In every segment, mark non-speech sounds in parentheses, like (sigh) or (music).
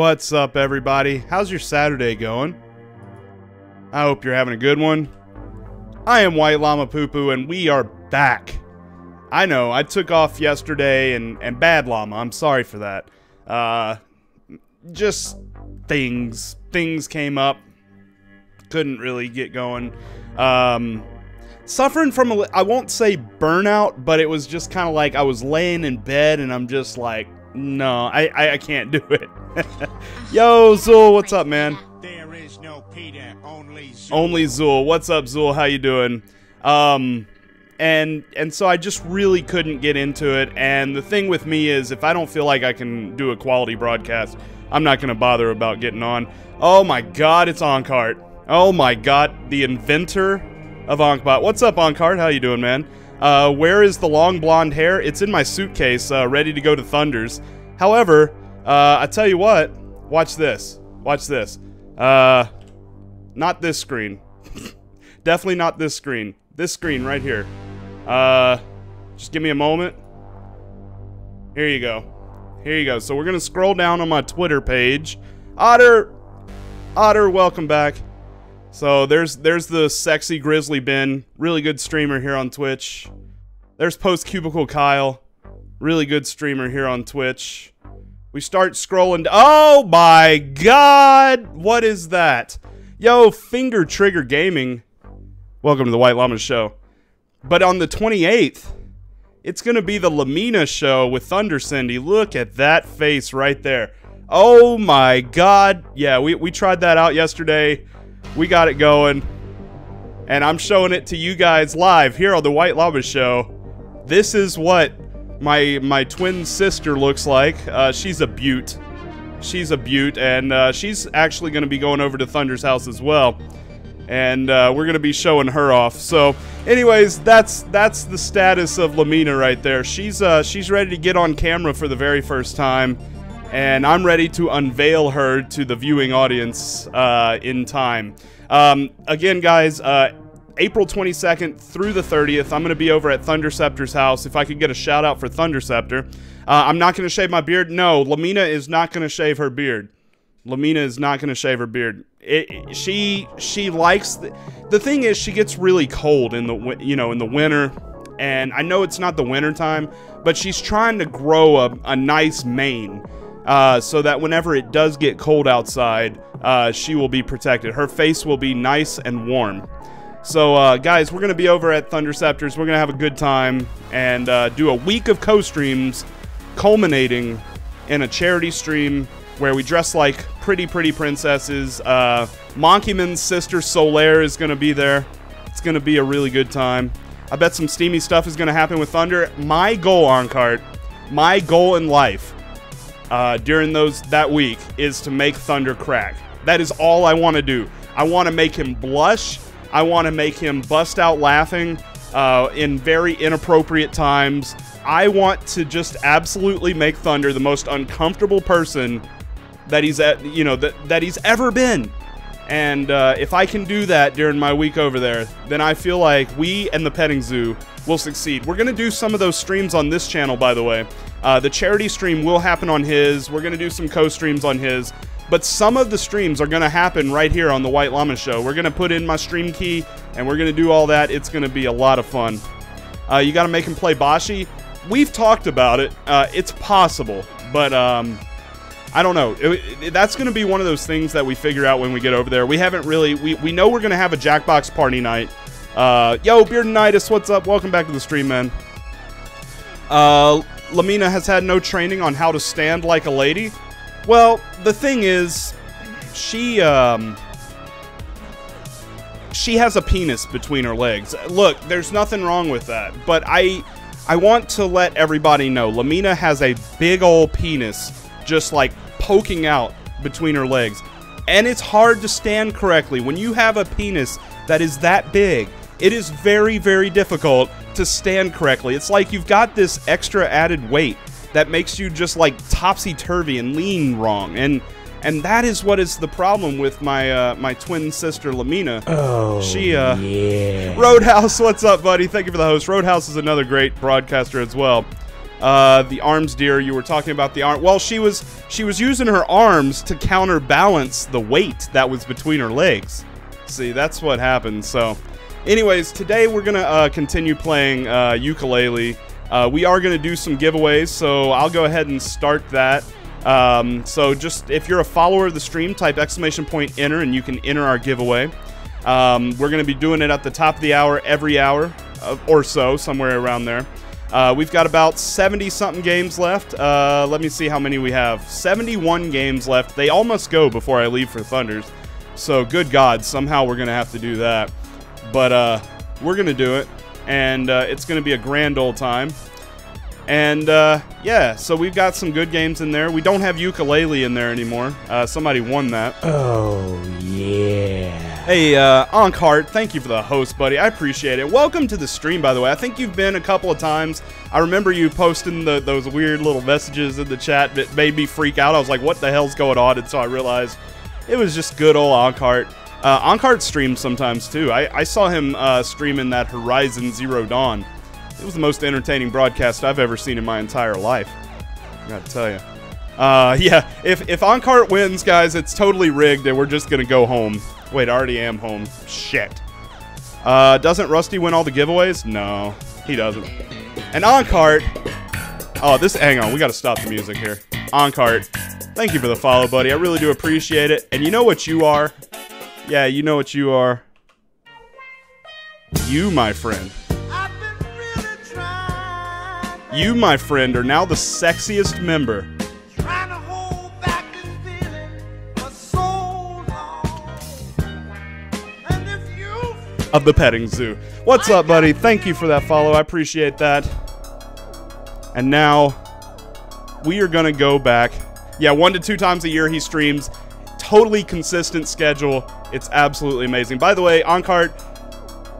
What's up, everybody? How's your Saturday going? I hope you're having a good one. I am White Llama Poo Poo, and we are back. I know, I took off yesterday, and, and bad llama, I'm sorry for that. Uh, just things. Things came up. Couldn't really get going. Um, suffering from, a, I won't say burnout, but it was just kind of like I was laying in bed, and I'm just like, no, I, I, I can't do it. (laughs) Yo, Zul, what's up, man? There is no Peter, only Zool. Only Zul. What's up, Zul? How you doing? Um, and and so I just really couldn't get into it. And the thing with me is, if I don't feel like I can do a quality broadcast, I'm not gonna bother about getting on. Oh my God, it's Onkart. Oh my God, the inventor of Onkbot. What's up, Onkart? How you doing, man? Uh, where is the long blonde hair? It's in my suitcase, uh, ready to go to Thunders. However, uh, I tell you what, watch this. Watch this. Uh, not this screen. (laughs) Definitely not this screen. This screen right here. Uh, just give me a moment. Here you go. Here you go. So we're gonna scroll down on my Twitter page. Otter, Otter, welcome back. So there's there's the sexy Grizzly Ben, really good streamer here on Twitch. There's Post Cubicle Kyle, really good streamer here on Twitch. We start scrolling. Oh my God! What is that? Yo, Finger Trigger Gaming. Welcome to the White Llama Show. But on the 28th, it's gonna be the Lamina Show with Thunder Cindy. Look at that face right there. Oh my God! Yeah, we we tried that out yesterday. We got it going. And I'm showing it to you guys live here on the White Llama Show. This is what my my twin sister looks like. Uh, she's a beaut. She's a beaut, and uh, she's actually going to be going over to Thunder's house as well. And uh, we're going to be showing her off. So, anyways, that's that's the status of Lamina right there. She's uh, she's ready to get on camera for the very first time and I'm ready to unveil her to the viewing audience uh, in time. Um, again, guys, uh, April 22nd through the 30th, I'm going to be over at Thunderceptor's house. If I could get a shout out for Thunderceptor. Uh, I'm not going to shave my beard. No, Lamina is not going to shave her beard. Lamina is not going to shave her beard. It- she she likes the, the thing is she gets really cold in the you know in the winter and I know it's not the winter time but she's trying to grow a, a nice mane uh, so that whenever it does get cold outside uh, she will be protected her face will be nice and warm so, uh, guys, we're going to be over at Thunderceptors. We're going to have a good time and uh, do a week of co streams, culminating in a charity stream where we dress like pretty, pretty princesses. Uh, Monkeyman's sister Solaire is going to be there. It's going to be a really good time. I bet some steamy stuff is going to happen with Thunder. My goal on cart, my goal in life uh, during those that week is to make Thunder crack. That is all I want to do. I want to make him blush. I want to make him bust out laughing uh, in very inappropriate times. I want to just absolutely make Thunder the most uncomfortable person that he's at, you know, that that he's ever been. And uh, if I can do that during my week over there, then I feel like we and the petting zoo will succeed. We're going to do some of those streams on this channel, by the way. Uh, the charity stream will happen on his. We're going to do some co streams on his. But some of the streams are going to happen right here on the White Llama Show. We're going to put in my stream key and we're going to do all that. It's going to be a lot of fun. Uh, you got to make him play Bashi. We've talked about it. Uh, it's possible, but um, I don't know. It- it- that's going to be one of those things that we figure out when we get over there. We haven't really. We, we know we're going to have a Jackbox party night. Uh, yo, Beardenitis, what's up? Welcome back to the stream, man. Uh, Lamina has had no training on how to stand like a lady. Well, the thing is, she um, she has a penis between her legs. Look, there's nothing wrong with that, but I I want to let everybody know Lamina has a big old penis just like poking out between her legs. And it's hard to stand correctly when you have a penis that is that big. It is very very difficult to stand correctly. It's like you've got this extra added weight that makes you just like topsy turvy and lean wrong. And and that is what is the problem with my uh, my twin sister Lamina. Oh, She, uh, yeah. Roadhouse, what's up, buddy? Thank you for the host. Roadhouse is another great broadcaster as well. Uh, the arms deer, you were talking about the arm. Well, she was she was using her arms to counterbalance the weight that was between her legs. See, that's what happened. So, anyways, today we're gonna uh, continue playing uh, Yooka-Laylee. Uh, we are gonna do some giveaways, so I'll go ahead and start that. Um, so just if you're a follower of the stream, type exclamation point enter and you can enter our giveaway. Um, we're going to be doing it at the top of the hour every hour uh, or so, somewhere around there. Uh, we've got about 70 something games left. Uh, let me see how many we have. 71 games left. They all must go before I leave for Thunders. So, good God, somehow we're going to have to do that. But uh, we're going to do it, and uh, it's going to be a grand old time. And uh, yeah, so we've got some good games in there. We don't have Yooka-Laylee in there anymore. Uh, somebody won that. Oh, yeah. Hey, uh, Onkhart, thank you for the host, buddy. I appreciate it. Welcome to the stream, by the way. I think you've been a couple of times. I remember you posting the, those weird little messages in the chat that made me freak out. I was like, what the hell's going on? And so I realized it was just good old Onkhart. Uh, Onkhart streams sometimes, too. I, I saw him uh, streaming that Horizon Zero Dawn. It was the most entertaining broadcast I've ever seen in my entire life. I gotta tell you. Uh, (laughs) yeah, if, if Oncart wins, guys, it's totally rigged and we're just gonna go home. Wait, I already am home. Shit. Uh, doesn't Rusty win all the giveaways? No, he doesn't. And Oncart... Oh, this... Hang on, we gotta stop the music here. Oncart, thank you for the follow, buddy. I really do appreciate it. And you know what you are? Yeah, you know what you are. You, my friend. You, my friend, are now the sexiest member. Of the petting zoo. What's up, buddy? Thank you for that follow. I appreciate that. And now, we are going to go back. Yeah, one to two times a year he streams. Totally consistent schedule. It's absolutely amazing. By the way, Oncart,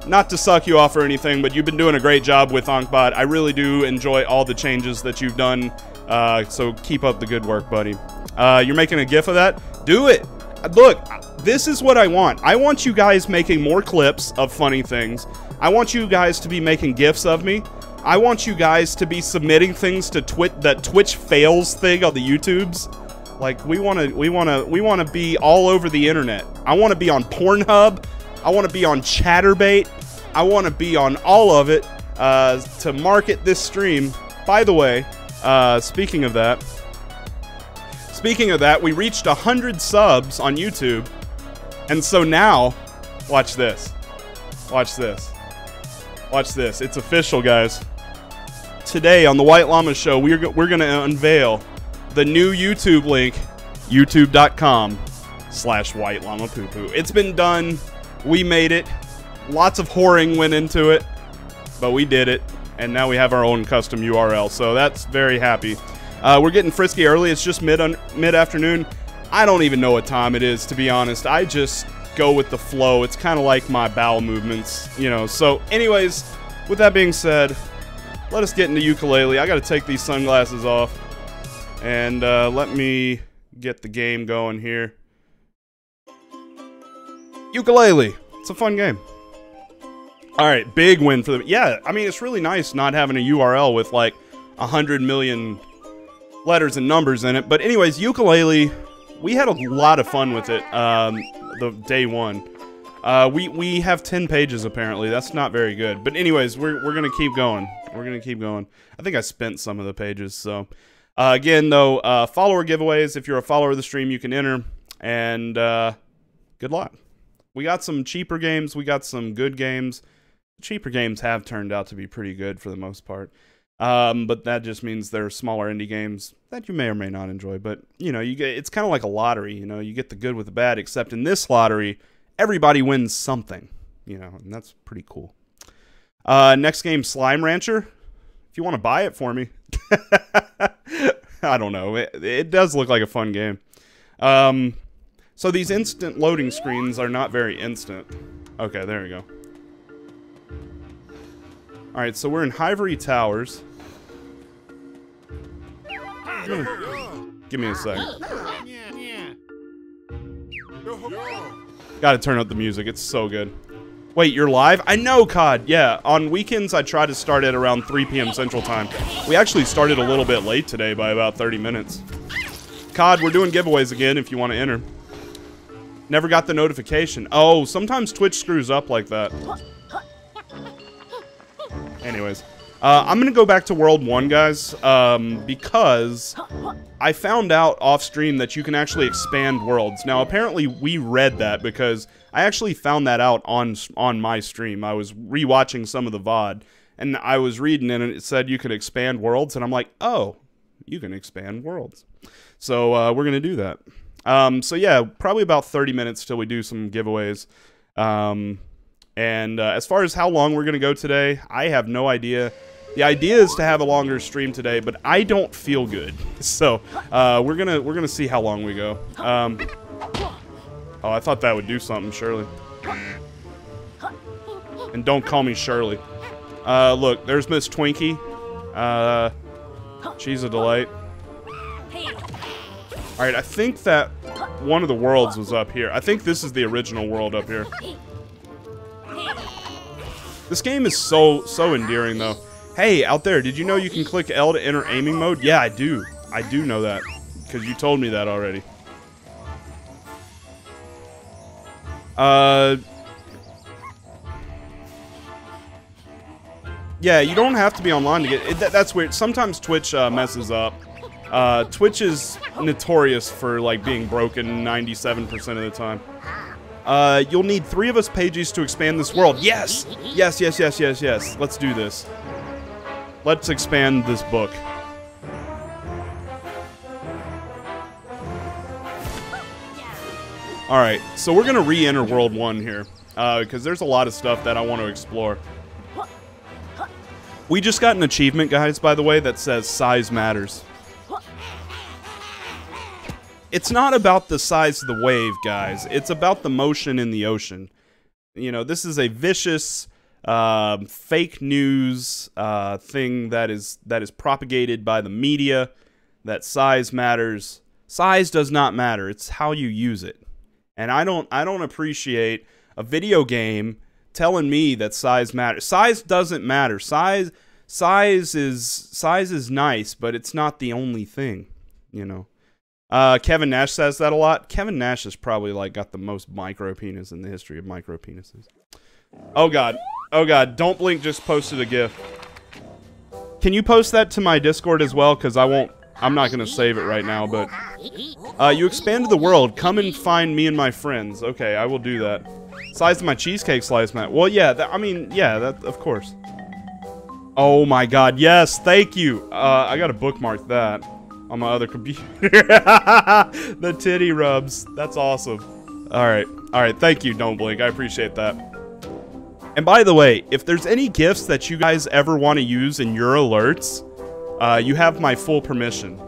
not to suck you off or anything, but you've been doing a great job with Ankbot. I really do enjoy all the changes that you've done. Uh, so keep up the good work, buddy. Uh, you're making a GIF of that? Do it. Look, this is what I want. I want you guys making more clips of funny things. I want you guys to be making GIFs of me. I want you guys to be submitting things to Twitch that Twitch fails thing on the YouTubes. Like we want to we want to we want to be all over the internet. I want to be on Pornhub. I want to be on Chaturbate. I want to be on all of it uh, to market this stream. By the way, uh, speaking of that, speaking of that, we reached 100 subs on YouTube. And so now, watch this. Watch this. Watch this. It's official, guys. Today on the White Llama Show, we're, we're going to unveil the new YouTube link, youtube.com slash white llama poo poo. It's been done. We made it. Lots of whoring went into it, but we did it. And now we have our own custom URL. So that's very happy. Uh, we're getting frisky early. It's just mid mid afternoon. I don't even know what time it is, to be honest. I just go with the flow. It's kind of like my bowel movements, you know. So, anyways, with that being said, let us get into Yooka-Laylee. I got to take these sunglasses off. And uh, let me get the game going here. Yooka-Laylee. It's a fun game. All right, big win for them. Yeah, I mean, it's really nice not having a URL with like 100 million letters and numbers in it. But anyways, Yooka-Laylee, we had a lot of fun with it um, the day one. Uh, we, we have 10 pages, apparently. That's not very good. But anyways, we're, we're going to keep going. We're going to keep going. I think I spent some of the pages, so... Uh, again, though, uh, follower giveaways. If you're a follower of the stream, you can enter. And uh, good luck. We got some cheaper games. We got some good games. Cheaper games have turned out to be pretty good for the most part. Um, but that just means they're smaller indie games that you may or may not enjoy. But you know, you get it's kind of like a lottery. You know, you get the good with the bad. Except in this lottery, everybody wins something. You know, and that's pretty cool. Uh, next game, Slime Rancher. If you want to buy it for me, (laughs) I don't know. It, it, does look like a fun game. Um, so these instant loading screens are not very instant. Okay, there we go. All right, so we're in Hivory Towers. Give me a sec. Gotta turn up the music. It's so good. Wait, you're live? I know, COD. Yeah, on weekends I try to start at around 3 p.m. Central Time. We actually started a little bit late today by about 30 minutes. COD, we're doing giveaways again if you want to enter. Never got the notification. Oh, sometimes Twitch screws up like that. Anyways. Uh, I'm going to go back to World 1, guys, um, because I found out off stream that you can actually expand worlds. Now, apparently, we read that because I actually found that out on on my stream. I was rewatching some of the VOD, and I was reading and it said you could expand worlds, and I'm like, oh, you can expand worlds. So uh, we're going to do that. Um, so, yeah, probably about 30 minutes till we do some giveaways. Um, and uh, as far as how long we're going to go today, I have no idea. The idea is to have a longer stream today, but I don't feel good. (laughs) So uh, we're gonna we're gonna see how long we go. Um, oh, I thought that would do something, Shirley. And don't call me Shirley. Uh, look, there's Miss Twinkie. Uh, she's a delight. All right, I think that one of the worlds was up here. I think this is the original world up here. This game is so so endearing, though. Hey, out there, did you know you can click L to enter aiming mode? Yeah, I do. I do know that. Because you told me that already. Uh... Yeah, you don't have to be online to get... It, that, that's weird. Sometimes Twitch uh, messes up. Uh, Twitch is notorious for, like, being broken 97% of the time. Uh, you'll need three of us pages to expand this world. Yes! Yes, yes, yes, yes, yes. Let's do this. Let's expand this book. Alright, so we're gonna re-enter World 1 here. Uh, because there's a lot of stuff that I want to explore. We just got an achievement, guys, by the way, that says size matters. It's not about the size of the wave, guys. It's about the motion in the ocean. You know, this is a vicious uh, fake news uh, thing that is that is propagated by the media that size matters. Size does not matter. It's how you use it. And I don't I don't appreciate a video game telling me that size matters. Size doesn't matter. Size size is size is nice, but it's not the only thing, you know. Uh, Kevin Nash says that a lot. Kevin Nash has probably like got the most micro penis in the history of micro penises. Oh god. Oh god, don't blink just posted a gif. Can you post that to my Discord as well cuz I won't I'm not going to save it right now, but uh, you expanded the world. Come and find me and my friends. Okay, I will do that. Size of my cheesecake slice, man. Well, yeah, that, I mean, yeah, that of course. Oh my god, yes, thank you. Uh, I gotta bookmark that on my other computer. (laughs) the titty rubs. That's awesome. Alright, alright, thank you, Don't Blink. I appreciate that. And by the way, if there's any gifts that you guys ever want to use in your alerts, uh, you have my full permission.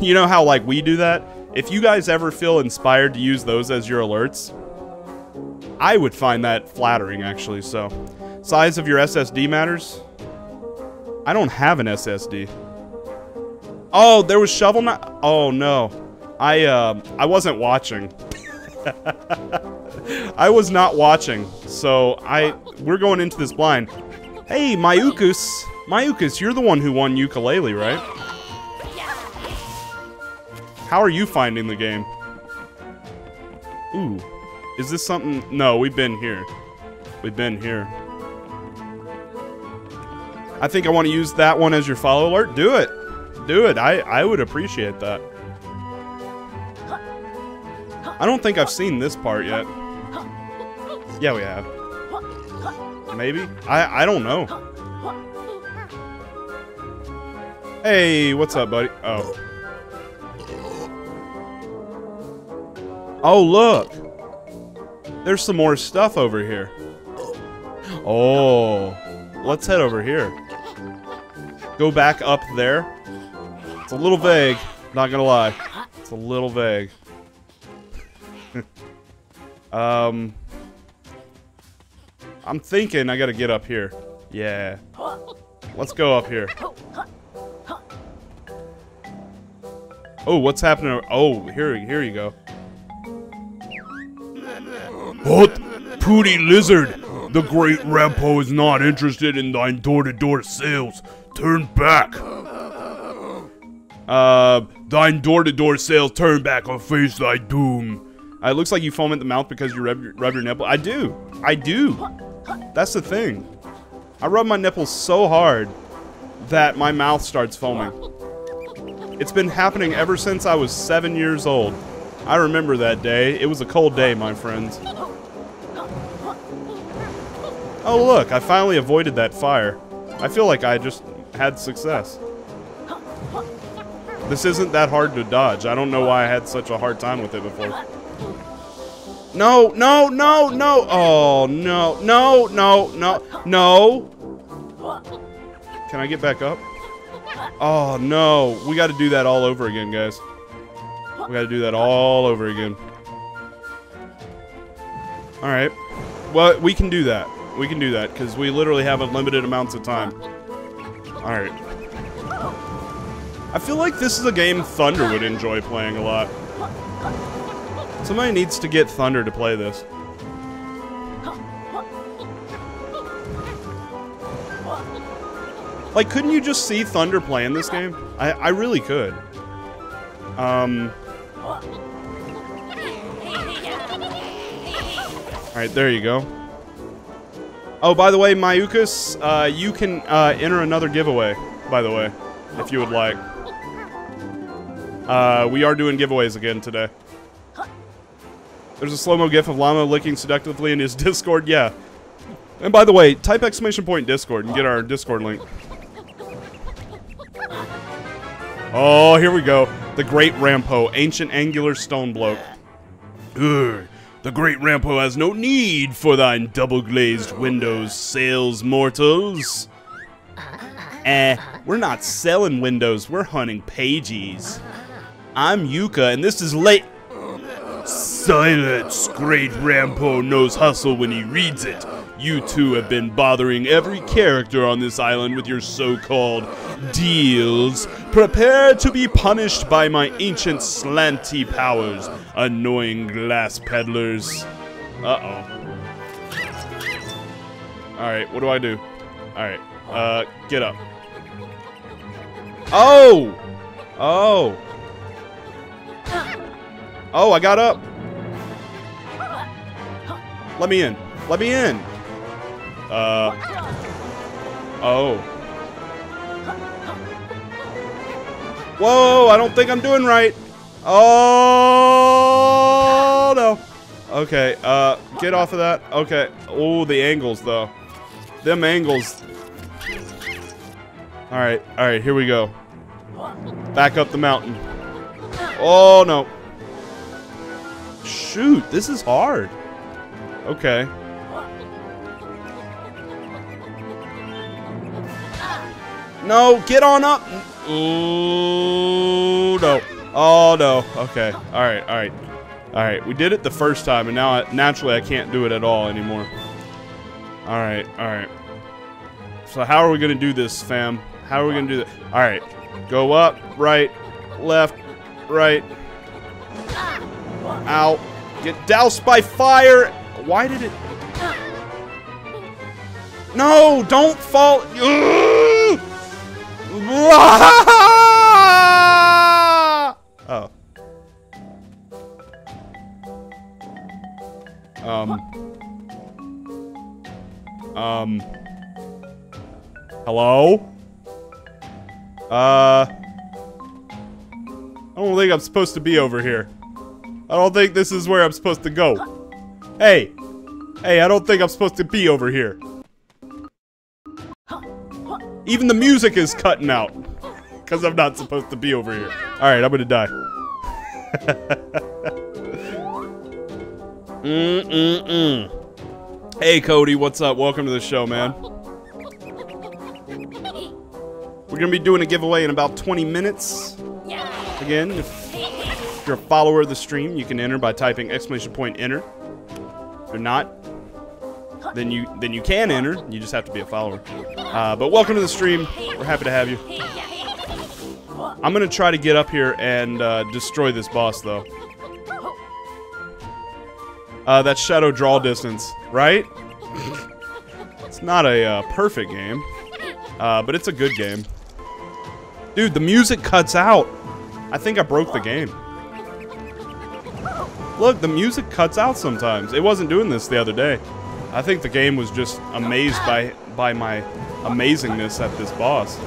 You know how, like, we do that? If you guys ever feel inspired to use those as your alerts, I would find that flattering, actually, so. Size of your SSD matters? I don't have an SSD. Oh, there was Shovel Knight? Oh, no. I, uh, I wasn't watching. (laughs) I was not watching, so I, we're going into this blind. Hey, Mayukus. Mayukas, you're the one who won Yooka-Laylee, right? How are you finding the game? Ooh. Is this something? No, we've been here. We've been here. I think I want to use that one as your follow alert. Do it. Do it. I, I would appreciate that. I don't think I've seen this part yet. Yeah, we have. Maybe? I, I don't know. Hey, what's up, buddy? Oh. Oh, look. There's some more stuff over here. Oh. Let's head over here. Go back up there. It's a little vague. Not gonna lie. It's a little vague. (laughs) um... I'm thinking I gotta get up here. Yeah. Let's go up here. Oh, what's happening? Oh, here, here you go. What? Pooty lizard. The great Rampo is not interested in thine door-to-door sales. Turn back. Uh, thine door-to-door sales, turn back or face thy doom. Uh, it looks like you foam at the mouth because you rub your, rub your nipple. I do. I do. That's the thing. I rub my nipples so hard that my mouth starts foaming. It's been happening ever since I was seven years old. I remember that day. It was a cold day, my friends. Oh look, I finally avoided that fire. I feel like I just had success. This isn't that hard to dodge. I don't know why I had such a hard time with it before. No, no, no, no. Oh, no, no, no, no, no. Can I get back up? Oh, no. We got to do that all over again, guys. We got to do that all over again. All right. Well, we can do that. We can do that because we literally have unlimited amounts of time. All right. I feel like this is a game Thunder would enjoy playing a lot. Somebody needs to get Thunder to play this. Like, couldn't you just see Thunder playing this game? I, I really could. Um... Alright, there you go. Oh, by the way, Mayukas, uh, you can uh, enter another giveaway, by the way, if you would like. Uh, we are doing giveaways again today. There's a slow-mo gif of Llama licking seductively in his (laughs) Discord, yeah. And by the way, type exclamation point Discord and get our Discord link. Oh, here we go. The Great Rampo, ancient angular stone bloke. Ugh. The great Rampo has no need for thine double-glazed windows, sales mortals. Eh, we're not selling windows, we're hunting pages. I'm Yooka, and this is Laylee. Silence! Great Rampo knows hustle when he reads it. You two have been bothering every character on this island with your so-called deals. Prepare to be punished by my ancient slanty powers, annoying glass peddlers. Uh-oh. Alright, what do I do? Alright, uh, get up. Oh! Oh! Oh, I got up! Let me in. Let me in! Uh. Oh. Whoa, I don't think I'm doing right. Oh, no. Okay, uh, get off of that. Okay. Oh, the angles, though. Them angles. Alright, alright, here we go. Back up the mountain. Oh, no. Shoot, this is hard. Okay. No, get on up. Ooh, no. Oh, no. Okay. All right, all right. All right, we did it the first time, and now I, naturally I can't do it at all anymore. All right, all right. So how are we going to do this, fam? How are we going to do this? All right. Go up, right, left, right. Out. Get doused by fire. Why did it... No, don't fall. Ugh! Oh. Um. Um. Hello? Uh. I don't think I'm supposed to be over here. I don't think this is where I'm supposed to go. Hey! Hey, I don't think I'm supposed to be over here. Even the music is cutting out. Because I'm not supposed to be over here. Alright, I'm gonna die. (laughs) Mm-mm-mm. Hey, Cody, what's up? Welcome to the show, man. We're gonna be doing a giveaway in about 20 minutes. Again, if you're a follower of the stream, you can enter by typing exclamation point enter. If you're not, then you then you can enter. You just have to be a follower. Uh, but welcome to the stream. We're happy to have you. I'm gonna try to get up here and uh, destroy this boss, though. Uh, that's shadow draw distance, right? It's not a uh, perfect game, uh, but it's a good game. Dude, the music cuts out. I think I broke the game. Look, the music cuts out sometimes. It wasn't doing this the other day. I think the game was just amazed by by my amazingness at this boss.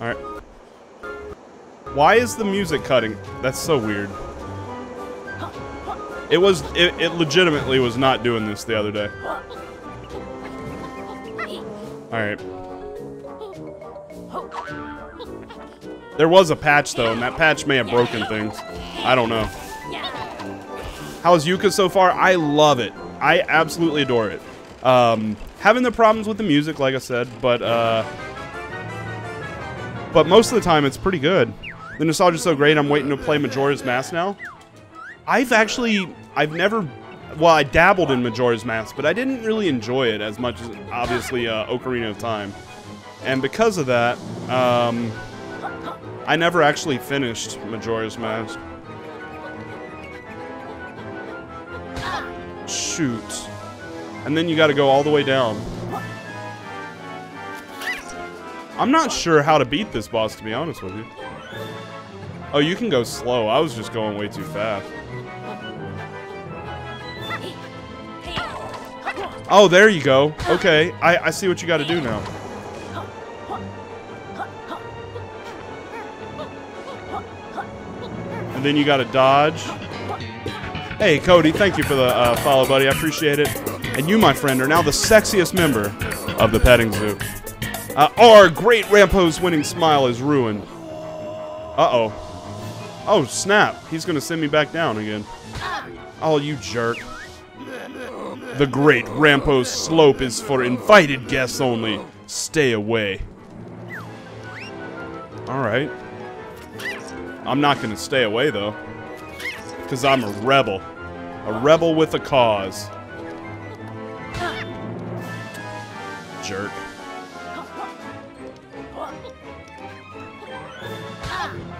Alright. Why is the music cutting? That's so weird. It was, it, it legitimately was not doing this the other day. Alright. There was a patch though, and that patch may have broken things. I don't know. How's Yooka so far? I love it. I absolutely adore it. Um, having the problems with the music, like I said, but uh, but most of the time it's pretty good. The nostalgia's so great. I'm waiting to play Majora's Mask now. I've actually, I've never, well, I dabbled in Majora's Mask, but I didn't really enjoy it as much as obviously uh, Ocarina of Time, and because of that, um, I never actually finished Majora's Mask. Shoot. And then you gotta go all the way down. I'm not sure how to beat this boss, to be honest with you. Oh, you can go slow. I was just going way too fast. Oh, there you go. Okay, I, I see what you gotta do now. And then you gotta dodge. Hey, Cody, thank you for the uh, follow, buddy. I appreciate it. And you, my friend, are now the sexiest member of the petting zoo. Uh, our great Rampo's winning smile is ruined. Uh-oh. Oh, snap. He's gonna send me back down again. Oh, you jerk. The great Rampo's slope is for invited guests only. Stay away. Alright. I'm not gonna stay away, though. Because I'm a rebel. A rebel with a cause. Jerk.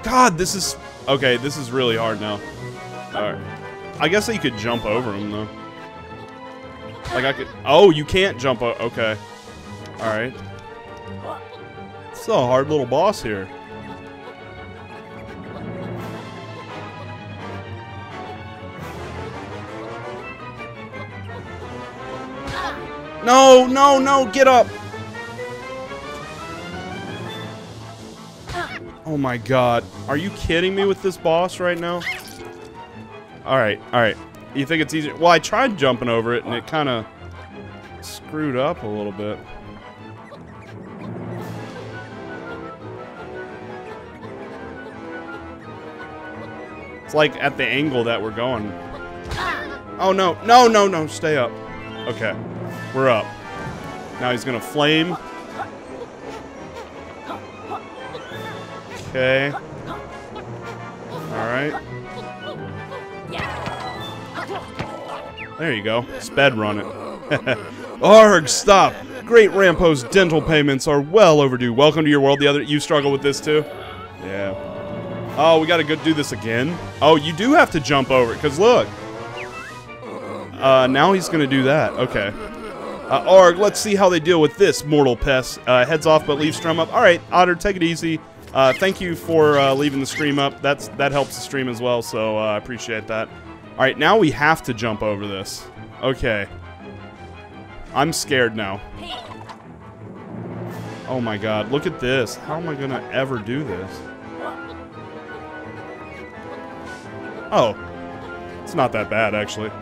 God, this is... Okay, this is really hard now. Alright. I guess you could jump over him, though. Like, I could... Oh, you can't jump... Okay. Alright. It's a hard little boss here. No, no, no, get up! Oh my god. Are you kidding me with this boss right now? Alright, alright. You think it's easier? Well, I tried jumping over it and it kind of screwed up a little bit. It's like at the angle that we're going. Oh no, no, no, no, stay up. Okay. We're up. Now he's gonna flame. Okay. Alright. There you go. Sped run it. (laughs) Arg, stop! Great Rampo's dental payments are well overdue. Welcome to your world. The other you struggle with this too? Yeah. Oh, we gotta go do this again? Oh, you do have to jump over it, because look. Uh, now he's gonna do that. Okay. Uh, Arg, let's see how they deal with this mortal pest. Uh, heads off, but leave Strum up. All right, Otter, take it easy. Uh, thank you for uh, leaving the stream up. That's that helps the stream as well, so uh, I appreciate that. All right, now we have to jump over this. Okay. I'm scared now. Oh my god, look at this. How am I gonna ever do this? Oh. It's not that bad, actually.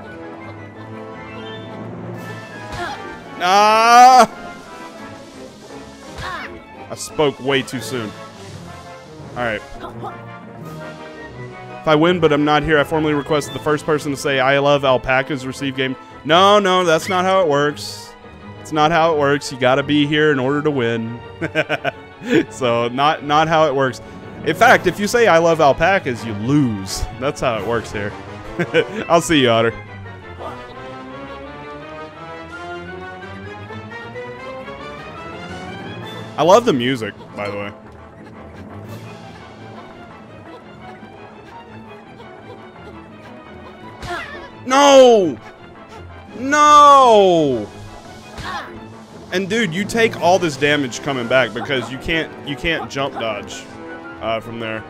Ah! I spoke way too soon. Alright. If I win but I'm not here, I formally request the first person to say I love alpacas receive game. No, no, that's not how it works. It's not how it works. You gotta be here in order to win. (laughs) so, not, not how it works. In fact, if you say I love alpacas, you lose. That's how it works here. (laughs) I'll see you, Otter. I love the music, by the way. No! No! And dude, you take all this damage coming back because you can't you can't jump dodge uh, from there.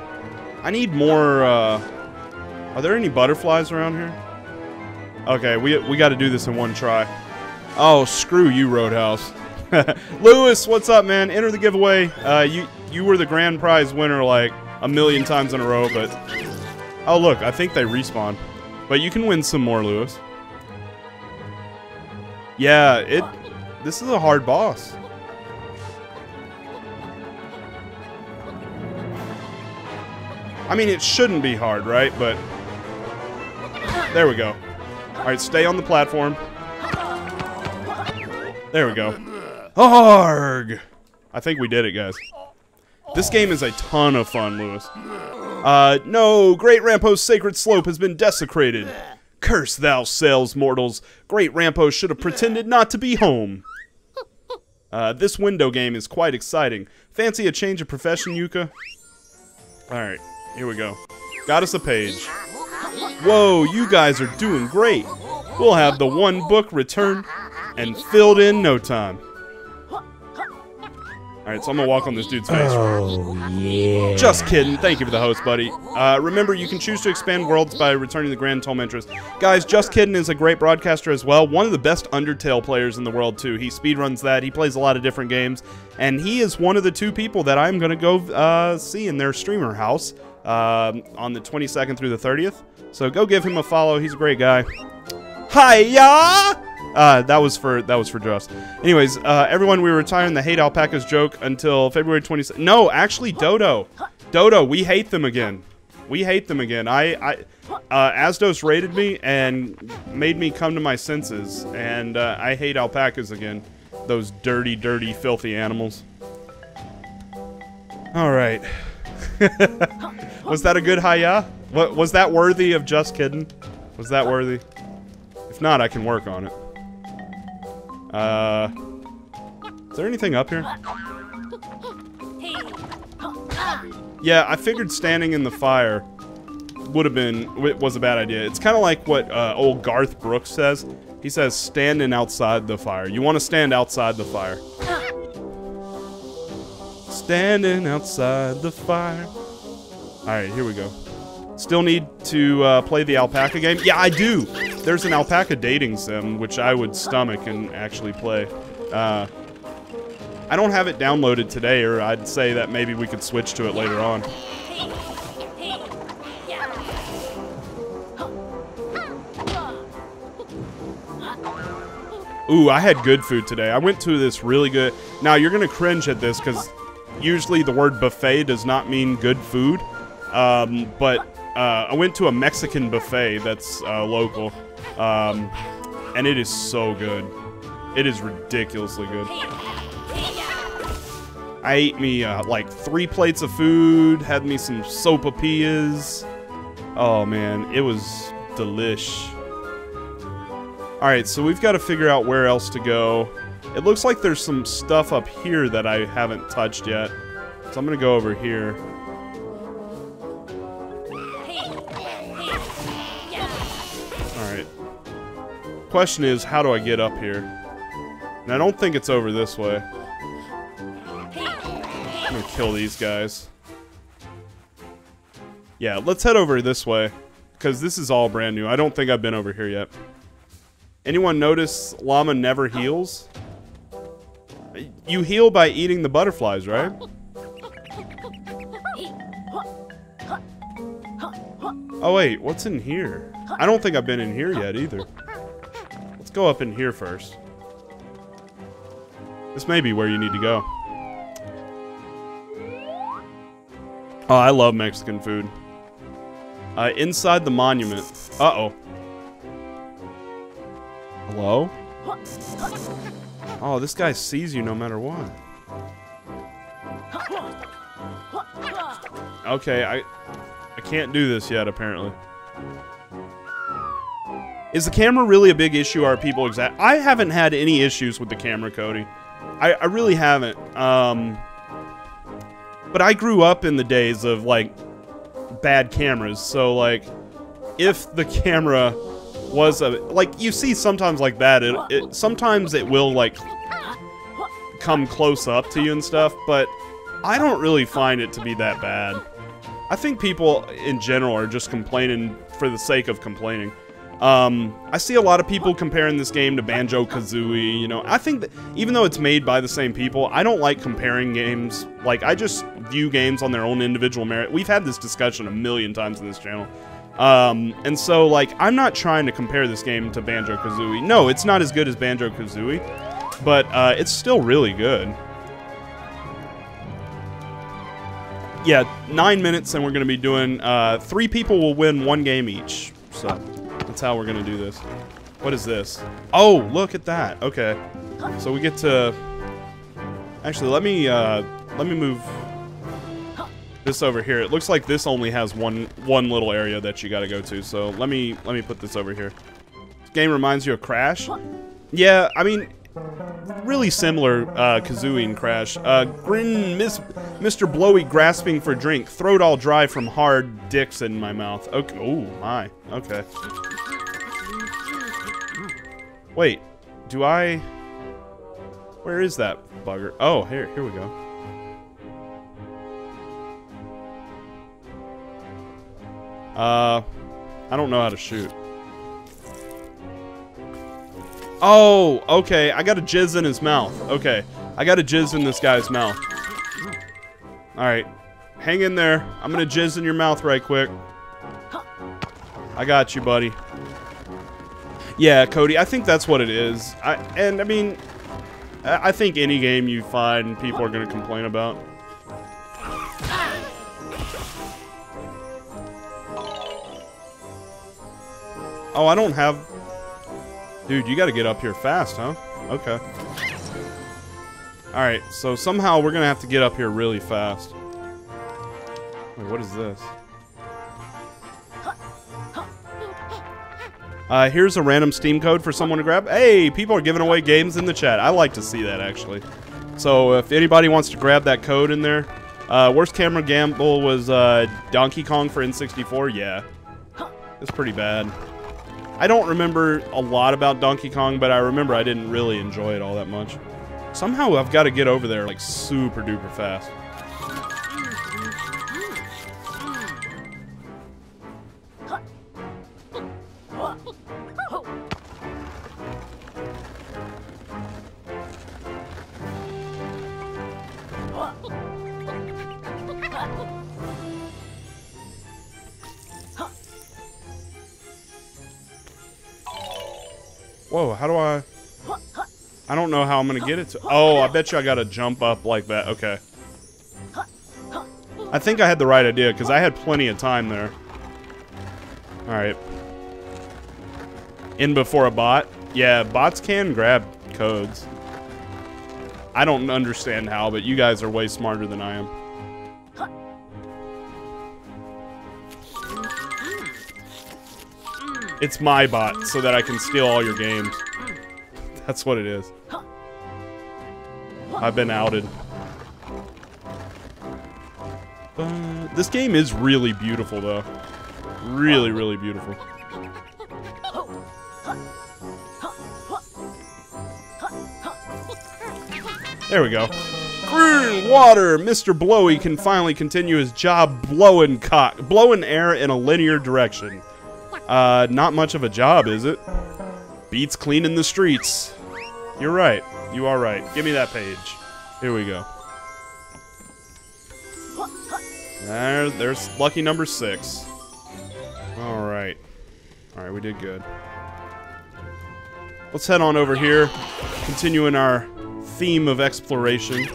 I need more. Uh, are there any butterflies around here? Okay, we we got to do this in one try. Oh, screw you, Roadhouse. (laughs) Lewis, what's up, man? Enter the giveaway. Uh, you you were the grand prize winner like a million times in a row, but oh look, I think they respawn. But you can win some more, Lewis. Yeah, it. This is a hard boss. I mean, it shouldn't be hard, right? But there we go. All right, stay on the platform. There we go. Arg! I think we did it, guys. This game is a ton of fun, Lewis. Uh, no, Great Rampo's sacred slope has been desecrated. Curse thou cells, mortals. Great Rampo should have pretended not to be home. Uh, this window game is quite exciting. Fancy a change of profession, Yooka? Alright, here we go. Got us a page. Whoa, you guys are doing great. We'll have the one book returned and filled in no time. Alright, so I'm gonna walk on this dude's face. Oh, yeah. Just kidding. Thank you for the host, buddy. Uh, remember, you can choose to expand worlds by returning the Grand Tome entrances. Guys, Just Kidding is a great broadcaster as well. One of the best Undertale players in the world, too. He speedruns that. He plays a lot of different games. And he is one of the two people that I'm going to go uh, see in their streamer house uh, on the 22nd through the 30th. So go give him a follow. He's a great guy. Hiya! Uh, that was for that was for Joss. Anyways, uh, everyone, we were retiring the hate alpacas joke until February 26th. No, actually, Dodo, Dodo, we hate them again. We hate them again. I, I, uh, Asdos rated me and made me come to my senses, and uh, I hate alpacas again. Those dirty, dirty, filthy animals. All right. (laughs) was that a good hiya? What was that worthy of just kidding? Was that worthy? If not, I can work on it. Uh, is there anything up here? Yeah, I figured standing in the fire would have been was a bad idea. It's kind of like what uh, old Garth Brooks says. He says, "Standing outside the fire. You want to stand outside the fire." Standing outside the fire. All right, here we go. Still need to uh, play the alpaca game? Yeah, I do. There's an alpaca dating sim, which I would stomach and actually play. Uh, I don't have it downloaded today, or I'd say that maybe we could switch to it later on. Ooh, I had good food today. I went to this really good... Now, you're going to cringe at this, because usually the word buffet does not mean good food. Um, but uh, I went to a Mexican buffet that's uh, local, um, and it is so good. It is ridiculously good. I ate me uh, like three plates of food, had me some sopapillas. Oh man, it was delish. Alright, so we've got to figure out where else to go. It looks like there's some stuff up here that I haven't touched yet. So I'm going to go over here. Question is, how do I get up here? And I don't think it's over this way. I'm gonna kill these guys. Yeah, let's head over this way. Because this is all brand new. I don't think I've been over here yet. Anyone notice llama never heals? You heal by eating the butterflies, right? Oh wait, what's in here? I don't think I've been in here yet either. Let's go up in here first. This may be where you need to go. Oh, I love Mexican food. Uh, inside the monument. Uh-oh. Hello? Oh, this guy sees you no matter what. Okay, I I can't do this yet, apparently. Is the camera really a big issue? Are people exact? I haven't had any issues with the camera, Cody. I, I really haven't. Um, but I grew up in the days of, like, bad cameras. So, like, if the camera was a like you see sometimes like that. It, it sometimes it will like come close up to you and stuff, but I don't really find it to be that bad. I think people in general are just complaining for the sake of complaining. Um, I see a lot of people comparing this game to Banjo Kazooie. You know, I think that even though it's made by the same people, I don't like comparing games. Like, I just view games on their own individual merit. We've had this discussion a million times in this channel. Um, and so, like, I'm not trying to compare this game to Banjo Kazooie. No, it's not as good as Banjo Kazooie, but uh, it's still really good. Yeah, nine minutes, and we're going to be doing uh, three people will win one game each. So. That's how we're gonna do this. What is this? Oh, look at that. Okay. So we get to... Actually, let me, uh, let me move this over here. It looks like this only has one one little area that you gotta go to, so let me, let me put this over here. This game reminds you of Crash? Yeah, I mean, really similar uh, Kazooie and Crash. Uh, grin, Miss, Mr. Blowy grasping for drink, throat all dry from hard dicks in my mouth. Okay, oh my, okay. Wait, do I... Where is that bugger? Oh, here, here we go. Uh, I don't know how to shoot. Oh, okay. I got a jizz in his mouth. Okay. I got a jizz in this guy's mouth. Alright. Hang in there. I'm gonna jizz in your mouth right quick. I got you, buddy. Yeah, Cody, I think that's what it is. I and I mean, I think any game you find people are gonna complain about. Oh, I don't have... Dude, you gotta get up here fast, huh? Okay. Alright, so somehow we're gonna have to get up here really fast. Wait, what is this? Uh, here's a random Steam code for someone to grab. Hey, people are giving away games in the chat. I like to see that, actually. So if anybody wants to grab that code in there. Uh, worst camera gamble was uh, Donkey Kong for N64. Yeah. It's pretty bad. I don't remember a lot about Donkey Kong, but I remember I didn't really enjoy it all that much. Somehow I've got to get over there like super duper fast. Whoa, how do I... I don't know how I'm gonna get it to... Oh, I bet you I gotta jump up like that. Okay. I think I had the right idea, because I had plenty of time there. Alright. In before a bot? Yeah, bots can grab codes. I don't understand how, but you guys are way smarter than I am. It's my bot, so that I can steal all your games. That's what it is. I've been outed. Uh, this game is really beautiful, though. Really, really beautiful. There we go. Green water! Mr. Blowy can finally continue his job blowing cock, blowing air in a linear direction. Uh, not much of a job, is it? Beats cleaning the streets. You're right. You are right. Give me that page. Here we go. There, there's lucky number six. Alright. Alright, we did good. Let's head on over here. Continuing our theme of exploration.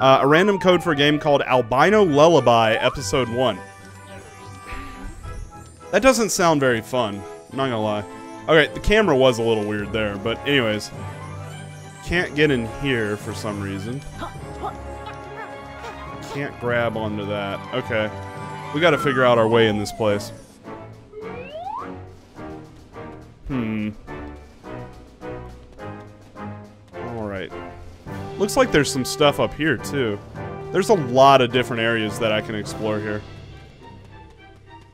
Uh, a random code for a game called Albino Lullaby Episode 1. That doesn't sound very fun. I'm not gonna lie. Okay, the camera was a little weird there, but anyways. Can't get in here for some reason. Can't grab onto that. Okay. We gotta figure out our way in this place. Hmm. Alright. Looks like there's some stuff up here, too. There's a lot of different areas that I can explore here.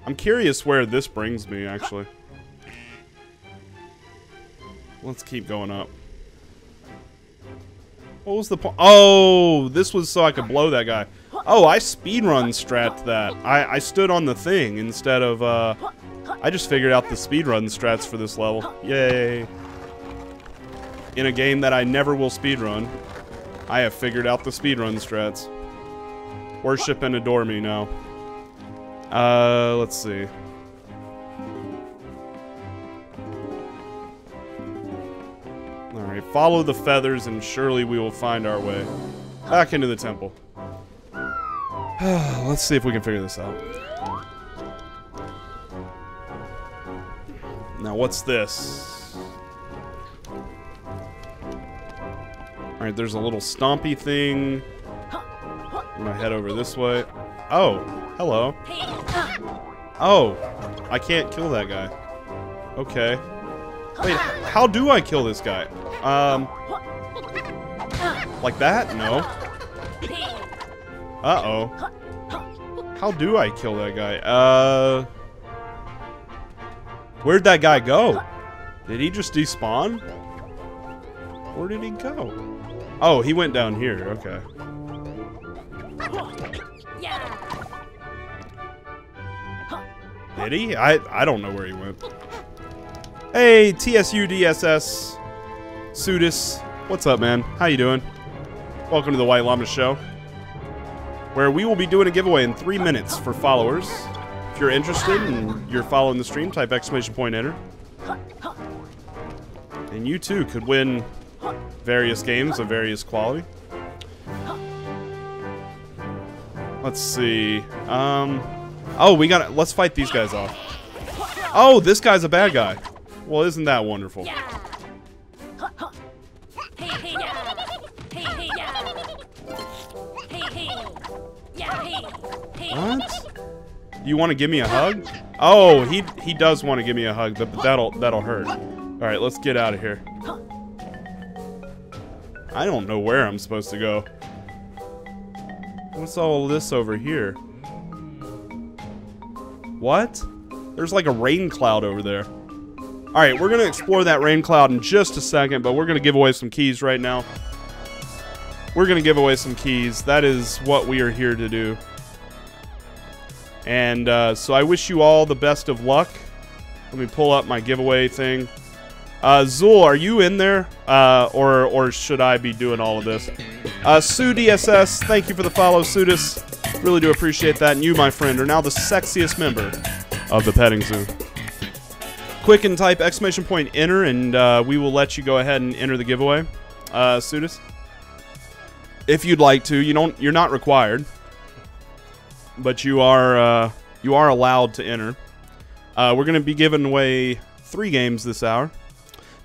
I'm curious where this brings me, actually. Let's keep going up. What was the point? Oh, this was so I could blow that guy. Oh, I speedrun strat that. I, I stood on the thing instead of, uh... I just figured out the speedrun strats for this level. Yay. In a game that I never will speedrun, I have figured out the speedrun strats. Worship and adore me now. Uh, let's see. Alright, follow the feathers and surely we will find our way back into the temple. (sighs) let's see if we can figure this out. Now, what's this? Alright, there's a little stompy thing. I'm gonna head over this way. Oh, hello. Oh, I can't kill that guy. Okay. Wait, how do I kill this guy? Um, like that? No. Uh-oh. How do I kill that guy? Uh, where'd that guy go? Did he just despawn? Where did he go? Oh, he went down here. Okay. Did he? I I don't know where he went. Hey, TSU DSS, Sudis, what's up, man? How you doing? Welcome to the White Llama Show, where we will be doing a giveaway in three minutes for followers. If you're interested and you're following the stream, type exclamation point enter. And you too could win various games of various quality. Let's see. Um, oh, we got. it. Let's fight these guys off. Oh, this guy's a bad guy. Well, isn't that wonderful? What? You want to give me a hug? Oh, he he does want to give me a hug, but that'll that'll hurt. All right, let's get out of here. I don't know where I'm supposed to go. What's all this over here? What? There's like a rain cloud over there. Alright, we're going to explore that rain cloud in just a second, but we're going to give away some keys right now. We're going to give away some keys. That is what we are here to do. And uh, so I wish you all the best of luck. Let me pull up my giveaway thing. Uh, Zool, are you in there? Uh, or, or should I be doing all of this? Uh, Sue DSS, thank you for the follow, Sudis. Really do appreciate that. And you, my friend, are now the sexiest member of the petting zoo. Quick and type exclamation point enter, and uh, we will let you go ahead and enter the giveaway. Uh, Sudis, if you'd like to, you don't. You're not required, but you are uh, you are allowed to enter. Uh, we're going to be giving away three games this hour.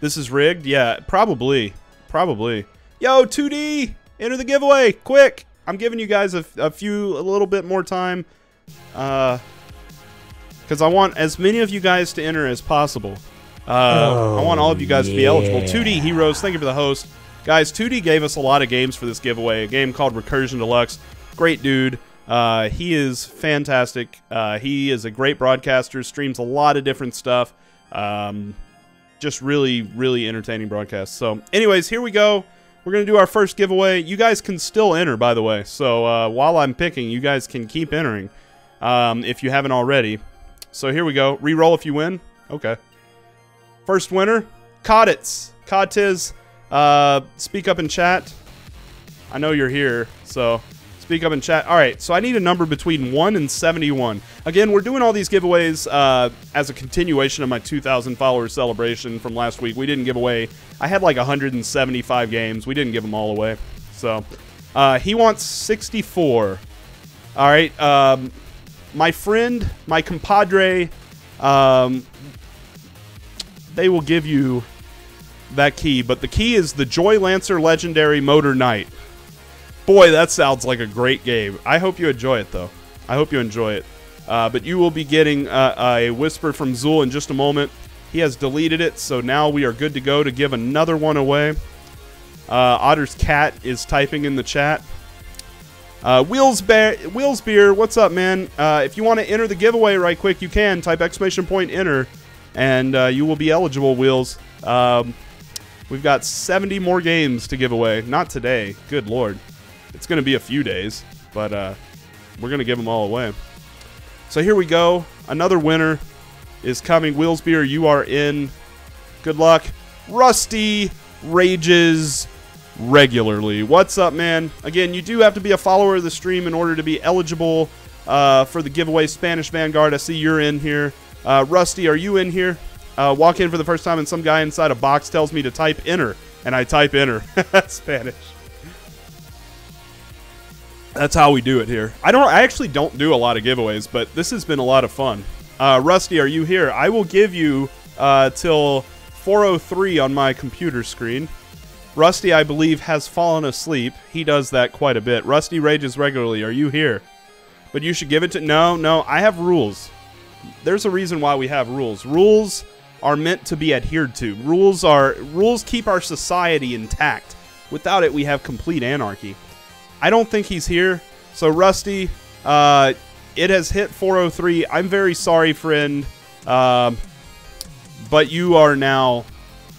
This is rigged? Yeah, probably. Probably. Yo, 2D! Enter the giveaway! Quick! I'm giving you guys a, a few, a little bit more time. Uh, because I want as many of you guys to enter as possible. Uh, oh, I want all of you guys yeah. to be eligible. 2D Heroes, thank you for the host. Guys, 2D gave us a lot of games for this giveaway. A game called Recursion Deluxe. Great dude. Uh, he is fantastic. Uh, he is a great broadcaster, streams a lot of different stuff. Um, just really, really entertaining broadcast. So, anyways, here we go. We're going to do our first giveaway. You guys can still enter, by the way. So, uh, while I'm picking, you guys can keep entering um, if you haven't already. So, here we go. Reroll if you win. Okay. First winner, Koditz. Kodtiz, uh, speak up in chat. I know you're here, so Speak up in chat. All right, so I need a number between 1 and 71. Again, we're doing all these giveaways uh, as a continuation of my 2,000 followers celebration from last week. We didn't give away, I had like 175 games. We didn't give them all away. So, uh, he wants 64. All right, um, my friend, my compadre, um, they will give you that key, but the key is the Joylancer Legendary Motor Knight. Boy, that sounds like a great game. I hope you enjoy it, though. I hope you enjoy it. Uh, but you will be getting uh, a whisper from Zool in just a moment. He has deleted it, so now we are good to go to give another one away. Uh, Otter's cat is typing in the chat. Uh, Wheels, Bear, Wheels Beer, what's up, man? Uh, if you want to enter the giveaway right quick, you can. Type exclamation point enter, and uh, you will be eligible, Wheels. Um, we've got 70 more games to give away. Not today. Good lord. It's going to be a few days, but uh, we're going to give them all away. So here we go. Another winner is coming. Wheels Beer, you are in. Good luck. Rusty Rages regularly. What's up, man? Again, you do have to be a follower of the stream in order to be eligible uh, for the giveaway Spanish Vanguard. I see you're in here. Uh, Rusty, are you in here? Uh, walk in for the first time and some guy inside a box tells me to type enter, and I type enter. (laughs) Spanish. That's how we do it here. I don't. I actually don't do a lot of giveaways, but this has been a lot of fun. Uh, Rusty, are you here? I will give you uh, till 4:03 on my computer screen. Rusty, I believe, has fallen asleep. He does that quite a bit. Rusty rages regularly. Are you here? But you should give it to. No, no. I have rules. There's a reason why we have rules. Rules are meant to be adhered to. Rules are rules keep our society intact. Without it, we have complete anarchy. I don't think he's here. So Rusty, uh, it has hit 403. I'm very sorry, friend, um, but you are now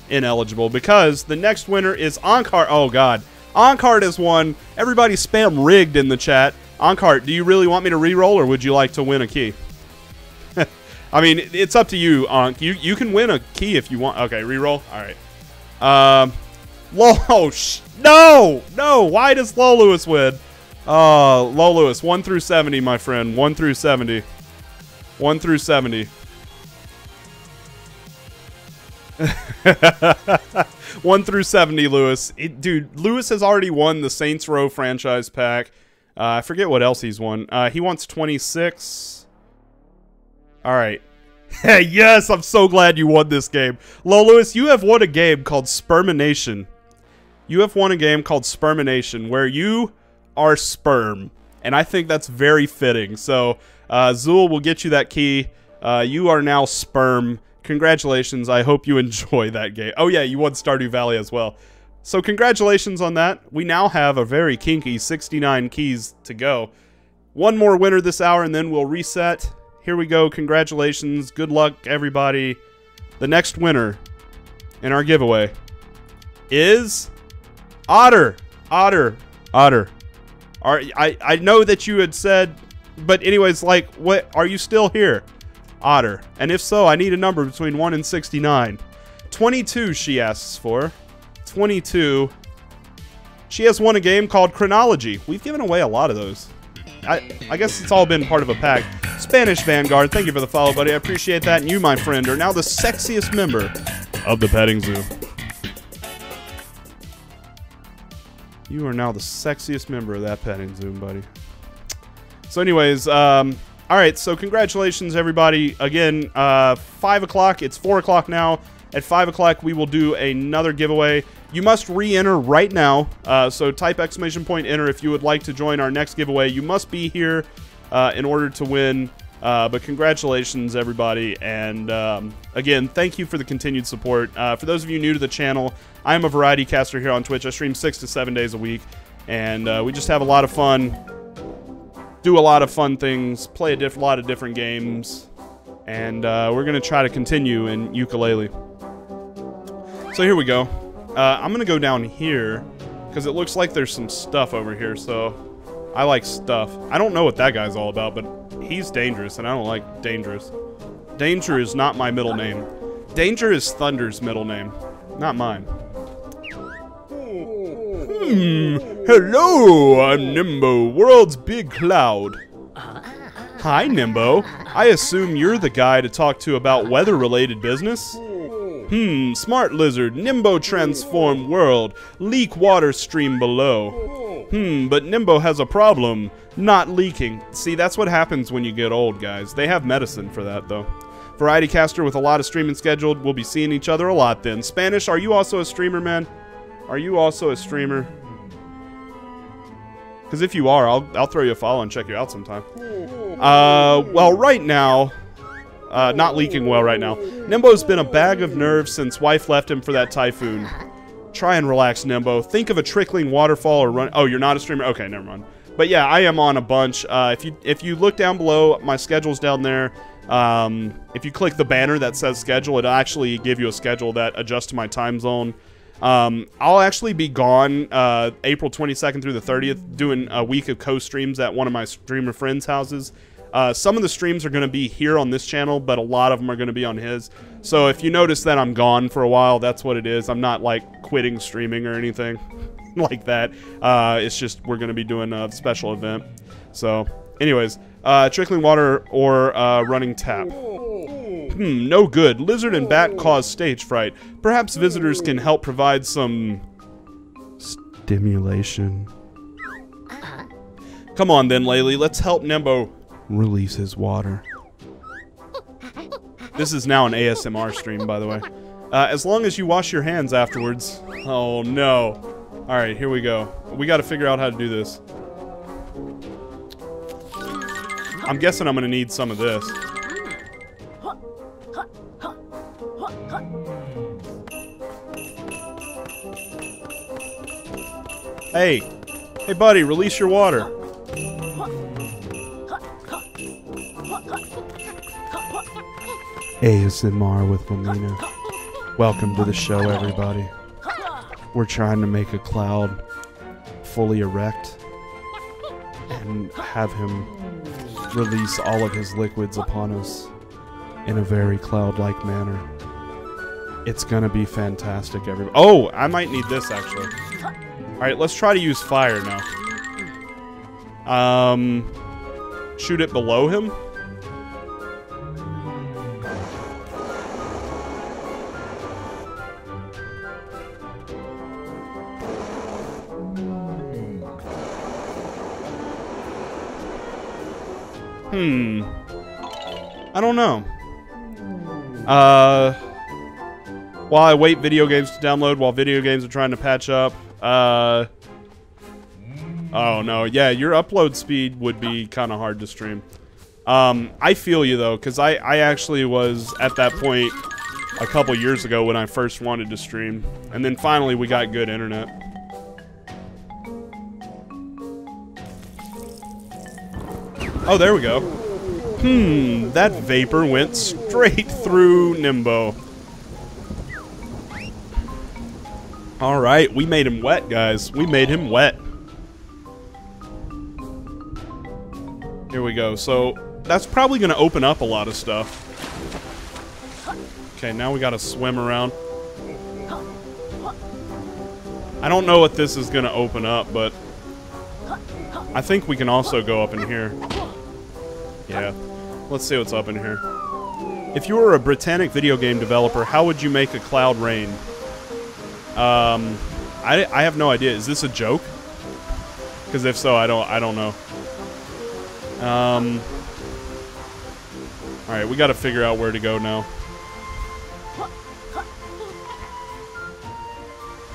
ineligible because the next winner is Onkart. Oh God, Onkart has won. Everybody spam rigged in the chat. Onkart, do you really want me to re-roll or would you like to win a key? (laughs) I mean, it's up to you, Onk. You you can win a key if you want. Okay, re-roll. All right. Um, (laughs) no, no. Why does Low Lewis win? Uh, Low Lewis, 1 through 70, my friend. 1 through 70. 1 through 70. (laughs) 1 through 70, Lewis. It, dude, Lewis has already won the Saints Row franchise pack. Uh, I forget what else he's won. Uh, he wants 26. All right. (laughs) yes, I'm so glad you won this game. Low Lewis, you have won a game called Spermination you have won a game called Spermination, where you are sperm. And I think that's very fitting. So, uh, Zool will get you that key. Uh, you are now sperm. Congratulations. I hope you (laughs) enjoy that game. Oh, yeah, you won Stardew Valley as well. So, congratulations on that. We now have a very kinky 69 keys to go. One more winner this hour, and then we'll reset. Here we go. Congratulations. Good luck, everybody. The next winner in our giveaway is Otter, Otter, Otter. Are I I know that you had said, but anyways, like, what are you still here, Otter? And if so, I need a number between one and sixty-nine. Twenty-two, she asks for. Twenty-two. She has won a game called Chronology. We've given away a lot of those. I, I guess it's all been part of a pack. Spanish Vanguard, thank you for the follow, buddy. I appreciate that. And you, my friend, are now the sexiest member of the petting zoo. You are now the sexiest member of that petting zoom, buddy. So anyways, um, all right, so congratulations, everybody. Again, uh, 5 o'clock. It's 4 o'clock now. At 5 o'clock, we will do another giveaway. You must re-enter right now. Uh, so type exclamation point enter if you would like to join our next giveaway. You must be here uh, in order to win. Uh, but congratulations, everybody. And um, again, thank you for the continued support. Uh, for those of you new to the channel, I am a variety caster here on Twitch. I stream six to seven days a week, and uh, we just have a lot of fun, do a lot of fun things, play a lot of different games, and uh, we're going to try to continue in Yooka-Laylee. So here we go. Uh, I'm going to go down here, because it looks like there's some stuff over here, so I like stuff. I don't know what that guy's all about, but he's dangerous, and I don't like dangerous. Danger is not my middle name. Danger is Thunder's middle name, not mine. Hmm. Hello, I'm Nimbo, world's big cloud. Hi, Nimbo. I assume you're the guy to talk to about weather-related business? Hmm, smart lizard, Nimbo transform world, leak water stream below. Hmm, but Nimbo has a problem, not leaking. See, that's what happens when you get old, guys. They have medicine for that, though. Variety caster with a lot of streaming scheduled. We'll be seeing each other a lot then. Spanish, are you also a streamer, man? Are you also a streamer? Because if you are, I'll, I'll throw you a follow and check you out sometime. Uh, well, right now, uh, not leaking well right now. Nimbo's been a bag of nerves since wife left him for that typhoon. Try and relax, Nimbo. Think of a trickling waterfall or run. Oh, you're not a streamer? Okay, never mind. but yeah, I am on a bunch. Uh, if you if you look down below, my schedule's down there. Um, if you click the banner that says schedule, it'll actually give you a schedule that adjusts to my time zone. Um, I'll actually be gone uh, April 22nd through the 30th, doing a week of co-streams at one of my streamer friends' houses. Uh, some of the streams are going to be here on this channel, but a lot of them are going to be on his. So if you notice that I'm gone for a while, that's what it is. I'm not like quitting streaming or anything (laughs) like that. Uh, it's just we're going to be doing a special event. So, anyways, uh, trickling water or uh, running tap. Hmm, no good. Lizard and bat cause stage fright. Perhaps visitors can help provide some stimulation. Come on then, Laylee. Let's help Nimbo release his water. This is now an ASMR stream, by the way. Uh, as long as you wash your hands afterwards. Oh, no. Alright, here we go. We gotta figure out how to do this. I'm guessing I'm gonna need some of this. Hey! Hey buddy, release your water. ASMR with Lamina. Welcome to the show, everybody. We're trying to make a cloud fully erect and have him release all of his liquids upon us in a very cloud-like manner. It's gonna be fantastic, everybody. Oh, I might need this, actually. Alright, let's try to use fire now. Um, shoot it below him? Hmm. I don't know. Uh, while I wait video games to download, while video games are trying to patch up. Uh, oh no, yeah, your upload speed would be kind of hard to stream. Um, I feel you though, because I, I actually was at that point a couple years ago when I first wanted to stream. And then finally we got good internet. Oh, there we go. Hmm, that vapor went straight through Nimbo. Alright, we made him wet, guys. We made him wet. Here we go. So, that's probably going to open up a lot of stuff. Okay, now we got to swim around. I don't know what this is going to open up, but... I think we can also go up in here. Yeah. Let's see what's up in here. If you were a Britannic video game developer, how would you make a cloud rain? Um, I, I have no idea. Is this a joke? Because if so, I don't I don't know. Um. All right, we got to figure out where to go now.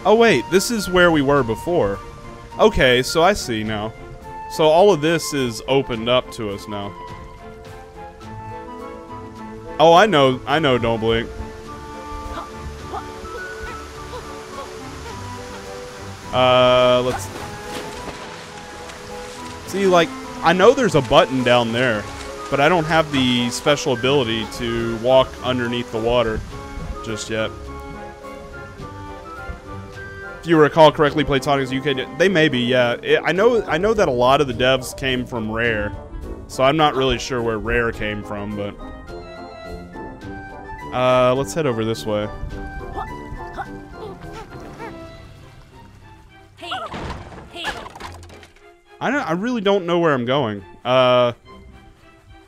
Oh wait, this is where we were before. Okay, so I see now. So all of this is opened up to us now. Oh, I know. I know, don't blink. Uh, let's... See, like, I know there's a button down there, but I don't have the special ability to walk underneath the water just yet. You recall correctly, Playtonic's UK, they may be, yeah. It, I know I know that a lot of the devs came from Rare, so I'm not really sure where Rare came from, but... Uh, let's head over this way. I don't, I really don't know where I'm going. Uh,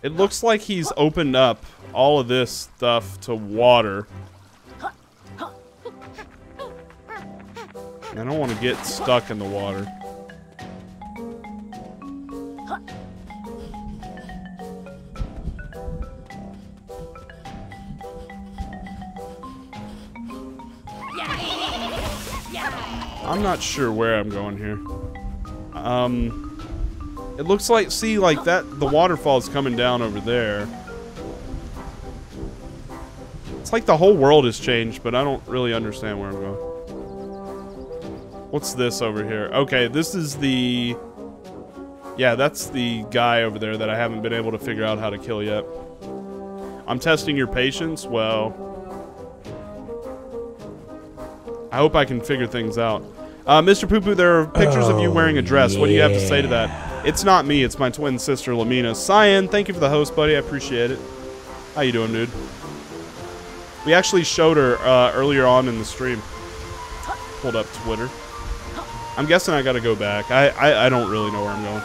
it looks like he's opened up all of this stuff to water. I don't want to get stuck in the water. I'm not sure where I'm going here. Um, it looks like, see, like that, the waterfall's coming down over there. It's like the whole world has changed, but I don't really understand where I'm going. What's this over here? Okay, this is the... Yeah, that's the guy over there that I haven't been able to figure out how to kill yet. I'm testing your patience. Well, I hope I can figure things out. Uh, Mr. Poo Poo, there are pictures of you wearing a dress. What do you have to say to that? It's not me. It's my twin sister, Lamina. Cyan, thank you for the host, buddy. I appreciate it. How you doing, dude? We actually showed her uh, earlier on in the stream. Pulled up Twitter. I'm guessing I gotta go back. I, I, I don't really know where I'm going.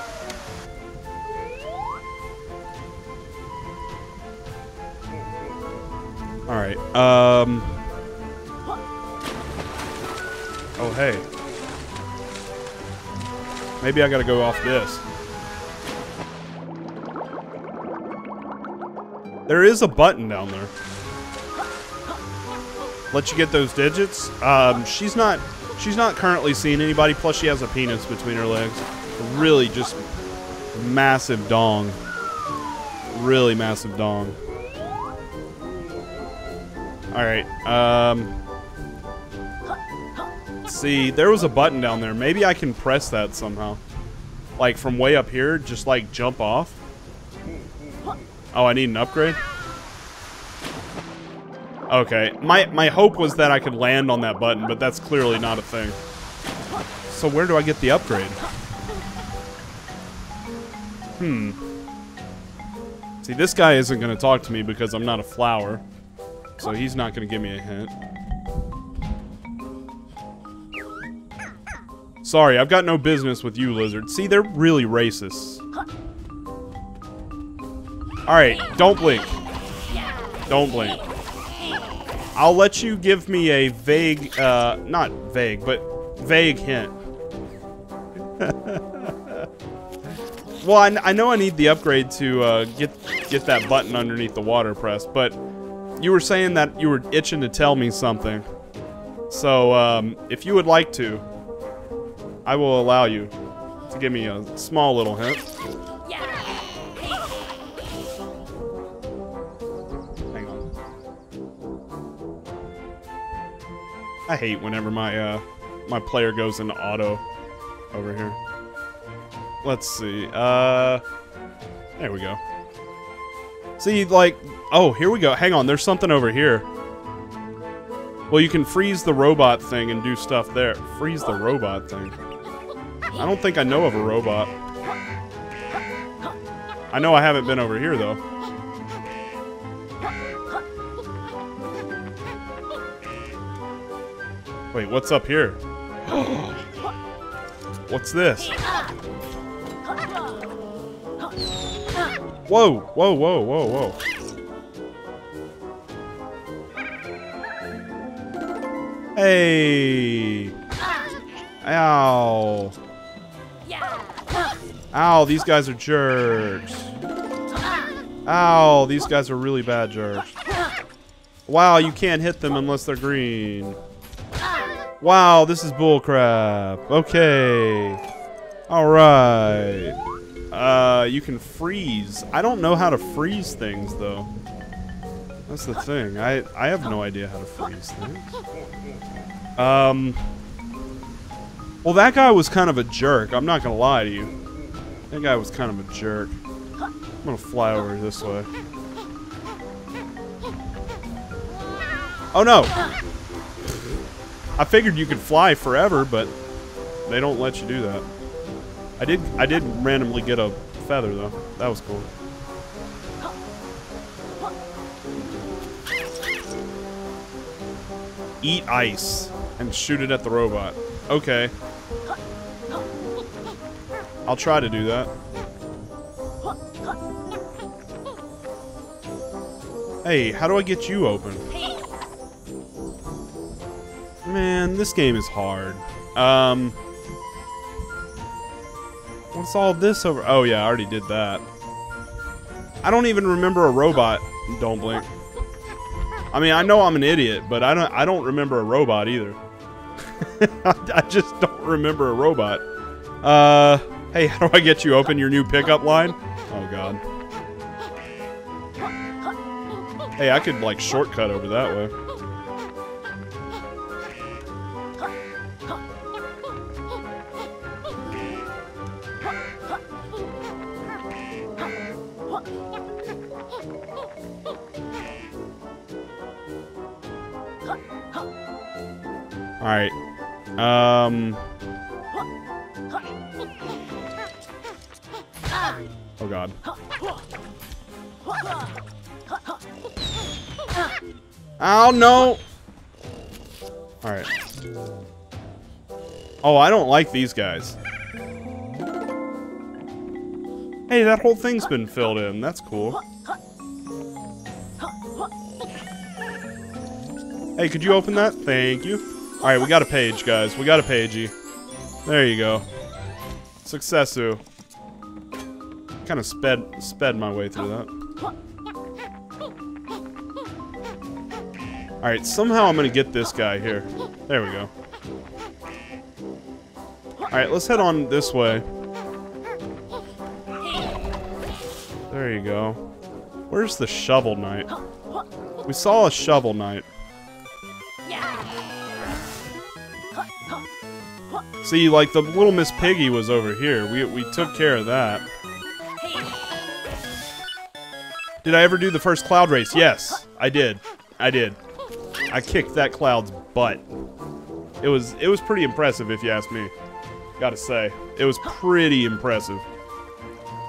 Alright, um... Oh, hey. Maybe I gotta go off this. There is a button down there. Let you get those digits. Um, she's not she's not currently seeing anybody, plus she has a penis between her legs. Really just massive dong. Really massive dong. Alright, um... See, there was a button down there. Maybe I can press that somehow. Like, from way up here, just, like, jump off. Oh, I need an upgrade? Okay. My, my hope was that I could land on that button, but that's clearly not a thing. So where do I get the upgrade? Hmm. See, this guy isn't going to talk to me because I'm not a flower. So he's not going to give me a hint. Sorry, I've got no business with you, lizard. See, they're really racist. Alright, don't blink. Don't blink. I'll let you give me a vague, uh, not vague, but vague hint. (laughs) well, I, I, know I need the upgrade to uh, get get that button underneath the water press, but you were saying that you were itching to tell me something. So, um, if you would like to, I will allow you to give me a small little hint. I hate whenever my uh, my player goes into auto over here. Let's see. Uh, there we go. See, like, oh, here we go. Hang on, there's something over here. Well, you can freeze the robot thing and do stuff there. Freeze the robot thing. I don't think I know of a robot. I know I haven't been over here, though. Wait, what's up here? what's this? Whoa, whoa, whoa, whoa, whoa. Hey! Ow! Ow, these guys are jerks. Ow, these guys are really bad jerks. Wow, you can't hit them unless they're green. Wow, this is bullcrap. Okay. Alright. Uh, you can freeze. I don't know how to freeze things, though. That's the thing. I, I have no idea how to freeze things. Um... Well, that guy was kind of a jerk. I'm not gonna lie to you. That guy was kind of a jerk. I'm gonna fly over this way. Oh no! I figured you could fly forever, but they don't let you do that. I did I did randomly get a feather though. That was cool. Eat ice and shoot it at the robot. Okay. I'll try to do that. Hey, how do I get you open? Man, this game is hard. Um... What's all this over? Oh yeah, I already did that. I don't even remember a robot. Don't blink. I mean, I know I'm an idiot, but I don't. I don't remember a robot either. (laughs) I just don't remember a robot. Uh, hey, (laughs) how do I get you open your new pickup line? Oh god. Hey, I could like shortcut over that way. Alright. Um... Oh god. Oh no! Alright. Oh, I don't like these guys. Hey, that whole thing's been filled in. That's cool. Hey, could you open that? Thank you. Alright, we got a page, guys. We got a pagey. There you go. Successu. Kind of sped sped my way through that. Alright, somehow I'm gonna get this guy here. There we go. Alright, let's head on this way. There you go. Where's the shovel knight? We saw a shovel knight. See, like, the little Miss Piggy was over here. We, we took care of that. Did I ever do the first cloud race? Yes, I did. I did. I kicked that cloud's butt. It was it was pretty impressive if you ask me. Gotta say. It was pretty impressive.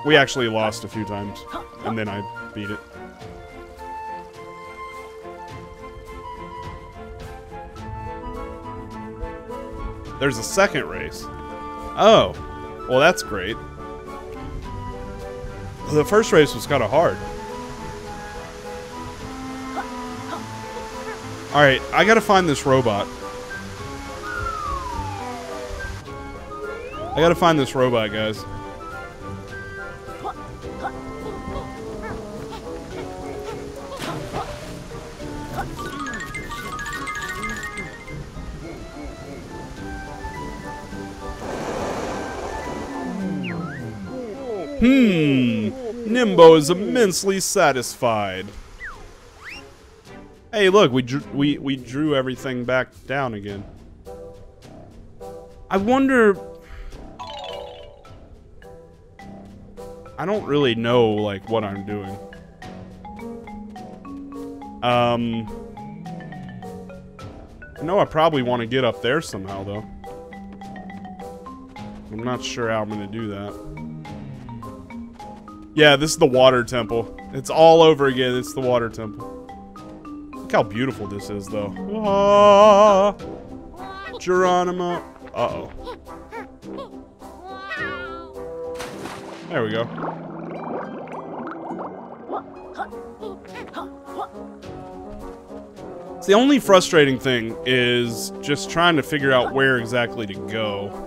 We actually lost a few times, and then I beat it. There's a second race. Oh. Well, that's great. The first race was kind of hard. Alright, I gotta find this robot. I gotta find this robot, guys. Hmm. Nimbo is immensely satisfied. Hey, look, we drew, we we drew everything back down again. I wonder. I don't really know like what I'm doing. Um. I know I probably want to get up there somehow though. I'm not sure how I'm gonna do that. Yeah, this is the water temple. It's all over again. It's the water temple. Look how beautiful this is, though. Ah, Geronimo. Uh-oh. There we go. the only frustrating thing is just trying to figure out where exactly to go.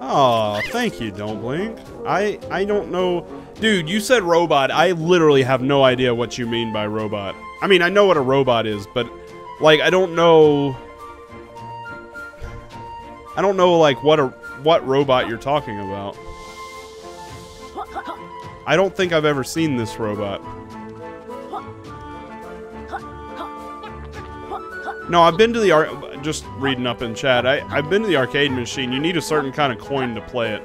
Oh, thank you, Don't Blink. I I don't know. Dude, you said robot. I literally have no idea what you mean by robot. I mean, I know what a robot is, but like I don't know I don't know like what a what robot you're talking about. I don't think I've ever seen this robot. No, I've been to the art just reading up in chat. I, I've been to the arcade machine. You need a certain kind of coin to play it.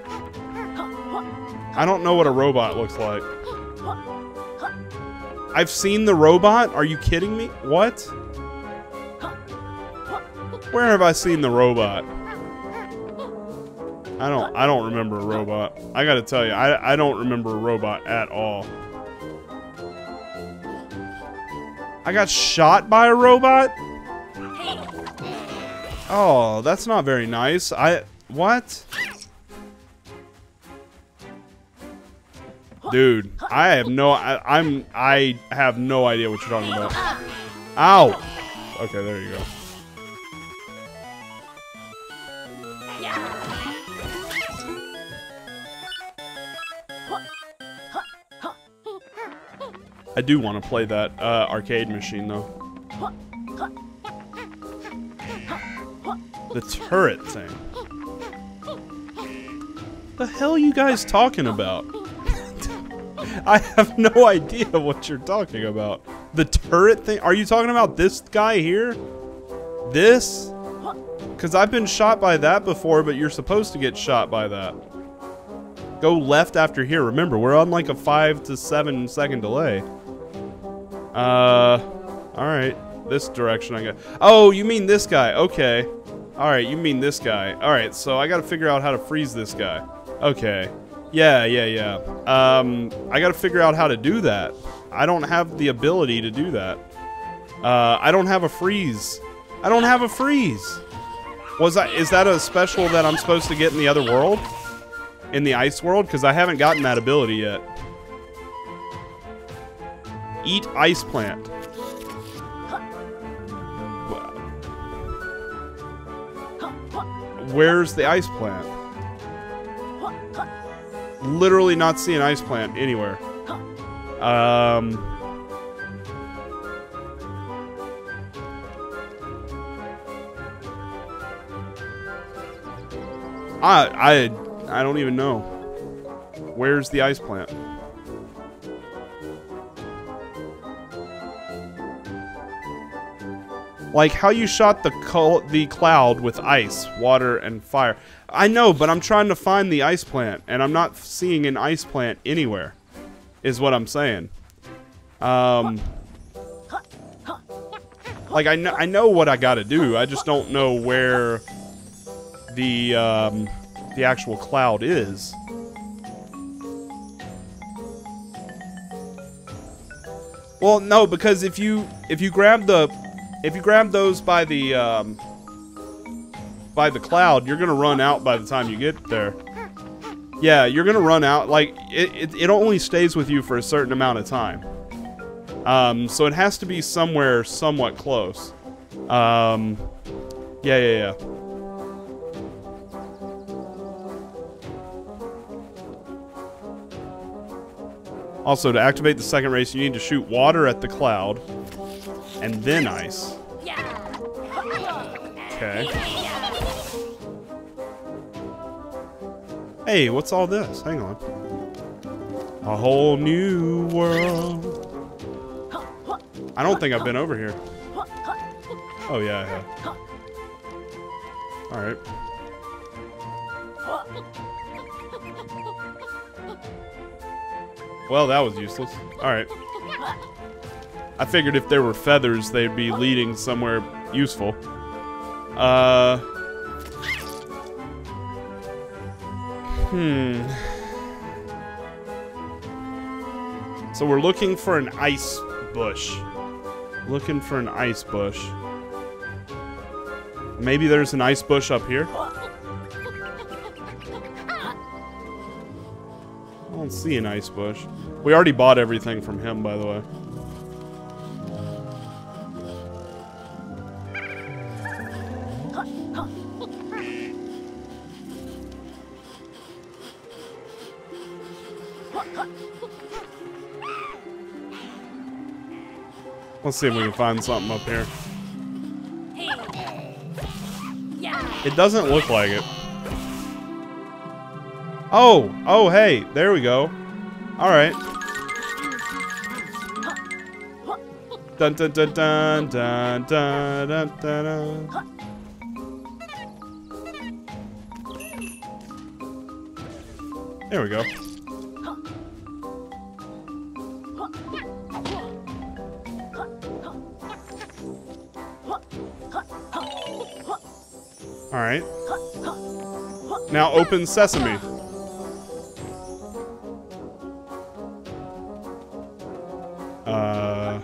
I don't know what a robot looks like. I've seen the robot? Are you kidding me? What? Where have I seen the robot? I don't I don't remember a robot. I gotta tell you, I, I don't remember a robot at all. I got shot by a robot? Oh, that's not very nice. I... What? Dude, I have no... I, I'm... I have no idea what you're talking about. Ow! Okay, there you go. I do want to play that uh, arcade machine, though. The turret thing. The hell you guys talking about? (laughs) I have no idea what you're talking about. The turret thing? Are you talking about this guy here? This? Because I've been shot by that before, but you're supposed to get shot by that. Go left after here. Remember, we're on like a five to seven second delay. Uh, all right. This direction I got. Oh, you mean this guy? Okay. All right, you mean this guy. All right, so I got to figure out how to freeze this guy. Okay. Yeah, yeah, yeah. Um, I got to figure out how to do that. I don't have the ability to do that. Uh, I don't have a freeze. I don't have a freeze. Was that is that a special that I'm supposed to get in the other world? In the ice world? Because I haven't gotten that ability yet. Eat ice plant. Where's the ice plant? Literally not seeing ice plant anywhere. Um... I I I don't even know. Where's the ice plant? Like how you shot the the cloud with ice, water, and fire. I know, but I'm trying to find the ice plant, and I'm not seeing an ice plant anywhere. Is what I'm saying. Um, like I know I know what I got to do. I just don't know where the um, the actual cloud is. Well, no, because if you if you grab the if you grab those by the um, by the cloud, you're gonna run out by the time you get there. Yeah, you're gonna run out. Like it, it, it only stays with you for a certain amount of time. Um, so it has to be somewhere somewhat close. Um, yeah, yeah, yeah. Also, to activate the second race, you need to shoot water at the cloud, and then ice. Okay. Hey, what's all this? Hang on. A whole new world. I don't think I've been over here. Oh, yeah, I have. Alright. Well, that was useless. Alright. I figured if there were feathers, they'd be leading somewhere useful. Uh... Hmm. So we're looking for an ice bush. Looking for an ice bush. Maybe there's an ice bush up here? I don't see an ice bush. We already bought everything from him, by the way. Let's see if we can find something up here. It doesn't look like it. Oh, oh, hey, there we go. All right. Dun dun dun dun dun dun dun dun. dun. There we go. Now open sesame. Uh.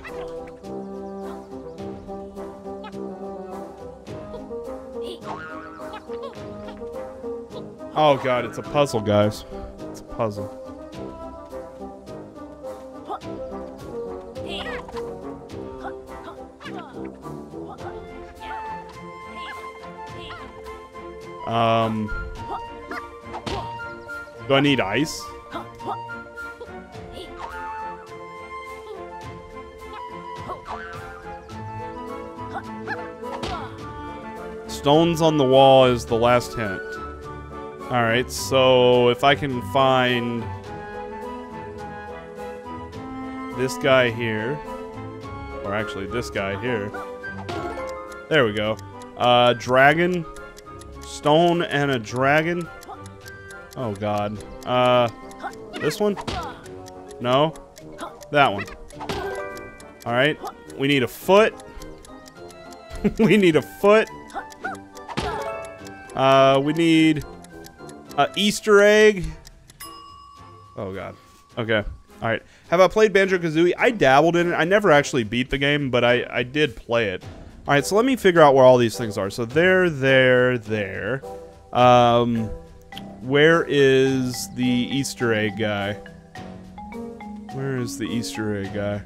Oh god, it's a puzzle, guys. It's a puzzle. Um. Do I need ice? Stones on the wall is the last hint. Alright, so if I can find this guy here, or actually this guy here, there we go. Uh, dragon, stone and a dragon. Oh god. Uh, this one? No. That one. All right. We need a foot. (laughs) we need a foot. Uh, we need a Easter egg. Oh god. Okay. All right. Have I played Banjo Kazooie? I dabbled in it. I never actually beat the game, but I I did play it. All right. So let me figure out where all these things are. So there, there, there. Um, where is the Easter egg guy? Where is the Easter egg guy?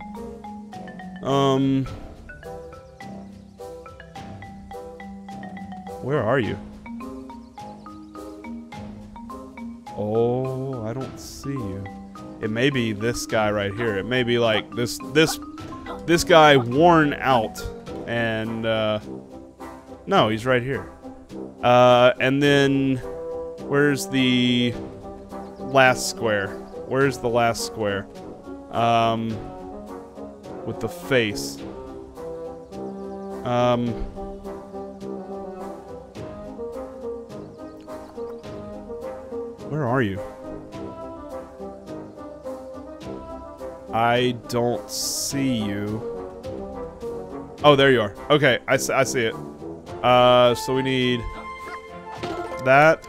Um. Where are you? Oh, I don't see you. It may be this guy right here. It may be like this this this guy worn out and uh no, he's right here. Uh and then where's the last square? Where's the last square? Um with the face. Um Where are you? I don't see you. Oh, there you are. Okay, I, I see it. Uh, so we need that,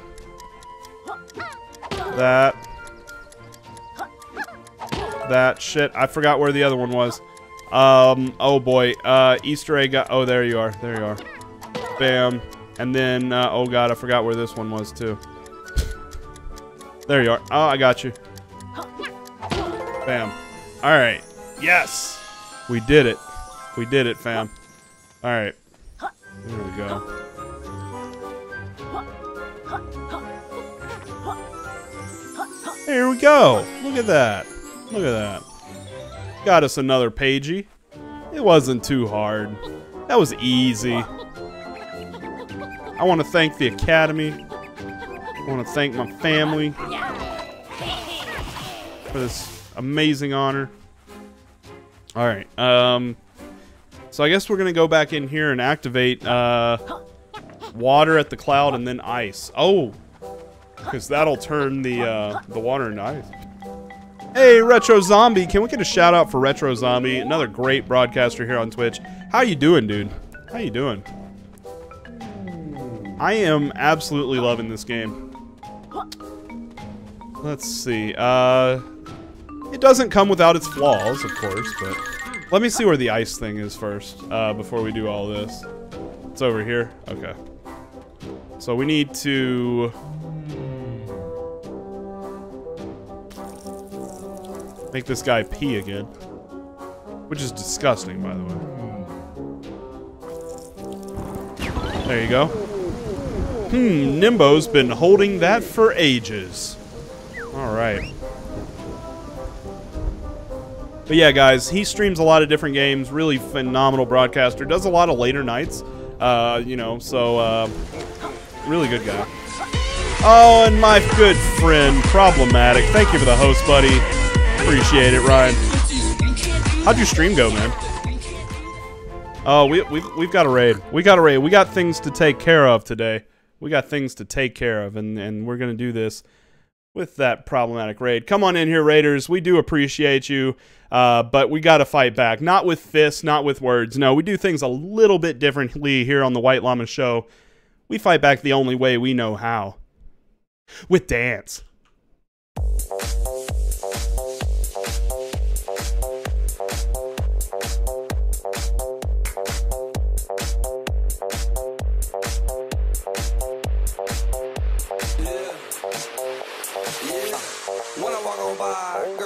that, that. Shit, I forgot where the other one was. Um, oh boy. Uh, Easter egg. Oh, there you are. There you are. Bam. And then, uh, oh god, I forgot where this one was too. (laughs) There you are. Oh, I got you. Bam. Alright. Yes! We did it. We did it, fam. Alright. There we go. Here we go. Look at that. Look at that. Got us another pagey. It wasn't too hard. That was easy. I want to thank the Academy. I want to thank my family for this amazing honor. All right. Um, so I guess we're going to go back in here and activate uh, water at the cloud and then ice. Oh, because that'll turn the uh, the water into ice. Hey, Retro Zombie, can we get a shout out for Retro Zombie, another great broadcaster here on Twitch? How you doing, dude? How you doing? I am absolutely loving this game. Let's see. Uh, it doesn't come without its flaws, of course, but let me see where the ice thing is first uh, before we do all this. It's over here. Okay. So we need to make this guy pee again, which is disgusting, by the way. There you go. Hmm, Nimbo's been holding that for ages. Alright. But yeah, guys, he streams a lot of different games. Really phenomenal broadcaster. Does a lot of later nights. Uh, you know, so, uh, really good guy. Oh, and my good friend, Problematic. Thank you for the host, buddy. Appreciate it, Ryan. How'd your stream go, man? Oh, we, we, we've got a raid. We got a raid. We got things to take care of today. We got things to take care of, and, and we're going to do this with that problematic raid. Come on in here, Raiders. We do appreciate you, uh, but we got to fight back. Not with fists, not with words. No, we do things a little bit differently here on the White Llama Show. We fight back the only way we know how with dance. I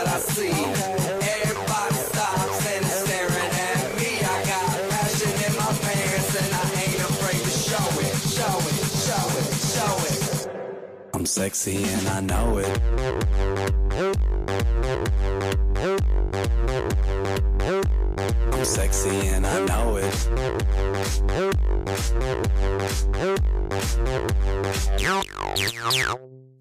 I see. Everybody stops and is staring at me. I got passion in my pants and I ain't afraid to show it, show it, show it, show it. I'm sexy and I know it. I'm sexy and I know it.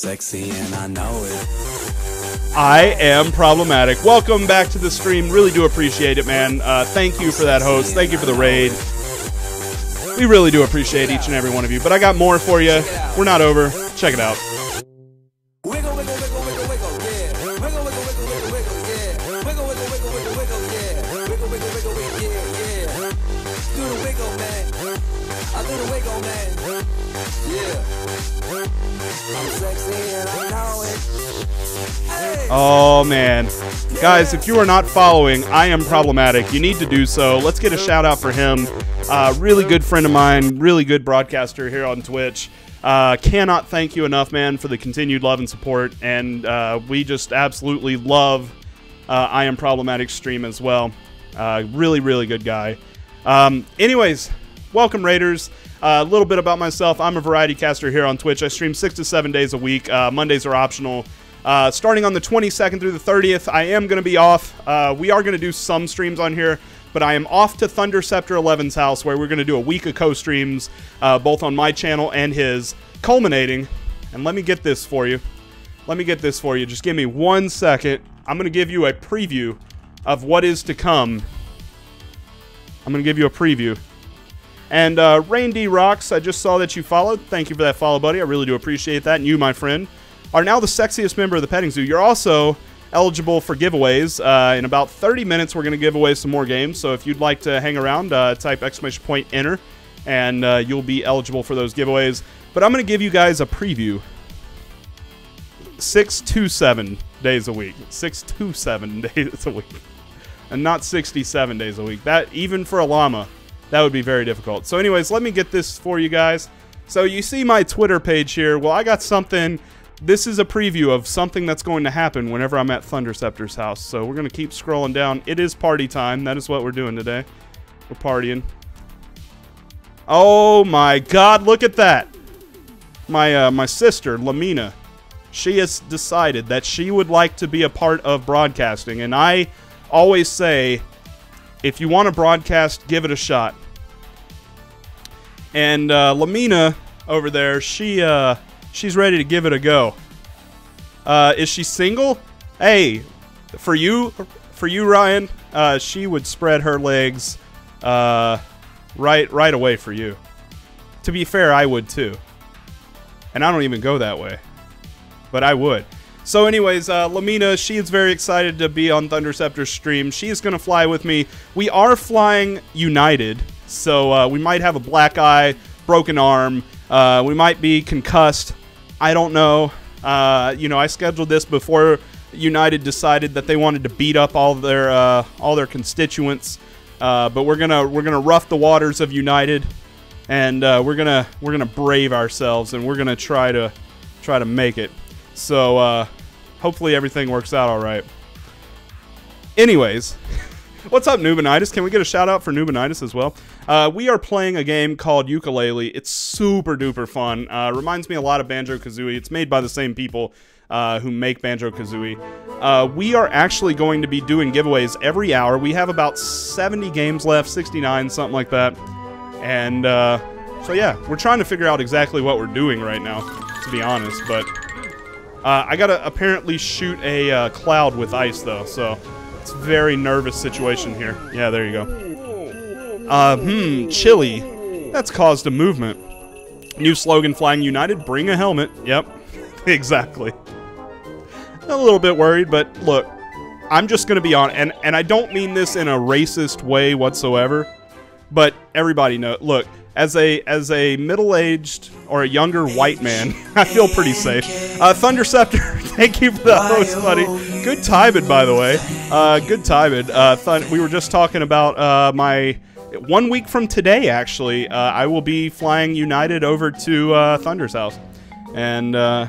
sexy and I know it. I am problematic. Welcome back to the stream. Really do appreciate it, man. Uh, thank you for that host. Thank you for the raid. We really do appreciate each and every one of you. But I got more for you. We're not over. Check it out. Oh, man. Guys, if you are not following I Am Problematic, you need to do so. Let's get a shout out for him. Uh, really good friend of mine, really good broadcaster here on Twitch. Uh, cannot thank you enough, man, for the continued love and support. And uh, we just absolutely love uh, I Am Problematic stream as well. Uh, really, really good guy. Um, anyways, welcome, Raiders. Uh, a little bit about myself. I'm a variety caster here on Twitch. I stream six to seven days a week. Uh, Mondays are optional. Uh, starting on the 22nd through the 30th, I am going to be off. Uh, we are going to do some streams on here, but I am off to Thunderceptor 11's house where we're going to do a week of co streams, uh, both on my channel and his, culminating. And let me get this for you. Let me get this for you. Just give me one second. I'm going to give you a preview of what is to come. I'm going to give you a preview. And uh, Rain D Rocks, I just saw that you followed. Thank you for that follow, buddy. I really do appreciate that. And you, my friend, are now the sexiest member of the petting zoo. You're also eligible for giveaways. Uh, in about 30 minutes, we're going to give away some more games. So if you'd like to hang around, uh, type exclamation point enter, and uh, you'll be eligible for those giveaways. But I'm going to give you guys a preview. Six to seven days a week. Six to seven (laughs) days a week. And not 67 days a week. That, even for a llama, that would be very difficult. So, anyways, let me get this for you guys. So, you see my Twitter page here. Well, I got something. This is a preview of something that's going to happen whenever I'm at Thunderceptor's house. So, we're going to keep scrolling down. It is party time. That is what we're doing today. We're partying. Oh my god, look at that. My uh, my sister, Lamina, she has decided that she would like to be a part of broadcasting. And I always say, if you want to broadcast, give it a shot. And uh, Lamina over there, she uh, she's ready to give it a go. Uh, is she single? Hey, for you, for you, Ryan, uh, she would spread her legs uh, right right away for you. To be fair, I would too. And I don't even go that way, but I would. So, anyways, uh, Lamina, she is very excited to be on Thunderceptor's stream. She is going to fly with me. We are flying United, so uh, we might have a black eye, broken arm. Uh, we might be concussed. I don't know. Uh, you know, I scheduled this before United decided that they wanted to beat up all their uh, all their constituents. Uh, but we're gonna we're gonna rough the waters of United, and uh, we're gonna we're gonna brave ourselves, and we're gonna try to try to make it. So uh, hopefully everything works out all right. Anyways, (laughs) what's up, Nubanitis? Can we get a shout out for Nubanitis as well? Uh, we are playing a game called Ukulele. It's super duper fun. Uh, reminds me a lot of Banjo Kazooie. It's made by the same people uh, who make Banjo Kazooie. Uh, we are actually going to be doing giveaways every hour. We have about 70 games left, 69, something like that. And uh, so, yeah, we're trying to figure out exactly what we're doing right now, to be honest. But uh, I gotta apparently shoot a uh, cloud with ice, though, so it's very nervous situation here. Yeah, there you go. Uh, hmm, chili. That's caused a movement. New slogan, Flying United, bring a helmet. Yep, (laughs) exactly. a little bit worried, but look, I'm just gonna be on, and and I don't mean this in a racist way whatsoever, but everybody know. Look, as a as a middle-aged or a younger white man, (laughs) I feel pretty safe. Uh, Thunder Scepter, (laughs) thank you for the host, buddy. Good timing, by the way. Uh, good timing. Uh, we were just talking about uh, my one week from today. Actually, uh, I will be flying United over to uh, Thunder's house, and uh,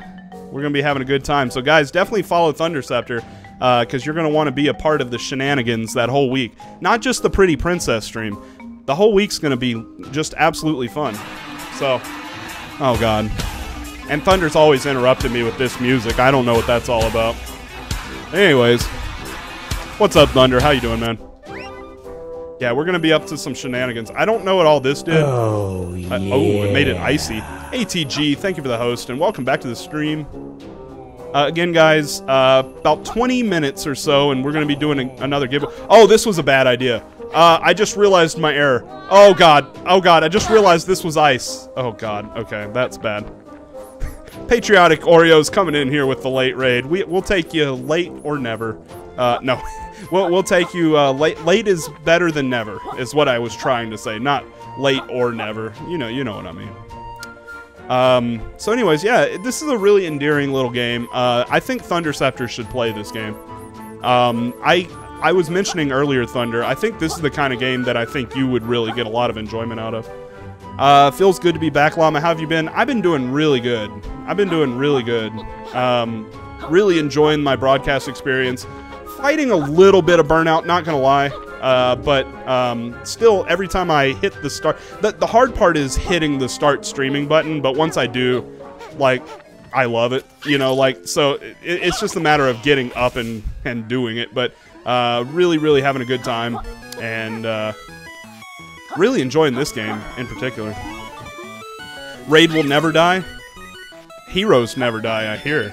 we're gonna be having a good time. So, guys, definitely follow Thunder Scepter because you're gonna want to be a part of the shenanigans that whole week. Not just the Pretty Princess stream. The whole week's gonna be just absolutely fun. So, oh god. And Thunder's always interrupted me with this music. I don't know what that's all about. Anyways, what's up, Thunder? How you doing, man? Yeah, we're gonna be up to some shenanigans. I don't know what all this did. Oh, yeah. Oh, it made it icy. ATG, thank you for the host, and welcome back to the stream. Uh, again, guys, uh, about 20 minutes or so, and we're going to be doing a, another giveaway. Oh, this was a bad idea. Uh, I just realized my error. Oh, God. Oh, God. I just realized this was ice. Oh, God. Okay, that's bad. Patriotic Oreos coming in here with the late raid. We, we'll take you late or never. Uh, no. (laughs) we'll, we'll take you uh, late. Late is better than never, is what I was trying to say. Not late or never. You know, you know what I mean. Um, so, anyways, yeah, this is a really endearing little game. Uh, I think Thunder Scepter should play this game. Um, I I was mentioning earlier, Thunder. I think this is the kind of game that I think you would really get a lot of enjoyment out of. Uh, feels good to be back, Llama. How have you been? I've been doing really good. I've been doing really good. Um, really enjoying my broadcast experience. Fighting a little bit of burnout, not gonna lie. Uh, but um, still, every time I hit the start, the, the hard part is hitting the start streaming button. But once I do, like, I love it. You know, like so. It, it's just a matter of getting up and and doing it. But uh, really, really having a good time, and uh, really enjoying this game in particular. Raid will never die. Heroes never die. I hear.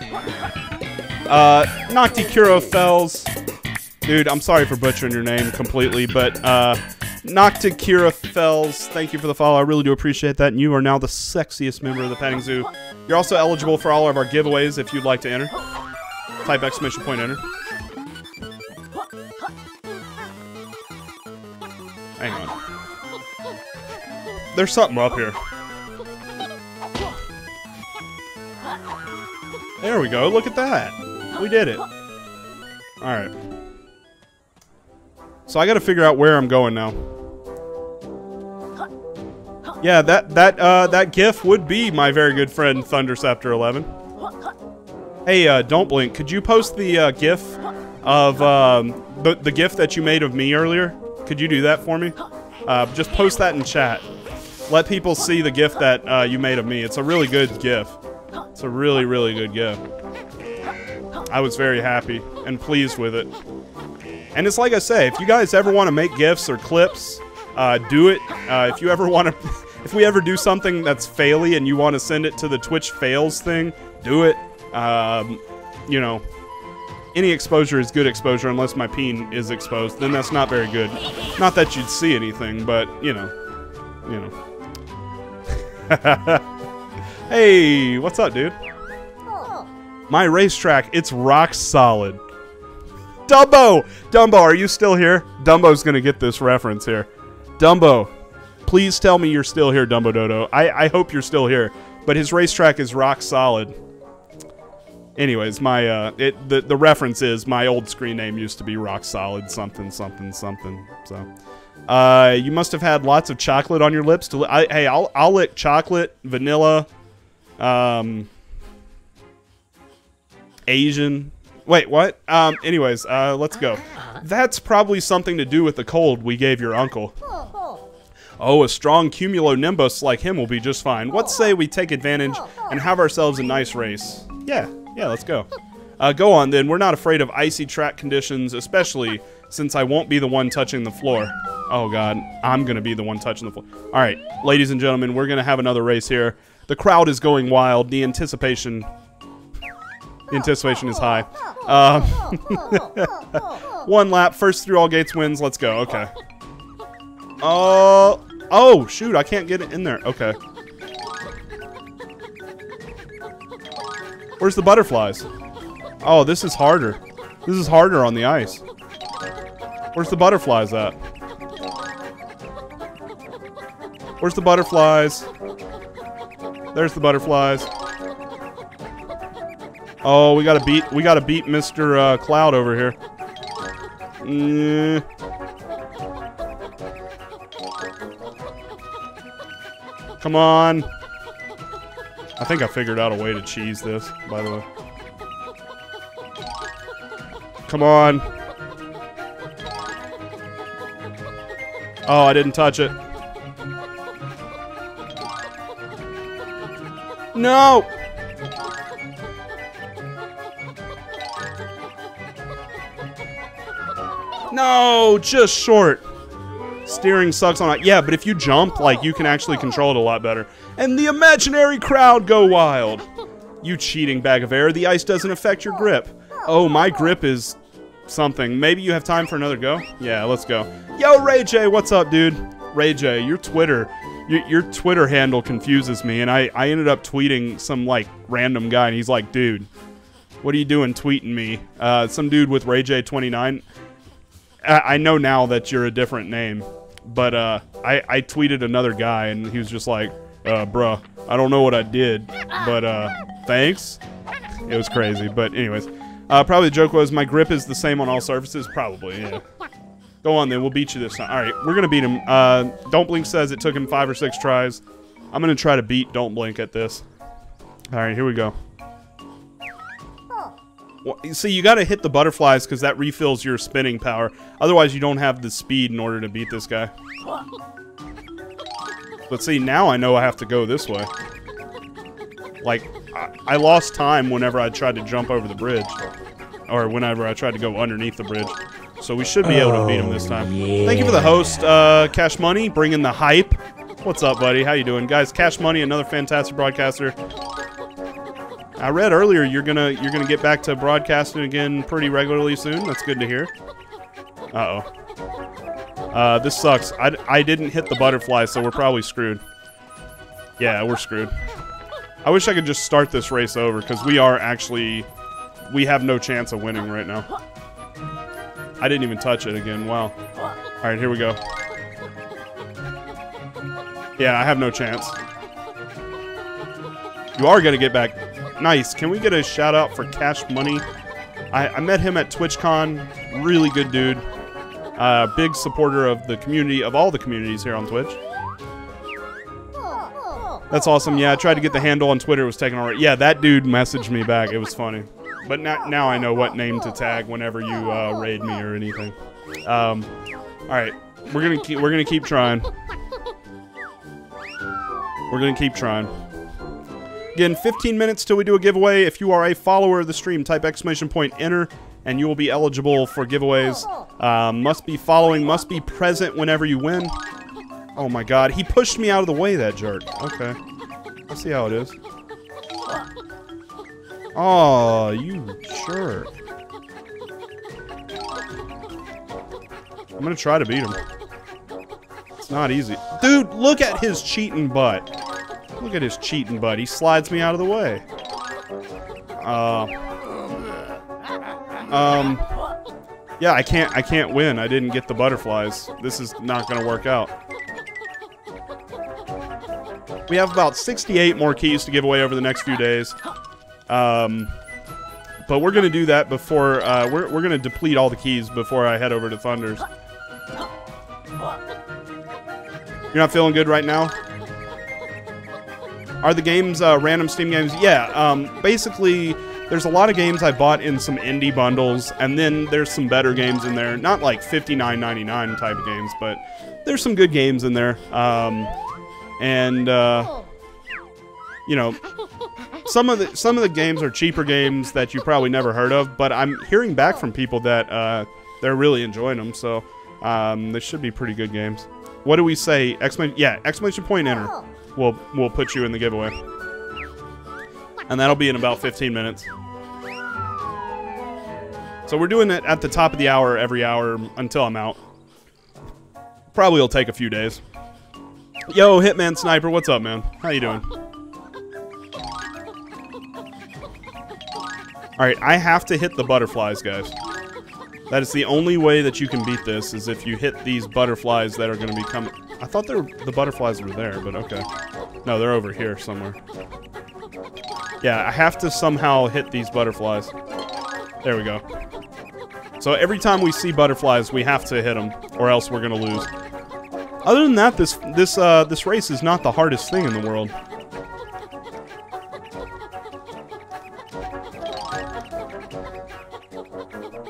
Uh, Nocti Kuro Fells. Dude, I'm sorry for butchering your name completely, but uh, Nocta Kira Fells, thank you for the follow. I really do appreciate that. And you are now the sexiest member of the Petting Zoo. You're also eligible for all of our giveaways if you'd like to enter. Type exclamation point enter. Hang on. There's something up here. There we go. Look at that. We did it. Alright. So I got to figure out where I'm going now. Yeah, that that uh, that GIF would be my very good friend Thunder Scepter 11. Hey, uh, don't blink. Could you post the uh, GIF of um, the the GIF that you made of me earlier? Could you do that for me? Uh, just post that in chat. Let people see the gift that uh, you made of me. It's a really good gift. It's a really really good gift. I was very happy and pleased with it. And it's like I say, if you guys ever want to make gifts or clips, uh, do it. Uh, if you ever want to, (laughs) if we ever do something that's faily and you want to send it to the Twitch fails thing, do it. Um, you know, any exposure is good exposure unless my peen is exposed. Then that's not very good. Not that you'd see anything, but you know, you know. (laughs) hey, what's up, dude? My racetrack, it's rock solid. Dumbo! Dumbo, are you still here? Dumbo's gonna get this reference here. Dumbo, please tell me you're still here, Dumbo Dodo. I, I hope you're still here. But his racetrack is rock solid. Anyways, my uh, it the the reference is my old screen name used to be rock solid something something something. So, uh, you must have had lots of chocolate on your lips. To li- I, hey, I'll I'll lick chocolate, vanilla, um, Asian, Wait, what? Um, anyways, uh, let's go. That's probably something to do with the cold we gave your uncle. Oh, a strong cumulonimbus like him will be just fine. What say we take advantage and have ourselves a nice race? Yeah, yeah, let's go. Uh, go on then. We're not afraid of icy track conditions, especially since I won't be the one touching the floor. Oh god, I'm gonna be the one touching the floor. All right, ladies and gentlemen, we're gonna have another race here. The crowd is going wild. The anticipation the anticipation is high. Um, (laughs) one lap, first through all gates wins. Let's go. Okay. Oh, oh, shoot! I can't get it in there. Okay. Where's the butterflies? Oh, this is harder. This is harder on the ice. Where's the butterflies at? Where's the butterflies? There's the butterflies. Oh, we gotta beat we gotta beat Mr. Uh, Cloud over here. Mm. Come on. I think I figured out a way to cheese this, by the way. Come on. Oh, I didn't touch it. No! No, just short. Steering sucks on it. Yeah, but if you jump, like, you can actually control it a lot better. And the imaginary crowd go wild. You cheating bag of air. The ice doesn't affect your grip. Oh, my grip is something. Maybe you have time for another go? Yeah, let's go. Yo, Ray J, what's up, dude? Ray J, your Twitter, your, your Twitter handle confuses me, and I, I ended up tweeting some, like, random guy, and he's like, dude, what are you doing tweeting me? Uh, some dude with Ray J29. I, I know now that you're a different name, but uh, I, I tweeted another guy, and he was just like, uh, bruh, I don't know what I did, but uh, thanks. It was crazy, but anyways. Uh, probably the joke was my grip is the same on all surfaces. Probably, yeah. Go on then, we'll beat you this time. All right, we're gonna beat him. Uh, Don't Blink says it took him five or six tries. I'm gonna try to beat Don't Blink at this. All right, here we go. Well, see, you got to hit the butterflies because that refills your spinning power. Otherwise, you don't have the speed in order to beat this guy. But see, now I know I have to go this way. Like, I, I lost time whenever I tried to jump over the bridge. Or whenever I tried to go underneath the bridge. So we should be able to beat him this time. Thank you for the host, uh, Cash Money, bringing the hype. What's up, buddy? How you doing? Guys, Cash Money, another fantastic broadcaster. I read earlier you're gonna you're gonna get back to broadcasting again pretty regularly soon. That's good to hear. Uh oh. Uh, this sucks. I, I didn't hit the butterfly, so we're probably screwed. Yeah, we're screwed. I wish I could just start this race over because we are actually we have no chance of winning right now. I didn't even touch it again. Wow. All right, here we go. Yeah, I have no chance. You are gonna get back. Nice. Can we get a shout out for Cash Money? I, I met him at TwitchCon. Really good dude. Uh, big supporter of the community, of all the communities here on Twitch. That's awesome. Yeah, I tried to get the handle on Twitter. It was taken already. Yeah, that dude messaged me back. It was funny. But now, now I know what name to tag whenever you uh, raid me or anything. Um, all right, we're gonna keep we're gonna keep trying. We're gonna keep trying. Again, 15 minutes till we do a giveaway. If you are a follower of the stream, type exclamation point enter, and you will be eligible for giveaways. Um, must be following, must be present whenever you win. Oh my god, he pushed me out of the way, that jerk. Okay. Let's see how it is. Oh, you jerk. I'm gonna try to beat him. It's not easy. Dude, look at his cheating butt. Look at his cheating butt. He slides me out of the way. Uh, um, yeah, I can't. I can't win. I didn't get the butterflies. This is not gonna work out. We have about 68 more keys to give away over the next few days. Um, but we're gonna do that before uh, we're we're gonna deplete all the keys before I head over to Thunders. You're not feeling good right now. Are the games uh, random Steam games? Yeah. Um, basically, there's a lot of games I bought in some indie bundles, and then there's some better games in there. Not like $59.99 type of games, but there's some good games in there. Um, and uh, you know, some of the some of the games are cheaper games that you probably never heard of. But I'm hearing back from people that uh, they're really enjoying them, so um, they should be pretty good games. What do we say? Exclamation! Yeah, exclamation point enter. We'll we'll put you in the giveaway, and that'll be in about 15 minutes. So we're doing it at the top of the hour every hour until I'm out. Probably will take a few days. Yo, Hitman Sniper, what's up, man? How you doing? Alright, I have to hit the butterflies, guys. That is the only way that you can beat this, is if you hit these butterflies that are going to be coming... I thought were, the butterflies were there, but okay. No, they're over here somewhere. Yeah, I have to somehow hit these butterflies. There we go. So every time we see butterflies, we have to hit them, or else we're going to lose. Other than that, this this uh, this race is not the hardest thing in the world.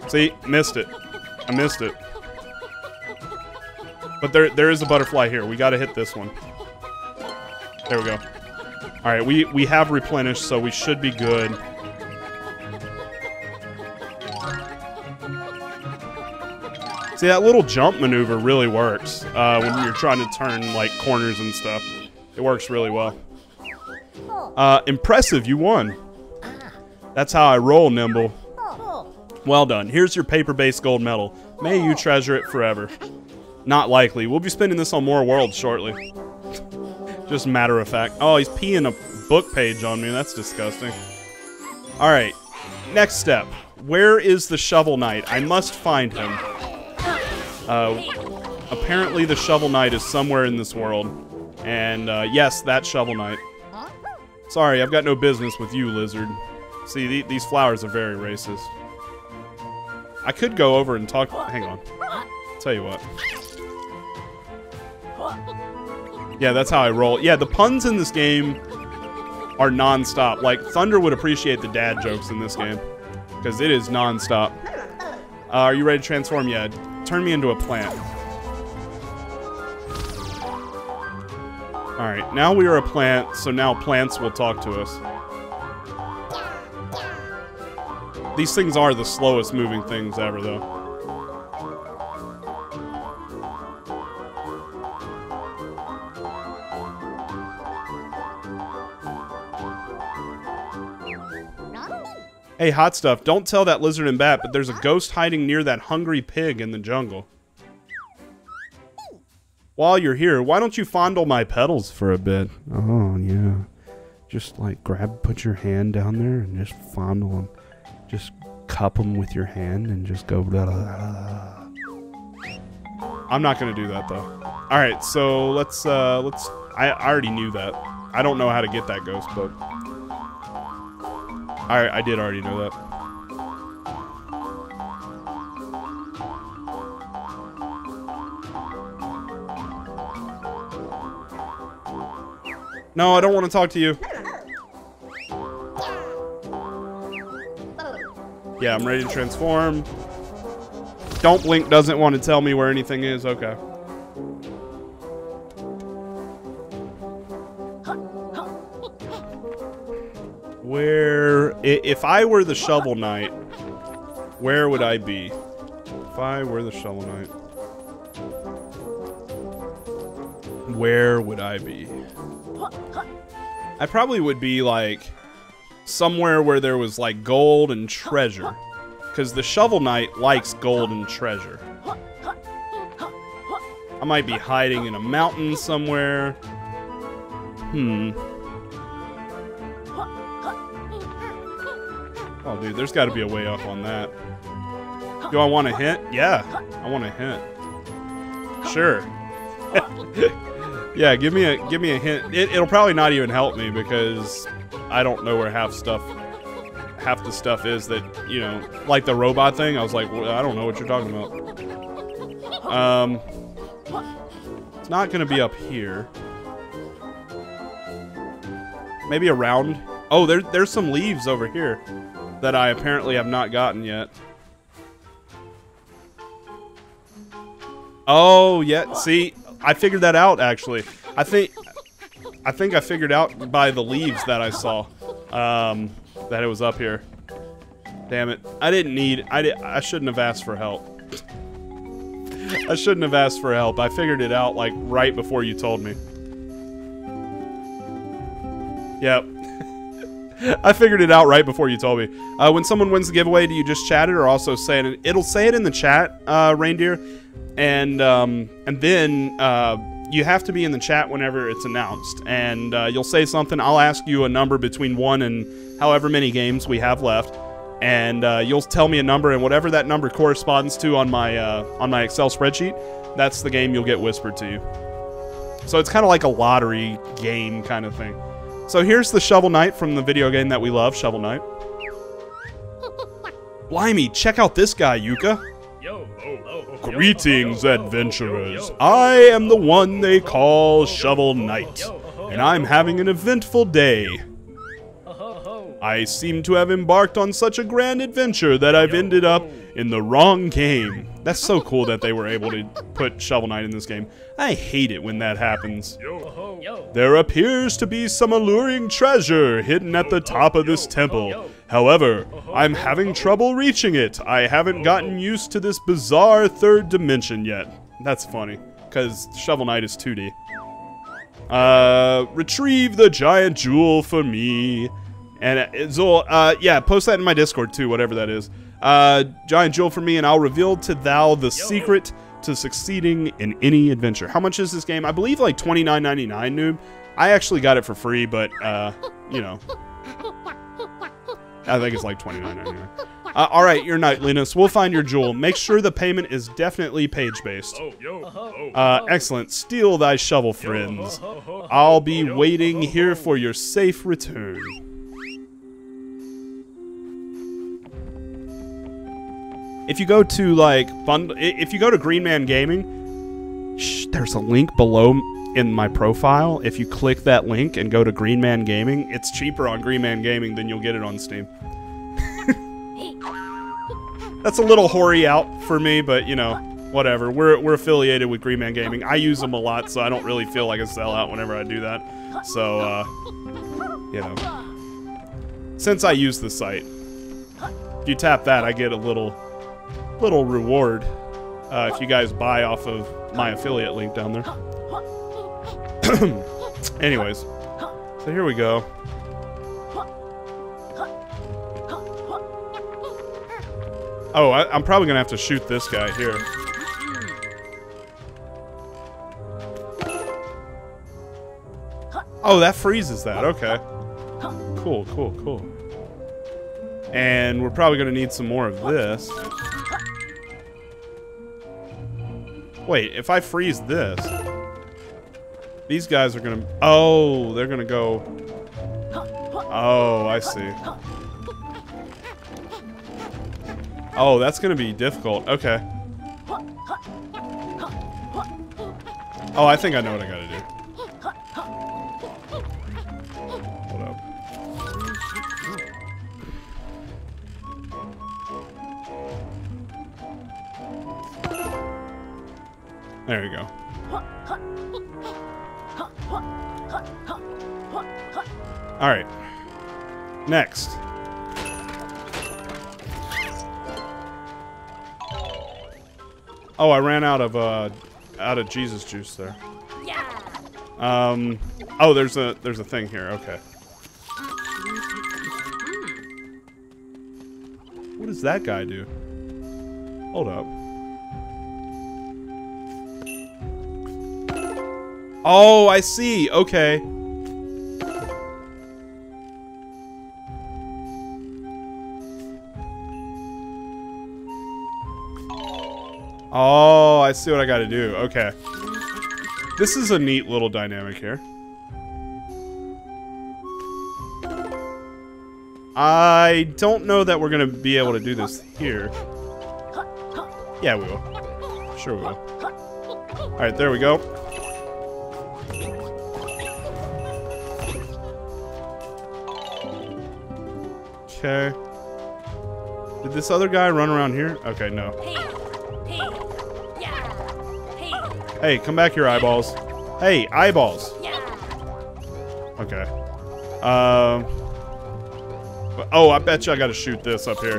See, missed it. I missed it. But there there is a butterfly here. We got to hit this one. There we go. All right, we we have replenished, so we should be good. See, that little jump maneuver really works uh, when you're trying to turn, like, corners and stuff. It works really well. Uh, impressive, you won. That's how I roll, Nimble. Well done. Here's your paper-based gold medal. May you treasure it forever. Not likely. We'll be spending this on more worlds shortly. Just matter of fact. Oh, he's peeing a book page on me. That's disgusting. All right. Next step. Where is the Shovel Knight? I must find him. Uh, apparently the Shovel Knight is somewhere in this world. And, uh, yes, that Shovel Knight. Sorry, I've got no business with you, lizard. See, the these flowers are very racist. I could go over and talk... Hang on. tell you what. Yeah, that's how I roll. Yeah, the puns in this game are non-stop. Like, Thunder would appreciate the dad jokes in this game. Because it is non-stop. Uh, are you ready to transform? Yeah. Turn me into a plant. Alright, now we are a plant, so now plants will talk to us. These things are the slowest moving things ever, though. Hey, hot stuff, don't tell that lizard and bat, but there's a ghost hiding near that hungry pig in the jungle. While you're here, why don't you fondle my petals for a bit? Oh, yeah. Just like grab, put your hand down there and just fondle them. Just cup them with your hand and just go blah, blah, blah. I'm not gonna do that though. All right, so let's uh let's. I, I already knew that. I don't know how to get that ghost, but I I did already know that. No, I don't want to talk to you. Yeah, I'm ready to transform. Don't blink doesn't want to tell me where anything is. Okay. Where, if I were the Shovel Knight, where would I be? If I were the Shovel Knight, where would I be? I probably would be like somewhere where there was like gold and treasure. Because the Shovel Knight likes gold and treasure. I might be hiding in a mountain somewhere. Hmm. Oh, dude, there's got to be a way up on that. Do I want a hint? Yeah, I want a hint. Sure. (laughs) yeah, give me a give me a hint. It, it'll probably not even help me because I don't know where half stuff half the stuff is that you know, like the robot thing. I was like, well, I don't know what you're talking about. Um, it's not gonna be up here. Maybe around. Oh, there, there's some leaves over here that I apparently have not gotten yet. Oh, yeah. See, I figured that out actually. I think I think I figured out by the leaves that I saw um, that it was up here. Damn it. I didn't need I did I shouldn't have asked for help. I shouldn't have asked for help. I figured it out like right before you told me. Yep. (laughs) I figured it out right before you told me. Uh, when someone wins the giveaway, do you just chat it or also say it? It'll say it in the chat, uh, reindeer, and um, and then uh, you have to be in the chat whenever it's announced, and uh, you'll say something. I'll ask you a number between one and however many games we have left, and uh, you'll tell me a number, and whatever that number corresponds to on my uh, on my Excel spreadsheet, that's the game you'll get whispered to you. So it's kind of like a lottery game kind of thing. So here's the Shovel Knight from the video game that we love, Shovel Knight. (laughs) Blimey, check out this guy, Yooka. Greetings, adventurers. I am the one they call Shovel Knight, and I'm having an eventful day. I seem to have embarked on such a grand adventure that I've ended up in the wrong game. That's so cool that they were able to put Shovel Knight in this game. I hate it when that happens. There appears to be some alluring treasure hidden at the top of this temple. However, I'm having trouble reaching it. I haven't gotten used to this bizarre third dimension yet. That's funny, because Shovel Knight is 2D. Uh, retrieve the giant jewel for me. And uh, Zool, uh, yeah, post that in my Discord too, whatever that is. Uh, giant jewel for me, and I'll reveal to thou the secret to succeeding in any adventure. How much is this game? I believe like twenty nine ninety nine, noob. I actually got it for free, but uh, you know, (laughs) I think it's like twenty nine ninety nine. Uh, all right, your knightliness. We'll find your jewel. Make sure the payment is definitely page based. Uh, excellent. Steel thy shovel, friends. I'll be waiting here for your safe return. If you go to like bundle, if you go to Green Man Gaming, shh, there's a link below in my profile. If you click that link and go to Green Man Gaming, it's cheaper on Green Man Gaming than you'll get it on Steam. (laughs) That's a little hoary out for me, but you know, whatever. We're we're affiliated with Green Man Gaming. I use them a lot, so I don't really feel like a sellout whenever I do that. So, uh, you know, since I use the site, if you tap that, I get a little little reward uh, if you guys buy off of my affiliate link down there. (clears throat) Anyways, so here we go. Oh, I, I'm probably gonna have to shoot this guy here. Oh, that freezes that. Okay. Cool, cool, cool. And we're probably gonna need some more of this. Wait, if I freeze this, these guys are gonna... Oh, they're gonna go... Oh, I see. Oh, that's gonna be difficult. Okay. Oh, I think I know what I gotta do. Hold up. There you go. Alright. Next. Oh, I ran out of, uh, out of Jesus juice there. Yeah. Um, oh, there's a, there's a thing here. Okay. What does that guy do? Hold up. Oh, I see. Okay. Oh, I see what I gotta do. Okay. This is a neat little dynamic here. I don't know that we're gonna be able to do this here. Yeah, we will. Sure we will. Alright, there we go. Okay. Did this other guy run around here? Okay, no. Hey, come back here, eyeballs. Hey, eyeballs. Okay. Um. Oh, I bet you I gotta shoot this up here.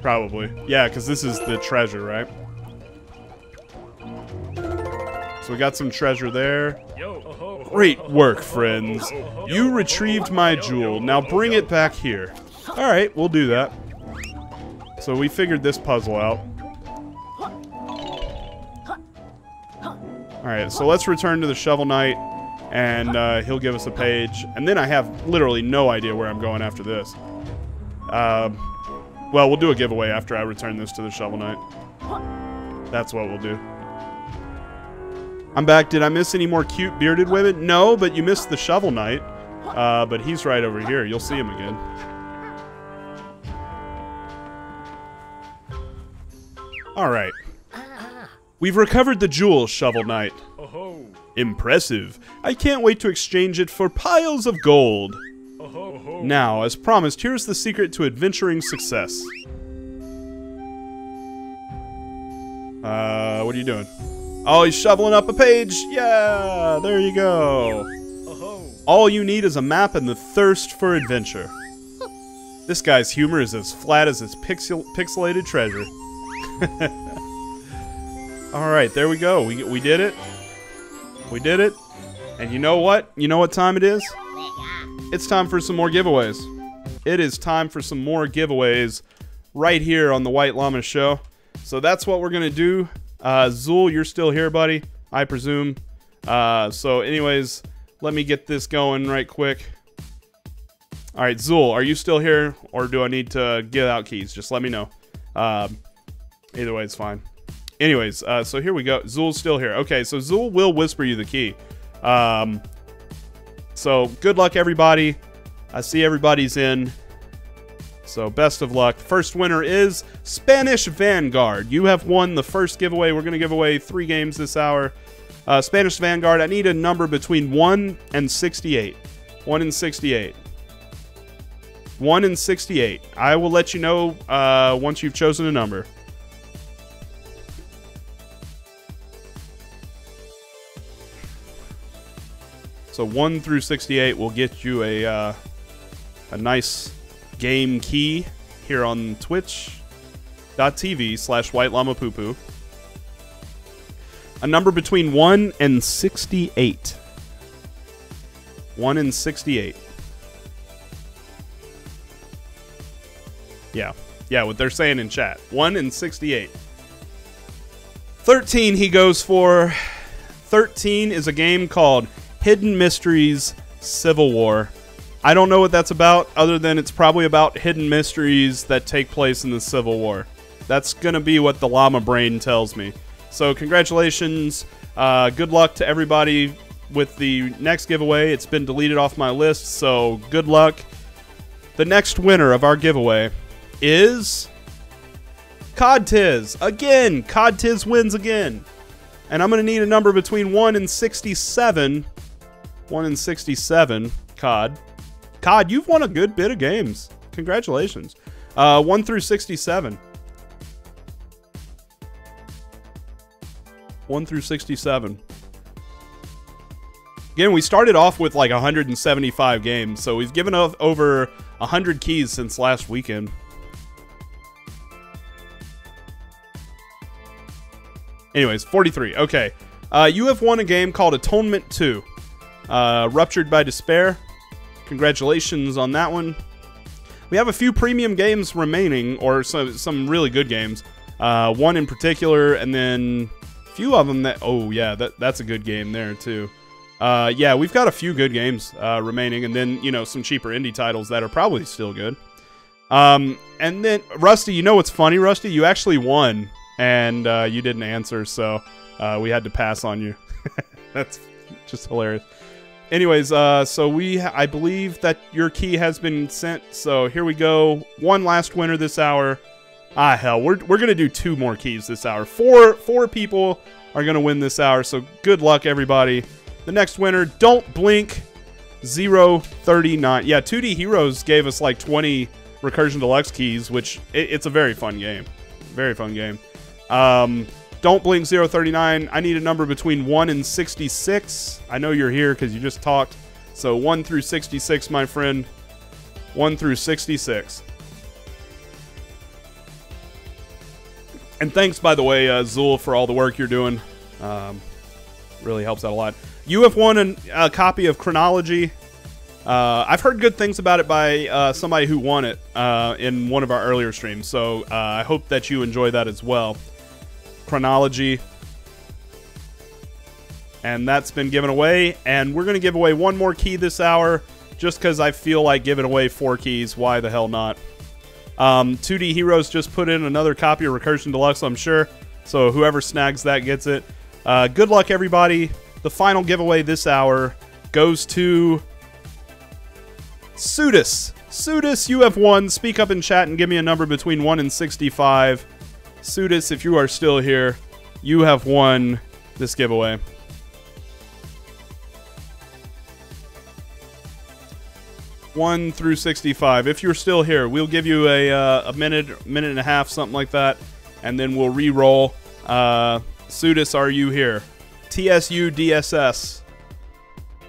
Probably. Yeah, because this is the treasure, right? So we got some treasure there. Great work, friends. You retrieved my jewel. Now bring it back here. Alright, we'll do that. So we figured this puzzle out. Alright, so let's return to the Shovel Knight. and uh, he'll give us a page. And then I have literally no idea where I'm going after this. Uh, well, we'll do a giveaway after I return this to the Shovel Knight. That's what we'll do. I'm back. Did I miss any more cute bearded women? No, but you missed the Shovel Knight. Uh, but he's right over here. You'll see him again. All right. We've recovered the jewel, Shovel Knight. Impressive. I can't wait to exchange it for piles of gold. Now, as promised, here's the secret to adventuring success. Uh, what are you doing? Oh, he's shoveling up a page. Yeah, there you go. All you need is a map and the thirst for adventure. This guy's humor is as flat as his pixel pixelated treasure. (laughs) Alright, there we go. We, we did it. We did it. And you know what? You know what time it is? It's time for some more giveaways. It is time for some more giveaways right here on the White Llama Show. So that's what we're going to do. Uh, Zool, you're still here, buddy, I presume. Uh, so anyways, let me get this going right quick. All right, Zool, are you still here, or do I need to get out keys? Just let me know. Um, either way, it's fine. Anyways, uh, so here we go. Zool's still here. Okay, so Zool will whisper you the key. Um, so good luck, everybody. I see everybody's in. So best of luck. First winner is Spanish Vanguard. You have won the first giveaway. We're going to give away three games this hour. Uh, Spanish Vanguard, I need a number between 1 and 68. 1 and 68. 1 and 68. I will let you know uh, once you've chosen a number. So 1 through 68 will get you a, uh, a nice game key here on twitch.tv slash white llama poo poo. A number between 1 and 68. 1 and 68. Yeah. Yeah, what they're saying in chat. 1 and 68. 13 he goes for. 13 is a game called Hidden Mysteries Civil War. I don't know what that's about, other than it's probably about hidden mysteries that take place in the Civil War. That's going to be what the llama brain tells me. So, congratulations. Uh, good luck to everybody with the next giveaway. It's been deleted off my list, so good luck. The next winner of our giveaway is Codtiz. Again, Codtiz wins again. And I'm going to need a number between 1 and 67. 1 in 67, Cod. Cod, you've won a good bit of games. Congratulations. Uh, 1 through 67. 1 through 67. Again, we started off with like 175 games, so we've given off over 100 keys since last weekend. Anyways, 43. Okay. Uh, you have won a game called Atonement 2. Uh, Ruptured by Despair. Congratulations on that one. We have a few premium games remaining, or some, some really good games. Uh, one in particular, and then a few of them that. Oh yeah, that that's a good game there too. Uh, yeah, we've got a few good games uh, remaining, and then you know some cheaper indie titles that are probably still good. Um, and then Rusty, you know what's funny, Rusty? You actually won, and uh, you didn't answer, so uh, we had to pass on you. (laughs) That's just hilarious. Anyways, uh, so we, I believe that your key has been sent. So here we go. One last winner this hour. Ah, hell, we're we're gonna do two more keys this hour. Four four people are gonna win this hour. So good luck, everybody. The next winner, don't blink. 039. Yeah, 2D Heroes gave us like 20 Recursion Deluxe keys, which it, it's a very fun game. Very fun game. Um, don't blink 039. I need a number between 1 and 66. I know you're here because you just talked. So 1 through 66, my friend. 1 through 66. And thanks, by the way, uh, Zool, for all the work you're doing. Um, really helps out a lot. You have won an, a copy of Chronology. Uh, I've heard good things about it by uh, somebody who won it uh, in one of our earlier streams, so uh, I hope that you enjoy that as well. Chronology. and that's been given away. And we're going to give away one more key this hour just because I feel like giving away four keys. Why the hell not? Um, 2D Heroes just put in another copy of Recursion Deluxe, I'm sure. So whoever snags that gets it. Uh, good luck, everybody. The final giveaway this hour goes to Sudis. Sudis, you have won. Speak up in chat and give me a number between 1 and 65. Sudis, if you are still here, you have won this giveaway. One through sixty-five. If you're still here, we'll give you a, uh, a minute, minute and a half, something like that, and then we'll re-roll. Uh, Sudis, are you here? TSU DSS.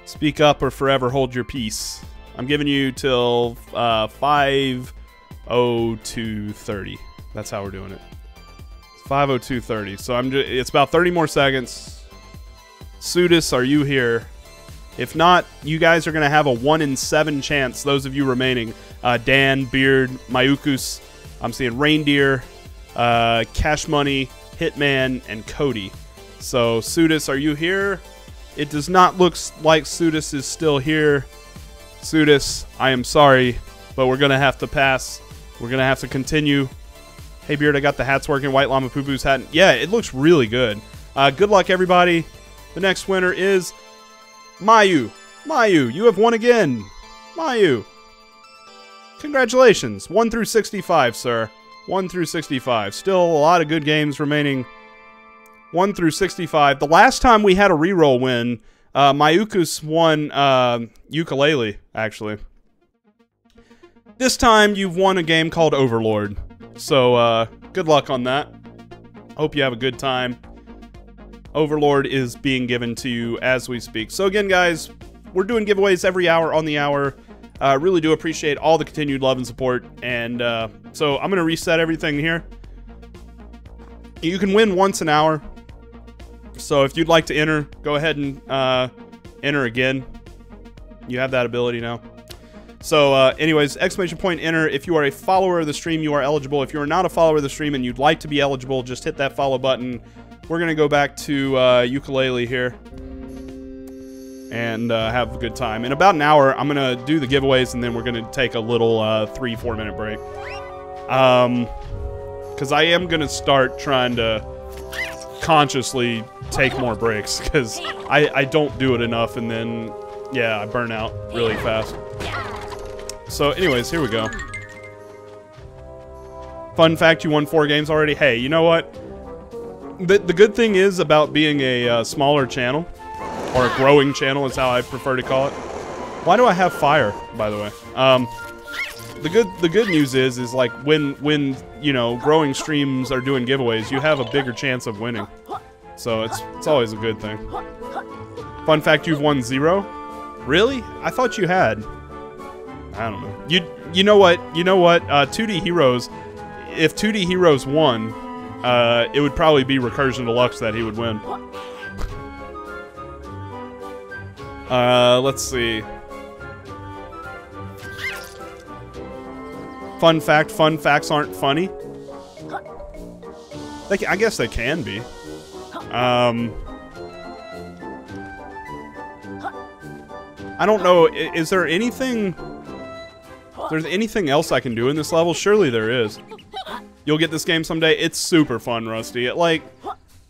Speak up or forever hold your peace. I'm giving you till uh, 50230. That's how we're doing it. It's 50230. So I'm just, it's about 30 more seconds. Sudis, are you here? If not, you guys are going to have a 1 in 7 chance, those of you remaining. Uh, Dan, Beard, Mayukus, I'm seeing Reindeer, uh, Cash Money, Hitman, and Cody. So, Sudis, are you here? It does not look like Sudis is still here. Sudis, I am sorry, but we're going to have to pass. We're going to have to continue. Hey, Beard, I got the hats working. White Llama Poo Poo's hat. Yeah, it looks really good. Uh, good luck, everybody. The next winner is Mayu. Mayu, you have won again. Mayu. Congratulations. 1 through 65, sir. 1 through 65. Still a lot of good games remaining. 1 through 65. The last time we had a reroll win, uh, Mayukus won uh, Ukulele, actually. This time you've won a game called Overlord. So, uh, good luck on that. Hope you have a good time. Overlord is being given to you as we speak. So again, guys, we're doing giveaways every hour on the hour. Uh, really do appreciate all the continued love and support. And uh, so I'm going to reset everything here. You can win once an hour. So if you'd like to enter, go ahead and uh, enter again. You have that ability now. So, uh, anyways, exclamation point enter. If you are a follower of the stream, you are eligible. If you are not a follower of the stream and you'd like to be eligible, just hit that follow button we're going to go back to uh, ukulele here and uh, have a good time. In about an hour, I'm going to do the giveaways, and then we're going to take a little uh, three, four minute break. Um, Because I am going to start trying to consciously take more breaks, because I, I don't do it enough, and then, yeah, I burn out really fast. So, anyways, here we go. Fun fact, you won four games already. Hey, you know what? the, the good thing is about being a uh, smaller channel, or a growing channel is how I prefer to call it. Why do I have fire, by the way? Um, the good the good news is is like when when you know growing streams are doing giveaways, you have a bigger chance of winning. So it's it's always a good thing. Fun fact: you've won zero. Really? I thought you had. I don't know. You you know what? You know what? Uh, 2D Heroes. If 2D Heroes won, uh, it would probably be Recursion Deluxe that he would win. Uh, let's see. Fun fact, fun facts aren't funny. They can, I guess they can be. Um, I don't know. Is there anything... There's anything else I can do in this level? Surely there is. You'll get this game someday. It's super fun, Rusty. It, like,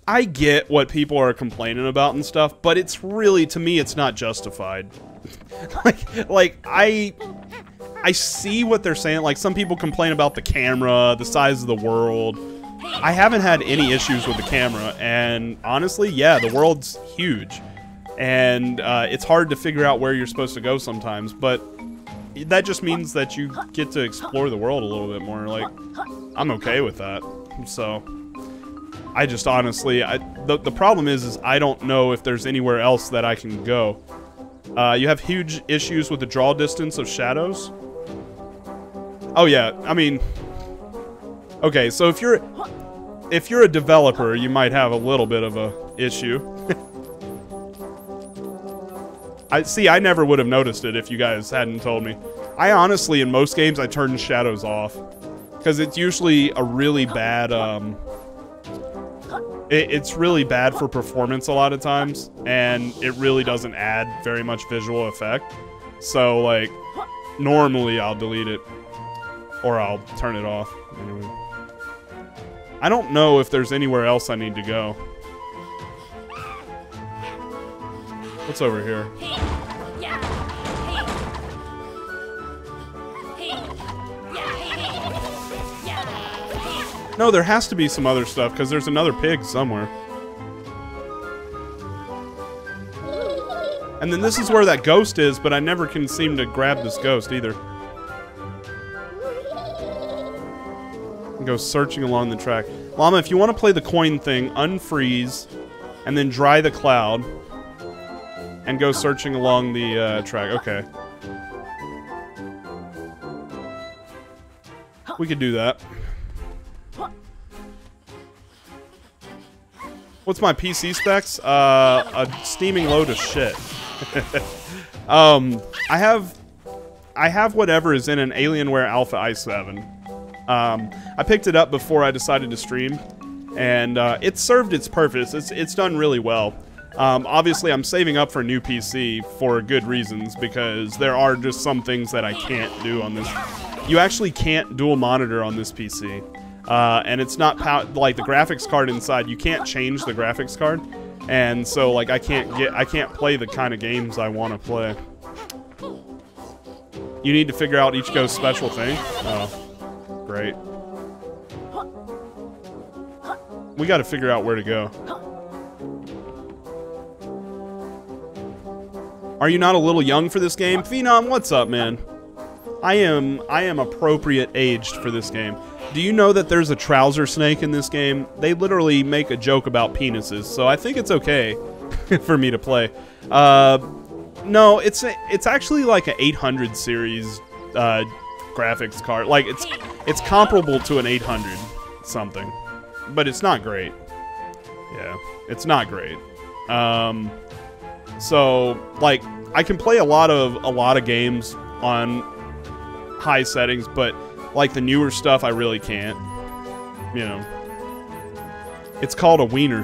I get what people are complaining about and stuff, but it's really, to me, it's not justified. (laughs) like, like, I... I see what they're saying. Like, some people complain about the camera, the size of the world. I haven't had any issues with the camera, and honestly, yeah, the world's huge. And uh, it's hard to figure out where you're supposed to go sometimes, but that just means that you get to explore the world a little bit more. Like, I'm okay with that. So, I just honestly, I, the, the problem is, is I don't know if there's anywhere else that I can go. Uh, you have huge issues with the draw distance of shadows. Oh yeah, I mean, okay, so if you're, if you're a developer, you might have a little bit of a issue. (laughs) I see. I never would have noticed it if you guys hadn't told me. I honestly, in most games, I turn shadows off because it's usually a really bad, um, it, it's really bad for performance a lot of times, and it really doesn't add very much visual effect. So like, normally I'll delete it, or I'll turn it off. Anyway. I don't know if there's anywhere else I need to go. What's over here? No, there has to be some other stuff because there's another pig somewhere. And then this is where that ghost is, but I never can seem to grab this ghost either. Go searching along the track. Llama, if you want to play the coin thing, unfreeze, and then dry the cloud, and go searching along the uh, track. Okay. We could do that. What's my PC specs? Uh, a steaming load of shit. (laughs) um, I have, I have whatever is in an Alienware Alpha i7. Um, I picked it up before I decided to stream, and uh, it served its purpose. It's it's done really well. Um, obviously, I'm saving up for a new PC for good reasons because there are just some things that I can't do on this. You actually can't dual monitor on this PC. Uh, and it's not like the graphics card inside. You can't change the graphics card, and so like I can't get I can't play the kind of games I want to play. You need to figure out each ghost special thing. Oh, great. We got to figure out where to go. Are you not a little young for this game? Phenom, what's up, man? I am I am appropriate aged for this game. Do you know that there's a trouser snake in this game? They literally make a joke about penises, so I think it's okay (laughs) for me to play. Uh, no, it's a, it's actually like an 800 series uh, graphics card. Like it's it's comparable to an 800 something, but it's not great. Yeah, it's not great. Um, so like I can play a lot of a lot of games on high settings, but like the newer stuff, I really can't. You know. It's called a wiener.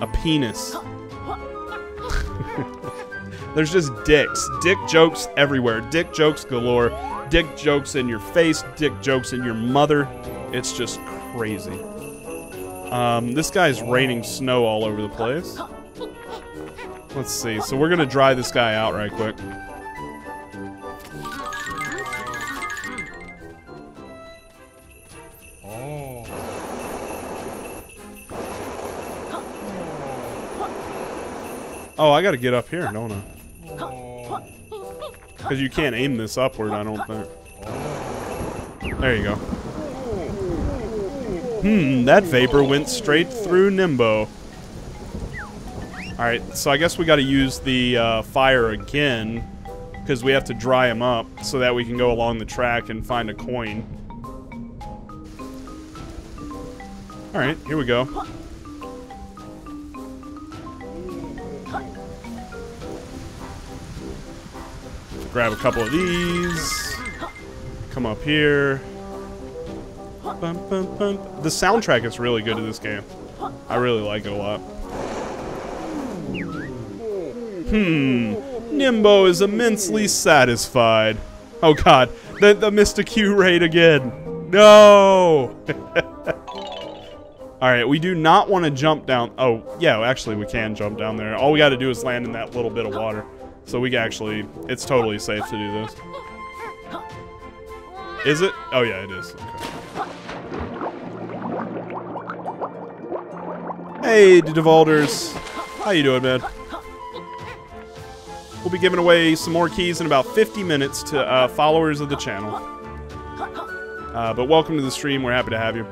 A penis. (laughs) There's just dicks. Dick jokes everywhere. Dick jokes galore. Dick jokes in your face. Dick jokes in your mother. It's just crazy. Um, this guy's raining snow all over the place. Let's see. So we're going to dry this guy out right quick. Oh, I gotta get up here, don't I? Because you can't aim this upward, I don't think. There you go. Hmm, that vapor went straight through Nimbo. Alright, so I guess we gotta use the uh, fire again, because we have to dry him up, so that we can go along the track and find a coin. Alright, here we go. Grab a couple of these. Come up here. The soundtrack is really good to this game. I really like it a lot. Hmm. Nimbo is immensely satisfied. Oh god, the, the Mr. Q raid again. No! (laughs) Alright, we do not want to jump down. Oh, yeah, actually we can jump down there. All we got to do is land in that little bit of water. So we can actually, it's totally safe to do this. Is it? Oh yeah, it is. Okay. Hey, Devalders. How you doing, man? We'll be giving away some more keys in about 50 minutes to uh, followers of the channel. Uh, but welcome to the stream. We're happy to have you.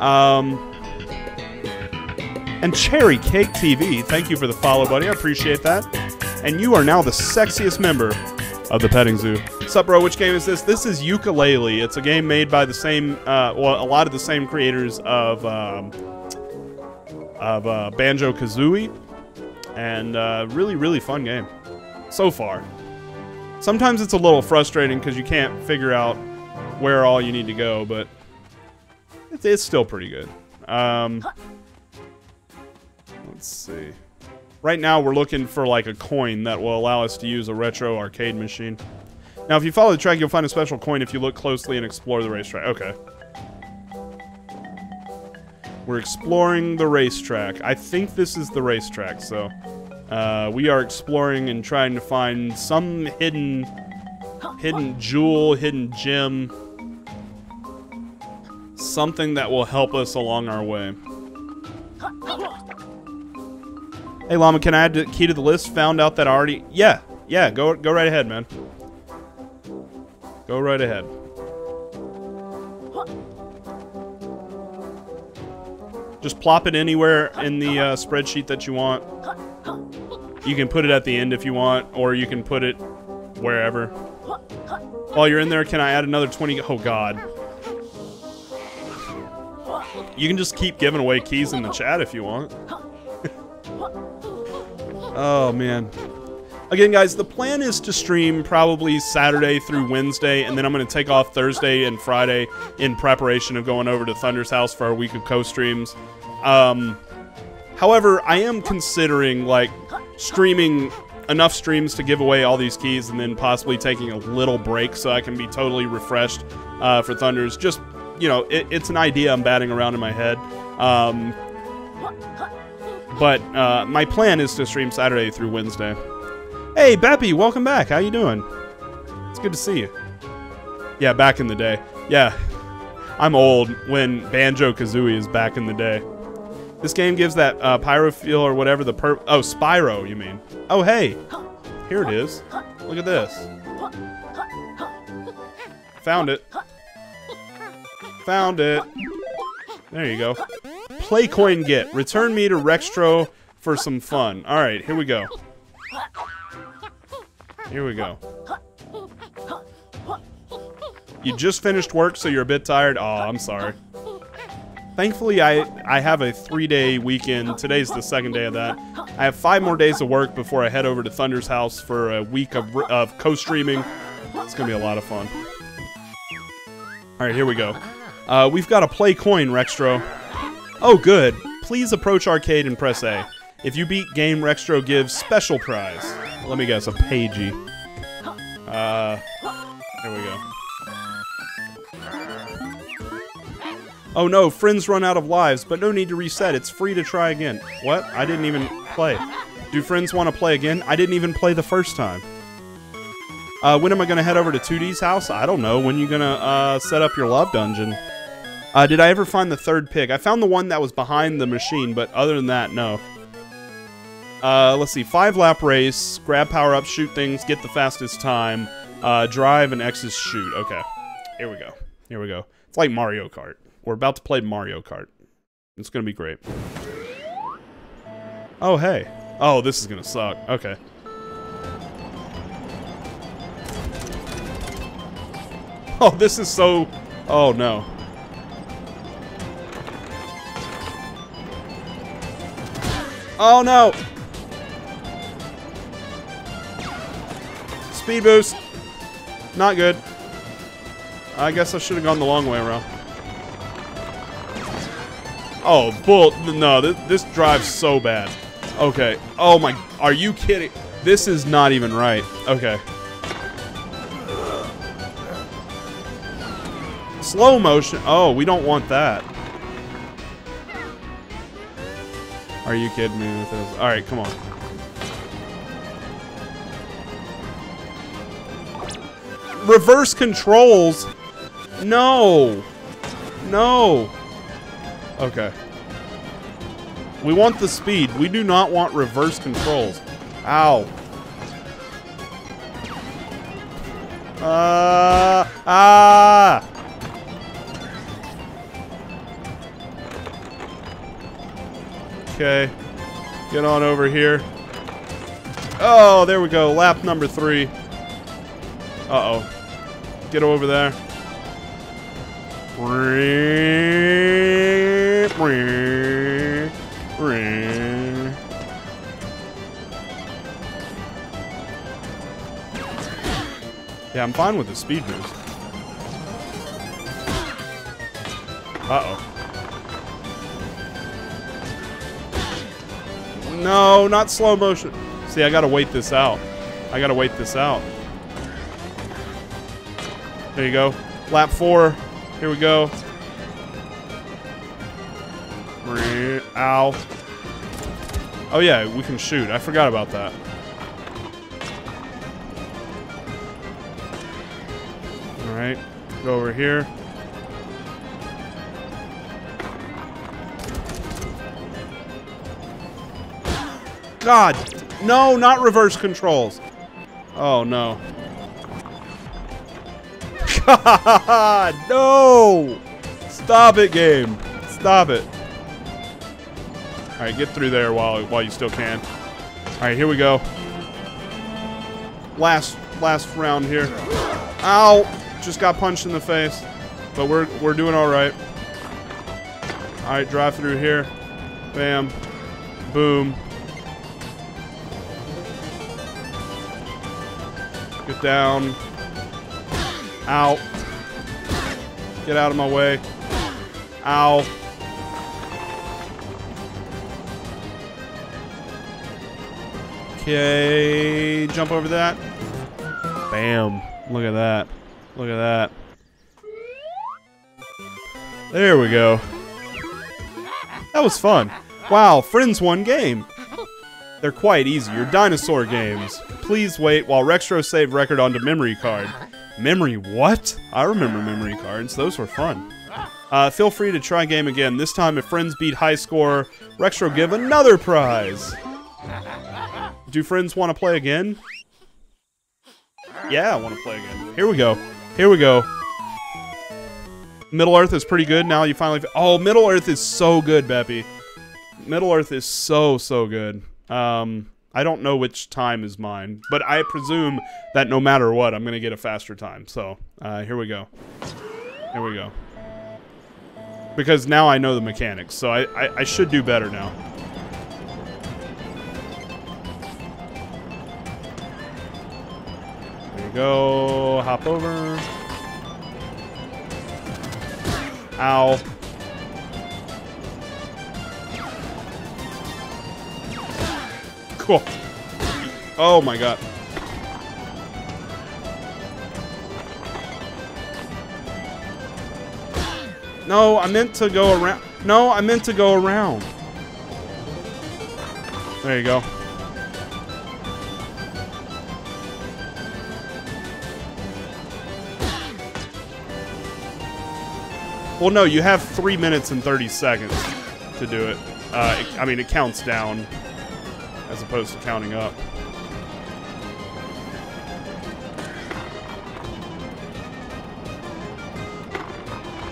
Um, and Cherry Cake TV, thank you for the follow, buddy. I appreciate that. And you are now the sexiest member of the petting zoo. Sup, bro? Which game is this? This is Yooka-Laylee. It's a game made by the same, uh, well, a lot of the same creators of um, of uh, Banjo Kazooie, and uh, really, really fun game so far. Sometimes it's a little frustrating because you can't figure out where all you need to go, but it's, it's still pretty good. Um, let's see. Right now, we're looking for like a coin that will allow us to use a retro arcade machine. Now, if you follow the track, you'll find a special coin if you look closely and explore the racetrack. Okay. We're exploring the racetrack. I think this is the racetrack, so uh, we are exploring and trying to find some hidden, hidden jewel, hidden gem, something that will help us along our way. Hey, Llama, can I add the key to the list? Found out that I already... Yeah, yeah, go, go right ahead, man. Go right ahead. Just plop it anywhere in the uh, spreadsheet that you want. You can put it at the end if you want, or you can put it wherever. While you're in there, can I add another 20? Oh, God. You can just keep giving away keys in the chat if you want. (laughs) oh, man. Again, guys, the plan is to stream probably Saturday through Wednesday, and then I'm going to take off Thursday and Friday in preparation of going over to Thunder's house for our week of co-streams. Um, however, I am considering, like, streaming enough streams to give away all these keys and then possibly taking a little break so I can be totally refreshed uh, for Thunders. Just, you know, it, it's an idea I'm batting around in my head. Um, but uh, my plan is to stream Saturday through Wednesday. Hey, Beppy, welcome back. How you doing? It's good to see you. Yeah, back in the day. Yeah, I'm old when Banjo-Kazooie is back in the day. This game gives that uh, pyro feel or whatever the per- Oh, Spyro, you mean. Oh, hey. Here it is. Look at this. Found it. Found it. There you go. Play coin get. Return me to Rextro for some fun. Alright, here we go. Here we go. You just finished work, so you're a bit tired? Oh, I'm sorry. Thankfully, I, I have a three-day weekend. Today's the second day of that. I have five more days of work before I head over to Thunder's house for a week of, of co-streaming. It's going to be a lot of fun. All right, here we go. Uh, we've got a play coin, Rextro. Oh, good. Please approach arcade and press A. If you beat game, Rextro gives special prize. Let me guess, a Pagie. Uh, here we go. Oh no, friends run out of lives, but no need to reset. It's free to try again. What? I didn't even play. Do friends want to play again? I didn't even play the first time. Uh, when am I going to head over to 2D's house? I don't know. When you going to uh, set up your love dungeon? Uh, did I ever find the third pig? I found the one that was behind the machine, but other than that, no. Uh, let's see. Five lap race, grab power up, shoot things, get the fastest time, uh, drive, and X shoot. Okay. Here we go. Here we go. It's like Mario Kart. We're about to play Mario Kart. It's to be great. Oh, hey. Oh, this is to suck. Okay. (laughs) Oh, this is so... Oh, no. Oh, no! Speed boost. Not good. I guess I should have gone the long way around. Oh, bull. No, this, this drives so bad. Okay. Oh my. Are you kidding? This is not even right. Okay. Slow motion. Oh, we don't want that. Are you kidding me with this? Alright, come on. Reverse controls? No. No. Okay. We want the speed. We do not want reverse controls. Ow. Uh, ah! Okay. Get on over here. Oh, there we go. Lap number three. Uh-oh. Get over there. Yeah, I'm fine with the speed boost. Uh-oh. No, not slow motion. See, I gotta wait this out. I gotta wait this out. There you go. Lap four. Here we go. Ow. Oh yeah, we can shoot. I forgot about that. Alright. Go over here. God! No, not reverse controls. Oh, no. (laughs) No! Stop it, game. Stop it. Alright, get through there while while you still can. Alright, here we go. Last last round here. Ow! Just got punched in the face. But we're we're doing alright. Alright, drive through here. Bam. Boom. Get down. Ow. Get out of my way. Ow. Okay, jump over that. Bam. Look at that. Look at that. There we go. That was fun. Wow, friends won game. They're quite easy. Your dinosaur games. Please wait while Rextro save record onto memory card. Memory what? I remember memory cards. Those were fun. Uh, feel free to try game again. This time, if friends beat high score, Rextro give another prize. Do friends want to play again? Yeah, I want to play again. Here we go. Here we go. Middle Earth is pretty good. Now you finally... Oh, Middle Earth is so good, Beppy. Middle Earth is so, so good. Um, I don't know which time is mine, but I presume that no matter what, I'm going to get a faster time. So, uh, here we go. Here we go. Because now I know the mechanics, so I, I, I should do better now. There you go. Hop over. Ow. Cool. Oh my god. No, I meant to go around. No, I meant to go around. There you go. Well, no, you have three minutes and 30 seconds to do it. Uh, it I mean, it counts down as opposed to counting up.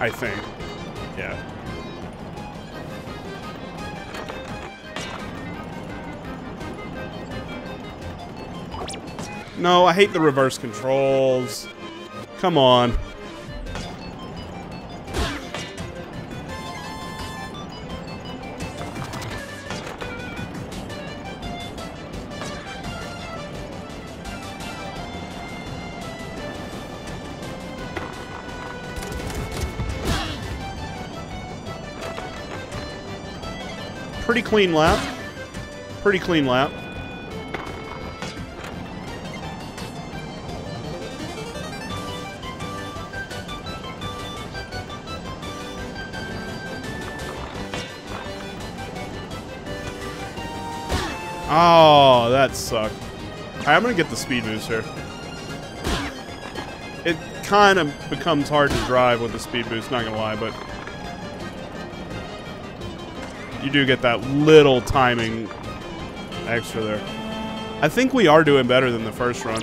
I think. Yeah. No, I hate the reverse controls. Come on. Pretty clean lap. Pretty clean lap. Oh, that sucked. Right, I'm gonna get the speed boost here. It kind of becomes hard to drive with the speed boost, not gonna lie, but you do get that little timing extra there. I think we are doing better than the first run.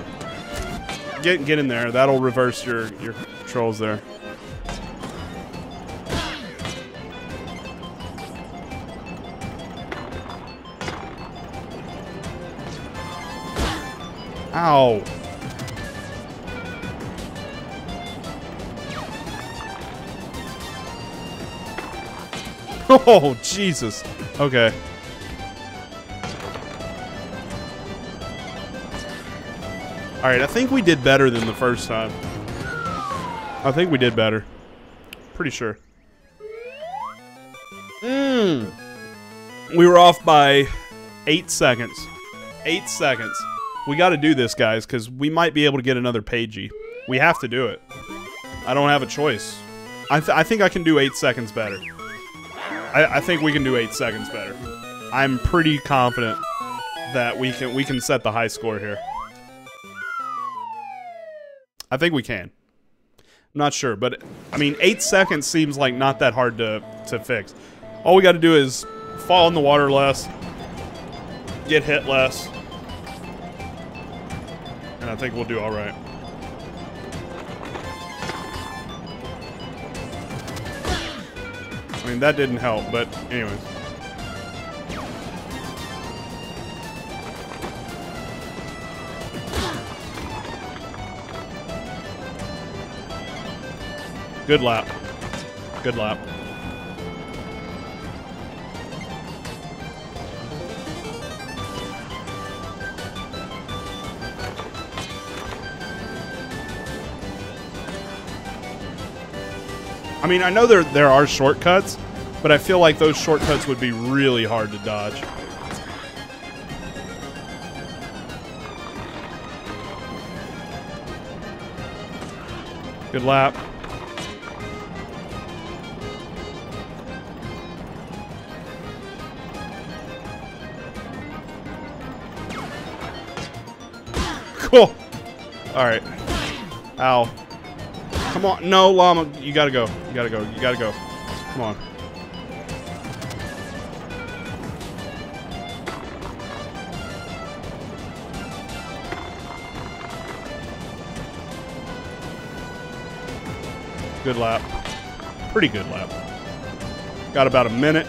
Get get in there. That'll reverse your your controls there. Ow. (laughs) Oh, Jesus. Okay. Alright, I think we did better than the first time. I think we did better. Pretty sure. Mmm. We were off by Eight seconds. Eight seconds. We got to do this, guys, because we might be able to get another Pagie. We have to do it. I don't have a choice. I, th I think I can do eight seconds better. I, I think we can do eight seconds better. I'm pretty confident that we can we can set the high score here. I think we can. I'm not sure, but I mean, eight seconds seems like not that hard to to fix. All we got to do is fall in the water less, get hit less, and I think we'll do all right. I mean, that didn't help, but anyways. Good lap. Good lap. I mean, I know there there are shortcuts, but I feel like those shortcuts would be really hard to dodge. Good lap. Cool. All right. Ow. Come on. No, llama. You gotta go. You gotta go. You gotta go. Come on. Good lap. Pretty good lap. Got about a minute.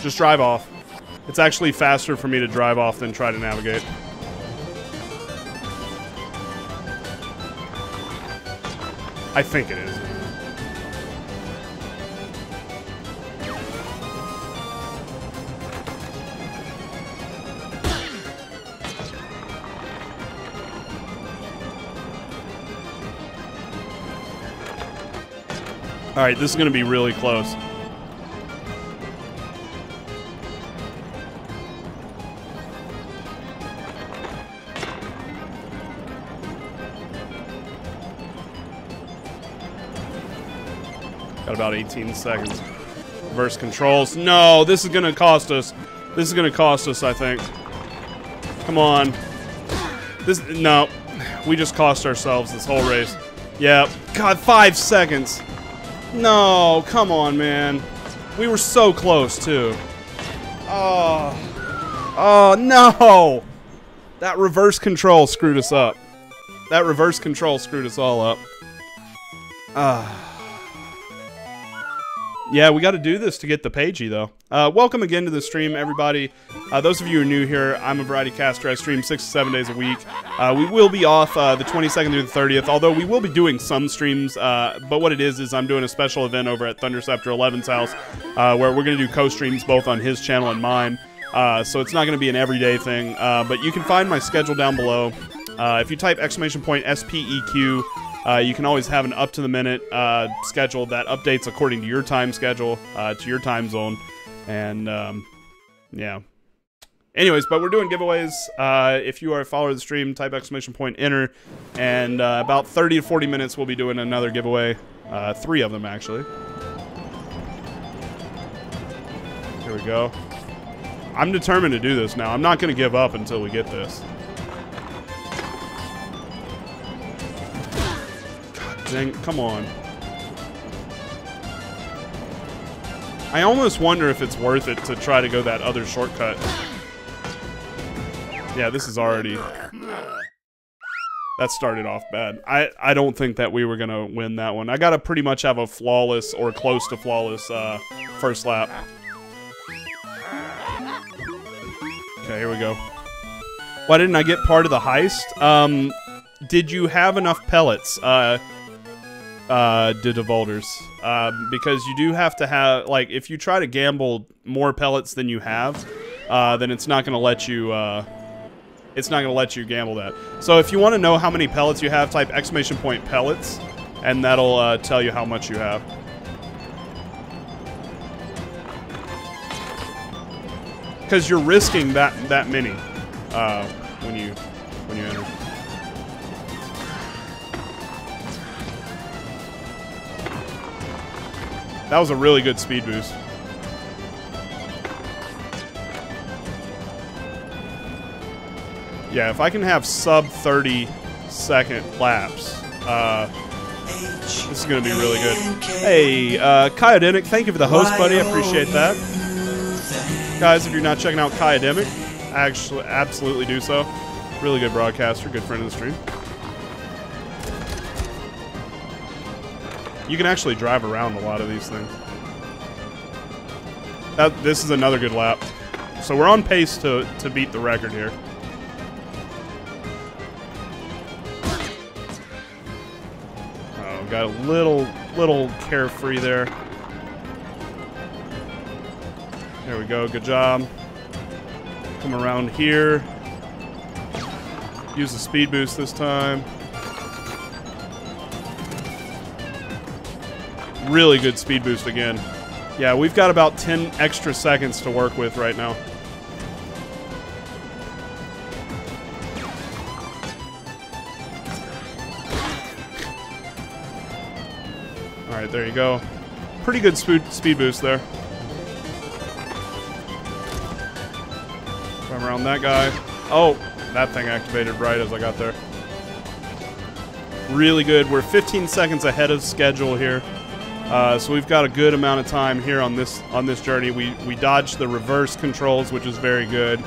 Just drive off. It's actually faster for me to drive off than try to navigate. I think it is. All right, this is going to be really close. About 18 seconds. Reverse controls. No, this is going to cost us. This is going to cost us, I think. Come on. This no. We just cost ourselves this whole race. Yeah. God, 5 seconds. No, come on, man. We were so close, too. Oh. Oh, no. That reverse control screwed us up. That reverse control screwed us all up. Ah. Yeah, we got to do this to get the Pagie, though. Uh, welcome again to the stream, everybody. Uh, those of you who are new here, I'm a variety caster. I stream six to seven days a week. Uh, we will be off uh, the 22nd through the 30th, although we will be doing some streams. Uh, but what it is, is I'm doing a special event over at Thunderceptor 11's house uh, where we're going to do co-streams both on his channel and mine. so it's not going to be an everyday thing. but you can find my schedule down below. if you type exclamation point SPEQ, uh, you can always have an up to the minute uh, schedule that updates according to your time schedule, uh, to your time zone. And um, yeah. Anyways, but we're doing giveaways. Uh, if you are a follower of the stream, type exclamation point enter. And uh, about 30 to 40 minutes, we'll be doing another giveaway. Uh, three of them, actually. Here we go. I'm determined to do this now. I'm not going to give up until we get this. Dang, come on. I almost wonder if it's worth it to try to go that other shortcut. Yeah, this is already... That started off bad. I, I don't think that we were going to win that one. I got to pretty much have a flawless or close to flawless uh, first lap. Okay, here we go. Why didn't I get part of the heist? Um, did you have enough pellets? Uh, uh, the devolters um, because you do have to have like if you try to gamble more pellets than you have, uh, then it's not going to let you. Uh, it's not going to let you gamble that. So if you want to know how many pellets you have, type exclamation point pellets, and that'll uh, tell you how much you have. because you're risking that that many uh, when you when you enter. That was a really good speed boost. Yeah, if I can have sub 30 second laps, uh, this is going to be really good. Hey, uh, Kyodemic, thank you for the host, buddy. I appreciate that. Guys, if you're not checking out Kyodemic, actually, absolutely do so. Really good broadcaster, good friend of the stream. You can actually drive around a lot of these things. That, this is another good lap. So we're on pace to, to beat the record here. Oh, got a little, little carefree there. There we go, good job. Come around here. Use the speed boost this time. Really good speed boost again. Yeah, we've got about 10 extra seconds to work with right now. Alright, there you go. Pretty good speed, speed boost there. Come around that guy. Oh, that thing activated right as I got there. Really good. We're 15 seconds ahead of schedule here. Uh, so we've got a good amount of time here on this on this journey. We we dodged the reverse controls, which is very good.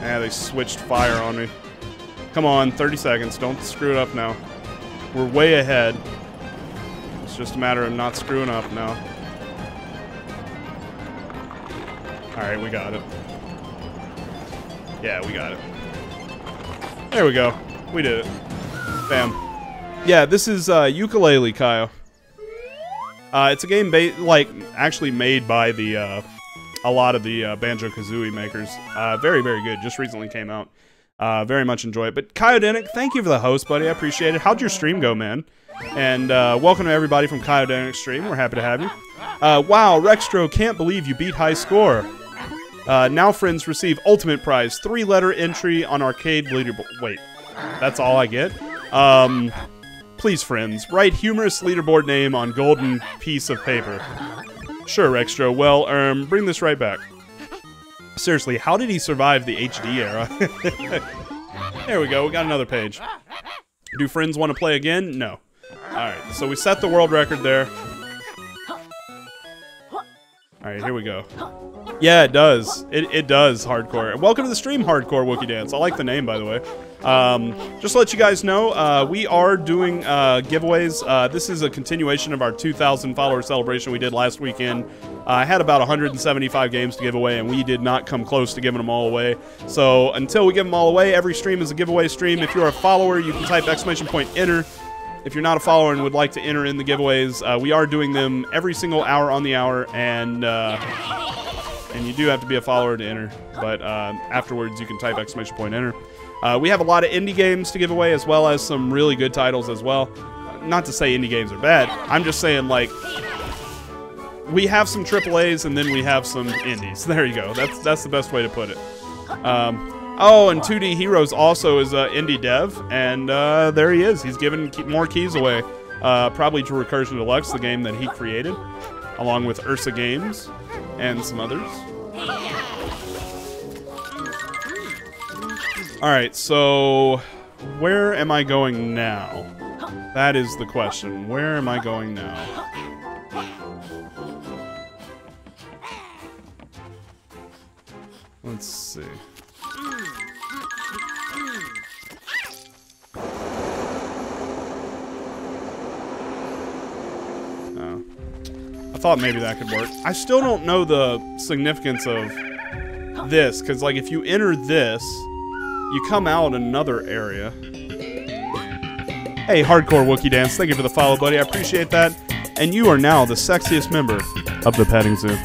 Yeah, they switched fire on me. Come on, 30 seconds. Don't screw it up now. We're way ahead. It's just a matter of not screwing up now. All right, we got it. Yeah, we got it. There we go. We did it. Bam. Yeah, this is uh, Yooka-Laylee, Kyle. Uh, it's a game like actually made by the uh, a lot of the uh, Banjo Kazooie makers. Uh, very very good. Just recently came out. Uh, very much enjoy it. But Kyodenic, thank you for the host, buddy. I appreciate it. How'd your stream go, man? And uh, welcome to everybody from Kyodenic stream. We're happy to have you. Wow, Rextro, can't believe you beat high score. Now friends receive ultimate prize, three letter entry on arcade leaderboard. Wait, that's all I get. Um, please, friends, write humorous leaderboard name on golden piece of paper. Sure, Extra. Well, um, bring this right back. Seriously, how did he survive the HD era? (laughs) there we go. We got another page. Do friends want to play again? No. All right. So we set the world record there. All right, here we go. Yeah, it does. It, it does, Hardcore. Welcome to the stream, Hardcore Wookie Dance. I like the name, by the way. Um, just to let you guys know, uh, we are doing uh, giveaways. Uh, this is a continuation of our 2,000 follower celebration we did last weekend. Uh, I had about 175 games to give away, and we did not come close to giving them all away. So until we give them all away, every stream is a giveaway stream. If you're a follower, you can type exclamation point enter. If you're not a follower and would like to enter in the giveaways, uh, we are doing them every single hour on the hour, and uh, and you do have to be a follower to enter. But afterwards, you can type exclamation point enter. Uh, we have a lot of indie games to give away, as well as some really good titles as well. Not to say indie games are bad. I'm just saying like we have some AAA's and then we have some indies. (laughs) There you go. That's that's the best way to put it. Um, oh, and 2D Heroes also is an indie dev, and uh, there he is. He's giving more keys away, uh, probably to Recursion Deluxe, the game that he created, along with Ursa Games and some others. All right, so where am I going now? That is the question. Where am I going now? Let's see. Oh. I thought maybe that could work. I still don't know the significance of this, because, like, if you enter this, you come out another area. Hey, Hardcore Wookie Dance, thank you for the follow, buddy. I appreciate that. And you are now the sexiest member of the petting zoo.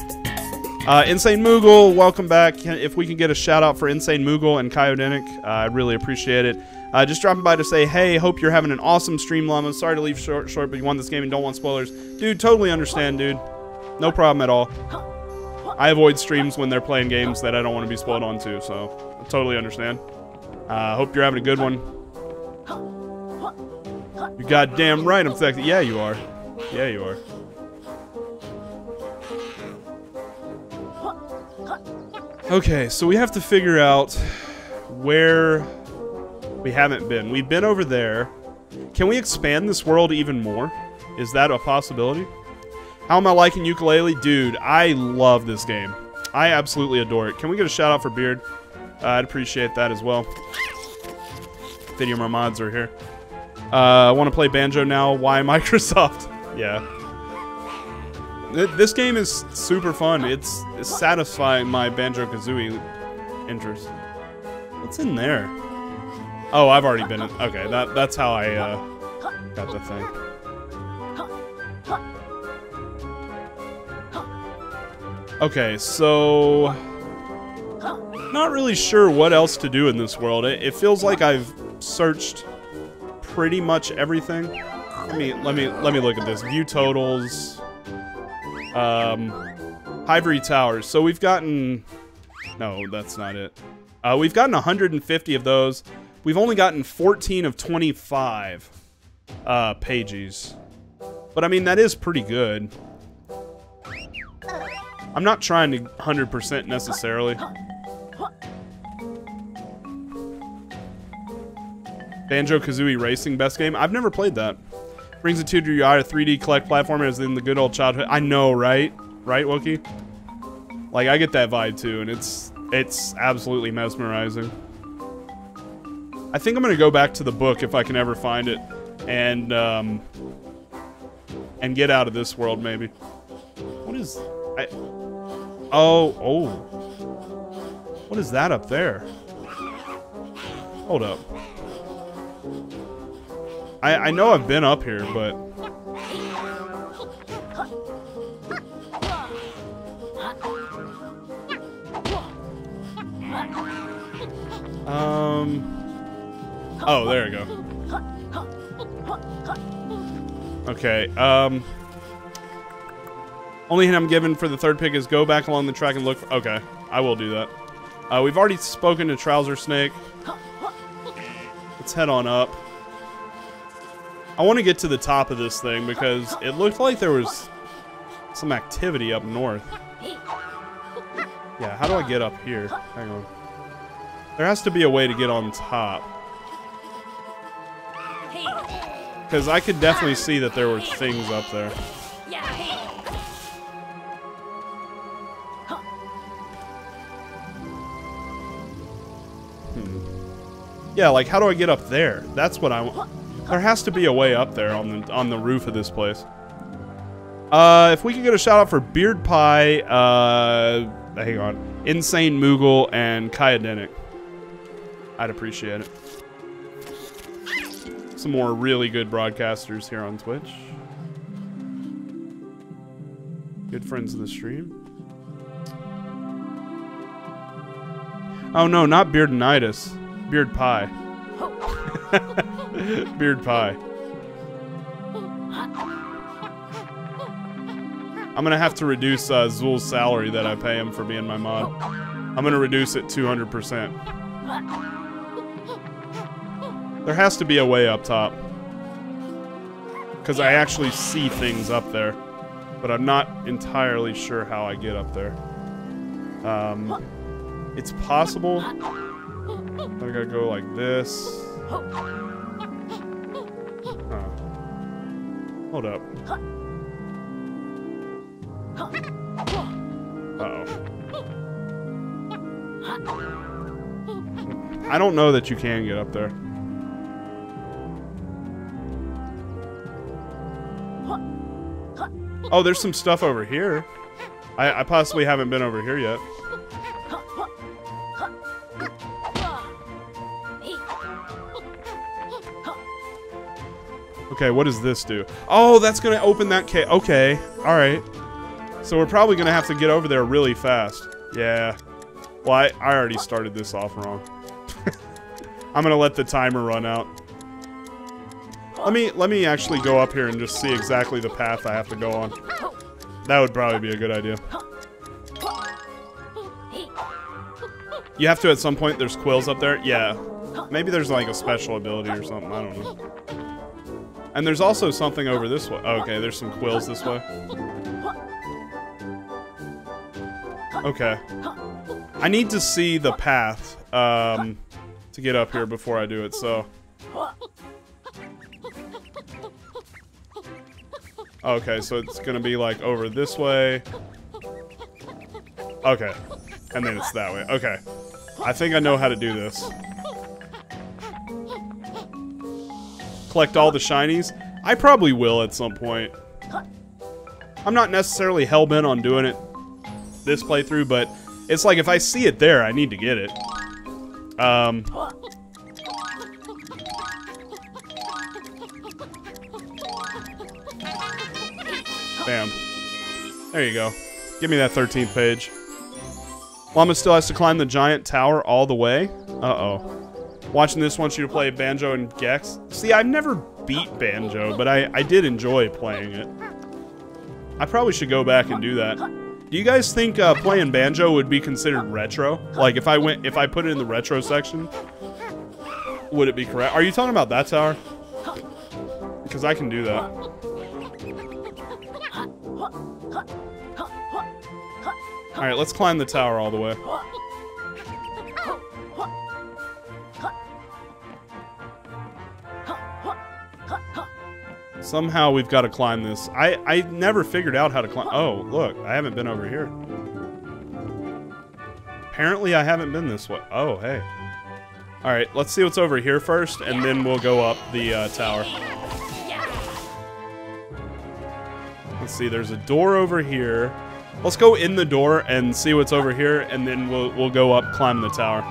Uh, Insane Moogle, welcome back. If we can get a shout out for Insane Moogle and Kyodenic, uh, I'd really appreciate it. Uh, just dropping by to say, hey, hope you're having an awesome stream, Llama. Sorry to leave short, short, but you won this game and don't want spoilers. Dude, totally understand, dude. No problem at all. I avoid streams when they're playing games that I don't want to be spoiled on too, so I totally understand. Uh, hope you're having a good one. You goddamn right, I'm sexy. Yeah, you are. Yeah, you are. Okay, so we have to figure out where we haven't been. We've been over there. Can we expand this world even more? Is that a possibility? How am I liking Yooka-Laylee? Dude, I love this game. I absolutely adore it. Can we get a shout out for Beard? Uh, I'd appreciate that as well. Video my mods are here. Uh, I want to play Banjo now. Why (laughs) Microsoft? yeah. This game is super fun. It's, it's satisfying my Banjo-Kazooie interest. What's in there? Oh, I've already been in. Okay, that that's how I uh, got the thing. Okay, so not really sure what else to do in this world. It, it feels like I've searched pretty much everything. Let me let me let me look at this. View totals. Um, Hivory Towers. So we've gotten. No, that's not it. Uh, we've gotten 150 of those. We've only gotten 14 of 25 uh, pages. But I mean, that is pretty good. I'm not trying to 100% necessarily. Banjo-Kazooie Racing, best game? I've never played that. Brings it to you are a 3D collect platformer as in the good old childhood. I know, right? Right, Wookie? Like, I get that vibe too, and it's it's absolutely mesmerizing. I think I'm gonna go back to the book if I can ever find it, and um, and get out of this world maybe. What is? I, oh, oh. What is that up there? Hold up. I, I know I've been up here, but... Um... Oh, there we go. Okay, um... Only hint I'm given for the third pick is go back along the track and look for... Okay, I will do that. Uh, we've already spoken to Trowzer Snake. Let's head on up. I want to get to the top of this thing because it looked like there was some activity up north. Yeah, how do I get up here? Hang on. There has to be a way to get on top. Because I could definitely see that there were things up there. Yeah, like how do I get up there? That's what I want. There has to be a way up there on the on the roof of this place. Uh, if we could get a shout out for Beard Pie, uh, hang on, Insane Moogle, and Kyadenic, I'd appreciate it. Some more really good broadcasters here on Twitch. Good friends of the stream. Oh no, not Beardinitis. Beard Pie. (laughs) Beard pie. I'm gonna have to reduce uh, Zool's salary that I pay him for being my mod. I'm gonna reduce it 200%. There has to be a way up top. Because I actually see things up there. But I'm not entirely sure how I get up there. Um, it's possible. I gotta go like this. Hold up. Uh oh I don't know that you can get up there. Oh, there's some stuff over here. I, I possibly haven't been over here yet. Okay, what does this do? Oh, that's gonna open that cave. Okay, alright. So we're probably gonna have to get over there really fast. Yeah. Well, I, I already started this off wrong. (laughs) I'm gonna let the timer run out. Let me let me actually go up here and just see exactly the path I have to go on. That would probably be a good idea. You have to at some point. There's quills up there. Yeah. Maybe there's like a special ability or something. I don't know. And there's also something over this way. okay, there's some quills this way. Okay. I need to see the path um, to get up here before I do it, so... Okay, so it's gonna be like over this way. Okay. And then it's that way. Okay. I think I know how to do this. Collect all the shinies? I probably will at some point. I'm not necessarily hell-bent on doing it this playthrough, but it's like if I see it there, I need to get it. Um... Bam. There you go. Give me that 13th page. Llama still has to climb the giant tower all the way? Uh-oh. Watching this wants you to play Banjo and Gex. See, I've never beat Banjo, but I, I did enjoy playing it. I probably should go back and do that. Do you guys think uh, playing Banjo would be considered retro? Like, if I went, if I put it in the retro section, would it be correct? Are you talking about that tower? Because I can do that. Alright, let's climb the tower all the way. Somehow we've got to climb this. I, I never figured out how to climb. Oh, look, I haven't been over here. Apparently I haven't been this way. Oh, hey. Alright, let's see what's over here first, and then we'll go up the uh, tower. Let's see, there's a door over here. Let's go in the door and see what's over here, and then we'll, we'll go up, climb the tower.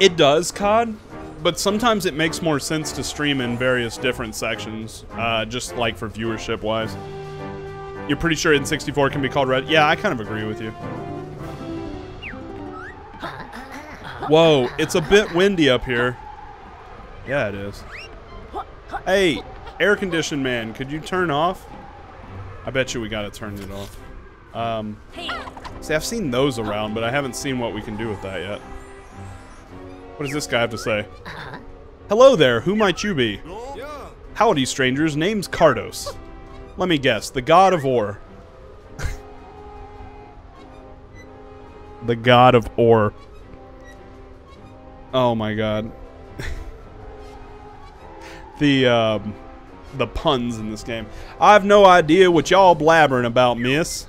It does, COD, but sometimes it makes more sense to stream in various different sections, uh, just like for viewership wise. You're pretty sure N64 can be called red? Yeah, I kind of agree with you. Whoa, it's a bit windy up here. Yeah, it is. Hey, air condition man, could you turn off? I bet you we gotta turn it off. Um, see, I've seen those around, but I haven't seen what we can do with that yet. What does this guy have to say? Hello there, who might you be? Howdy, strangers. Name's Kartos. Let me guess, the god of ore. (laughs) the god of ore. Oh my god. (laughs) the, um, the puns in this game. I've no idea what y'all blabbering about, miss.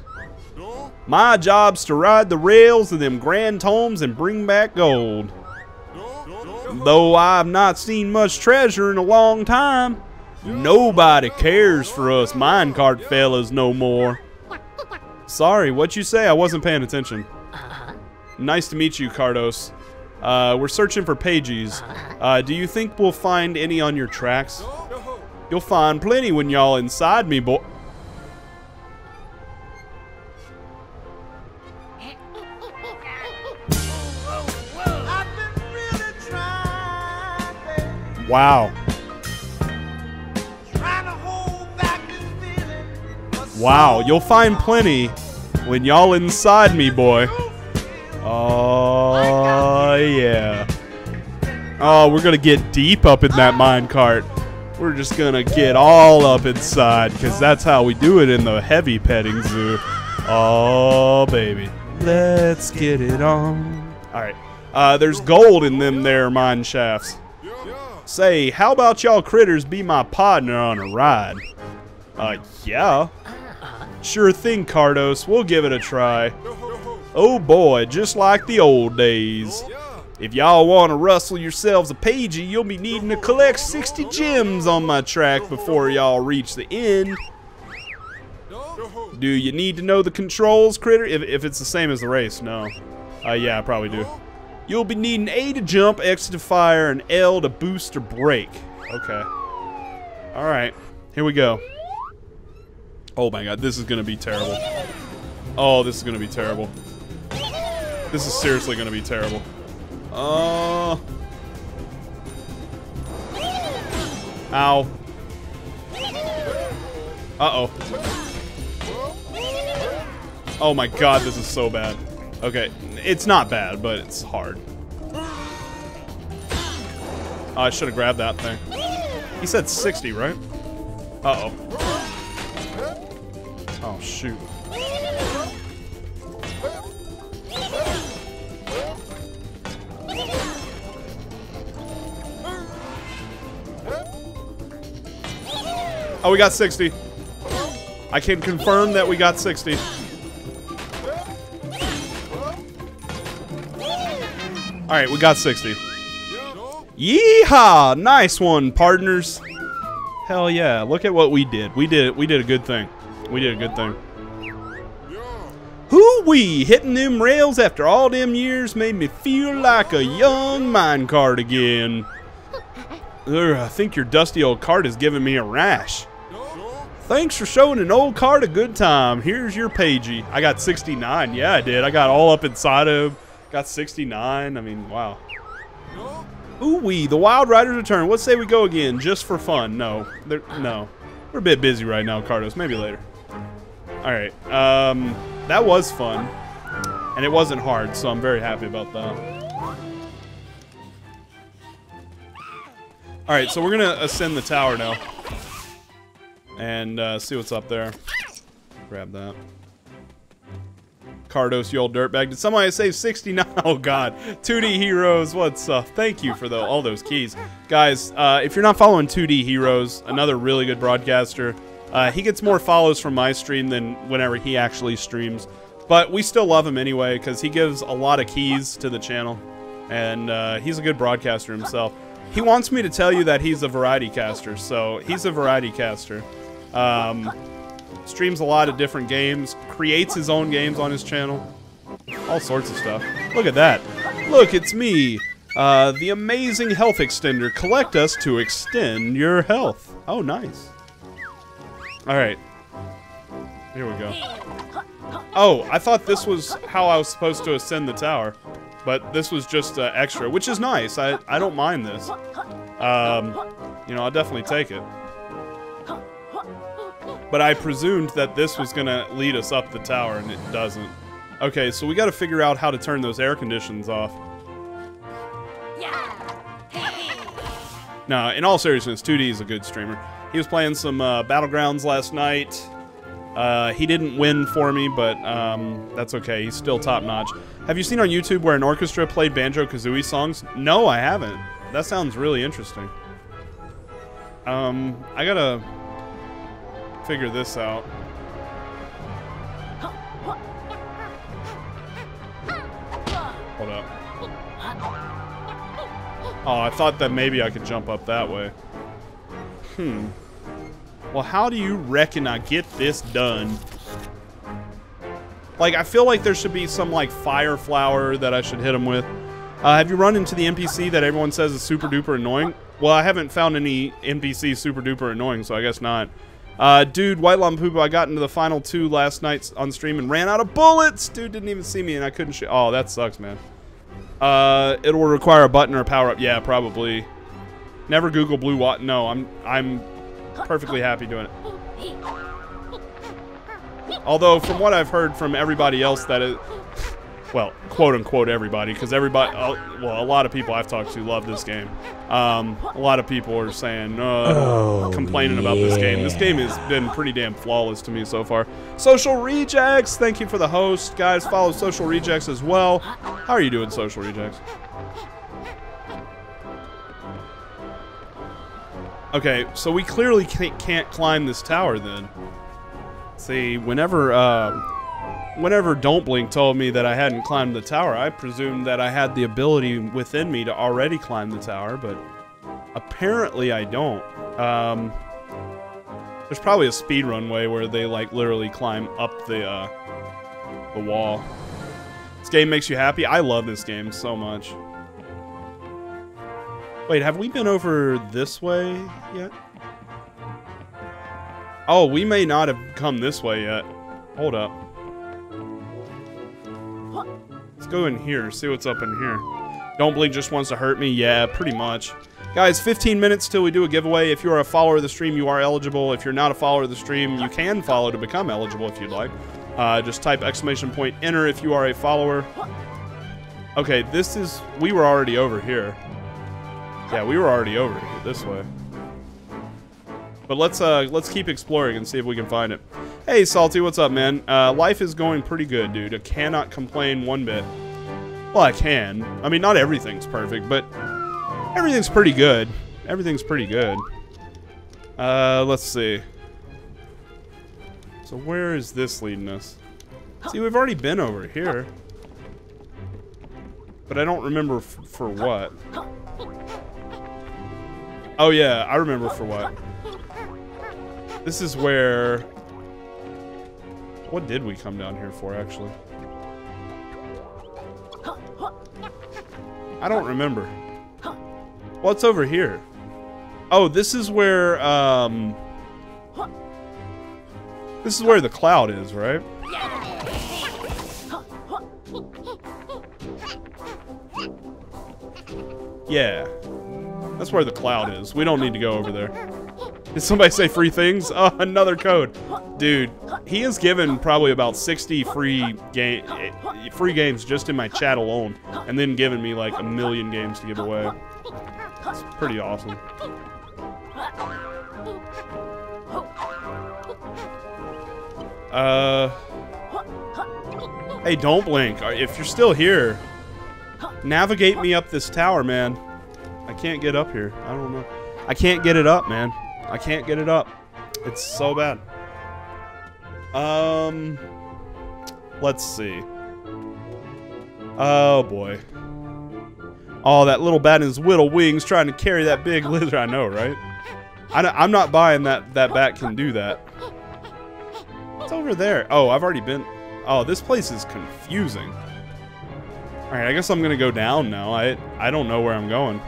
My job's to ride the rails of them grand tomes and bring back gold. Though I've not seen much treasure in a long time, nobody cares for us minecart fellas no more. Sorry, what you say? I wasn't paying attention. Nice to meet you, Kartos. Uh, we're searching for pages. Uh, do you think we'll find any on your tracks? You'll find plenty when y'all inside me, boy. Wow. Wow, you'll find plenty when y'all inside me, boy. Oh, yeah. Oh, we're gonna get deep up in that minecart. We're just gonna get all up inside, because that's how we do it in the heavy petting zoo. Oh, baby. Let's get it on. Alright. Uh, there's gold in them there mine shafts. Say, how about y'all critters be my partner on a ride? Uh, yeah. Sure thing, Kartos. We'll give it a try. Oh boy, just like the old days. If y'all want to rustle yourselves a Pagie, you'll be needing to collect 60 gems on my track before y'all reach the end. Do you need to know the controls, critter? If, if it's the same as the race, no. Uh, yeah, I probably do. You'll be needing A to jump, X to fire, and L to boost or brake. Okay. Alright. Here we go. Oh my god, this is gonna be terrible. Oh, this is gonna be terrible. This is seriously gonna be terrible. Uh... Ow. Uh-oh. Oh my god, this is so bad. Okay, it's not bad, but it's hard. Oh, I should have grabbed that thing. He said 60, right? Uh-oh. Oh, shoot. Oh, we got 60. I can confirm that we got 60. Alright, we got 60. Yeehaw! Nice one, partners. Hell yeah. Look at what we did. We did we did a good thing. We did a good thing. Who we hitting them rails after all them years made me feel like a young minecart again. Ugh, I think your dusty old cart is giving me a rash. Thanks for showing an old cart a good time. Here's your Pagie. I got 69. Yeah, I did. I got all up inside of. Got 69. I mean, wow. Ooh wee, the Wild Riders return. Let's say we go again, just for fun. No, no. We're a bit busy right now, Kartos. Maybe later. All right. Um, that was fun, and it wasn't hard, so I'm very happy about that. All right, so we're gonna ascend the tower now, and uh, see what's up there. Grab that. Kartos, you old dirtbag. Did somebody say 69? (laughs) Oh, God. 2D Heroes, what's up? Thank you for the, all those keys. Guys, uh, if you're not following 2D Heroes, another really good broadcaster, uh, he gets more follows from my stream than whenever he actually streams. But we still love him anyway, because he gives a lot of keys to the channel. And uh, he's a good broadcaster himself. He wants me to tell you that he's a variety caster, so he's a variety caster. Um, streams a lot of different games, creates his own games on his channel, all sorts of stuff. Look at that. Look, it's me, uh, the amazing health extender. Collect us to extend your health. Oh, nice. All right. Here we go. Oh, I thought this was how I was supposed to ascend the tower. But this was just uh, extra, which is nice. I, I don't mind this. Um, you know, I'll definitely take it. But I presumed that this was going to lead us up the tower, and it doesn't. Okay, so we got to figure out how to turn those air conditions off. Yeah. now, in all seriousness, 2D is a good streamer. He was playing some uh, Battlegrounds last night. Uh, he didn't win for me, but um, that's okay. He's still top notch. Have you seen on YouTube where an orchestra played Banjo Kazooie songs? No, I haven't. That sounds really interesting. Um, I gotta figure this out. Hold up. Oh, I thought that maybe I could jump up that way. Hmm. Well, how do you reckon I get this done? Like, I feel like there should be some, like, fire flower that I should hit him with. Uh, have you run into the NPC that everyone says is super duper annoying? Well, I haven't found any NPC super duper annoying, so I guess not. Uh, dude, White Poopoo, I got into the final two last night on stream and ran out of bullets! Dude didn't even see me and I couldn't shoot. Oh, that sucks, man. Uh, it will require a button or a power up. Yeah, probably. Never Google blue watt. No, I'm I'm perfectly happy doing it. Although, from what I've heard from everybody else, that it, well, quote unquote everybody, because everybody, well, a lot of people I've talked to love this game. Um, a lot of people are saying, uh, Oh, complaining about this game. This game has been pretty damn flawless to me so far. Social Rejects, thank you for the host. Guys, follow Social Rejects as well. How are you doing, Social Rejects? Okay, so we clearly can't, can't climb this tower then. See, whenever, uh, whenever Don't Blink told me that I hadn't climbed the tower, I presumed that I had the ability within me to already climb the tower, but apparently I don't. Um, there's probably a speed runway where they, like, literally climb up the, uh, the wall. This game makes you happy? I love this game so much. Wait, have we been over this way yet? Oh, we may not have come this way yet. Hold up. Let's go in here, see what's up in here. Don't Blink just wants to hurt me? Yeah, pretty much. Guys, 15 minutes till we do a giveaway. If you're a follower of the stream, you are eligible. If you're not a follower of the stream, you can follow to become eligible if you'd like. Uh, just type exclamation point enter if you are a follower. Okay, this is we were already over here. Yeah, we were already over here this way. But let's uh let's keep exploring and see if we can find it. Hey Salty, what's up, man? Uh, life is going pretty good, dude. I cannot complain one bit. Well, I can. I mean, not everything's perfect, but everything's pretty good. Everything's pretty good. Uh, let's see. So where is this leading us? See, we've already been over here. But I don't remember for what. Oh yeah, I remember for what. This is where... What did we come down here for, actually? I don't remember. What's over here? Oh, this is where, um... This is where the cloud is, right? Yeah. That's where the cloud is. We don't need to go over there. Did somebody say free things? (laughs) Oh, another code. Dude, he has given probably about 60 free game free games just in my chat alone and then given me like a million games to give away. It's pretty awesome. Uh Hey, don't blink. Uh, if you're still here, navigate me up this tower, man. I can't get up here. I don't know. I can't get it up, man. I can't get it up. It's so bad. Um, let's see. Oh boy. Oh, that little bat in his little wings trying to carry that big (laughs) lizard. I know, right? I am not buying that that bat can do that. It's over there? Oh, I've already been. Oh, this place is confusing. All right, I guess I'm gonna go down now. I I don't know where I'm going.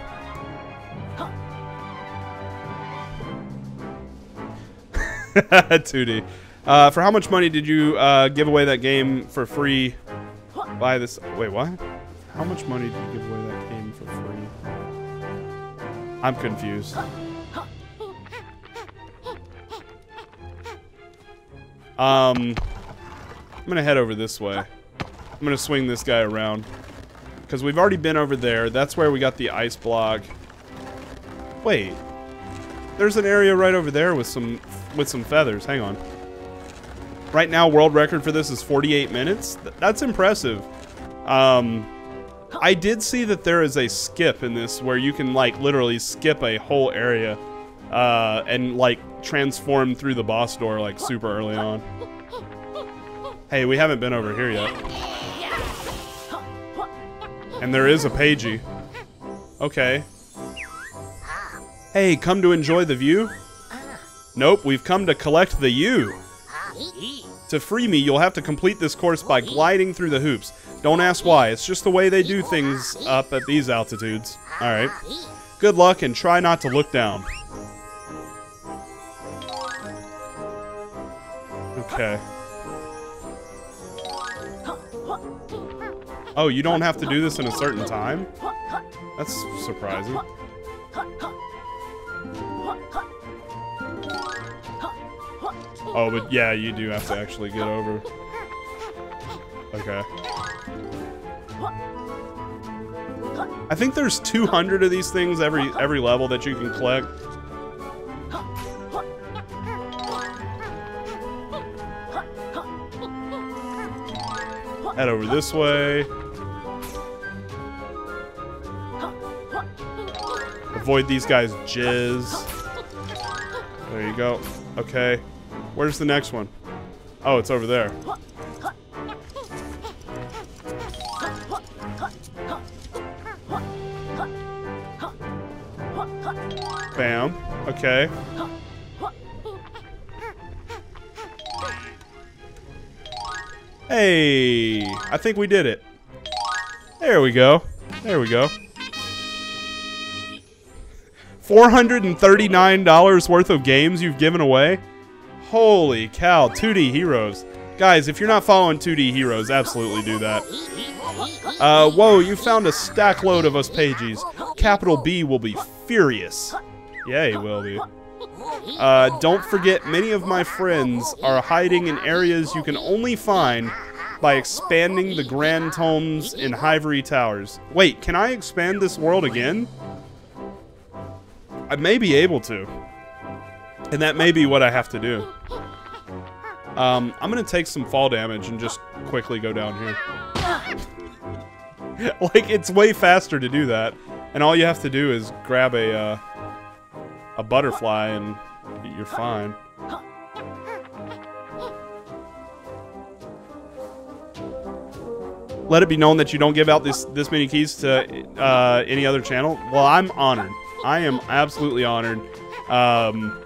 2D. Uh, for how much money did you uh, give away that game for free? Buy this. Wait, what? How much money did you give away that game for free? I'm confused. Um, I'm gonna head over this way. I'm gonna swing this guy around. Because we've already been over there. That's where we got the ice block. Wait. There's an area right over there with some with some feathers. Hang on. Right now, world record for this is 48 minutes. Th that's impressive. Um, I did see that there is a skip in this where you can like literally skip a whole area uh, and like transform through the boss door like super early on. Hey, we haven't been over here yet. And there is a Pagie. Okay. Hey, come to enjoy the view? Nope, we've come to collect the U. To free me, you'll have to complete this course by gliding through the hoops. Don't ask why, it's just the way they do things up at these altitudes. Alright. Good luck and try not to look down. Okay. Oh, you don't have to do this in a certain time? That's surprising. Oh, but yeah, you do have to actually get over. Okay. I think there's 200 of these things every every level that you can collect. Head over this way. Avoid these guys' jizz. There you go. Okay. Where's the next one? Oh, it's over there. Bam. Okay. Hey, I think we did it. There we go. There we go. $439 worth of games you've given away? Holy cow, 2D Heroes. Guys, if you're not following 2D Heroes, absolutely do that. Uh, whoa, you found a stack load of us Pagies. Capital B will be furious. Yeah, he will be. Uh, don't forget, many of my friends are hiding in areas you can only find by expanding the Grand Tomes in Hivory Towers. Wait, can I expand this world again? I may be able to. And that may be what I have to do. Um, I'm gonna take some fall damage and just quickly go down here. (laughs) like, it's way faster to do that. And all you have to do is grab a, uh, a butterfly and you're fine. Let it be known that you don't give out this this many keys to uh, any other channel. Well, I'm honored. I am absolutely honored. Um,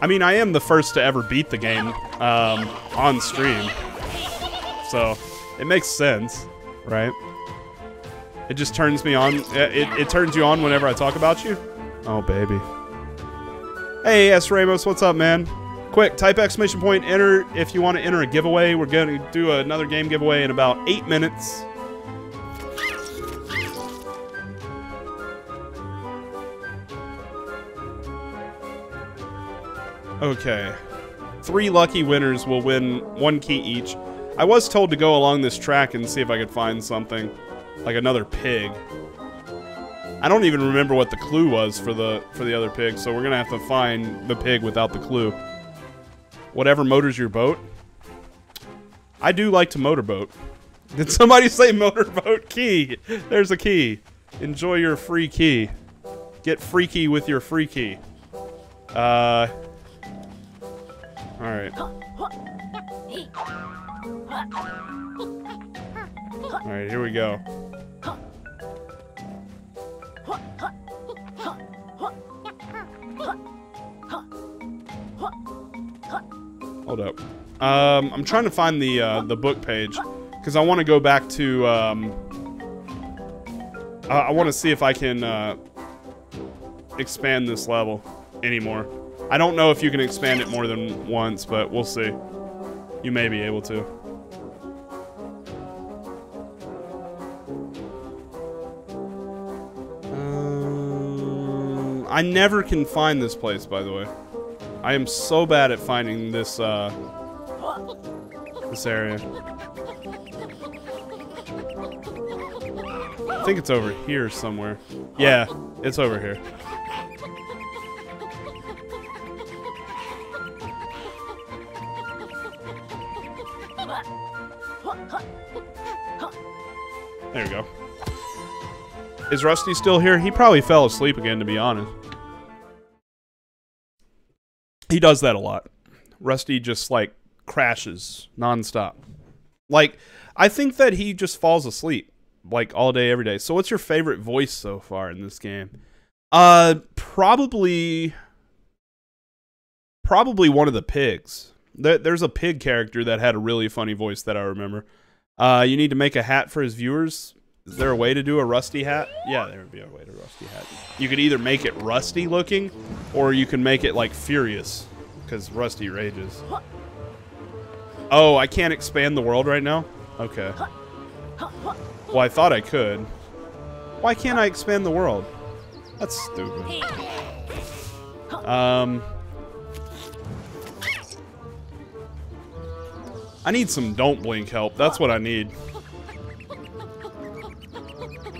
I mean, I am the first to ever beat the game um, on stream, so it makes sense, right? It just turns me on. It, it turns you on whenever I talk about you. Oh, baby. Hey, S. Ramos, what's up, man? Quick, type exclamation point, enter if you want to enter a giveaway. We're going to do another game giveaway in about eight minutes. Okay. Three lucky winners will win one key each. I was told to go along this track and see if I could find something. Like another pig. I don't even remember what the clue was for the for the other pig, so we're gonna have to find the pig without the clue. Whatever motors your boat. I do like to motorboat. (laughs) Did somebody say motorboat key? There's a key. Enjoy your free key. Get freaky with your free key. Uh. Alright. Alright, here we go. Hold up. Um, I'm trying to find the uh, the book page because I want to go back to. Um, I, I want to see if I can uh, expand this level anymore. I don't know if you can expand it more than once, but we'll see. You may be able to. Um, I never can find this place, by the way. I am so bad at finding this, uh, this area. I think it's over here somewhere. Yeah, it's over here. There we go. Is Rusty still here? He probably fell asleep again, to be honest. He does that a lot. Rusty just, like, crashes nonstop. Like, I think that he just falls asleep, like, all day, every day. So what's your favorite voice so far in this game? Uh, probably... Probably one of the pigs. There, there's a pig character that had a really funny voice that I remember. Uh, you need to make a hat for his viewers. Is there a way to do a rusty hat? Yeah, there would be a way to rusty hat. You could either make it rusty looking, or you can make it like furious, because rusty rages. Oh, I can't expand the world right now? Okay. Well, I thought I could. Why can't I expand the world? That's stupid. Um... I need some don't blink help. That's what I need.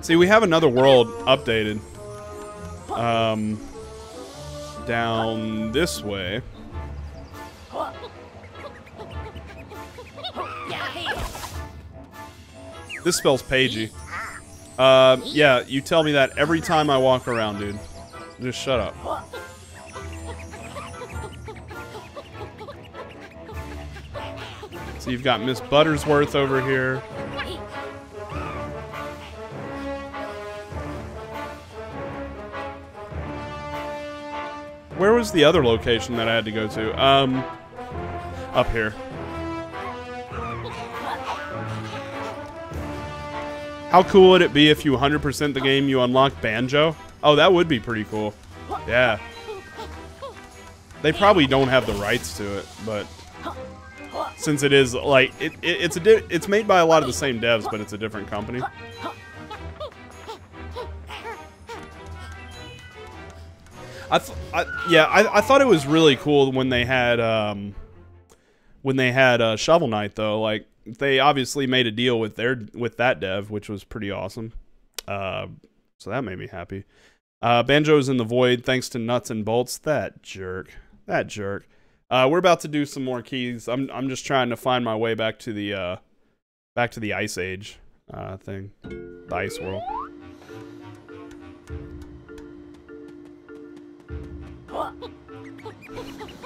See, we have another world updated. Um, down this way. This spells Pagie. Uh, yeah, you tell me that every time I walk around, dude. Just shut up. So you've got Miss Buttersworth over here. Where was the other location that I had to go to? Um, up here. How cool would it be if you 100% the game you unlock Banjo? Oh, that would be pretty cool. Yeah. They probably don't have the rights to it, but since it is like it, it it's a it's made by a lot of the same devs, but it's a different company. I, I yeah, I, I thought it was really cool when they had um, when they had uh, Shovel Knight though. Like they obviously made a deal with their with that dev, which was pretty awesome. Uh, so that made me happy. Uh, Banjo's in the void thanks to nuts and bolts. That jerk. That jerk. Uh, we're about to do some more keys. I'm I'm just trying to find my way back to the uh, back to the Ice Age uh, thing, the Ice World.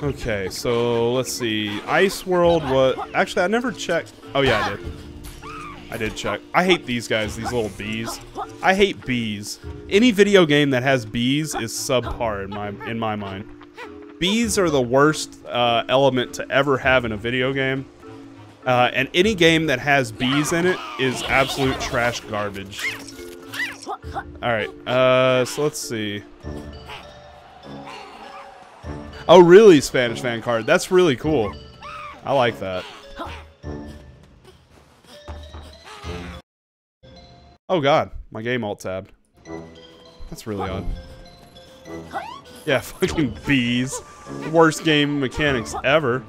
Okay, so let's see. Ice World. What? Actually, I never checked. Oh yeah, I did. I did check. I hate these guys. These little bees. I hate bees. Any video game that has bees is subpar in my in my mind. Bees are the worst uh, element to ever have in a video game. Uh, and any game that has bees in it is absolute trash garbage. Alright, uh, so let's see. Oh, really, Spanish fan card? That's really cool. I like that. Oh god, my game alt tabbed. That's really odd. Yeah, (laughs) fucking bees. Worst game mechanics ever.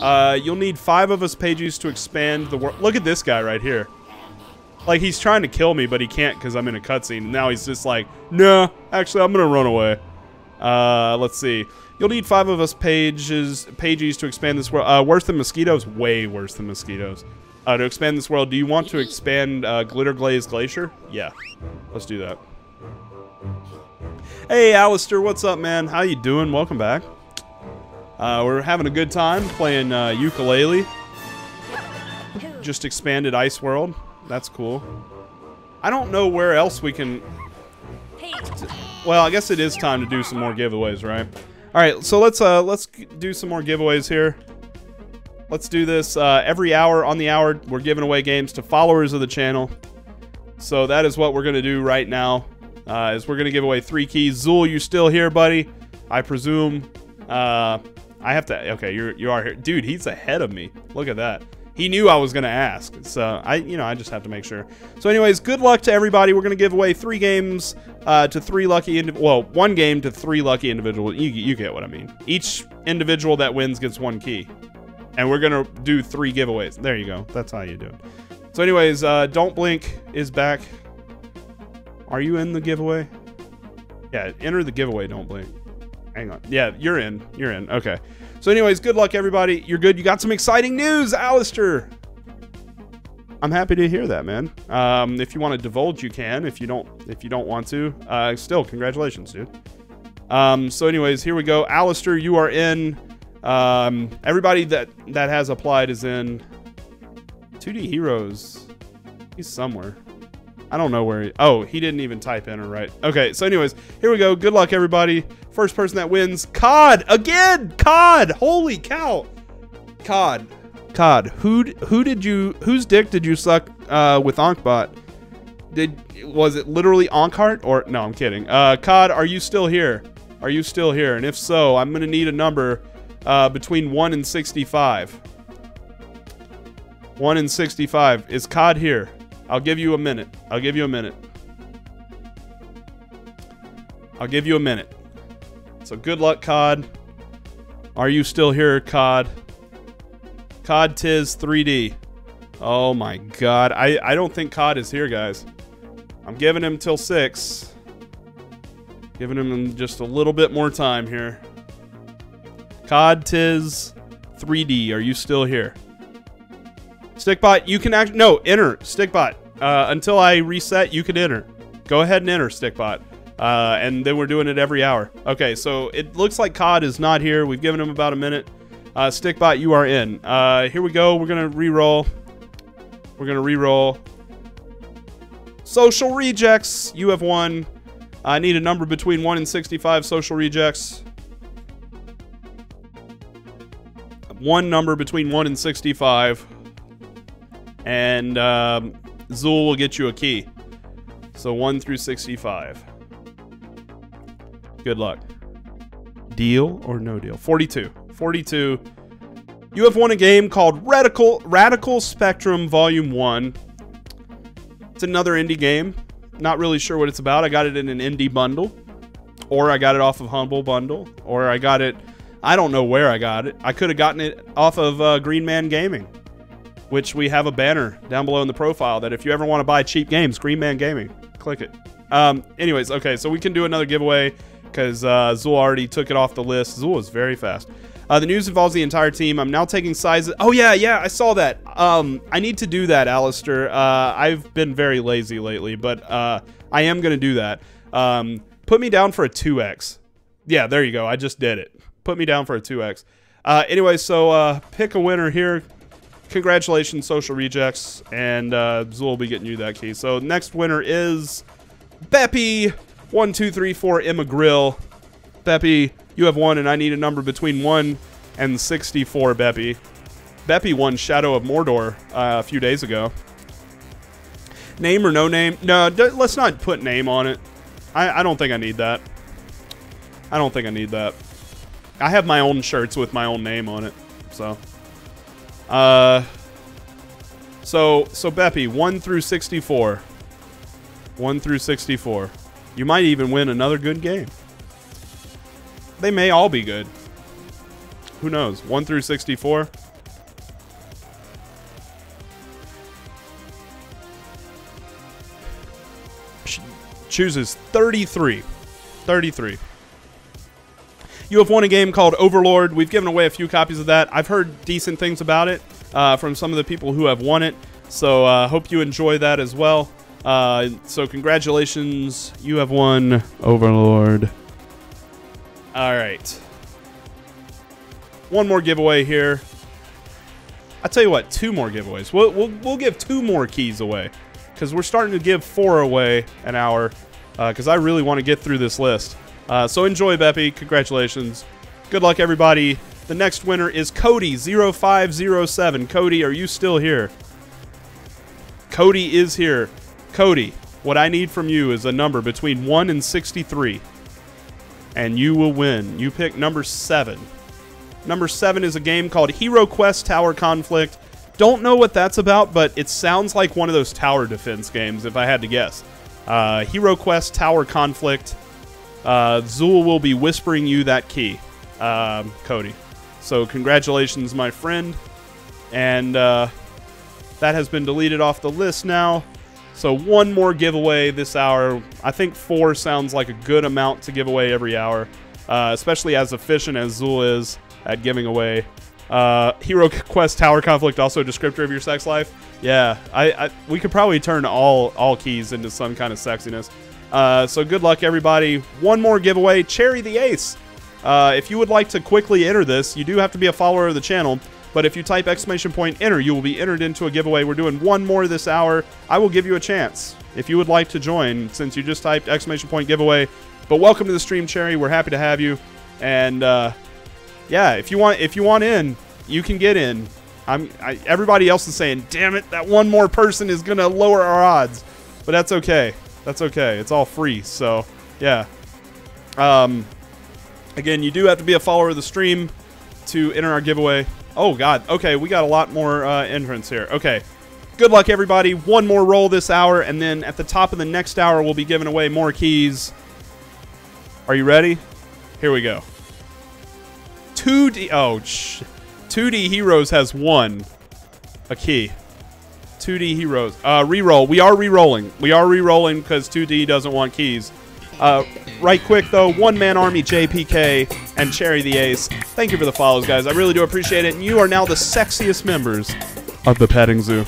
Uh, you'll need five of us Pagies to expand the world. Look at this guy right here. Like, he's trying to kill me, but he can't because I'm in a cutscene. Now he's just like, nah, actually, I'm going to run away. Uh, let's see. You'll need five of us Pagies pages to expand this world. Uh, worse than mosquitoes? Way worse than mosquitoes. Uh, to expand this world, do you want to expand uh, Glitter Glaze Glacier? Yeah. Let's do that. Hey, Alistair, what's up, man? How you doing? Welcome back. Uh, we're having a good time playing uh, Yooka-Laylee. Just expanded Ice World. That's cool. I don't know where else we can... Well, I guess it is time to do some more giveaways, right? All right, so let's uh, let's do some more giveaways here. Let's do this uh, every hour on the hour. We're giving away games to followers of the channel. So that is what we're going to do right now. Uh, is we're going to give away three keys. Zool, you still here, buddy? I presume. Uh, I have to. Okay, you're you are here, dude. He's ahead of me. Look at that. He knew I was going to ask, so I, you know, I just have to make sure. So, anyways, good luck to everybody. We're going to give away three games uh, to three lucky, indi- well, one game to three lucky individuals. You, you get what I mean. Each individual that wins gets one key, and we're going to do three giveaways. There you go. That's how you do it. So, anyways, uh, don't blink is back. Are you in the giveaway? Yeah, enter the giveaway. Don't blink. Hang on. Yeah, you're in. You're in. Okay. So, anyways, good luck, everybody. You're good. You got some exciting news, Alistair. I'm happy to hear that, man. Um, if you want to divulge, you can. If you don't, if you don't want to, uh, still, congratulations, dude. Um, so, anyways, here we go. Alistair, you are in. Um, everybody that that has applied is in. 2D Heroes. He's somewhere. I don't know where he. Oh, he didn't even type enter right. Okay, so anyways, here we go. Good luck, everybody. First person that wins, COD again. COD. Holy cow. COD. COD. Who who did you whose dick did you suck uh, with Onkbot? Did was it literally Onkhart or no? I'm kidding. Uh, COD, are you still here? Are you still here? And if so, I'm gonna need a number uh, between one and sixty-five. One and sixty-five. Is COD here? I'll give you a minute. I'll give you a minute. I'll give you a minute. So good luck, COD. Are you still here, COD? COD Tiz 3D. Oh my god. I, I don't think COD is here, guys. I'm giving him till 6. Giving him just a little bit more time here. COD Tiz 3D. Are you still here? Stickbot, you can act. No, enter. Stickbot. Uh, until I reset, you can enter. Go ahead and enter, Stickbot. Uh, and then we're doing it every hour. Okay, so it looks like COD is not here. We've given him about a minute. Uh, Stickbot, you are in. Uh, here we go. We're gonna re-roll. We're gonna re-roll. Social rejects. You have won. I need a number between 1 and 65 social rejects. One number between 1 and 65. And um, Zool will get you a key. So 1 through 65. Good luck. Deal or no deal? 42. 42. You have won a game called Radical Radical Spectrum Volume 1. It's another indie game. Not really sure what it's about. I got it in an indie bundle. or I got it off of Humble Bundle, or I got it. I don't know where I got it. I could have gotten it off of uh, Green Man Gaming, which we have a banner down below in the profile that if you ever want to buy cheap games, Green Man Gaming, click it. Um, anyways, okay, so we can do another giveaway because uh, Zool already took it off the list. Zool is very fast. Uh, the news involves the entire team. I'm now taking sizes. Oh yeah, yeah, I saw that. Um, I need to do that, Alistair. Uh, I've been very lazy lately, but uh, I am gonna do that. Um, put me down for a 2x. Yeah, there you go. I just did it. Put me down for a 2x. Uh, anyway, so uh, pick a winner here. Congratulations, Social Rejects, and uh, will be getting you that key. So next winner is Beppy. One, two, three, four, Emma Grill. Beppy, you have won, and I need a number between 1 and 64, Beppy. Beppy won Shadow of Mordor uh, a few days ago. Name or no name? No, let's not put name on it. I, I don't think I need that. I don't think I need that. I have my own shirts with my own name on it, so. Uh, so, so Beppy, 1 through 64. 1 through 64. You might even win another good game. They may all be good. Who knows? 1 through 64. chooses 33. 33. You have won a game called Overlord. We've given away a few copies of that. I've heard decent things about it uh, from some of the people who have won it. So I uh, hope you enjoy that as well. Uh, so congratulations, you have won Overlord. All right. One more giveaway here. I tell you what, two more giveaways. We'll, we'll, we'll give two more keys away because we're starting to give four away an hour because uh, I really want to get through this list. Uh, so enjoy, Beppy. Congratulations. Good luck, everybody. The next winner is Cody0507. Cody, are you still here? Cody is here. Cody, what I need from you is a number between 1 and 63. And you will win. You pick number 7. Number 7 is a game called Hero Quest Tower Conflict. Don't know what that's about, but it sounds like one of those tower defense games, if I had to guess. Uh, Hero Quest Tower Conflict. Uh, Zool will be whispering you that key, um, Cody. So congratulations, my friend. And uh, that has been deleted off the list now. So one more giveaway this hour. I think four sounds like a good amount to give away every hour, uh, especially as efficient as Zool is at giving away. Uh, Hero Quest Tower Conflict also a descriptor of your sex life. Yeah, I, I, we could probably turn all all keys into some kind of sexiness. Uh, so good luck, everybody. One more giveaway, Cherry the Ace. Uh, if you would like to quickly enter this, you do have to be a follower of the channel. But if you type exclamation point enter, you will be entered into a giveaway. We're doing one more this hour. I will give you a chance if you would like to join since you just typed exclamation point giveaway. But welcome to the stream, Cherry. We're happy to have you. And uh, yeah, if you want if you want in, you can get in. I'm I, everybody else is saying, "Damn it, that one more person is going to lower our odds." But that's okay. That's okay. It's all free. So, yeah. Um again, you do have to be a follower of the stream to enter our giveaway. Oh, God. Okay, we got a lot more uh, entrants here. Okay. Good luck, everybody. One more roll this hour, and then at the top of the next hour, we'll be giving away more keys. Are you ready? Here we go. 2D... Oh, 2D Heroes has one. A key. 2D Heroes. Uh, reroll. We are re-rolling. We are re-rolling because 2D doesn't want keys. Uh, right quick, though, One Man Army JPK and Cherry the Ace. Thank you for the follows, guys. I really do appreciate it. And you are now the sexiest members of the petting zoo.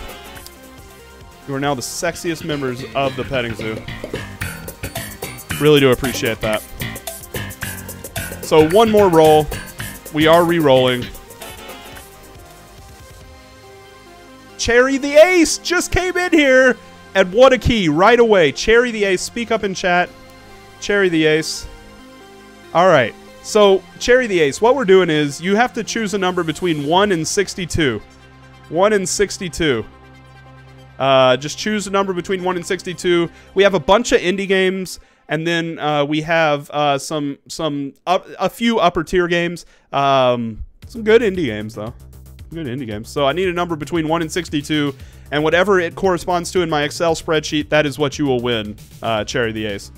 You are now the sexiest members of the petting zoo. Really do appreciate that. So one more roll. We are re-rolling. Cherry the Ace just came in here. And what a key right away. Cherry the Ace, speak up in chat. Cherry the Ace. All right. So, Cherry the Ace, what we're doing is you have to choose a number between 1 and 62. 1 and 62. Uh, just choose a number between 1 and 62. We have a bunch of indie games, and then uh, we have uh, some, some up, a few upper tier games. Um, some good indie games, though. Good indie games. So I need a number between 1 and 62, and whatever it corresponds to in my Excel spreadsheet, that is what you will win, uh, Cherry the Ace.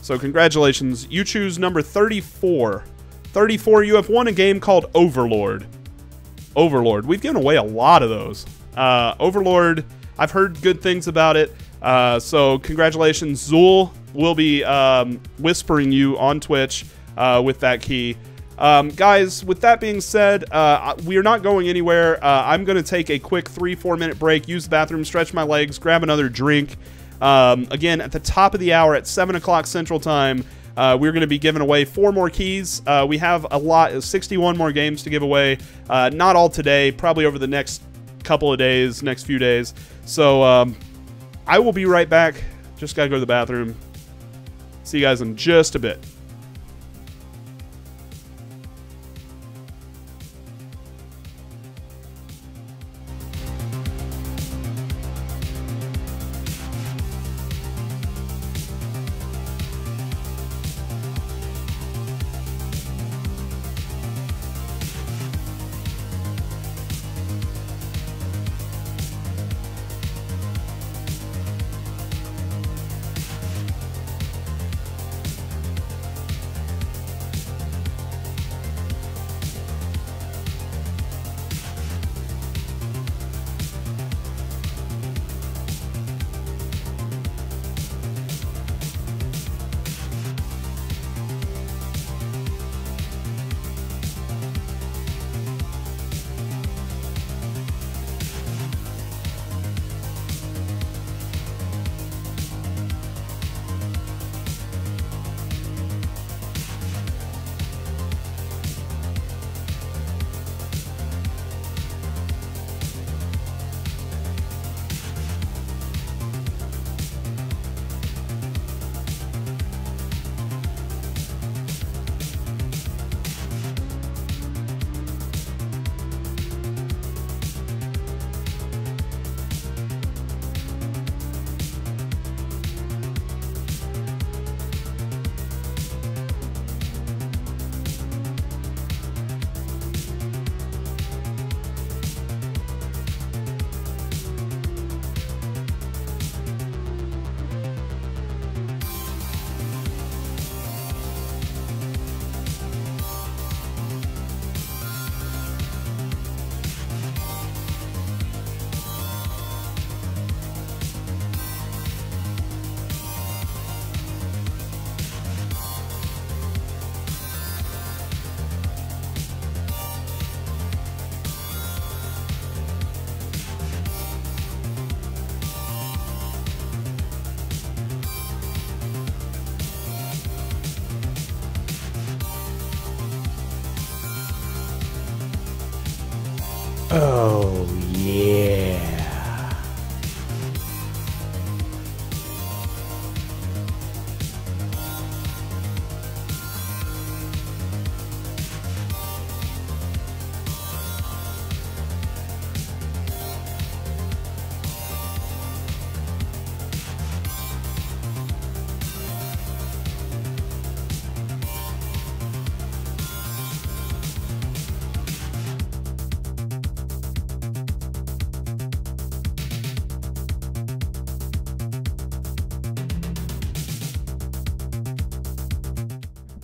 So congratulations. You choose number 34. 34, you have won a game called Overlord. Overlord. We've given away a lot of those. Uh, Overlord, I've heard good things about it. Uh, so congratulations. Zool will be um, whispering you on Twitch uh, with that key. Um, guys, with that being said, uh, we are not going anywhere. Uh, I'm going to take a quick three, four minute break, use the bathroom, stretch my legs, grab another drink. Um, again, at the top of the hour at 7 o'clock Central Time, uh, we're going to be giving away four more keys. Uh, we have a lot, 61 more games to give away. Uh, not all today, probably over the next couple of days, next few days. So um, I will be right back. Just got to go to the bathroom. See you guys in just a bit.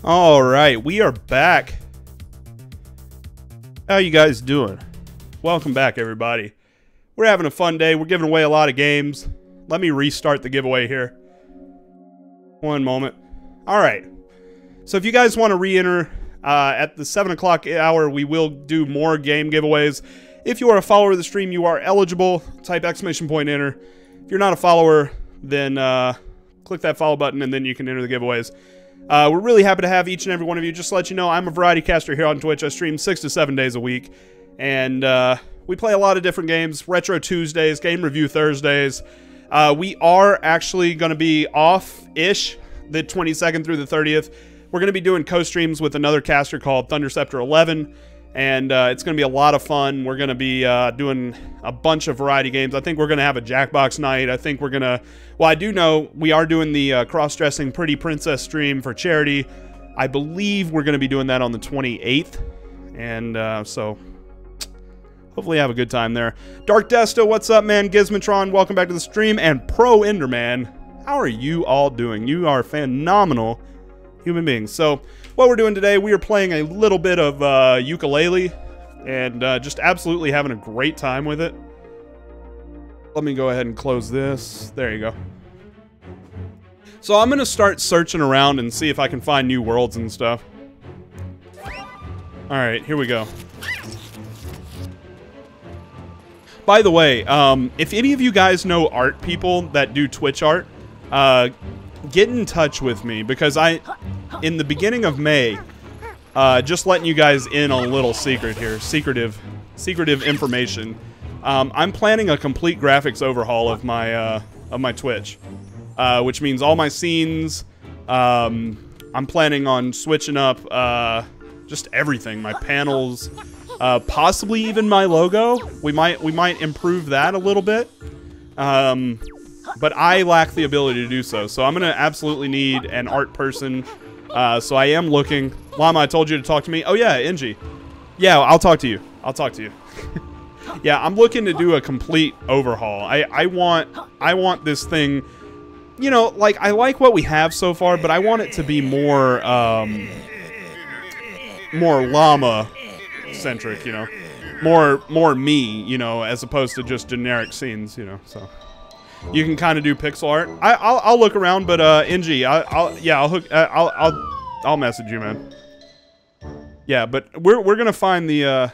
All right, we are back. How you guys doing? Welcome back, everybody. We're having a fun day. We're giving away a lot of games. Let me restart the giveaway here. One moment. All right. So if you guys want to re-enter uh, at the 7 o'clock hour, we will do more game giveaways. If you are a follower of the stream, you are eligible. Type exclamation point enter. If you're not a follower, then uh, click that follow button and then you can enter the giveaways. Uh, we're really happy to have each and every one of you. Just to let you know, I'm a variety caster here on Twitch. I stream six to seven days a week, and uh, we play a lot of different games. Retro Tuesdays, game review Thursdays. Uh, we are actually going to be off-ish the 22nd through the 30th. We're going to be doing co-streams with another caster called Thunderceptor 11 and uh, it's going to be a lot of fun. We're going to be uh, doing a bunch of variety games. I think we're going to have a Jackbox night. I think we're going to, well, I do know we are doing the uh, cross dressing Pretty Princess stream for charity. I believe we're going to be doing that on the 28th. And uh, so hopefully have a good time there. Dark Desto, what's up, man? Gizmatron, welcome back to the stream. And Pro Enderman, How are you all doing? You are phenomenal human beings. So, what we're doing today, we are playing a little bit of uh, Yooka-Laylee and uh, just absolutely having a great time with it. Let me go ahead and close this. There you go. So I'm going to start searching around and see if I can find new worlds and stuff. Alright, here we go. By the way, um, if any of you guys know art people that do Twitch art, uh, get in touch with me because I, in the beginning of May, uh, just letting you guys in on a little secret here, secretive, secretive information. Um, I'm planning a complete graphics overhaul of my uh, of my Twitch, uh, which means all my scenes. Um, I'm planning on switching up uh, just everything, my panels, uh, possibly even my logo. We might we might improve that a little bit. Um, but I lack the ability to do so. So I'm gonna absolutely need an art person. Uh, so I am looking. Llama, I told you to talk to me. Oh yeah, Inji. Yeah, I'll talk to you. I'll talk to you. (laughs) yeah, I'm looking to do a complete overhaul. I I want I want this thing. You know, like I like what we have so far, but I want it to be more um, more llama centric. You know, more more me. You know, as opposed to just generic scenes. You know, so you can kind of do pixel art. I, will I'll look around, but uh, NG, I, will yeah, I'll hook, uh, I'll, I'll, I'll message you, man. Yeah, but we're we're gonna find the uh,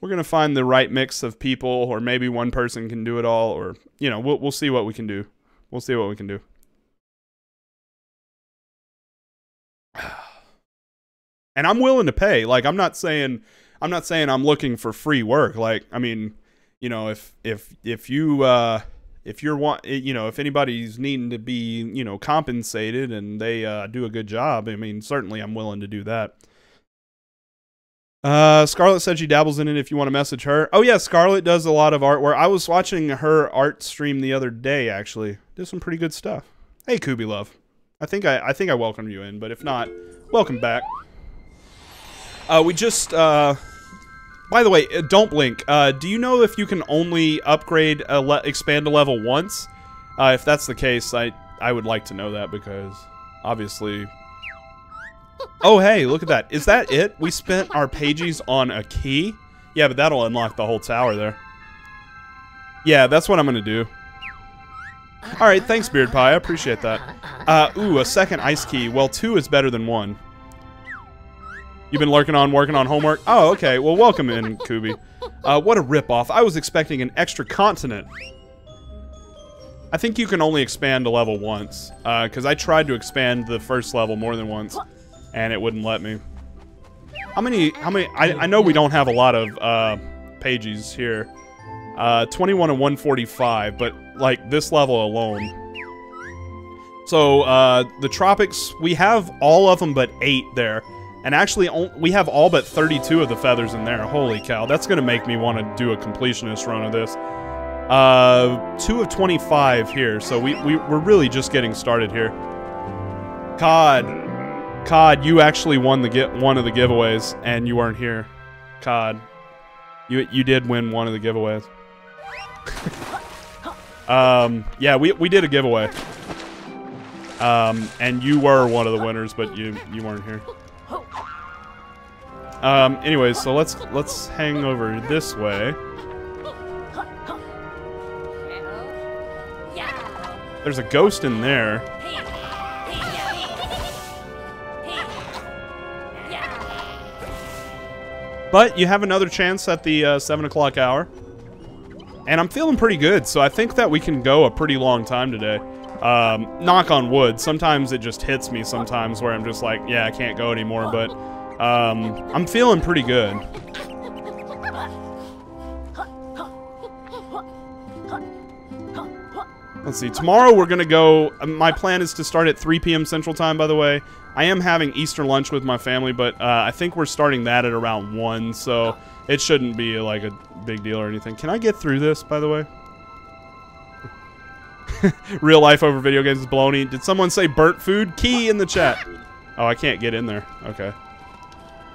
we're gonna find the right mix of people, or maybe one person can do it all, or you know, we'll we'll see what we can do. We'll see what we can do. (sighs) And I'm willing to pay. Like I'm not saying I'm not saying I'm looking for free work. Like I mean, you know, if if if you uh if you're want eh, you know if anybody's needing to be you know compensated and they uh, do a good job i mean certainly i'm willing to do that uh, Scarlett said she dabbles in it if you want to message her. Oh yeah, Scarlett does a lot of artwork. I was watching her art stream the other day actually. Did some pretty good stuff. Hey Kubi Love. I think I I think I welcomed you in, but if not, welcome back. Uh, we just uh by the way, uh, don't blink. Uh, do you know if you can only upgrade, a expand a level once? Uh, if that's the case, I I would like to know that because obviously. (laughs) Oh hey, look at that. Is that it? We spent our pages on a key. Yeah, but that'll unlock the whole tower there. Yeah, that's what I'm gonna do. All right, thanks, Beard Pie. I appreciate that. Uh, ooh, a second ice key. Well, two is better than one. You've been lurking on, working on homework? Oh, okay. Well, welcome in, Kubi. Uh, what a ripoff. I was expecting an extra continent. I think you can only expand a level once. Because uh, I tried to expand the first level more than once. And it wouldn't let me. How many... How many... I, I know we don't have a lot of uh, pages here. Uh, 21 and 145. But, like, this level alone. So, uh, the tropics, we have all of them but eight there. And actually, we have all but 32 of the feathers in there. Holy cow. That's going to make me want to do a completionist run of this. Uh, 2 of 25 here, so we, we, we're really just getting started here. Cod. Cod, you actually won the get one of the giveaways, and you weren't here. Cod. You, you did win one of the giveaways. (laughs) um, yeah, we, we did a giveaway. Um, and you were one of the winners, but you, you weren't here. Um, anyways, so let's let's hang over this way. There's a ghost in there. But you have another chance at the uh, 7 o'clock hour. And I'm feeling pretty good, so I think that we can go a pretty long time today. Um, knock on wood. Sometimes it just hits me sometimes where I'm just like, yeah, I can't go anymore, but um, I'm feeling pretty good. Let's see. Tomorrow we're going to go... Uh, my plan is to start at 3 p.m. Central Time, by the way. I am having Easter lunch with my family, but uh, I think we're starting that at around 1, so it shouldn't be like a big deal or anything. Can I get through this, by the way? (laughs) Real life over video games is baloney. Did someone say burnt food? Key in the chat. Oh, I can't get in there. Okay.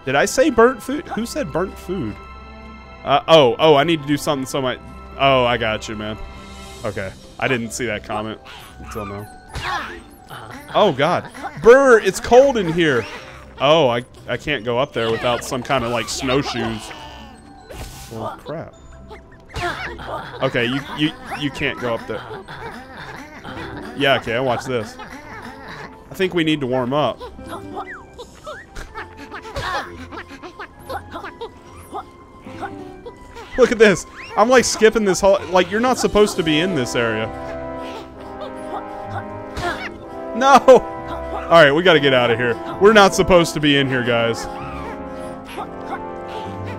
Did I say burnt food? Who said burnt food? Uh, oh, oh, I need to do something so my... Oh, I got you, man. Okay. I didn't see that comment until now. Oh god. Brr, it's cold in here. Oh, I I can't go up there without some kind of like snowshoes. Well, crap. Okay, you you you can't go up there. Yeah, okay, I watch this. I think we need to warm up. Look at this. I'm like skipping this whole like you're not supposed to be in this area. No. All right, we got to get out of here. We're not supposed to be in here, guys.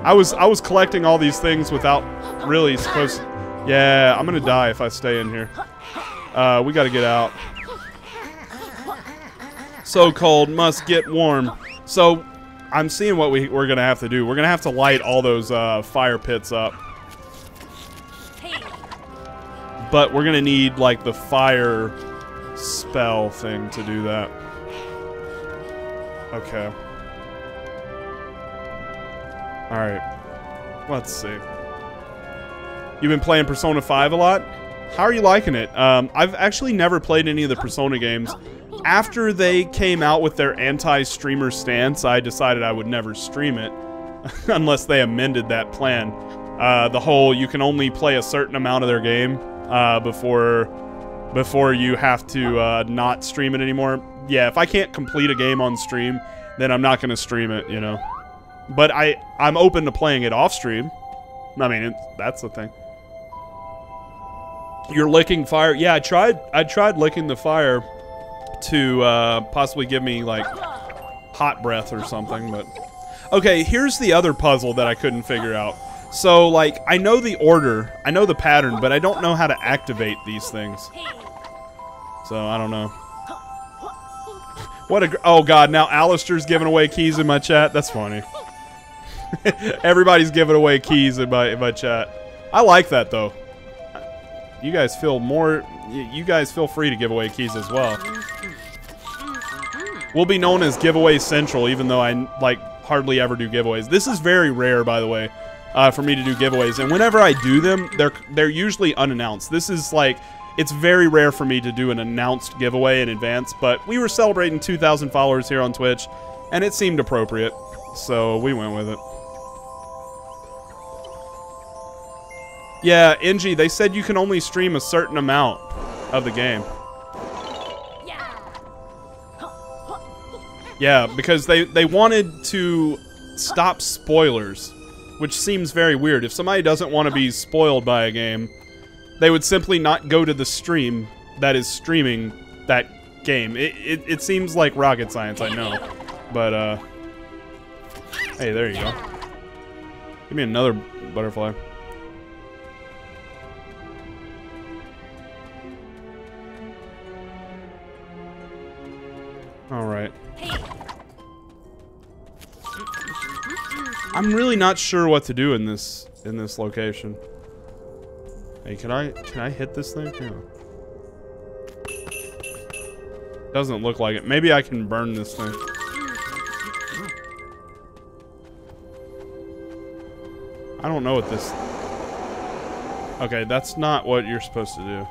I was I was collecting all these things without really supposed. Yeah, I'm gonna die if I stay in here. Uh, we got to get out. So cold, must get warm. So, I'm seeing what we, we're gonna have to do. We're gonna have to light all those uh, fire pits up. But we're gonna need like the fire spell thing to do that. Okay. Alright. Let's see. You've been playing Persona 5 a lot? How are you liking it? Um, I've actually never played any of the Persona games. After they came out with their anti-streamer stance, I decided I would never stream it. (laughs) unless they amended that plan. Uh, the whole, you can only play a certain amount of their game uh, before before you have to uh, not stream it anymore. Yeah, if I can't complete a game on stream, then I'm not going to stream it, you know. But I, I'm open to playing it off stream. I mean, it, that's the thing. You're licking fire. Yeah, I tried. I tried licking the fire to uh, possibly give me like hot breath or something. But okay, here's the other puzzle that I couldn't figure out. So like, I know the order, I know the pattern, but I don't know how to activate these things. So I don't know. What a oh god! Now Alistair's giving away keys in my chat. That's funny. (laughs) Everybody's giving away keys in my in my chat. I like that though. You guys feel more. You guys feel free to give away keys as well. We'll be known as Giveaway Central, even though I like hardly ever do giveaways. This is very rare, by the way, uh, for me to do giveaways. And whenever I do them, they're they're usually unannounced. This is like it's very rare for me to do an announced giveaway in advance. But we were celebrating 2,000 followers here on Twitch, and it seemed appropriate, so we went with it. Yeah, NG, they said you can only stream a certain amount of the game. Yeah, because they, they wanted to stop spoilers, which seems very weird. If somebody doesn't want to be spoiled by a game, they would simply not go to the stream that is streaming that game. It, it, it seems like rocket science, I know. But, uh... Hey, there you go. Give me another butterfly. Alright. I'm really not sure what to do in this in this location. Hey, can I can I hit this thing? Yeah. Doesn't look like it. Maybe I can burn this thing. I don't know what this... Okay, that's not what you're supposed to do.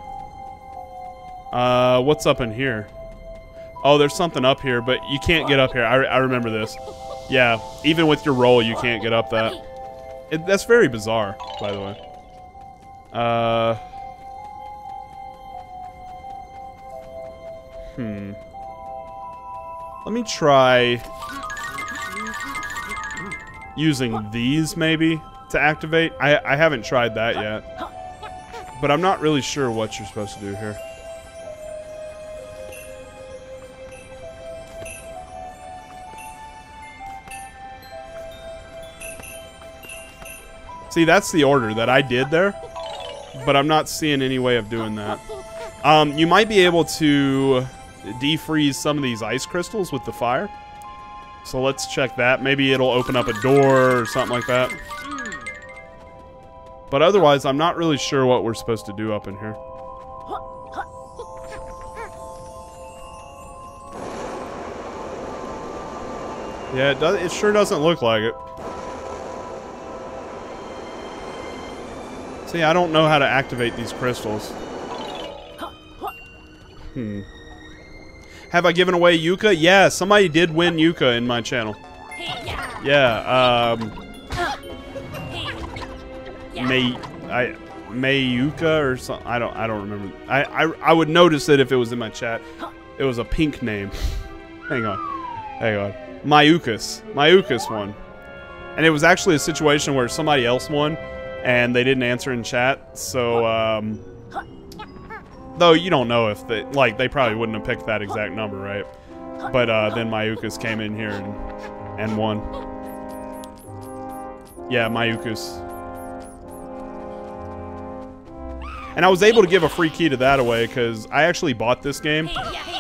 Uh, what's up in here? Oh, there's something up here, but you can't get up here. I, I remember this. Yeah, even with your roll, you can't get up that. It, that's very bizarre, by the way. Uh... Hmm. Let me try... Using these, maybe, to activate. I, I haven't tried that yet. But I'm not really sure what you're supposed to do here. See, that's the order that I did there, but I'm not seeing any way of doing that. Um, you might be able to defreeze some of these ice crystals with the fire. So let's check that. Maybe it'll open up a door or something like that. But otherwise, I'm not really sure what we're supposed to do up in here. Yeah, it, does, it sure doesn't look like it. See, I don't know how to activate these crystals. Hmm. Have I given away Yooka? Yeah, somebody did win Yooka in my channel. Yeah, um, May I Mayuka or something. I don't I don't remember. I, I I would notice it if it was in my chat. It was a pink name. (laughs) Hang on, hang on. Mayukas, Mayukas won, and it was actually a situation where somebody else won, and they didn't answer in chat. So um, though you don't know if they like they probably wouldn't have picked that exact number, right? But uh, then Mayukas came in here and and won. Yeah, Mayukas. And I was able to give a free key to that away because I actually bought this game.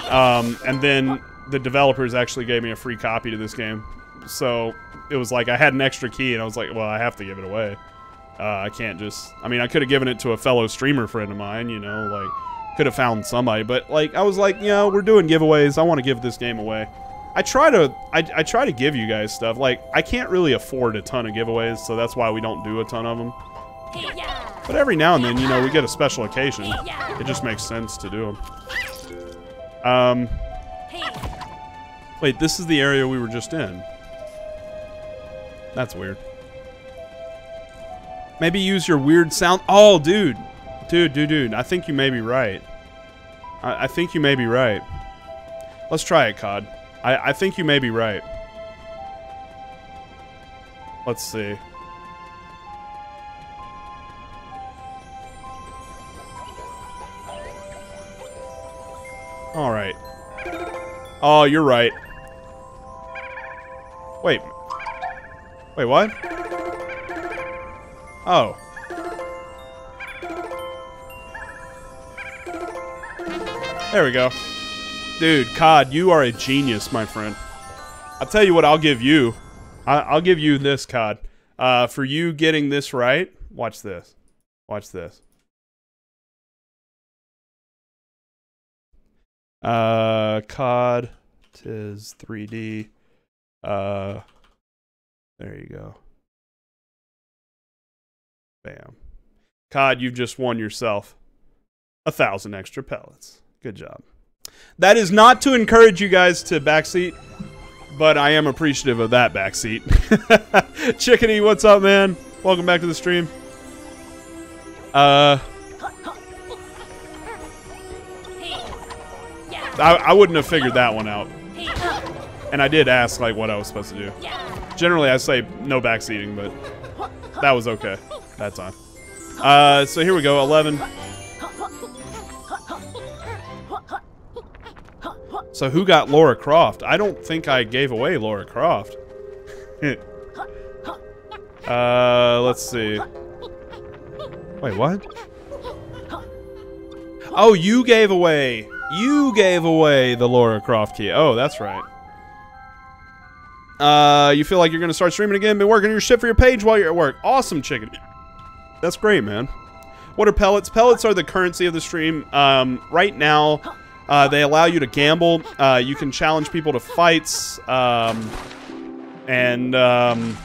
Um, and then the developers actually gave me a free copy to this game. So it was like I had an extra key and I was like, well, I have to give it away. Uh, I can't just... I mean, I could have given it to a fellow streamer friend of mine, you know, like... Could have found somebody, but like I was like, you know, we're doing giveaways. I want to give this game away. I try to I, I try to give you guys stuff. Like I can't really afford a ton of giveaways, so that's why we don't do a ton of them. But every now and then, you know, we get a special occasion. It just makes sense to do them. Um, wait, this is the area we were just in. That's weird. Maybe use your weird sound. Oh, dude. Dude, dude, dude. I think you may be right. I, I think you may be right. Let's try it, COD. I, I think you may be right. Let's see. Alright. Oh, you're right. Wait. Wait, what? Oh. There we go. Dude, COD, you are a genius, my friend. I'll tell you what I'll give you. I will give you this, COD. Uh, for you getting this right, watch this. Watch this. Uh, COD tis 3D. Uh, there you go. Bam. COD, you've just won yourself a thousand extra pellets. Good job. That is not to encourage you guys to backseat, but I am appreciative of that backseat. (laughs) Chickadee, what's up, man? Welcome back to the stream. Uh, I, I wouldn't have figured that one out. And I did ask, like, what I was supposed to do. Generally, I say no backseating, but that was okay that time. Uh, so here we go, 11. So who got Laura Croft? I don't think I gave away Laura Croft. (laughs) uh, let's see. Wait, what? Oh, you gave away. You gave away the Laura Croft key. Oh, that's right. Uh, you feel like you're going to start streaming again? Been working your shit for your page while you're at work. Awesome, chicken. That's great, man. What are pellets? Pellets are the currency of the stream. Um, right now, uh, they allow you to gamble. Uh, you can challenge people to fights. Um, and um,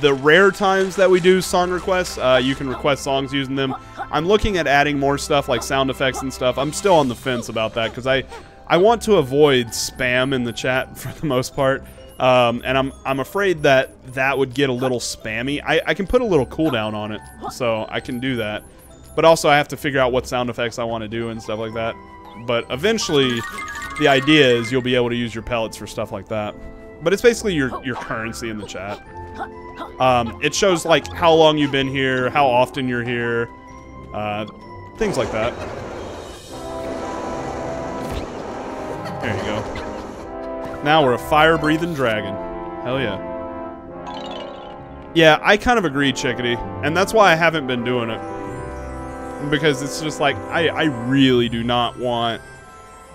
the rare times that we do song requests, uh, you can request songs using them. I'm looking at adding more stuff like sound effects and stuff. I'm still on the fence about that because I, I want to avoid spam in the chat (laughs) for the most part. Um, and I'm, I'm afraid that that would get a little spammy. I, I can put a little cooldown on it, so I can do that. But also I have to figure out what sound effects I want to do and stuff like that. But eventually, the idea is you'll be able to use your pellets for stuff like that. But it's basically your, your currency in the chat. Um, it shows like how long you've been here, how often you're here, uh, things like that. There you go. Now we're a fire-breathing dragon. Hell yeah. Yeah, I kind of agree, Chickadee. And that's why I haven't been doing it because it's just like I, I really do not want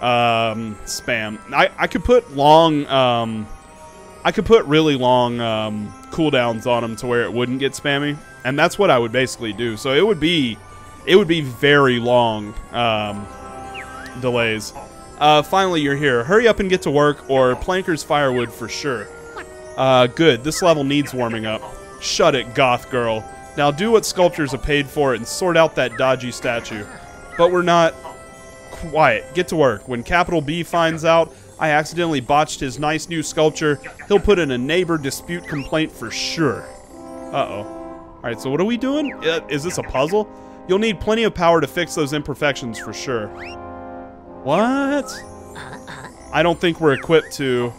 um, spam. I, I could put long um, I could put really long um, cooldowns on them to where it wouldn't get spammy, and that's what I would basically do. So it would be it would be very long um, delays. Uh, finally, you're here. Hurry up and get to work, or Planker's firewood for sure. Uh, good. This level needs warming up. Shut it, goth girl. Now do what sculptors have paid for it and sort out that dodgy statue. But we're not... quiet. Get to work. When Capital B finds out I accidentally botched his nice new sculpture, he'll put in a neighbor dispute complaint for sure. Uh-oh. Alright, so what are we doing? Uh, is this a puzzle? You'll need plenty of power to fix those imperfections for sure. What? I don't think we're equipped to...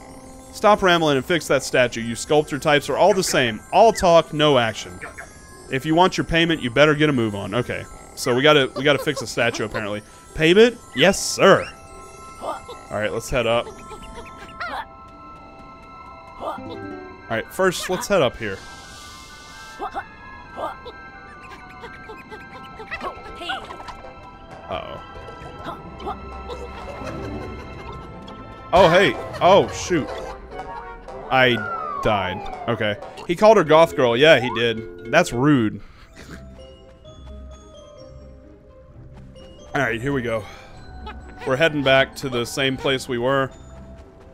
Stop rambling and fix that statue. You sculptor types are all the same. All talk, no action. If you want your payment, you better get a move on. Okay. So we gotta we gotta fix a statue apparently. Payment? Yes, sir. Alright, let's head up. Alright, first let's head up here. Uh-oh. Oh, hey. Oh, shoot. I died. Okay. He called her goth girl. Yeah, he did. That's rude. Alright, here we go. We're heading back to the same place we were.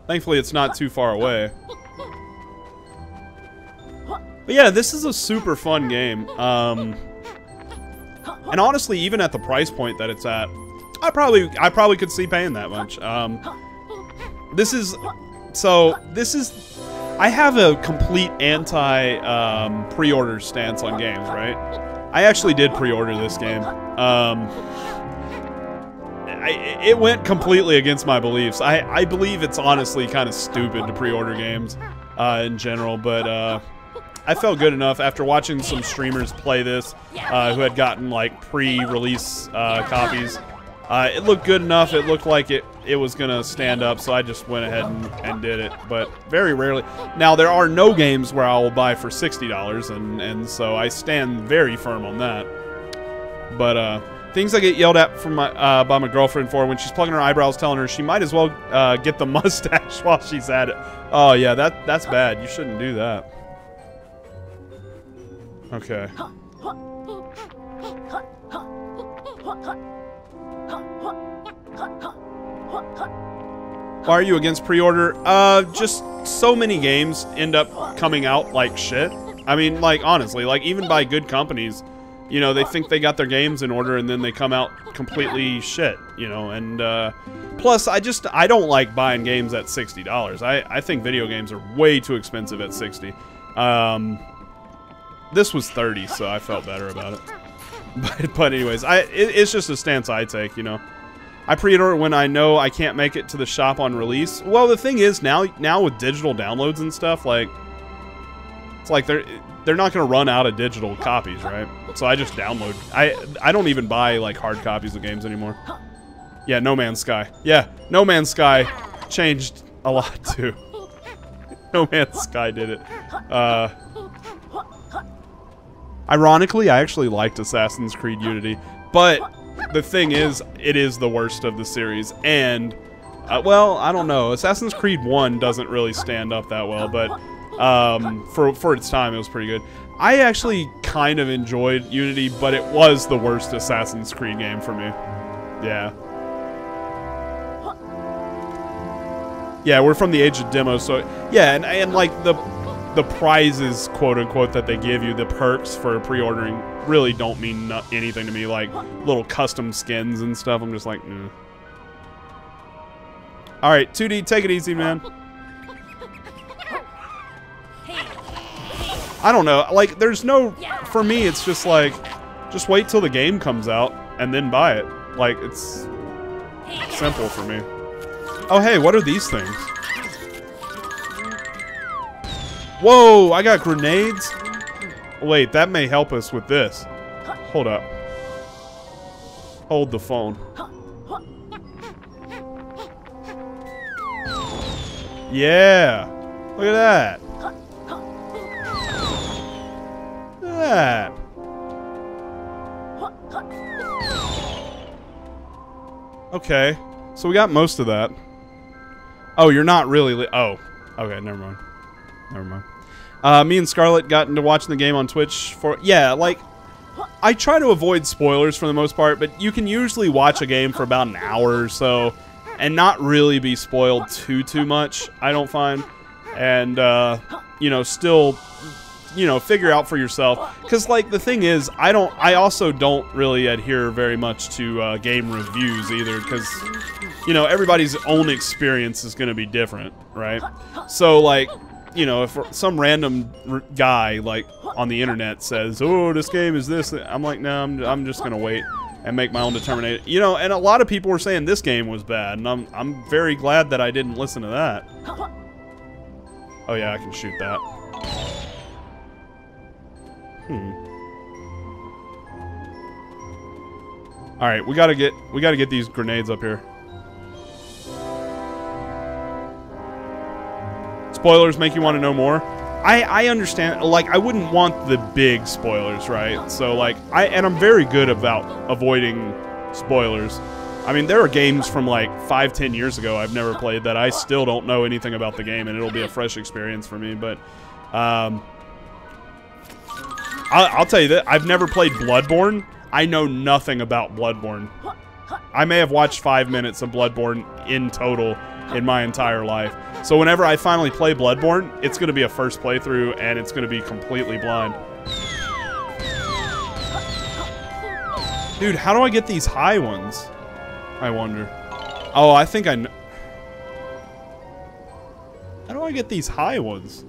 Thankfully, it's not too far away. But yeah, this is a super fun game. Um, and honestly, even at the price point that it's at, I probably I probably could see paying that much. Um, this is so this is I have a complete anti um, pre-order stance on games, right? I actually did pre-order this game. Um, I, it went completely against my beliefs. I, I believe it's honestly kind of stupid to pre-order games uh, in general, but uh, I felt good enough after watching some streamers play this uh, who had gotten like pre-release uh, copies. Uh, it looked good enough. It looked like it, it was going to stand up, so I just went ahead and, and did it. But very rarely. Now, there are no games where I will buy for $60, and, and so I stand very firm on that. But, uh, Things I get yelled at from my, uh, by my girlfriend for when she's plugging her eyebrows, telling her she might as well uh, get the (laughs) mustache while she's at it. Oh yeah, that that's bad. You shouldn't do that. Okay. Why are you against pre-order? Uh, just so many games end up coming out like shit. I mean, like, honestly, like, even by good companies, you know, they think they got their games in order and then they come out completely shit, you know, and, uh, plus, I just, I don't like buying games at $60. I, I think video games are way too expensive at 60 Um, this was 30 so I felt better about it. (laughs) But, but anyways, I, it, it's just a stance I take, you know. I pre-order when I know I can't make it to the shop on release. Well, the thing is now now with digital downloads and stuff, like it's like they're they're not to run out of digital copies, right? So I just download. I I don't even buy like hard copies of games anymore. Yeah, No Man's Sky. Yeah, No Man's Sky changed a lot too. (laughs) no Man's Sky did it. Uh Ironically, I actually liked Assassin's Creed Unity, but the thing is, it is the worst of the series, and, uh, well, I don't know. Assassin's Creed 1 doesn't really stand up that well, but um, for, for its time, it was pretty good. I actually kind of enjoyed Unity, but it was the worst Assassin's Creed game for me. Yeah. Yeah, we're from the age of demo, so yeah, and, and like the the prizes, quote unquote, that they give you, the perks for pre-ordering, really don't mean no anything to me. Like little custom skins and stuff. I'm just like, mm. all right, 2D, take it easy, man. I don't know. Like, there's no. For me, it's just like, just wait till the game comes out and then buy it. Like, it's simple for me. Oh, hey, what are these things? Whoa, I got grenades? Wait, that may help us with this. Hold up. Hold the phone. Yeah. Look at that. Look at that. Okay. So we got most of that. Oh, you're not really... oh. Okay, never mind. Never mind. Uh, me and Scarlett got into watching the game on Twitch for... Yeah, like... I try to avoid spoilers for the most part, but you can usually watch a game for about an hour or so and not really be spoiled too, too much, I don't find. And, uh, you know, still you know figure out for yourself because like the thing is i don't i also don't really adhere very much to uh, game reviews either because you know everybody's own experience is going to be different right so like you know if some random guy like on the internet says oh this game is this i'm like no i'm, I'm just to wait and make my own determination you know and a lot of people were saying this game was bad and i'm i'm very glad that i didn't listen to that oh yeah i can shoot that Hmm. All right, we gotta get we gotta get these grenades up here. Spoilers make you want to know more. I I understand. Like I wouldn't want the big spoilers, right? So like I and I'm very good about avoiding spoilers. I mean, there are games from like five, ten years ago I've never played that I still don't know anything about the game, and it'll be a fresh experience for me. But um, I'll, I'll tell you that I've never played Bloodborne. I know nothing about Bloodborne. I may have watched five minutes of Bloodborne in total in my entire life. So whenever I finally play Bloodborne, it's going to be a first playthrough and it's going to be completely blind. Dude, how do I get these high ones? I wonder. Oh, I think I know. How do I get these high ones?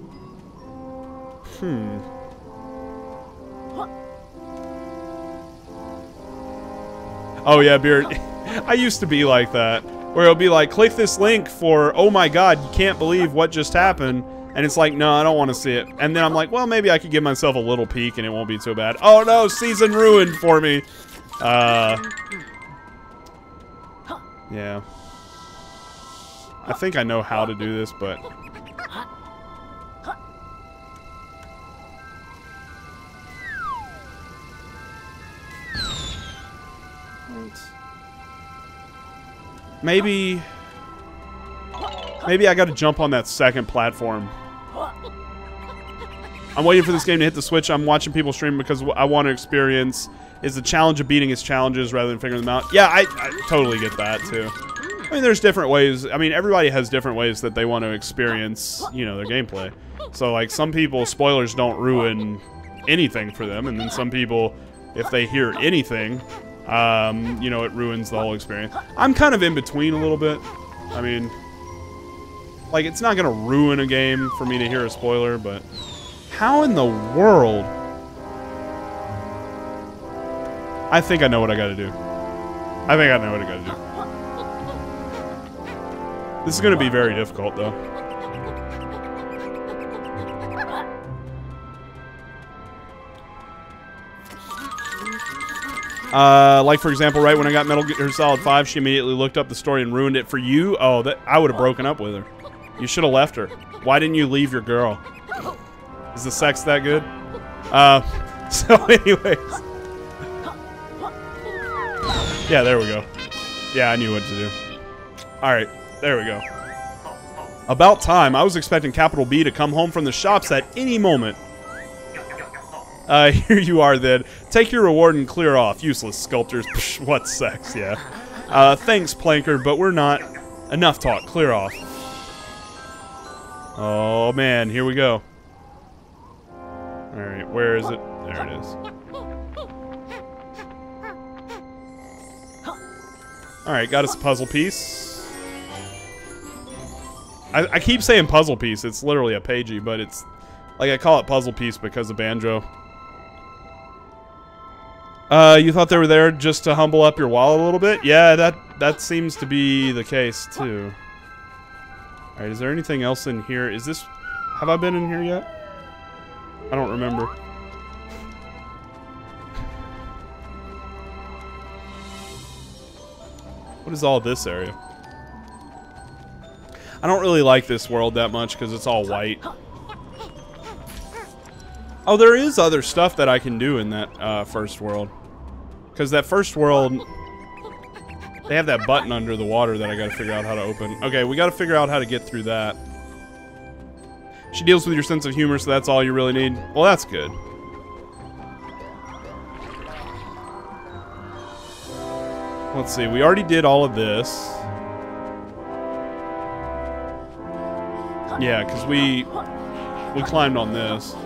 Hmm. Oh yeah, Beard. (laughs) I used to be like that. Where it'll be like, click this link for, oh my god, you can't believe what just happened. And it's like, no, I don't want to see it. And then I'm like, well, maybe I could give myself a little peek and it won't be so bad. Oh no, season ruined for me. Uh, yeah. I think I know how to do this, but... Maybe... Maybe I gotta jump on that second platform. I'm waiting for this game to hit the Switch. I'm watching people stream because I want to experience is the challenge of beating its challenges rather than figuring them out. Yeah, I, I totally get that, too. I mean, there's different ways. I mean, everybody has different ways that they want to experience, you know, their gameplay. So, like, some people, spoilers don't ruin anything for them, and then some people, if they hear anything, um, you know, it ruins the whole experience. I'm kind of in between a little bit. I mean, like, it's not going to ruin a game for me to hear a spoiler, but how in the world? I think I know what I got to do. I think I know what I got to do. This is going to be very difficult, though. Uh, like for example, right when I got Metal Gear Solid 5, she immediately looked up the story and ruined it for you. Oh, that I would have broken up with her. You should have left her. Why didn't you leave your girl? Is the sex that good? Uh, (laughs) so anyways. Yeah, there we go. Yeah, I knew what to do. Alright, there we go. About time. I was expecting Capital B to come home from the shops at any moment. Uh, (laughs) here you are then. Take your reward and clear off. Useless sculptors. (laughs) Psh, what sex, yeah. Uh, thanks, Planker, but we're not. Enough talk. Clear off. Oh, man. Here we go. Alright, where is it? There it is. Alright, got us a puzzle piece. I, I keep saying puzzle piece. It's literally a Pagie, but it's... Like, I call it puzzle piece because of Banjo. Uh, you thought they were there just to humble up your wallet a little bit? Yeah, that that seems to be the case, too. Alright, is there anything else in here? Is this... Have I been in here yet? I don't remember. What is all this area? I don't really like this world that much because it's all white. Oh, there is other stuff that I can do in that uh, first world. Because that first world, they have that button under the water that I got to figure out how to open. Okay, we got to figure out how to get through that. She deals with your sense of humor, so that's all you really need. Well, that's good. Let's see, we already did all of this. Yeah, because we we climbed on this.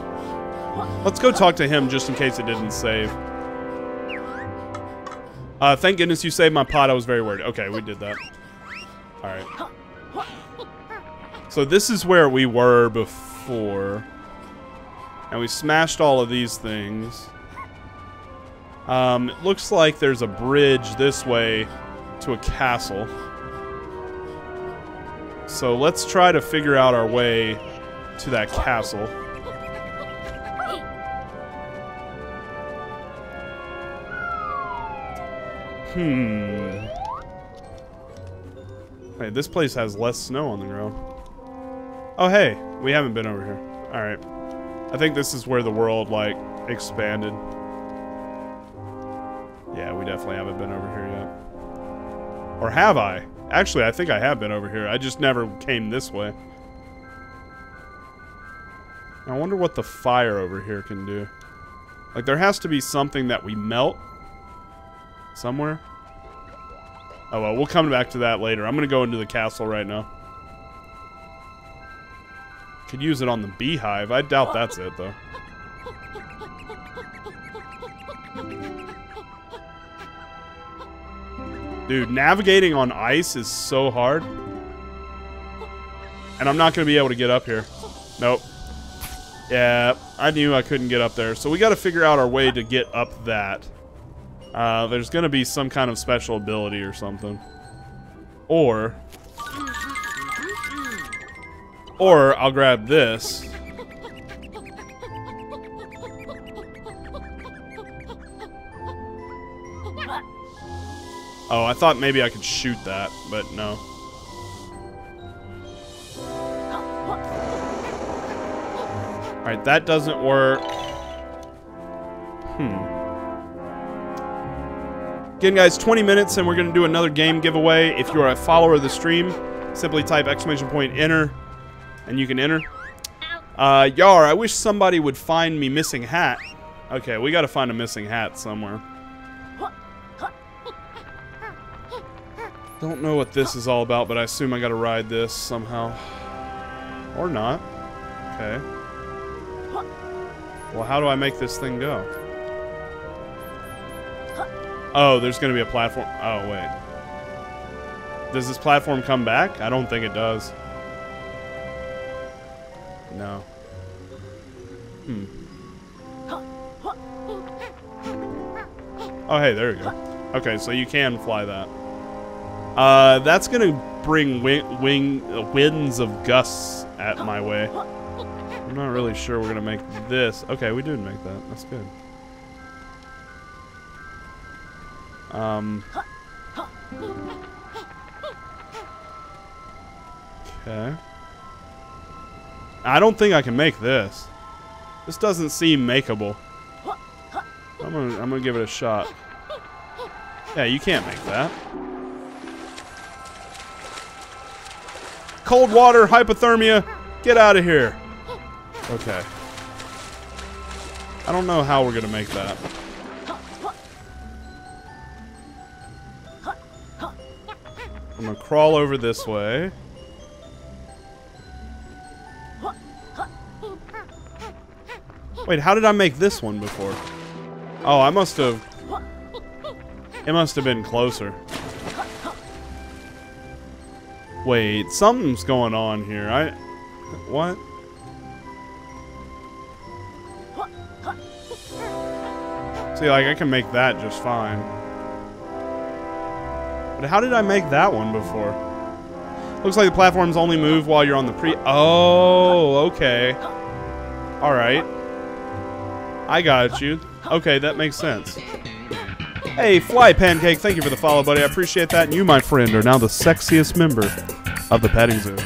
Let's go talk to him just in case it didn't save. Uh, thank goodness you saved my pot. I was very worried. Okay, we did that. Alright. So this is where we were before. And we smashed all of these things. Um, it looks like there's a bridge this way to a castle. So let's try to figure out our way to that castle. Hmm. Hey, this place has less snow on the ground. Oh, hey, we haven't been over here. Alright. I think this is where the world, like, expanded. Yeah, we definitely haven't been over here yet. Or have I? Actually, I think I have been over here. I just never came this way. I wonder what the fire over here can do. Like, there has to be something that we melt somewhere. Oh, well, we'll come back to that later. I'm going to go into the castle right now. Could use it on the beehive. I doubt that's it, though. Dude, navigating on ice is so hard. And I'm not going to be able to get up here. Nope. Yeah, I knew I couldn't get up there. So we got to figure out our way to get up that. Uh, there's to be some kind of special ability or something. Or... Or I'll grab this. Oh, I thought maybe I could shoot that, but no. Alright, that doesn't work. Hmm. Again, guys, 20 minutes and we're going to do another game giveaway. If you're a follower of the stream, simply type exclamation point enter and you can enter. Uh, Yar, I wish somebody would find me missing hat. Okay, we got to find a missing hat somewhere. Don't know what this is all about, but I assume I got to ride this somehow. Or not. Okay. Well, how do I make this thing go? Oh, there's going to be a platform. Oh, wait. Does this platform come back? I don't think it does. No. Hmm. Oh, hey, there you go. Okay, so you can fly that. Uh, that's gonna bring wing, wing uh, winds of gusts at my way. I'm not really sure we're gonna make this. Okay, we did make that. That's good. Um. Okay. I don't think I can make this. This doesn't seem makeable. I'm gonna, I'm gonna give it a shot. Yeah, you can't make that. Cold water, hypothermia, get out of here. Okay. I don't know how we're gonna make that. I'm gonna crawl over this way. Wait, how did I make this one before? Oh, I must have... It must have been closer. Wait, something's going on here. I... What? See, like, I can make that just fine. But how did I make that one before? Looks like the platforms only move while you're on the pre... Oh, okay. Alright. I got you. Okay, that makes sense. Hey, Fly Pancake, thank you for the follow, buddy. I appreciate that. And you, my friend, are now the sexiest member of the petting zoo.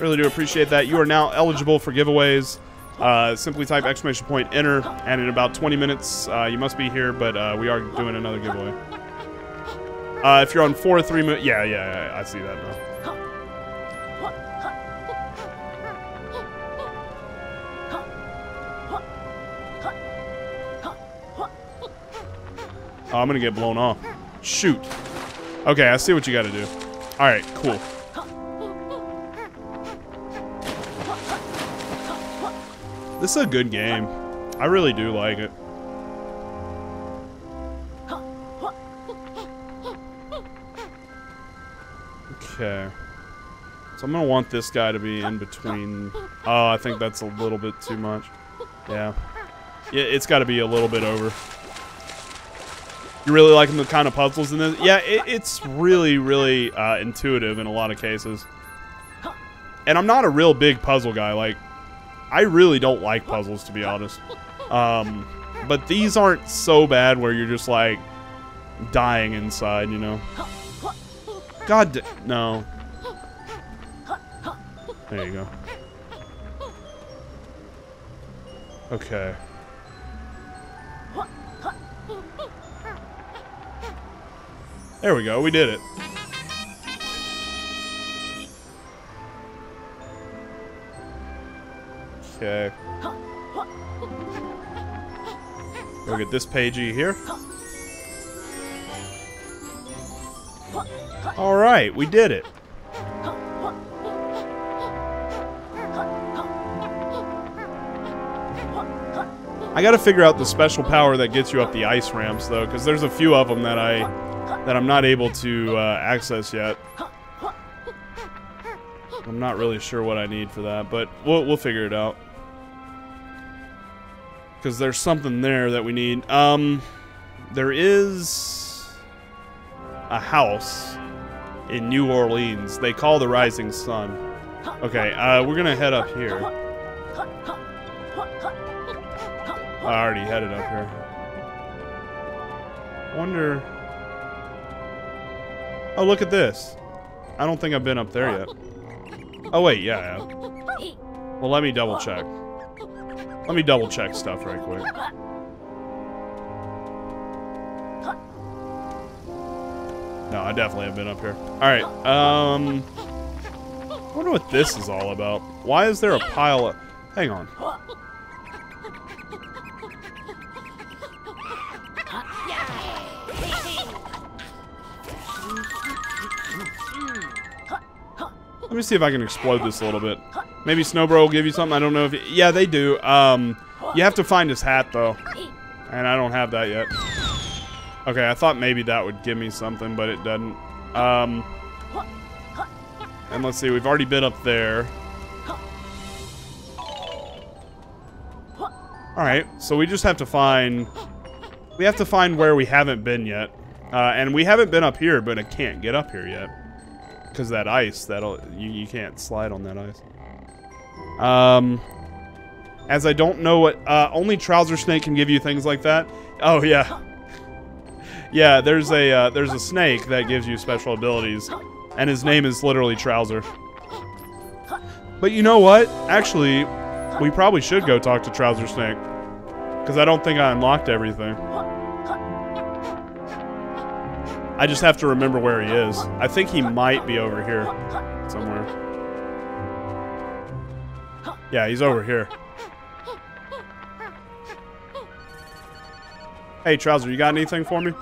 Really do appreciate that. You are now eligible for giveaways. Uh, simply type exclamation point enter, and in about 20 minutes, uh, you must be here, but uh, we are doing another giveaway. Uh, if you're on four or three yeah, yeah, yeah, I see that now. Oh, I'm gonna get blown off. Shoot. Okay, I see what you gotta do. Alright, cool. This is a good game. I really do like it. Okay. So I'm gonna want this guy to be in between. Oh, I think that's a little bit too much. Yeah. Yeah, it's got to be a little bit over. You really liking the kind of puzzles in this? Yeah, it, it's really, really uh, intuitive in a lot of cases. And I'm not a real big puzzle guy. Like, I really don't like puzzles, to be honest. Um, but these aren't so bad where you're just, like, dying inside, you know? God, no. There you go. Okay. There we go, we did it. Okay. Go get this Pagie here. Alright, we did it. I gotta figure out the special power that gets you up the ice ramps, though, because there's a few of them that I that I'm not able to uh, access yet. I'm not really sure what I need for that, but we'll we'll figure it out. Because there's something there that we need. Um, there is a house in New Orleans. They call the Rising Sun. Okay, uh, we're gonna head up here. I already headed up here. Wonder. Oh, look at this. I don't think I've been up there yet. Oh wait, yeah, have. Well, let me double check. Let me double check stuff right quick. No, I definitely have been up here. Alright, um... I wonder what this is all about. Why is there a pile of... Hang on. Let me see if I can explode this a little bit. Maybe Snowbro will give you something. I don't know if... yeah, they do. Um, you have to find his hat, though. And I don't have that yet. Okay, I thought maybe that would give me something, but it doesn't. Um, and let's see, we've already been up there. Alright, so we just have to find... We have to find where we haven't been yet. Uh, and we haven't been up here, but I can't get up here yet. Because that ice, that'll... You, you can't slide on that ice. Um... As I don't know what... Uh, only Trowzer Snake can give you things like that. Oh, yeah. Yeah, there's a uh, there's a snake that gives you special abilities, and his name is literally Trowzer. But you know what? Actually, we probably should go talk to Trowzer Snake, because I don't think I unlocked everything. I just have to remember where he is. I think he might be over here somewhere. Yeah, he's over here. Hey, Trowzer, you got anything for me?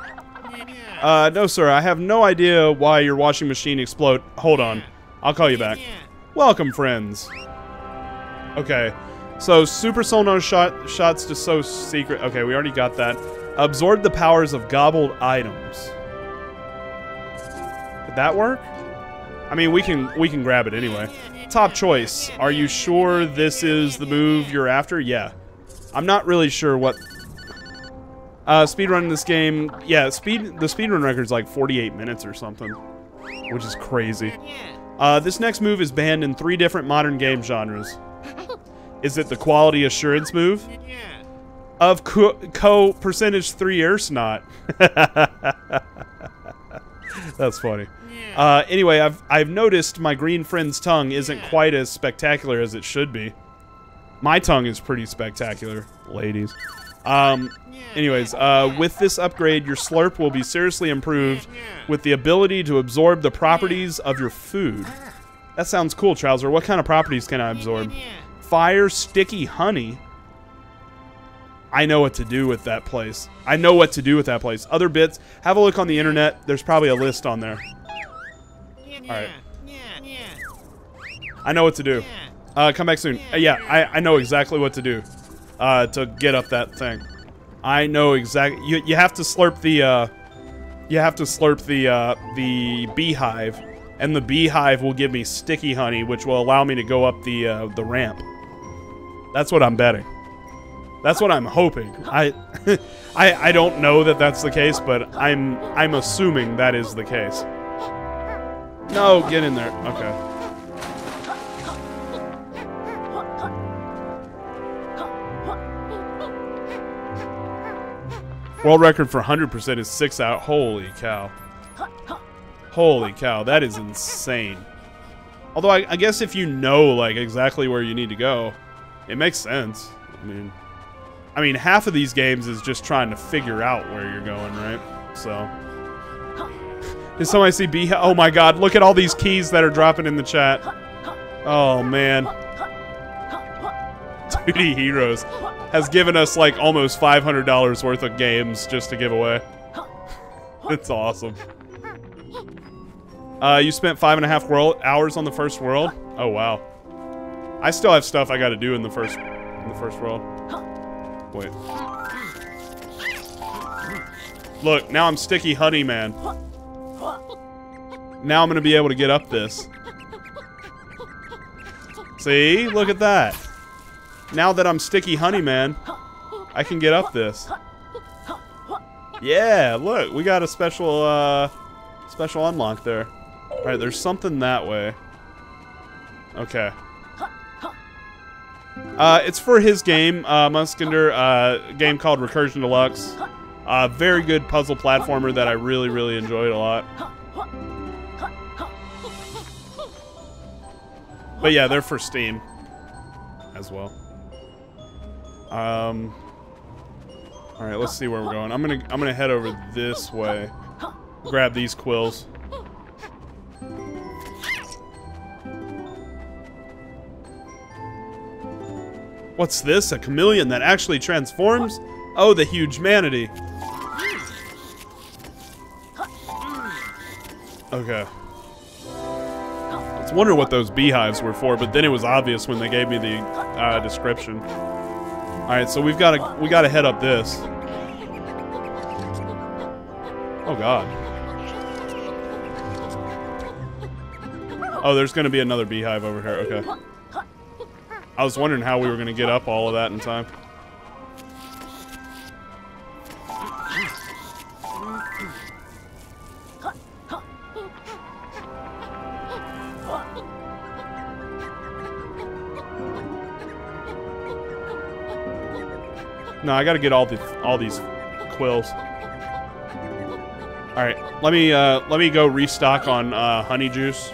Uh, no, sir. I have no idea why your washing machine explode. Hold on. I'll call you back. Welcome, friends. Okay. So, super sonar shot shots to so secret. Okay, we already got that. Absorb the powers of gobbled items. Did that work? I mean, we can we can grab it anyway. Top choice. Are you sure this is the move you're after? Yeah. I'm not really sure what uh, speedrun this game, yeah, speed the speedrun record's like 48 minutes or something, which is crazy. Uh, this next move is banned in three different modern game genres. Is it the quality assurance move? Of co, co percentage three not. (laughs) That's funny. Uh, anyway, I've I've noticed my green friend's tongue isn't quite as spectacular as it should be. My tongue is pretty spectacular, ladies. Um, anyways, uh, with this upgrade, your slurp will be seriously improved with the ability to absorb the properties of your food. That sounds cool, Trowzer. What kind of properties can I absorb? Fire, sticky, honey. I know what to do with that place. I know what to do with that place. Other bits, have a look on the internet. There's probably a list on there. Alright. I know what to do. Uh, come back soon. Uh, yeah, I, I know exactly what to do uh, to get up that thing. I know exactly. You, you have to slurp the uh, you have to slurp the uh, the beehive, and the beehive will give me sticky honey, which will allow me to go up the uh, the ramp. That's what I'm betting. That's what I'm hoping. I, (laughs) I I don't know that that's the case, but I'm I'm assuming that is the case. No, get in there. Okay. World record for 100% is 6 out. Holy cow. Holy cow, that is insane. Although I, I, guess if you know like exactly where you need to go, it makes sense. I mean, I mean half of these games is just trying to figure out where you're going, right? So, did somebody see B? Oh my God! Look at all these keys that are dropping in the chat. Oh man, 2D Heroes has given us like almost $500 worth of games just to give away. (laughs) it's awesome. Uh, you spent five and a half world hours on the first world. Oh wow. I still have stuff I got to do in the first in the first world. Wait. Look, now I'm sticky honey man. Now I'm gonna be able to get up this. See? Look at that. Now that I'm Sticky Honey Man, I can get up this. Yeah, look, we got a special, uh, special unlock there. Alright, there's something that way. Okay. Uh, it's for his game, uh, Muskinder, uh, game called Recursion Deluxe. Uh, very good puzzle platformer that I really, really enjoyed a lot. But yeah, they're for Steam as well. Um. All right, let's see where we're going. I'm gonna I'm gonna head over this way. Grab these quills. What's this? A chameleon that actually transforms? Oh, the huge manatee. Okay. I was wondering what those beehives were for, but then it was obvious when they gave me the uh, description. All right, so we've got to we got to head up this. Oh God. Oh, there's going to be another beehive over here. Okay. I was wondering how we were going to get up all of that in time. No, I gotta get all the all these quills. All right, let me uh, let me go restock on uh, honey juice.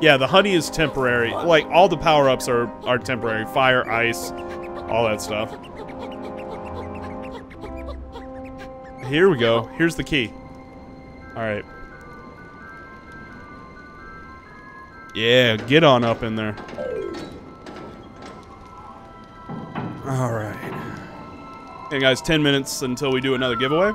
Yeah, the honey is temporary. Like all the power ups are are temporary. Fire, ice, all that stuff. Here we go. Here's the key. All right. Yeah, get on up in there. Alright. Hey guys, 10 minutes until we do another giveaway.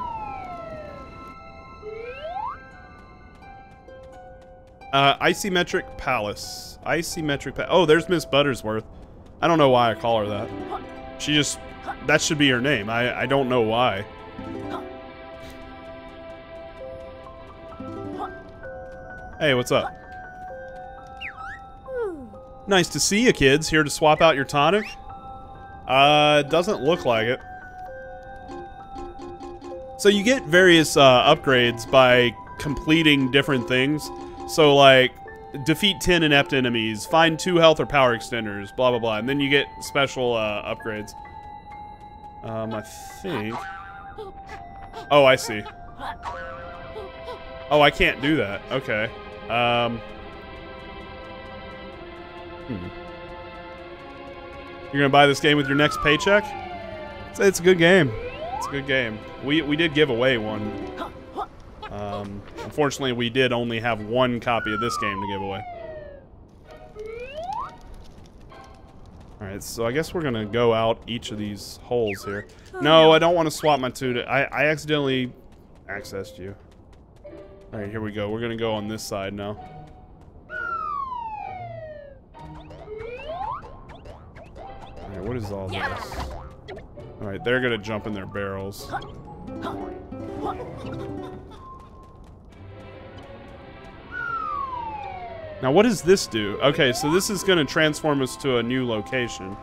Uh, Icymetric Palace. Icymetric Palace. Oh, there's Miss Buttersworth. I don't know why I call her that. She just... That should be her name. I, I don't know why. Hey, what's up? Nice to see you, kids. Here to swap out your tonic? Uh, doesn't look like it. So you get various uh, upgrades by completing different things. So like, defeat 10 inept enemies, find 2 health or power extenders, blah blah blah. And then you get special uh, upgrades. Um, I think... Oh, I see. Oh, I can't do that. Okay. Um... Hmm. You're gonna buy this game with your next paycheck? It's, it's, a good game. It's a good game. We we did give away one. Um, unfortunately, we did only have one copy of this game to give away. Alright, so I guess we're gonna go out each of these holes here. No, I don't want to swap my two. To, I, I accidentally accessed you. Alright, here we go. We're gonna go on this side now. What is all this? Alright, they're gonna jump in their barrels. Now, what does this do? Okay, so this is going to transform us to a new location.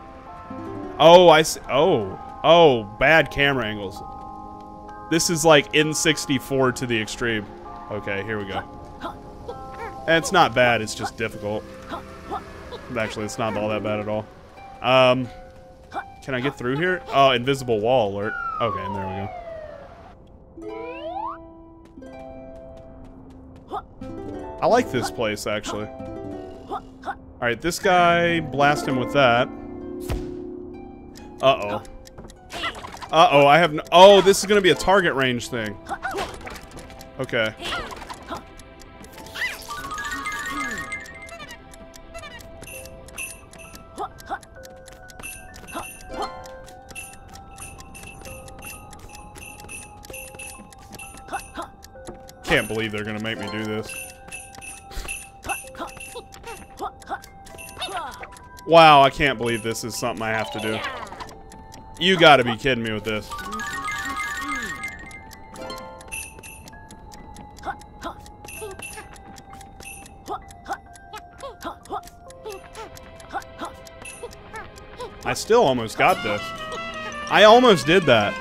Oh, I see. Oh. Oh, bad camera angles. This is like N64 to the extreme. Okay, here we go. And it's not bad, it's just difficult. Actually, it's not all that bad at all. Um, can I get through here? Oh, invisible wall alert. Okay, there we go. I like this place, actually. Alright, this guy, blast him with that. Uh-oh. Uh-oh, I have no- Oh, this is gonna be a target range thing. Okay. I can't believe they're gonna make me do this. Wow, I can't believe this is something I have to do. You gotta be kidding me with this. I still almost got this. I almost did that.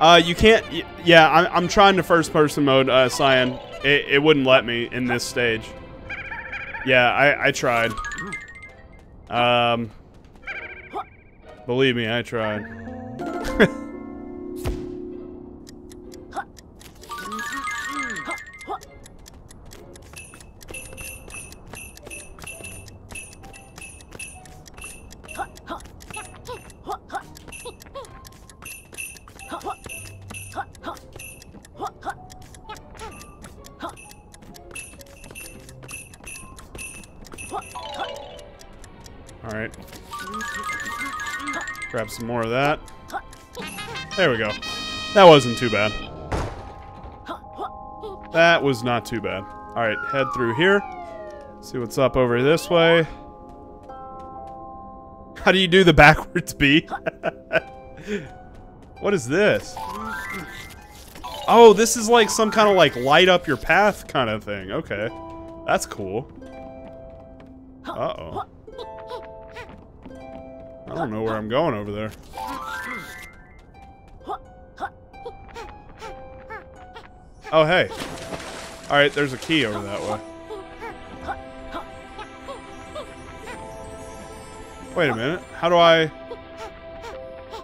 Uh, you can't. Yeah, I'm, I'm trying to first person mode, uh, Cyan. It, it wouldn't let me in this stage. Yeah, I, I tried. Um, believe me, I tried. (laughs) more of that. There we go. That wasn't too bad. That was not too bad. Alright, head through here. See what's up over this way. How do you do the (laughs) backwards B? (laughs) what is this? Oh, this is like some kind of like light up your path kind of thing. Okay. That's cool. Uh-oh. I don't know where I'm going over there. Oh, hey. Alright, there's a key over that way. Wait a minute. How do I...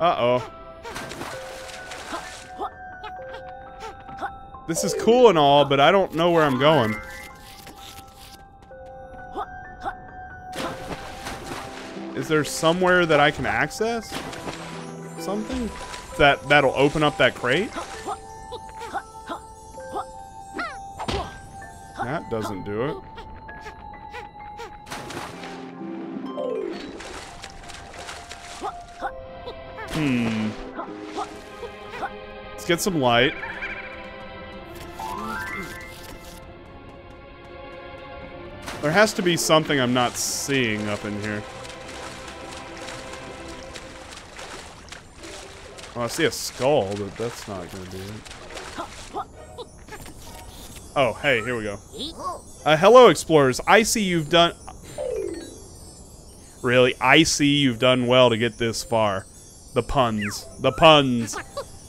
Uh-oh. This is cool and all, but I don't know where I'm going. Is there somewhere that I can access? Something? That, that'll open up that crate? That doesn't do it. Hmm. Let's get some light. There has to be something I'm not seeing up in here. Well, I see a skull, but that's not gonna do it. Oh, hey, here we go. Uh, hello, explorers. I see you've done... Really? I see you've done well to get this far. The puns. The puns.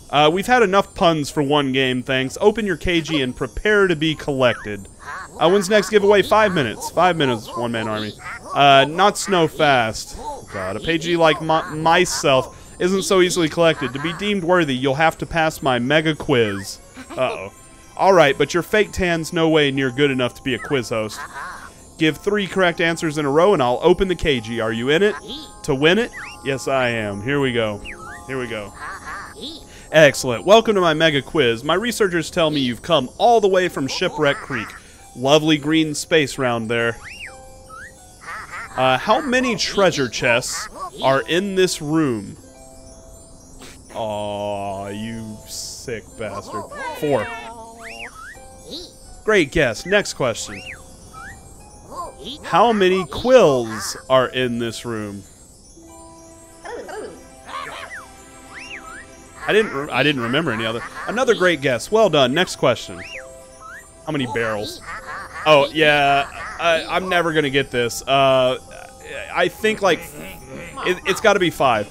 Uh, we've had enough puns for one game, thanks. Open your KG and prepare to be collected. Uh, when's next giveaway? Five minutes. Five minutes, one-man army. Uh, not snow fast. God, a Pagie like my myself isn't so easily collected. To be deemed worthy, you'll have to pass my mega quiz. Uh-oh. Alright, but your fake tan's no way near good enough to be a quiz host. Give three correct answers in a row and I'll open the KG. Are you in it? To win it? Yes, I am. Here we go. Here we go. Excellent. Welcome to my mega quiz. My researchers tell me you've come all the way from Shipwreck Creek. Lovely green space round there. Uh, how many treasure chests are in this room? Aw, you sick bastard. Four. Great guess. Next question. How many quills are in this room? I didn't. I didn't remember any other. Another great guess. Well done. Next question. How many barrels? Oh yeah, I, I'm never gonna get this. Uh, I think like it, it's got to be five.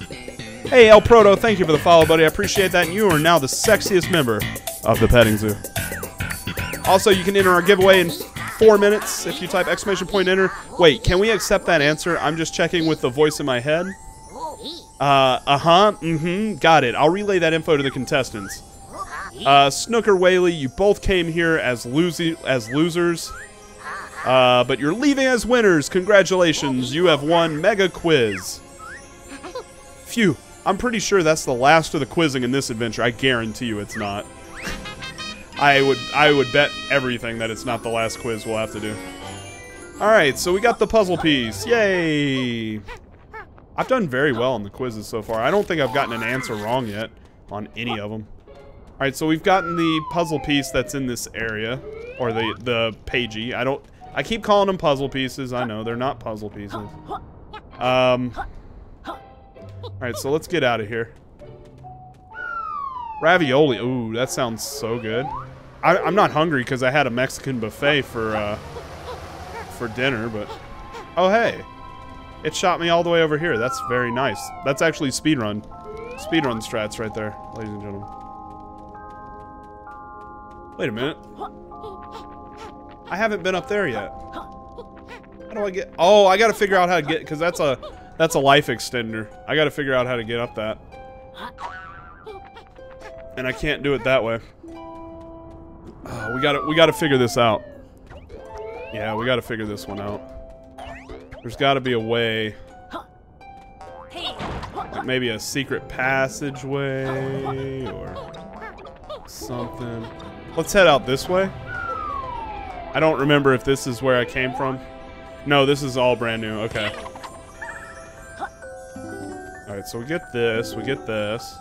Hey El Proto, thank you for the follow, buddy. I appreciate that. And you are now the sexiest member of the petting zoo. Also, you can enter our giveaway in four minutes if you type exclamation point enter. Wait, can we accept that answer? I'm just checking with the voice in my head. Uh, uh-huh, mm-hmm, got it. I'll relay that info to the contestants. Uh, Yooka Laylee, you both came here as losing as losers. Uh, but you're leaving as winners. Congratulations, you have won Mega Quiz. Phew, I'm pretty sure that's the last of the quizzing in this adventure. I guarantee you it's not. I would I would bet everything that it's not the last quiz we'll have to do. Alright, so we got the puzzle piece. Yay! I've done very well in the quizzes so far. I don't think I've gotten an answer wrong yet on any of them. Alright, so we've gotten the puzzle piece that's in this area. Or the, the Pagie. I don't... I keep calling them puzzle pieces. I know, they're not puzzle pieces. Um... Alright, so let's get out of here. Ravioli. Ooh, that sounds so good. I, am not hungry because I had a Mexican buffet for, uh, for dinner, but... Oh, hey. It shot me all the way over here. That's very nice. That's actually speedrun. Speedrun strats right there, ladies and gentlemen. Wait a minute. I haven't been up there yet. How do I get... Oh, I gotta figure out how to get... Because that's a... That's a life extender. I gotta figure out how to get up that. And I can't do it that way. Oh, we gotta... We gotta figure this out. Yeah, we gotta figure this one out. There's gotta be a way. Like maybe a secret passageway or something. Let's head out this way. I don't remember if this is where I came from. No, this is all brand new. Okay. Alright, so we get this, we get this.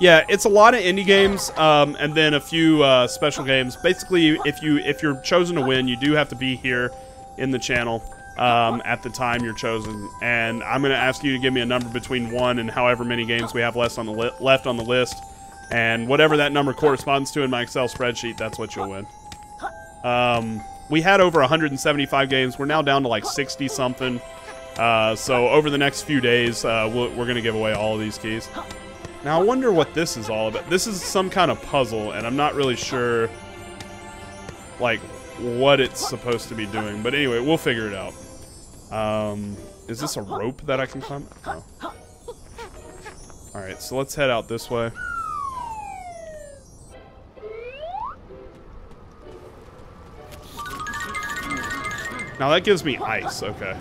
Yeah, it's a lot of indie games, um, and then a few uh, special games. Basically, if you if you're chosen to win, you do have to be here in the channel um, at the time you're chosen. And I'm going to ask you to give me a number between one and however many games we have left on the left on the list. And whatever that number corresponds to in my Excel spreadsheet, that's what you'll win. Um, we had over 175 games. We're now down to like 60 something. Uh, so over the next few days, uh, we are going to give away all of these keys. Now I wonder what this is all about. This is some kind of puzzle, and I'm not really sure, like, what it's supposed to be doing. But anyway, we'll figure it out. Um, is this a rope that I can climb? No. Alright, so let's head out this way. Now that gives me ice, okay.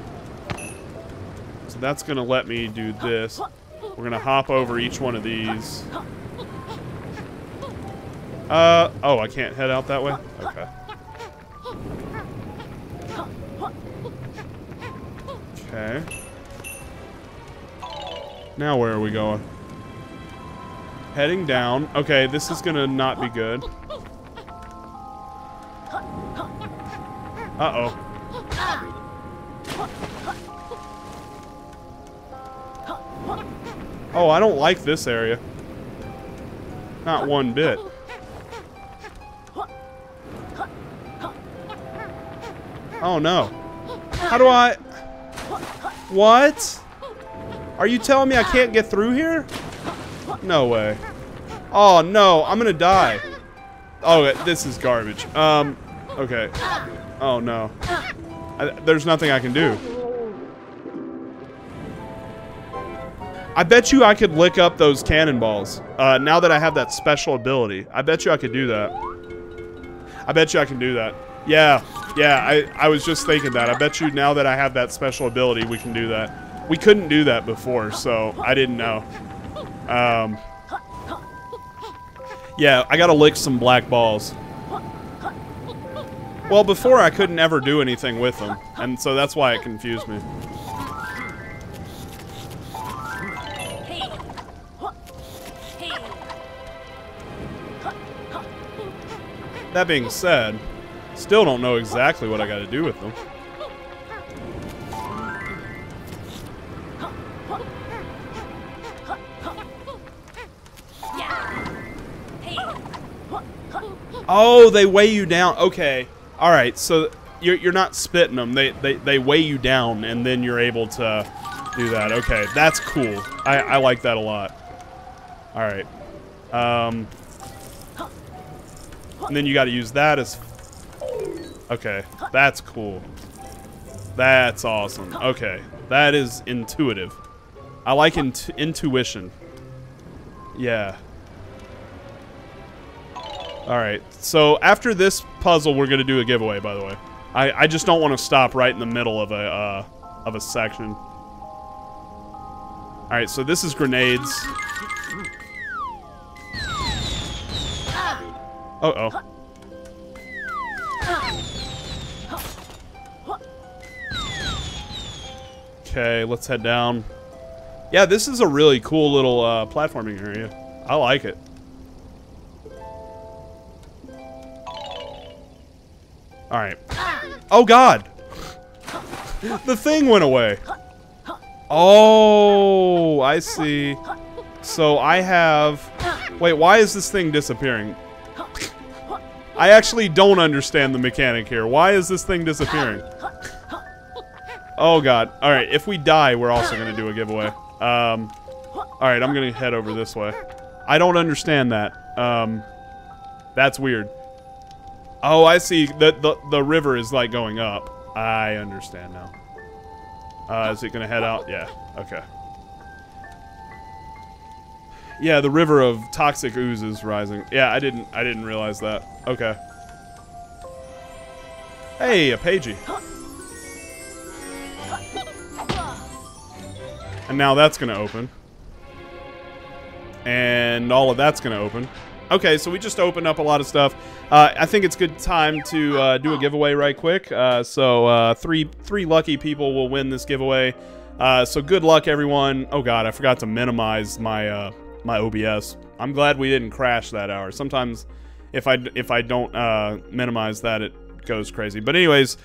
That's gonna let me do this. We're gonna hop over each one of these. Uh, oh, I can't head out that way? Okay. Okay. Now where are we going? Heading down. Okay, this is gonna not be good. Uh-oh. Oh, I don't like this area. Not one bit. Oh no. How do I... What? Are you telling me I can't get through here? No way. Oh, no. I'm gonna die. Oh, this is garbage. Um, okay. Oh, no. I, there's nothing I can do. I bet you I could lick up those cannonballs. Uh, now that I have that special ability. I bet you I could do that. I bet you I can do that. Yeah, yeah, I, I was just thinking that. I bet you now that I have that special ability, we can do that. We couldn't do that before, so I didn't know. Um, yeah, I gotta lick some black balls. Well, before I couldn't ever do anything with them, and so that's why it confused me. That being said, still don't know exactly what I got to do with them. Oh, they weigh you down. Okay. All right. So you're, you're not spitting them. They, they, they weigh you down, and then you're able to do that. Okay. That's cool. I, I like that a lot. All right. Um, and then you got to use that as... Okay. That's cool. That's awesome. Okay. That is intuitive. I like int intuition. Yeah. Alright, so after this puzzle, we're going to do a giveaway, by the way. I, I just don't want to stop right in the middle of a, uh, of a section. Alright, so this is grenades. Uh-oh. Okay, let's head down. Yeah, this is a really cool little uh, platforming area. I like it. Alright. Oh, God! (laughs) the thing went away. Oh, I see. So I have... Wait, why is this thing disappearing? I actually don't understand the mechanic here. Why is this thing disappearing? Oh, God. Alright, if we die, we're also going to do a giveaway. Um, Alright, I'm going to head over this way. I don't understand that. Um, that's weird. Oh, I see. The, the, the river is, like, going up. I understand now. Uh, is it going to head out? Yeah. Okay. Yeah, the river of toxic ooze is rising. Yeah, I didn't I didn't realize that. Okay. Hey, a Pagie. And now that's to open. And all of that's to open. Okay, so we just opened up a lot of stuff. Uh, I think it's good time to uh, do a giveaway right quick. Uh, so uh, three three lucky people will win this giveaway. Uh, so good luck, everyone. Oh God, I forgot to minimize my uh, my OBS. I'm glad we didn't crash that hour. Sometimes if I if I don't uh, minimize that, it goes crazy. But anyways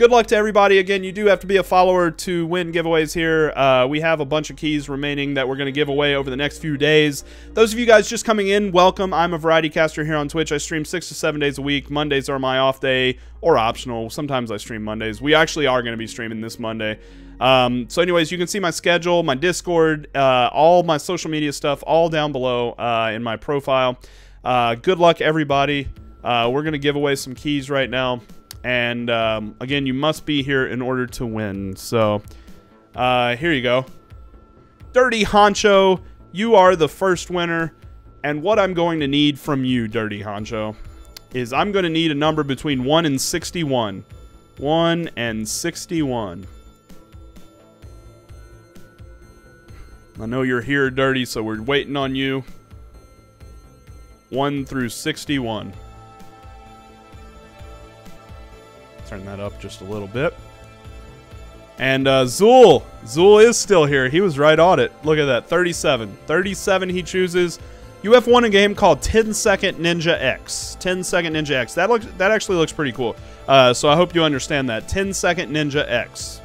good luck to everybody. Again, you do have to be a follower to win giveaways here. Uh, we have a bunch of keys remaining that we're going to give away over the next few days. Those of you guys just coming in, welcome. I'm a variety caster here on Twitch. I stream six to seven days a week. Mondays are my off day or optional. Sometimes I stream Mondays. We actually are going to be streaming this Monday. Um, so anyways, you can see my schedule, my Discord, uh, all my social media stuff, all down below uh, in my profile. Uh, good luck, everybody. Uh, we're going to give away some keys right now. And um, again, you must be here in order to win. So uh, here you go. Dirty Honcho, you are the first winner. And what I'm going to need from you, Dirty Honcho, is I'm going to need a number between 1 and 61. 1 and 61. I know you're here, Dirty, so we're waiting on you. 1 through 61. turn that up just a little bit. And uh, Zool. Zool is still here. He was right on it. Look at that. 37. 37 he chooses. You have won a game called 10 Second Ninja X. 10 Second Ninja X. That looks that actually looks pretty cool. Uh, so I hope you understand that. 10 Second Ninja X.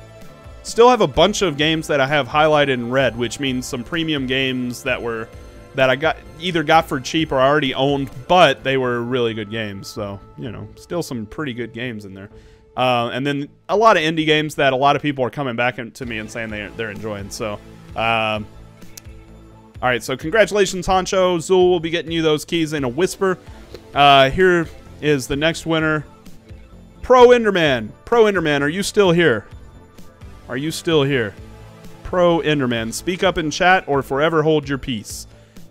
Still have a bunch of games that I have highlighted in red, which means some premium games that were that I got either got for cheap or already owned, but they were really good games. So, you know, still some pretty good games in there. Uh, and then a lot of indie games that a lot of people are coming back to me and saying they, they're enjoying. So, um, all right. So congratulations, Honcho. Zool will be getting you those keys in a whisper. Uh, here is the next winner. Pro Enderman. Pro Enderman, are you still here? Are you still here? Pro Enderman. Speak up in chat or forever hold your peace.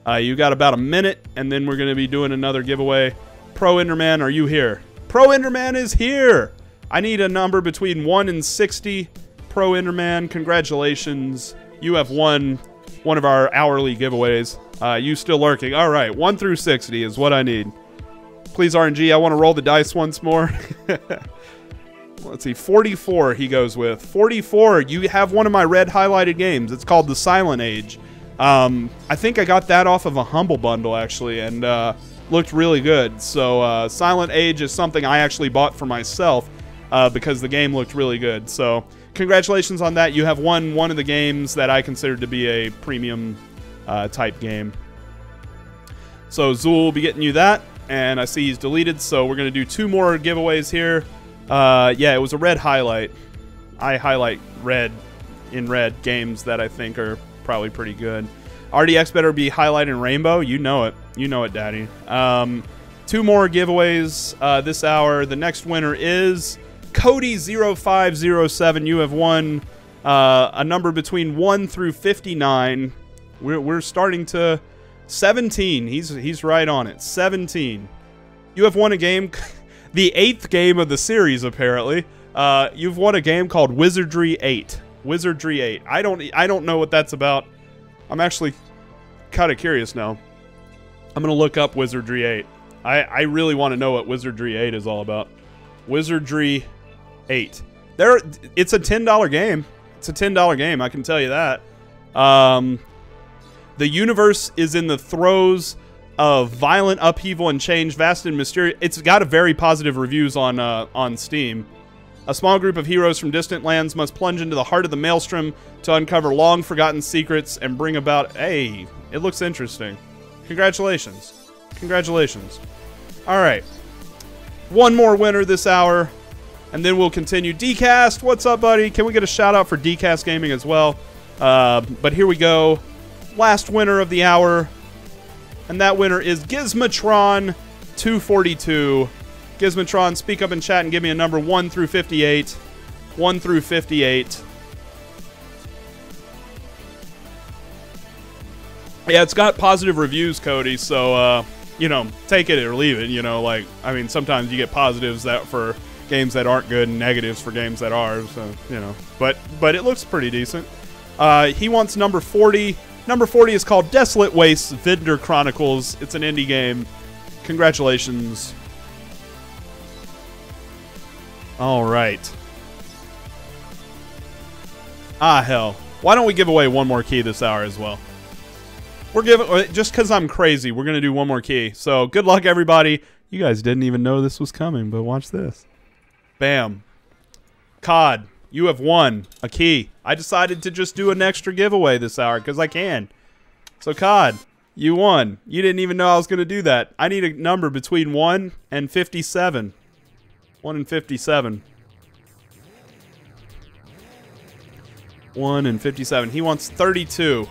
Uh, you got about a minute, and then we're going to be doing another giveaway. Pro Enderman, are you here? Pro Enderman is here! I need a number between 1 and 60. Pro Enderman, congratulations. You have won one of our hourly giveaways. Uh, you still lurking. All right, 1 through 60 is what I need. Please RNG, I want to roll the dice once more. (laughs) Let's see, 44 he goes with. 44, you have one of my red highlighted games. It's called The Silent Age. Um, I think I got that off of a Humble Bundle, actually, and uh, looked really good. So uh, Silent Age is something I actually bought for myself uh, because the game looked really good. So congratulations on that. You have won one of the games that I consider to be a premium uh, type game. So Zool will be getting you that, and I see he's deleted, so we're going to do two more giveaways here. Uh, yeah, it was a red highlight. I highlight red in red games that I think are probably pretty good. RDX better be highlighting rainbow. You know it. You know it, Daddy. Um, two more giveaways uh, this hour. The next winner is Cody0507. You have won uh, a number between 1 through 59. We're, we're starting to 17. He's he's right on it. 17. You have won a game, (laughs) the eighth game of the series apparently. Uh, you've won a game called Wizardry 8. Wizardry 8. I don't I don't know what that's about. I'm actually kind of curious now. I'm gonna look up Wizardry 8. I I really want to know what Wizardry 8 is all about. Wizardry 8. There, it's a ten dollar game. It's a ten dollar game. I can tell you that. Um, the universe is in the throes of violent upheaval and change, vast and mysterious. It's got a very positive reviews on uh, on Steam. A small group of heroes from distant lands must plunge into the heart of the maelstrom to uncover long forgotten secrets and bring about. Hey, it looks interesting. Congratulations. Congratulations. All right. One more winner this hour, and then we'll continue. Dcast, what's up, buddy? Can we get a shout out for Dcast Gaming as well? Uh, but here we go last winner of the hour. And that winner is Gizmatron 242. Gizmatron, speak up in chat and give me a number 1 through 58. 1 through 58. Yeah, it's got positive reviews, Cody, so, uh, you know, take it or leave it, you know, like, I mean, sometimes you get positives that for games that aren't good and negatives for games that are, so, you know, but, but it looks pretty decent. Uh, he wants number 40. Number 40 is called Desolate Wastes Vendor Chronicles. It's an indie game. Congratulations. All right. Ah, hell. Why don't we give away one more key this hour as well? We're giving, uh, just because I'm crazy, we're going to do one more key. So good luck, everybody. You guys didn't even know this was coming, but watch this. Bam. COD. You have won a key. I decided to just do an extra giveaway this hour because I can. So, COD, you won. You didn't even know I was going to do that. I need a number between 1 and 57. 1 and 57. 1 and 57. He wants 32.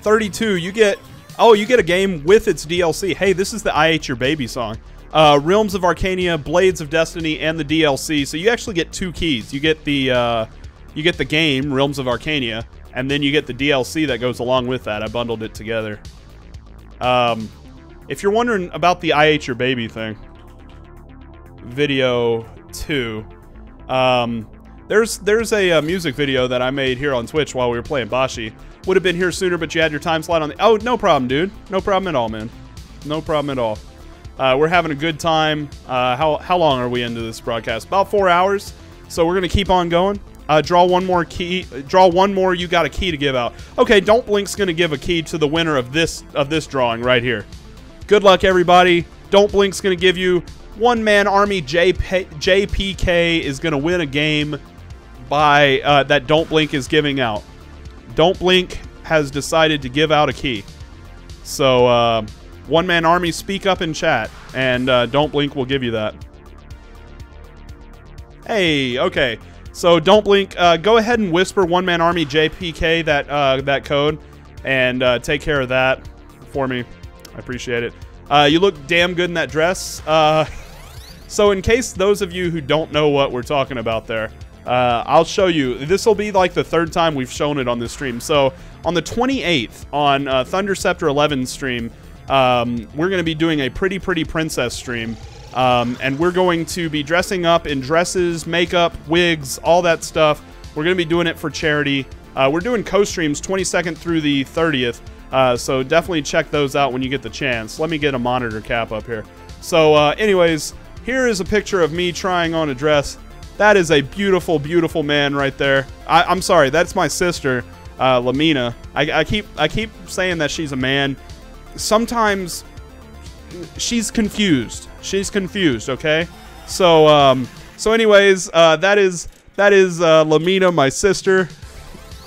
32. You get... Oh, you get a game with its DLC. Hey, this is the I Ate Your Baby song uh, Realms of Arkania, Blades of Destiny, and the DLC. So you actually get two keys. You get the uh, you get the game Realms of Arkania, and then you get the DLC that goes along with that. I bundled it together. Um, if you're wondering about the I Ate Your Baby thing, video two, um, there's there's a, a, uh, music video that I made here on Twitch while we were playing Bashi. Would have been here sooner, but you had your time slot on the. Oh, no problem, dude. No problem at all, man. No problem at all. Uh, we're having a good time. Uh, how, how long are we into this broadcast? About four hours. So we're going to keep on going. Uh, draw one more key. Draw one more. You got a key to give out. Okay, Don't Blink's going to give a key to the winner of this of this drawing right here. Good luck, everybody. Don't Blink's going to give you one man army. JP, JPK is going to win a game by uh, that Don't Blink is giving out. Don't Blink has decided to give out a key. So uh, one Man Army, speak up in chat, and uh, Don't Blink will give you that. Hey, okay. So Don't Blink, uh, go ahead and whisper One Man Army JPK that uh, that code, and uh, take care of that for me. I appreciate it. Uh, you look damn good in that dress. Uh, (laughs) so in case those of you who don't know what we're talking about there, uh, I'll show you. This will be like the third time we've shown it on this stream. So on the 28th on uh, Thunder Scepter 11 stream, um, we're going to be doing a Pretty Pretty Princess stream. Um, and we're going to be dressing up in dresses, makeup, wigs, all that stuff. We're going to be doing it for charity. Uh, we're doing co-streams 22nd through the 30th. Uh, so definitely check those out when you get the chance. Let me get a monitor cap up here. So, uh, anyways, here is a picture of me trying on a dress. That is a beautiful, beautiful man right there. I, I'm sorry, that's my sister, uh, Lamina. I, I keep I keep saying that she's a man. Sometimes she's confused. She's confused. Okay. So um, so anyways, uh, that is that is uh, Lamina, my sister. (laughs)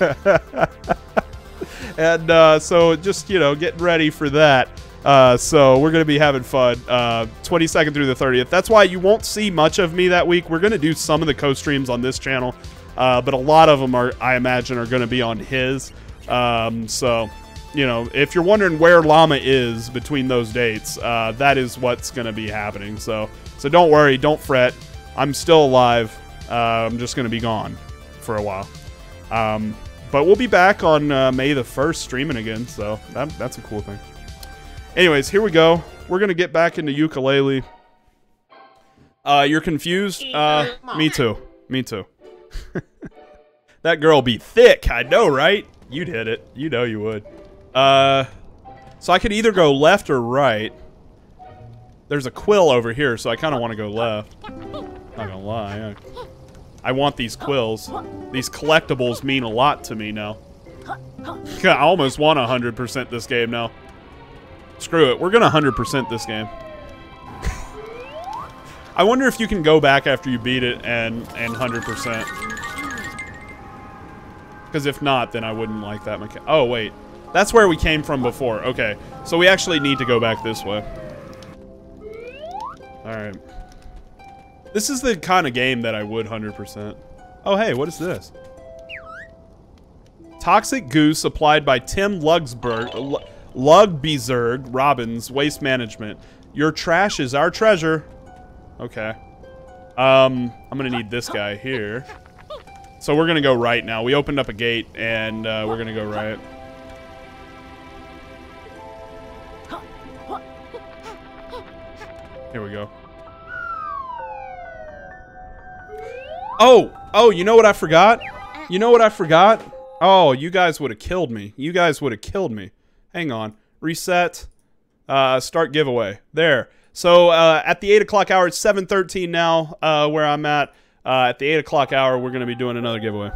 and uh, so just you know, getting ready for that. Uh, so we're gonna be having fun. Uh, 22nd through the 30th. That's why you won't see much of me that week. We're gonna do some of the co-streams on this channel, uh, but a lot of them are, I imagine, are gonna be on his. Um, so, you know, if you're wondering where Llama is between those dates, uh, that is what's gonna be happening. So, so don't worry, don't fret. I'm still alive. Uh, I'm just gonna be gone for a while. Um, but we'll be back on uh, May the 1st streaming again, so that, that's a cool thing. Anyways, here we go. We're gonna get back into Yooka-Laylee. Uh, you're confused? Uh, me too. Me too. (laughs) that girl be thick. I know, right? You'd hit it. You know you would. Uh, so I could either go left or right. There's a quill over here, so I kind of want to go left. Not gonna lie. I, I want these quills. These collectibles mean a lot to me now. (laughs) I almost want 100% this game now. Screw it. We're going to 100% this game. I wonder if you can go back after you beat it and, and 100%. Because if not, then I wouldn't like that mechanic. Oh, wait. That's where we came from before. Okay. So we actually need to go back this way. Alright. This is the kind of game that I would 100%. Oh, hey, what is this? Toxic Goose applied by Tim Lugsberg, Lugbezerg Robbins Waste Management. Your trash is our treasure. Okay. Um, I'm gonna need this guy here. So we're gonna go right now. We opened up a gate, and uh, we're gonna go right. Here we go. Oh, oh, you know what I forgot? You know what I forgot? Oh, you guys would have killed me. You guys would have killed me. Hang on. Reset. Uh, start giveaway. There. So uh, at the 8 o'clock hour, it's 7.13 now uh, where I'm at. Uh, at the 8 o'clock hour, we're going to be doing another giveaway.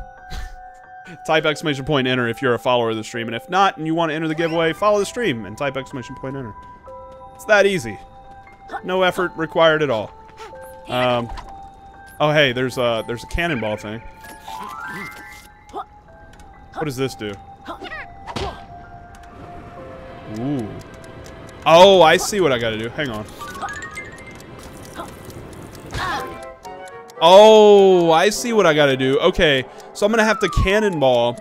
(laughs) type exclamation point enter if you're a follower of the stream. And if not, and you want to enter the giveaway, follow the stream and type exclamation point enter. It's that easy. No effort required at all. Um, oh, hey, there's a, there's a cannonball thing. What does this do? Ooh. Oh, I see what I gotta do. Hang on. Oh, I see what I gotta do. Okay, so I'm gonna have to cannonball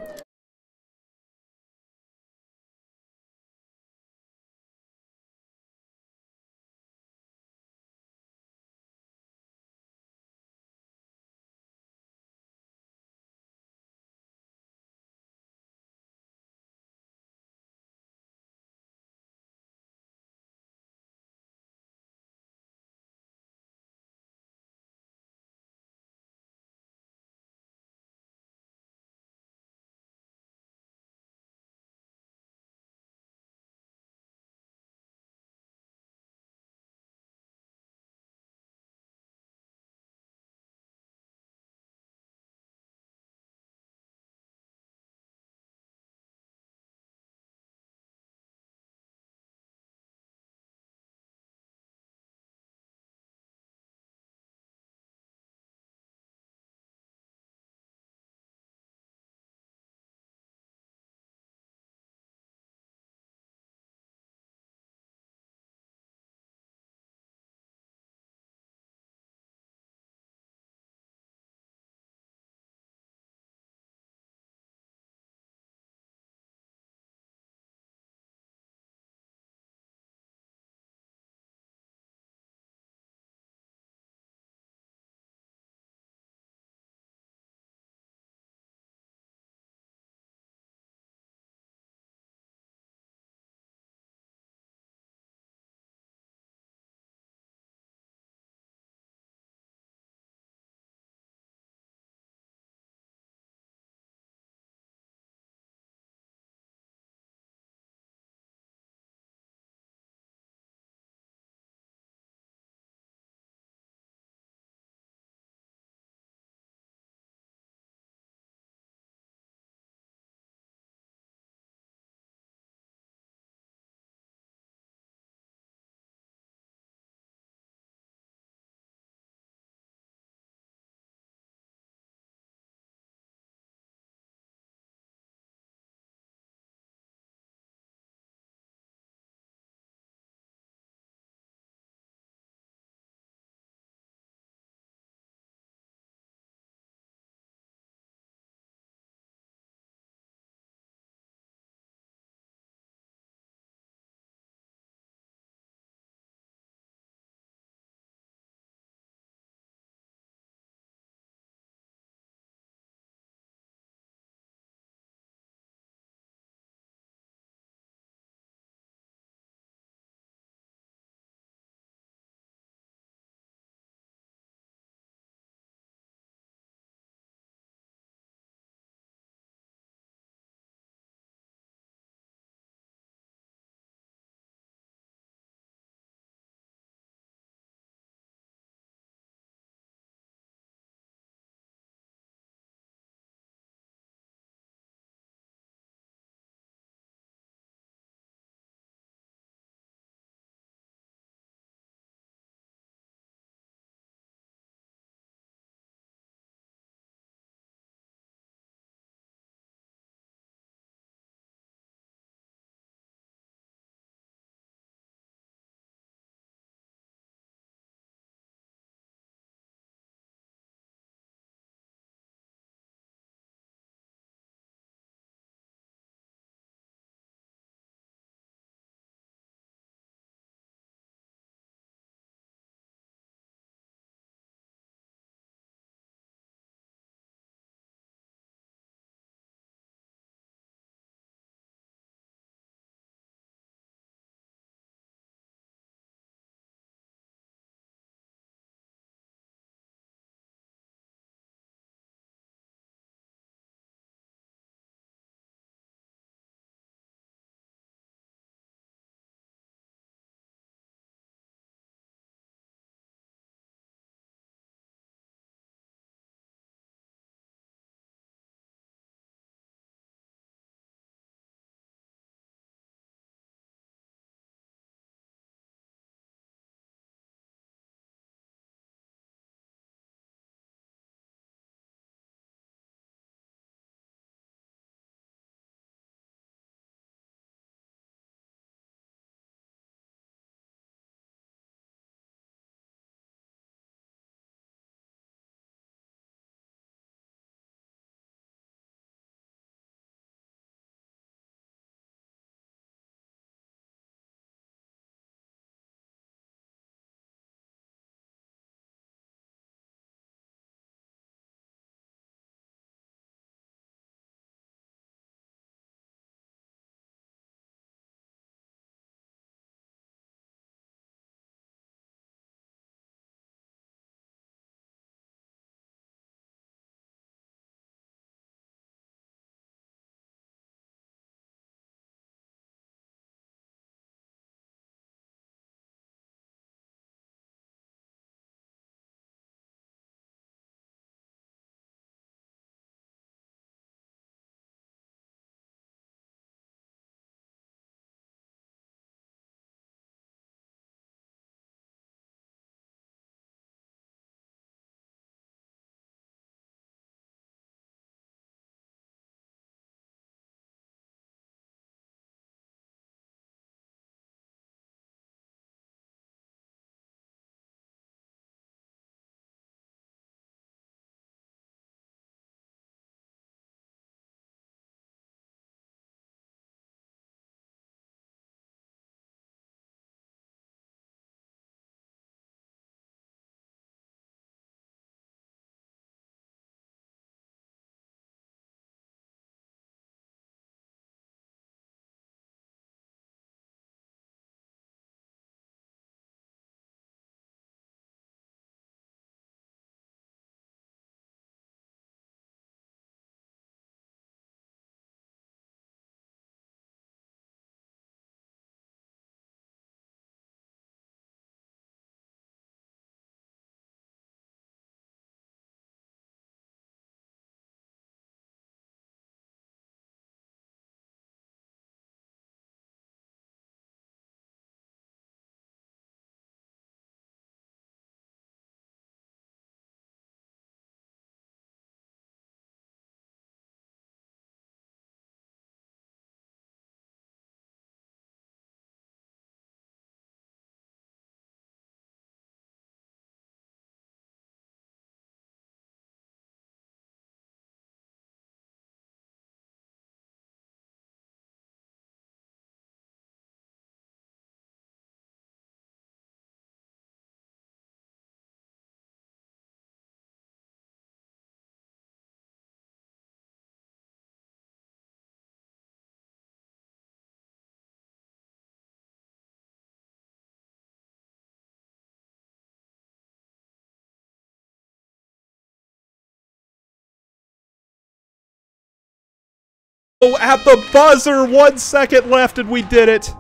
Oh, at the buzzer, one second left and we did it.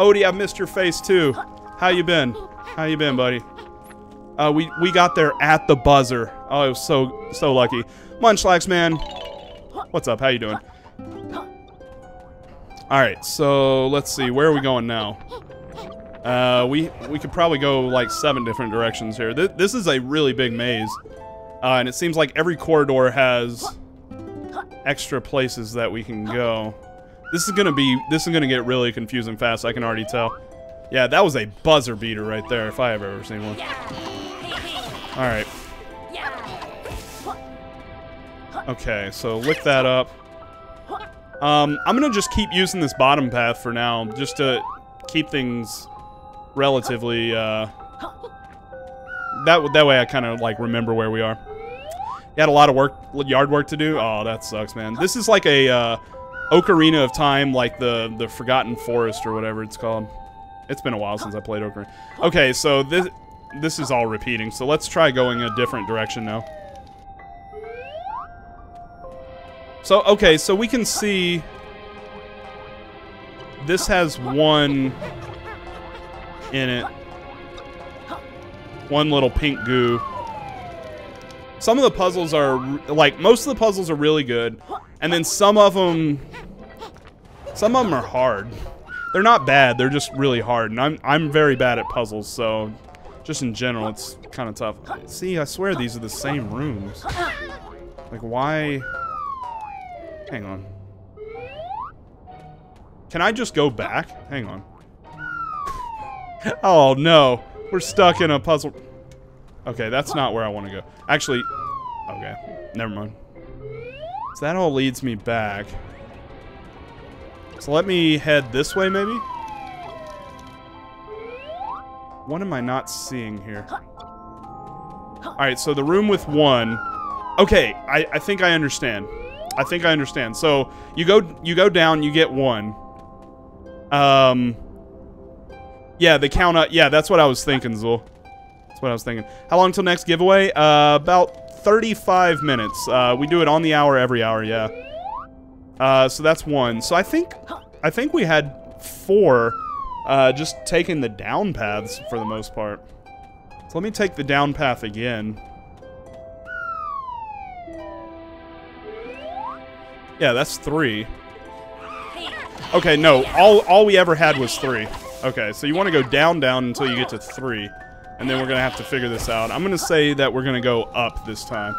Odie, I missed your face too. How you been? How you been, buddy? Uh, we we got there at the buzzer. Oh, it was so so lucky. Munchlax, man. What's up? How you doing? All right, so let's see. Where are we going now? Uh, we we could probably go like seven different directions here. Th this is a really big maze, uh, and it seems like every corridor has extra places that we can go. This is gonna be this is gonna get really confusing fast. I can already tell. Yeah, that was a buzzer beater right there, if I have ever seen one. All right. Okay, so look that up. Um, I'm gonna just keep using this bottom path for now, just to keep things relatively, uh... That, that way I kind of, like, remember where we are. Had a lot of work, yard work to do? Oh, that sucks, man. This is like a, uh, Ocarina of Time, like the, the Forgotten Forest or whatever it's called. It's been a while since I played Ocarina. Okay, so this, this is all repeating, so let's try going a different direction now. So, okay, so we can see... This has one in it. One little pink goo. Some of the puzzles are, like, most of the puzzles are really good. And then some of them... Some of them are hard. They're not bad, they're just really hard. And I'm, I'm very bad at puzzles, so... Just in general, it's kind of tough. See, I swear these are the same rooms. Like, why... Hang on. Can I just go back? Hang on. (laughs) oh, no. We're stuck in a puzzle. Okay, that's not where I want to go. Actually, okay. Never mind. So that all leads me back. So let me head this way, maybe? What am I not seeing here? Alright, so the room with one. Okay, I, I think I understand. I think I understand. So you go you go down, you get one. Um Yeah, they count up yeah, that's what I was thinking, Zool. What I was thinking. How long till next giveaway? Uh about 35 minutes. Uh we do it on the hour every hour, yeah. Uh so that's one. So I think I think we had four uh just taking the down paths for the most part. So let me take the down path again. Yeah, that's three. Okay, no, all, all we ever had was three. Okay, so you want to go down, down until you get to three. And then we're going to have to figure this out. I'm going to say that we're going to go up this time.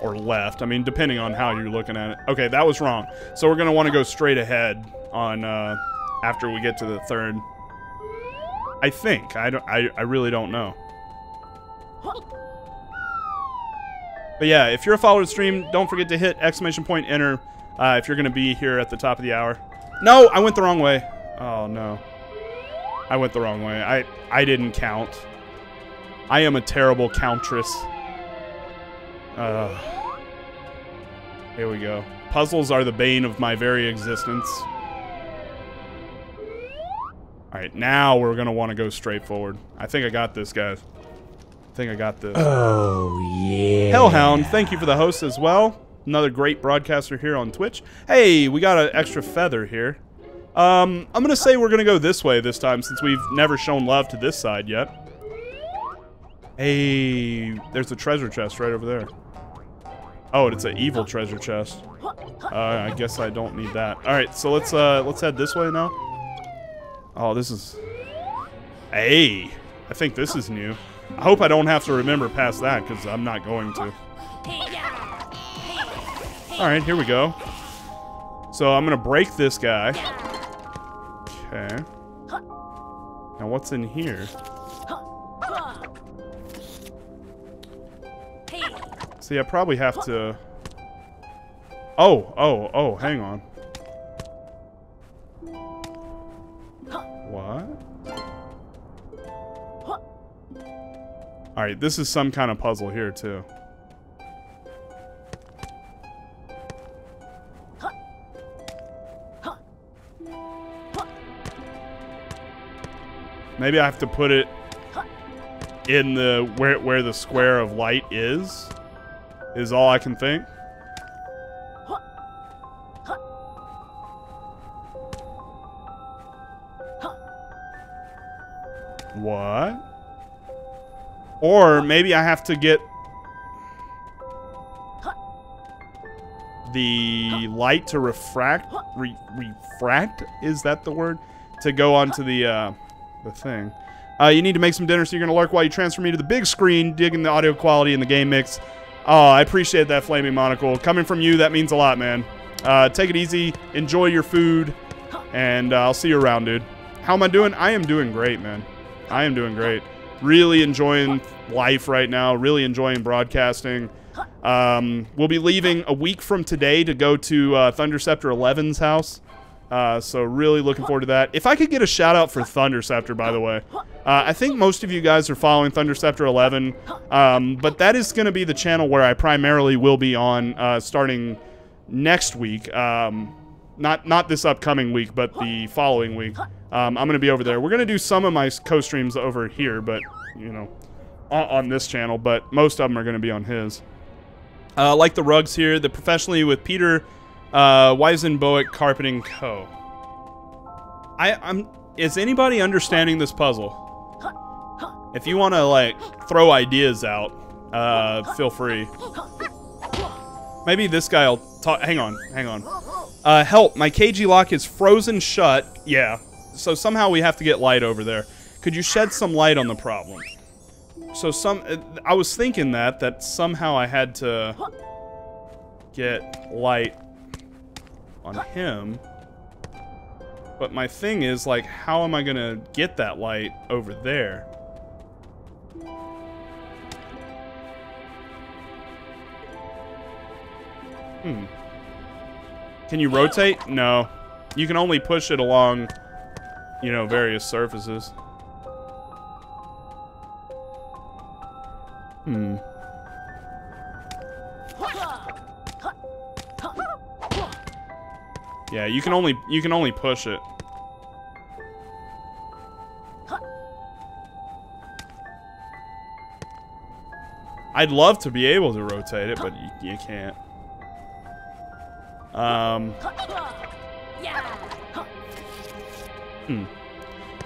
Or left. I mean, depending on how you're looking at it. Okay, that was wrong. So we're going to want to go straight ahead on, uh, after we get to the third. I think. I, don't, I, I really don't know. But yeah, if you're a follower of the stream, don't forget to hit exclamation point enter uh, if you're going to be here at the top of the hour. No, I went the wrong way. Oh, no. I went the wrong way. I, I didn't count. I am a terrible countress. Uh, here we go. Puzzles are the bane of my very existence. Alright, now we're going to want to go straight forward. I think I got this, guys. I think I got this. Oh, yeah. Hellhound, thank you for the host as well. Another great broadcaster here on Twitch. Hey, we got an extra feather here. Um, I'm to say we're to go this way this time since we've never shown love to this side yet. Hey, there's a treasure chest right over there. Oh, it's an evil treasure chest. Uh, I guess I don't need that. All right, so let's uh, let's head this way now. Oh, this is. Hey, I think this is new. I hope I don't have to remember past that because I'm not going to. All right, here we go. So I'm gonna break this guy. Okay. Now what's in here? See, I probably have to... Oh, oh, oh, hang on. What? Alright, this is some kind of puzzle here, too. Maybe I have to put it in the where where the square of light is. Is all I can think. What? Or maybe I have to get the light to refract. Re, refract? Is that the word? To go onto the... Uh, the thing. Uh, you need to make some dinner, so you're gonna lurk while you transfer me to the big screen, digging the audio quality and the game mix. Oh, I appreciate that flaming monocle. Coming from you, that means a lot, man. Uh, take it easy. Enjoy your food. And uh, I'll see you around, dude. How am I doing? I am doing great, man. I am doing great. Really enjoying life right now. Really enjoying broadcasting. Um, we'll be leaving a week from today to go to uh, Thunder Scepter 11's house. Uh, so really looking forward to that. If I could get a shout out for Thunder Scepter, by the way, uh, I think most of you guys are following Thunder Scepter 11, um, but that is going to be the channel where I primarily will be on uh, starting next week. Um, not not this upcoming week, but the following week. Um, I'm going to be over there. We're going to do some of my co-streams over here, but you know, on, on this channel. But most of them are going to be on his. Uh, like the rugs here, the professionally with Peter uh, Weisenboick Carpeting Co. I, I'm. Is anybody understanding this puzzle? If you want to like throw ideas out, uh, feel free. Maybe this guy will talk. Hang on, hang on. Uh, help! My KG lock is frozen shut. Yeah. So somehow we have to get light over there. Could you shed some light on the problem? So some, uh, I was thinking that that somehow I had to get light on him. But my thing is, like, how am I gonna get that light over there? Hmm. Can you rotate? No. You can only push it along, you know, various surfaces. Hmm. Yeah, you can only you can only push it. I'd love to be able to rotate it, but you, you can't. Um. Hmm.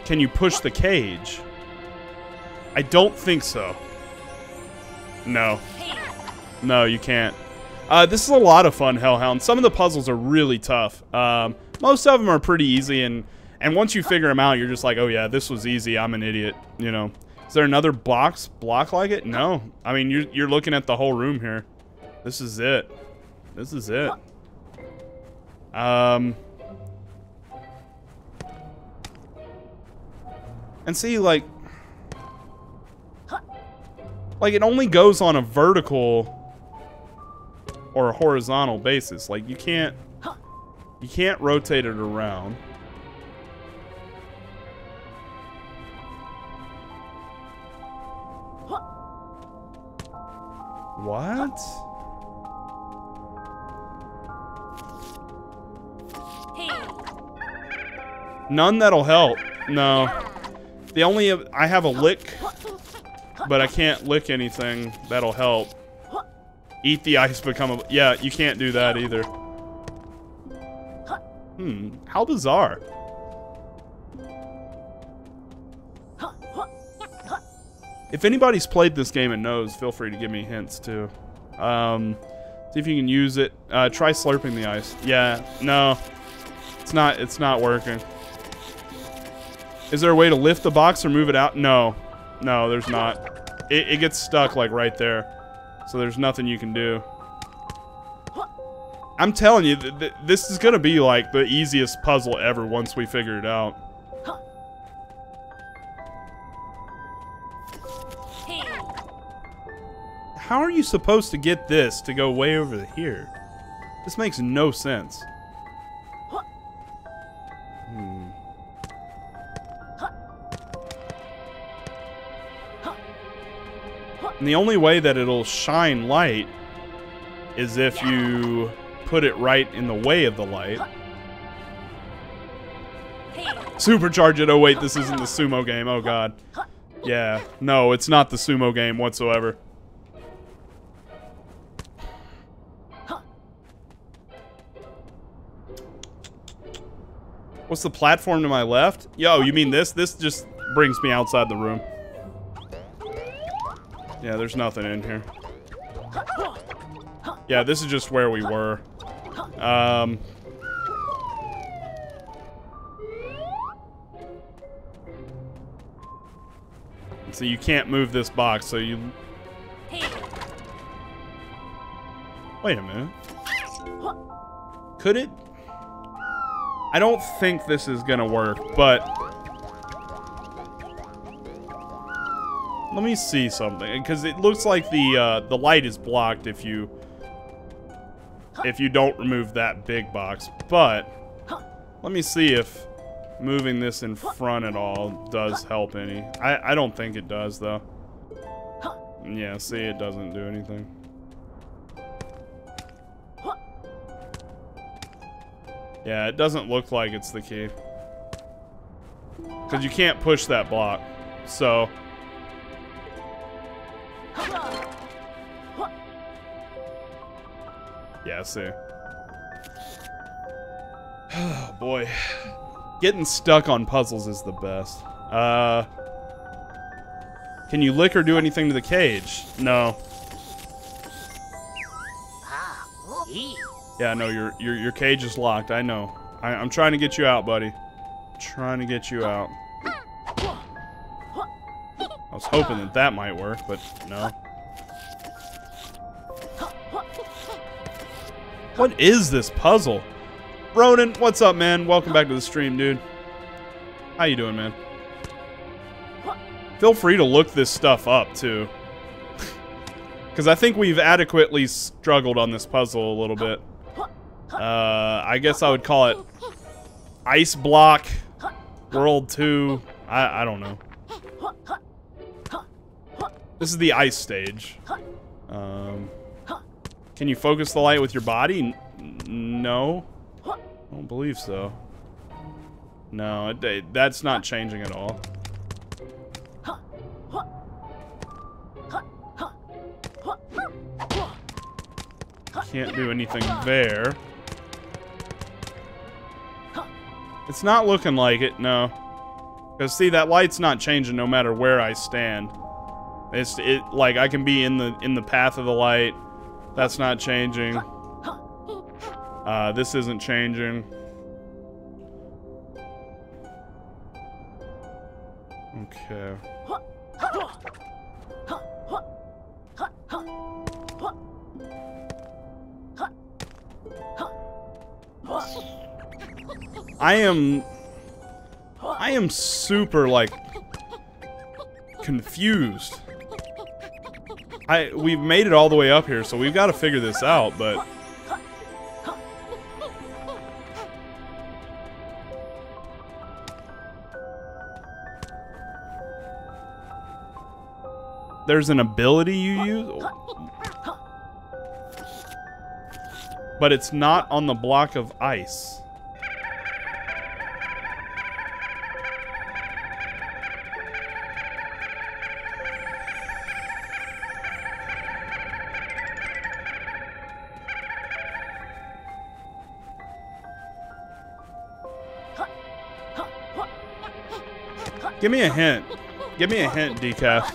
Can you push the cage? I don't think so. No. No, you can't. Uh, this is a lot of fun, Hellhound. Some of the puzzles are really tough. Um, most of them are pretty easy, and and once you figure them out, you're just like, oh yeah, this was easy. I'm an idiot. You know. Is there another box block like it? No. I mean, you're you're looking at the whole room here. This is it. This is it. Um. And see, like, like it only goes on a vertical or a horizontal basis. Like you can't you can't rotate it around. What? None that'll help. No. The only I have a lick, but I can't lick anything that'll help. Eat the ice, become a... Yeah, you can't do that either. Hmm, how bizarre. If anybody's played this game and knows, feel free to give me hints too. Um, see if you can use it. Uh, try slurping the ice. Yeah, no, it's not. It's not working. Is there a way to lift the box or move it out? No, no, there's not. It, it gets stuck like right there. So there's nothing you can do. I'm telling you, th th this is going to be like the easiest puzzle ever once we figure it out. How are you supposed to get this to go way over here? This makes no sense. And the only way that it'll shine light is if you put it right in the way of the light. Supercharge it. Oh, wait, this isn't the sumo game. Oh, God. Yeah. No, it's not the sumo game whatsoever. What's the platform to my left? Yo, you mean this? This just brings me outside the room. Yeah, there's nothing in here. Yeah, this is just where we were. Um... So you can't move this box, so you... Wait a minute. Could it? I don't think this is gonna work, but... Let me see something, because it looks like the uh, the light is blocked if you if you don't remove that big box. But let me see if moving this in front at all does help any. I, I don't think it does, though. Yeah, see, it doesn't do anything. Yeah, it doesn't look like it's the key. Because you can't push that block. So... Yeah, see. Oh, (sighs) boy. Getting stuck on puzzles is the best. Uh... Can you lick or do anything to the cage? No. Yeah, no, your your your cage is locked. I know. I, I'm trying to get you out, buddy. Trying to get you out. I was hoping that that might work, but no. What is this puzzle? Ronan, what's up, man? Welcome back to the stream, dude. How you doing, man? Feel free to look this stuff up, too. (laughs) Because I think we've adequately struggled on this puzzle a little bit. Uh, I guess I would call it Ice Block World 2. I, I don't know. This is the ice stage. Um, can you focus the light with your body? N no. I don't believe so. No, it, it, that's not changing at all. Can't do anything there. It's not looking like it, no. Because, see, that light's not changing no matter where I stand. It's, it, like, I can be in the, in the path of the light. That's not changing. Uh, this isn't changing. Okay. I am... I am super, like, confused. I We've made it all the way up here, so we've got to figure this out, but... There's an ability you use? But it's not on the block of ice. Give me a hint. Give me a hint, Decaf.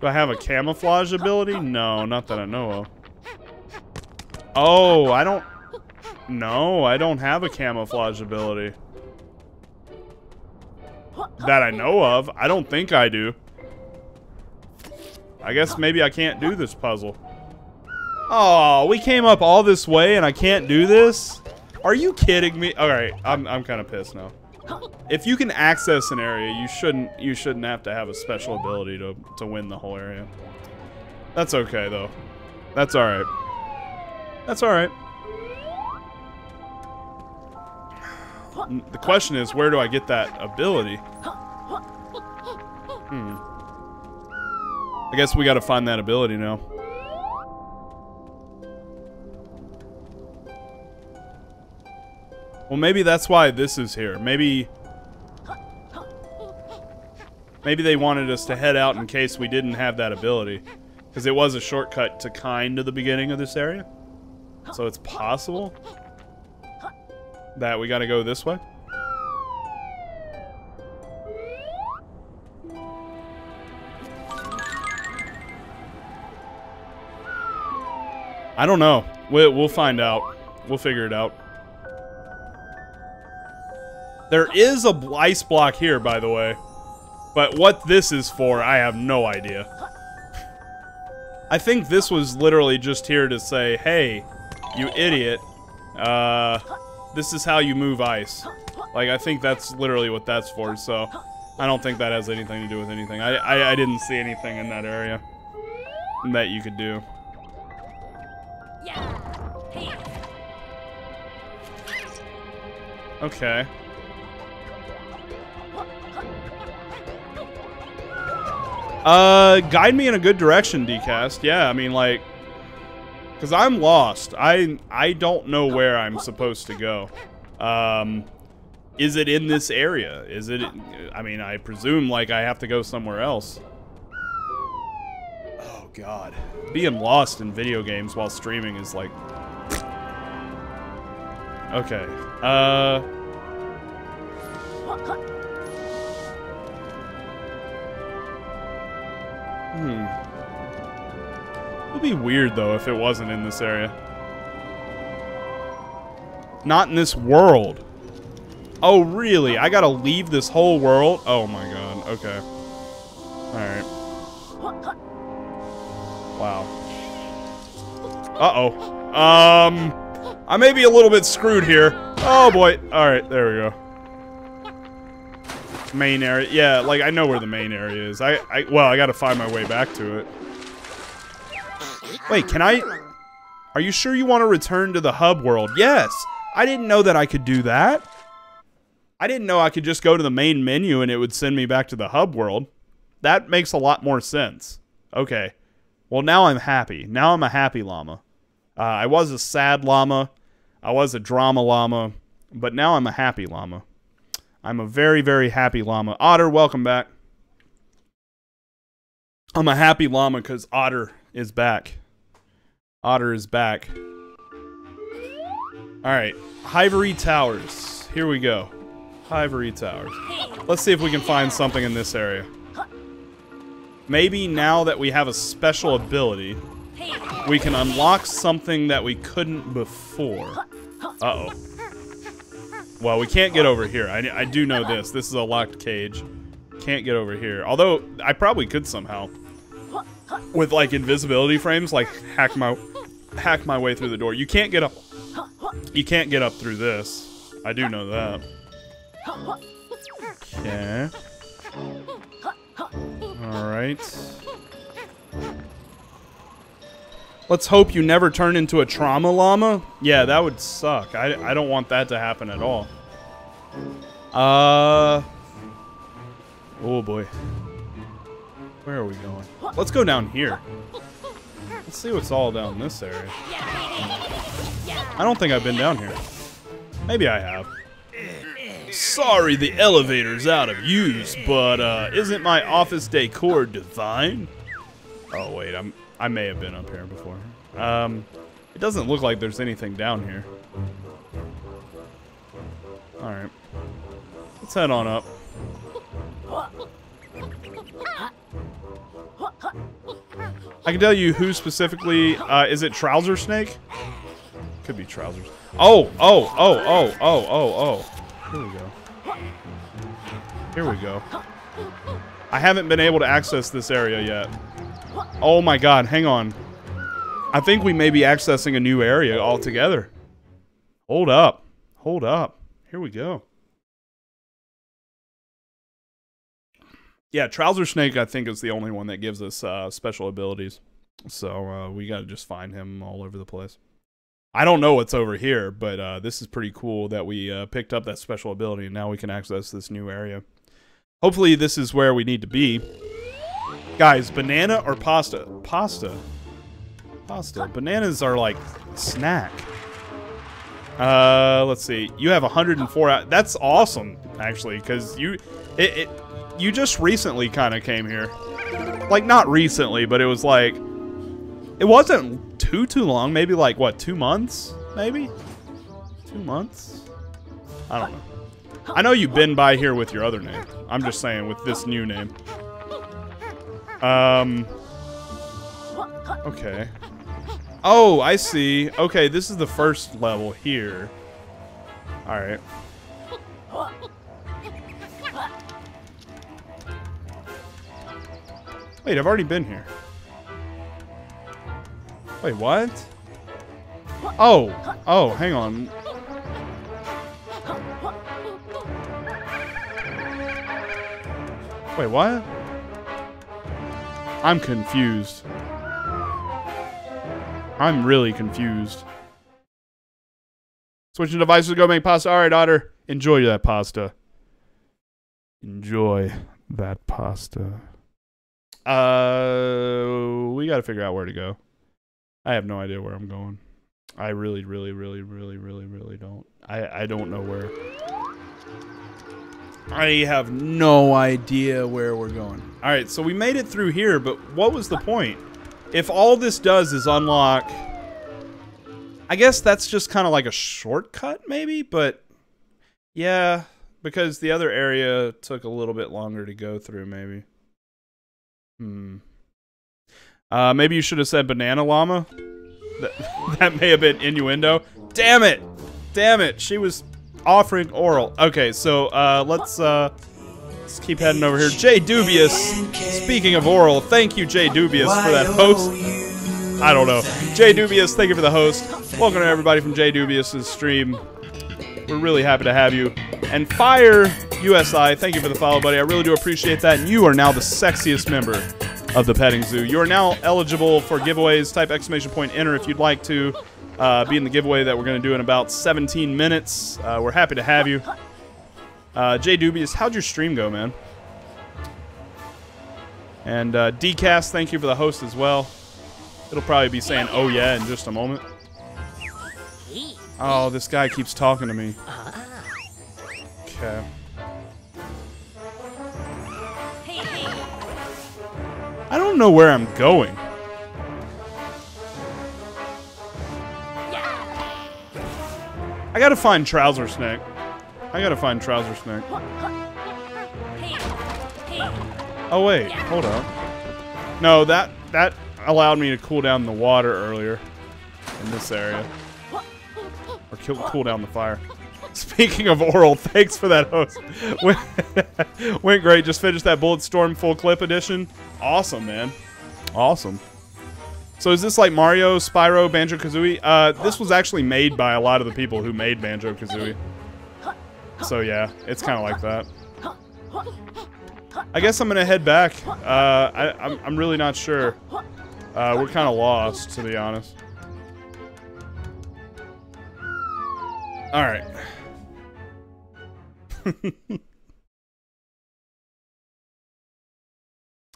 Do I have a camouflage ability? No, not that I know of. Oh, I don't... No, I don't have a camouflage ability. That I know of. I don't think I do. I guess maybe I can't do this puzzle. Oh, we came up all this way and I can't do this? Are you kidding me? Alright, I'm, I'm kind of pissed now. If you can access an area, you shouldn't you shouldn't have to have a special ability to, to win the whole area. That's okay, though. That's alright. That's alright. The question is, where do I get that ability? Hmm. I guess we gotta find that ability now. Well, maybe that's why this is here. Maybe... Maybe they wanted us to head out in case we didn't have that ability. Because it was a shortcut to kind of the beginning of this area. So it's possible. that we gotta go this way? I don't know. We'll, we'll find out. We'll figure it out. There is a ice block here, by the way. But what this is for, I have no idea. I think this was literally just here to say, hey, you idiot, uh, this is how you move ice. Like, I think that's literally what that's for, so I don't think that has anything to do with anything. I, I, I didn't see anything in that area that you could do. Okay. Uh, guide me in a good direction, Dcast. Yeah, I mean, like, because I'm lost. I I don't know where I'm supposed to go. Um, is it in this area? Is it? I mean, I presume like I have to go somewhere else. Oh God, being lost in video games while streaming is like. Okay. Uh. Hmm. It would be weird, though, if it wasn't in this area. Not in this world. Oh, really? I gotta leave this whole world? Oh my god. Okay. Alright. Wow. Uh-oh. Um... I may be a little bit screwed here. Oh, boy. Alright, there we go main area. Yeah, like I know where the main area is. I, I well, I gotta find my way back to it. Wait, can I? Are you sure you want to return to the hub world? Yes. I didn't know that I could do that. I didn't know I could just go to the main menu and it would send me back to the hub world. That makes a lot more sense. Okay. Well, now I'm happy. Now I'm a happy llama. Uh, I was a sad llama. I was a drama llama. But now I'm a happy llama. I'm a very, very happy llama. Otter, welcome back. I'm a happy llama because Otter is back. Otter is back. Alright. Hivory Towers. Here we go. Hivory Towers. Let's see if we can find something in this area. Maybe now that we have a special ability, we can unlock something that we couldn't before. Uh-oh. Well, we can't get over here. I, I do know this. This is a locked cage. Can't get over here. Although, I probably could somehow. With, like, invisibility frames, like, hack my hack my way through the door. You can't get up. You can't get up through this. I do know that. Okay. Alright. Let's hope you never turn into a trauma llama. Yeah, that would suck. I, I don't want that to happen at all. Uh... Oh boy. Where are we going? Let's go down here. Let's see what's all down this area. I don't think I've been down here. Maybe I have. Sorry the elevator's out of use, but uh, isn't my office decor divine? Oh wait, I'm I may have been up here before. Um, it doesn't look like there's anything down here. Alright. Let's head on up. I can tell you who specifically, uh, is it Trowzer Snake? Could be Trowzers. Oh, oh, oh, oh, oh, oh, oh. Here we go. Here we go. I haven't been able to access this area yet. Oh my god, hang on. I think we may be accessing a new area altogether. Hold up. Hold up. Here we go. Yeah, Trowzer Snake, I think, is the only one that gives us uh, special abilities. So uh, we got to just find him all over the place. I don't know what's over here, but uh, this is pretty cool that we uh, picked up that special ability and now we can access this new area. Hopefully this is where we need to be. Guys, banana or pasta? Pasta. Pasta. Bananas are like snack. Uh, let's see. You have 104. That's awesome, actually, because you, it, it, you just recently kind of came here. Like not recently, but it was like, it wasn't too too long. Maybe like what two months? Maybe two months. I don't know. I know you've been by here with your other name. I'm just saying with this new name. Um. Okay. Oh, I see. Okay, this is the first level here. Alright. Wait, I've already been here. Wait, what? Oh, oh, hang on. Wait, what? I'm confused. I'm really confused. Switching devices to go make pasta. All right, Otter. Enjoy that pasta. Enjoy that pasta. Uh, we got to figure out where to go. I have no idea where I'm going. I really, really, really, really, really, really don't. I, I don't know where. I have no idea where we're going. All right, so we made it through here, but what was the point? If all this does is unlock... I guess that's just kind of like a shortcut, maybe, but... Yeah, because the other area took a little bit longer to go through, maybe. Hmm. Uh, maybe you should have said banana llama. That, (laughs) that may have been innuendo. Damn it! Damn it! She was offering oral. Okay, so uh, let's uh, let's keep heading over here. Jay Dubious. Speaking of oral, thank you, Jay Dubious, for that host. I don't know. Jay Dubious, thank you for the host. Welcome to everybody from Jay Dubious's stream. We're really happy to have you. And Fire USI, thank you for the follow, buddy. I really do appreciate that. And you are now the sexiest member of the petting zoo. You are now eligible for giveaways. Type exclamation point enter if you'd like to uh, be in the giveaway that we're going to do in about 17 minutes. Uh, we're happy to have you. Uh, Jay Dubious, how'd your stream go, man? And uh, DCast, thank you for the host as well. It'll probably be saying, oh yeah, in just a moment. Oh, this guy keeps talking to me. Okay. I don't know where I'm going. I gotta find Trowzer Snake. I gotta find Trowzer Snake. Oh wait, hold up. No, that that allowed me to cool down the water earlier in this area, or kill, cool down the fire. (laughs) Speaking of oral, thanks for that host. (laughs) Went, (laughs) went great. Just finished that Bulletstorm full clip edition. Awesome, man. Awesome. So is this like Mario, Spyro, Banjo Kazooie? Uh, this was actually made by a lot of the people who made Banjo Kazooie. So yeah, it's kind of like that. I guess I'm gonna head back. Uh, I, I'm, I'm really not sure. Uh, we're kind of lost, to be honest. All right. (laughs)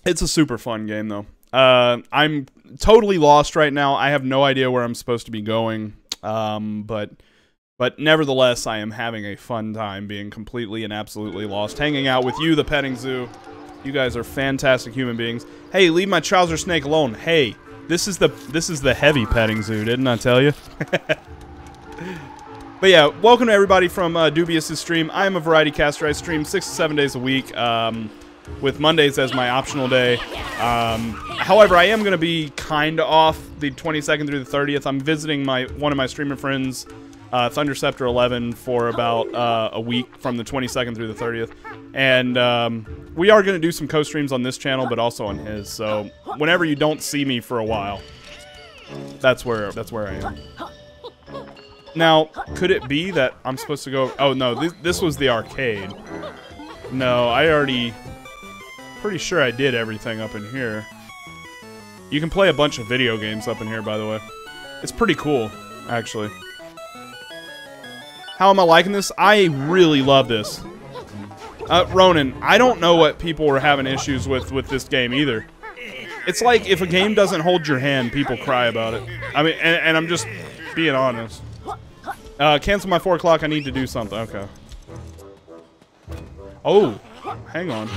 it's a super fun game, though. Uh, I'm totally lost right now. I have no idea where I'm supposed to be going. Um, but but nevertheless, I am having a fun time being completely and absolutely lost, hanging out with you, the petting zoo. You guys are fantastic human beings. Hey, leave my trouser snake alone. Hey, this is the this is the heavy petting zoo, didn't I tell you? (laughs) but yeah, welcome to everybody from uh, Dubious's stream. I am a variety caster. I stream six to seven days a week. Um, with Mondays as my optional day. Um, however, I am going to be kind of off the 22nd through the 30th. I'm visiting my one of my streamer friends, uh, Thunderceptor 11, for about uh, a week from the 22nd through the 30th. And um, we are going to do some co-streams on this channel, but also on his. So whenever you don't see me for a while, that's where that's where I am. Now, could it be that I'm supposed to go? Oh no, this, this was the arcade. No, I already pretty sure I did everything up in here. You can play a bunch of video games up in here, by the way. It's pretty cool, actually. How am I liking this? I really love this. Uh, Ronan, I don't know what people were having issues with with this game either. It's like if a game doesn't hold your hand, people cry about it. I mean, and, and I'm just being honest. Uh, cancel my 4 o'clock, I need to do something. Okay. Oh, hang on.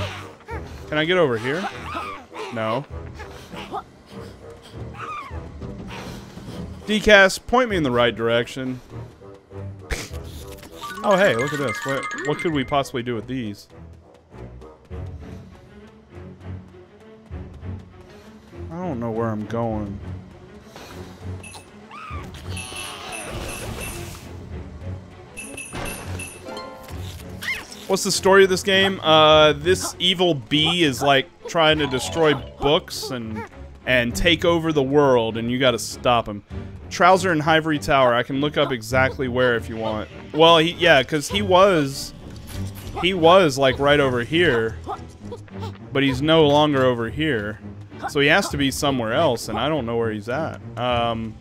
Can I get over here? No. Decast, point me in the right direction. Oh, hey, look at this. What, what could we possibly do with these? I don't know where I'm going. What's the story of this game? Uh, this evil bee is like trying to destroy books and and take over the world, and you got to stop him. Trowzer and Ivory Tower. I can look up exactly where if you want. Well, he, yeah, because he was he was like right over here, but he's no longer over here. So he has to be somewhere else, and I don't know where he's at. Um,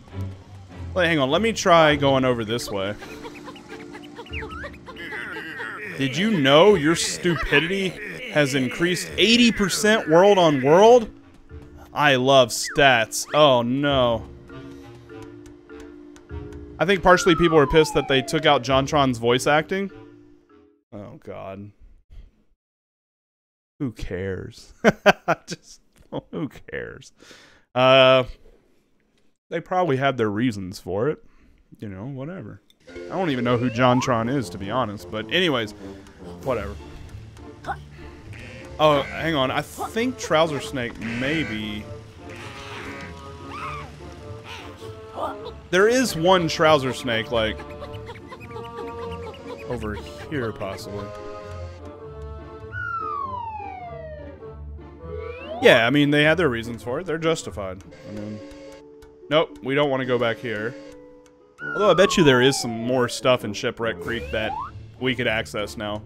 wait, hang on. Let me try going over this way. Did you know your stupidity has increased 80% world on world? I love stats. Oh, no. I think partially people were pissed that they took out JonTron's voice acting. Oh, God. Who cares? (laughs) Just, who cares? Uh, they probably had their reasons for it. You know, whatever. I don't even know who JonTron is, to be honest. But anyways, whatever. Oh, hang on. I think Trowzer Snake maybe... There is one Trowzer Snake, like... Over here, possibly. Yeah, I mean, they had their reasons for it. They're justified. I mean... Nope, we don't want to go back here. Although I bet you there is some more stuff in Shipwreck Creek that we could access now.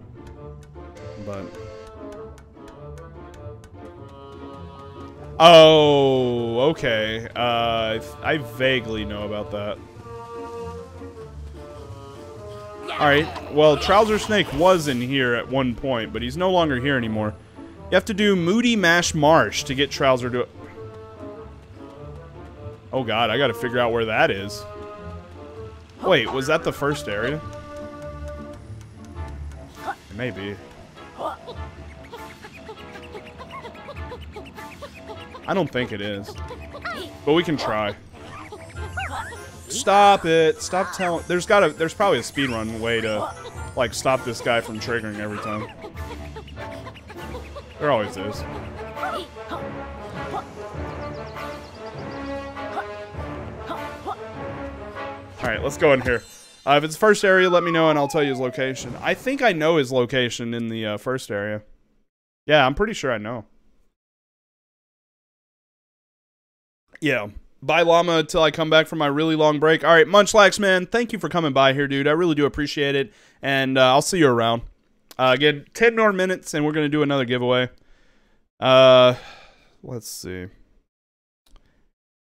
But... Oh, okay. Uh, I vaguely know about that. Alright, well, Trowzer Snake was in here at one point, but he's no longer here anymore. You have to do Moodymaze Marsh to get Trowzer to... Oh god, I gotta figure out where that is. Wait, was that the first area? Maybe. I don't think it is. But we can try. Stop it. Stop telling... There's gotta... There's probably a speedrun way to, like, stop this guy from triggering every time. There always is. Alright, let's go in here. Uh, if it's first area, let me know and I'll tell you his location. I think I know his location in the uh, first area. Yeah, I'm pretty sure I know. Yeah. Bye, Llama, until I come back from my really long break. All right, Munchlax, man, thank you for coming by here, dude. I really do appreciate it. And uh, I'll see you around. Uh, again, 10 more minutes and we're going to do another giveaway. Uh, let's see.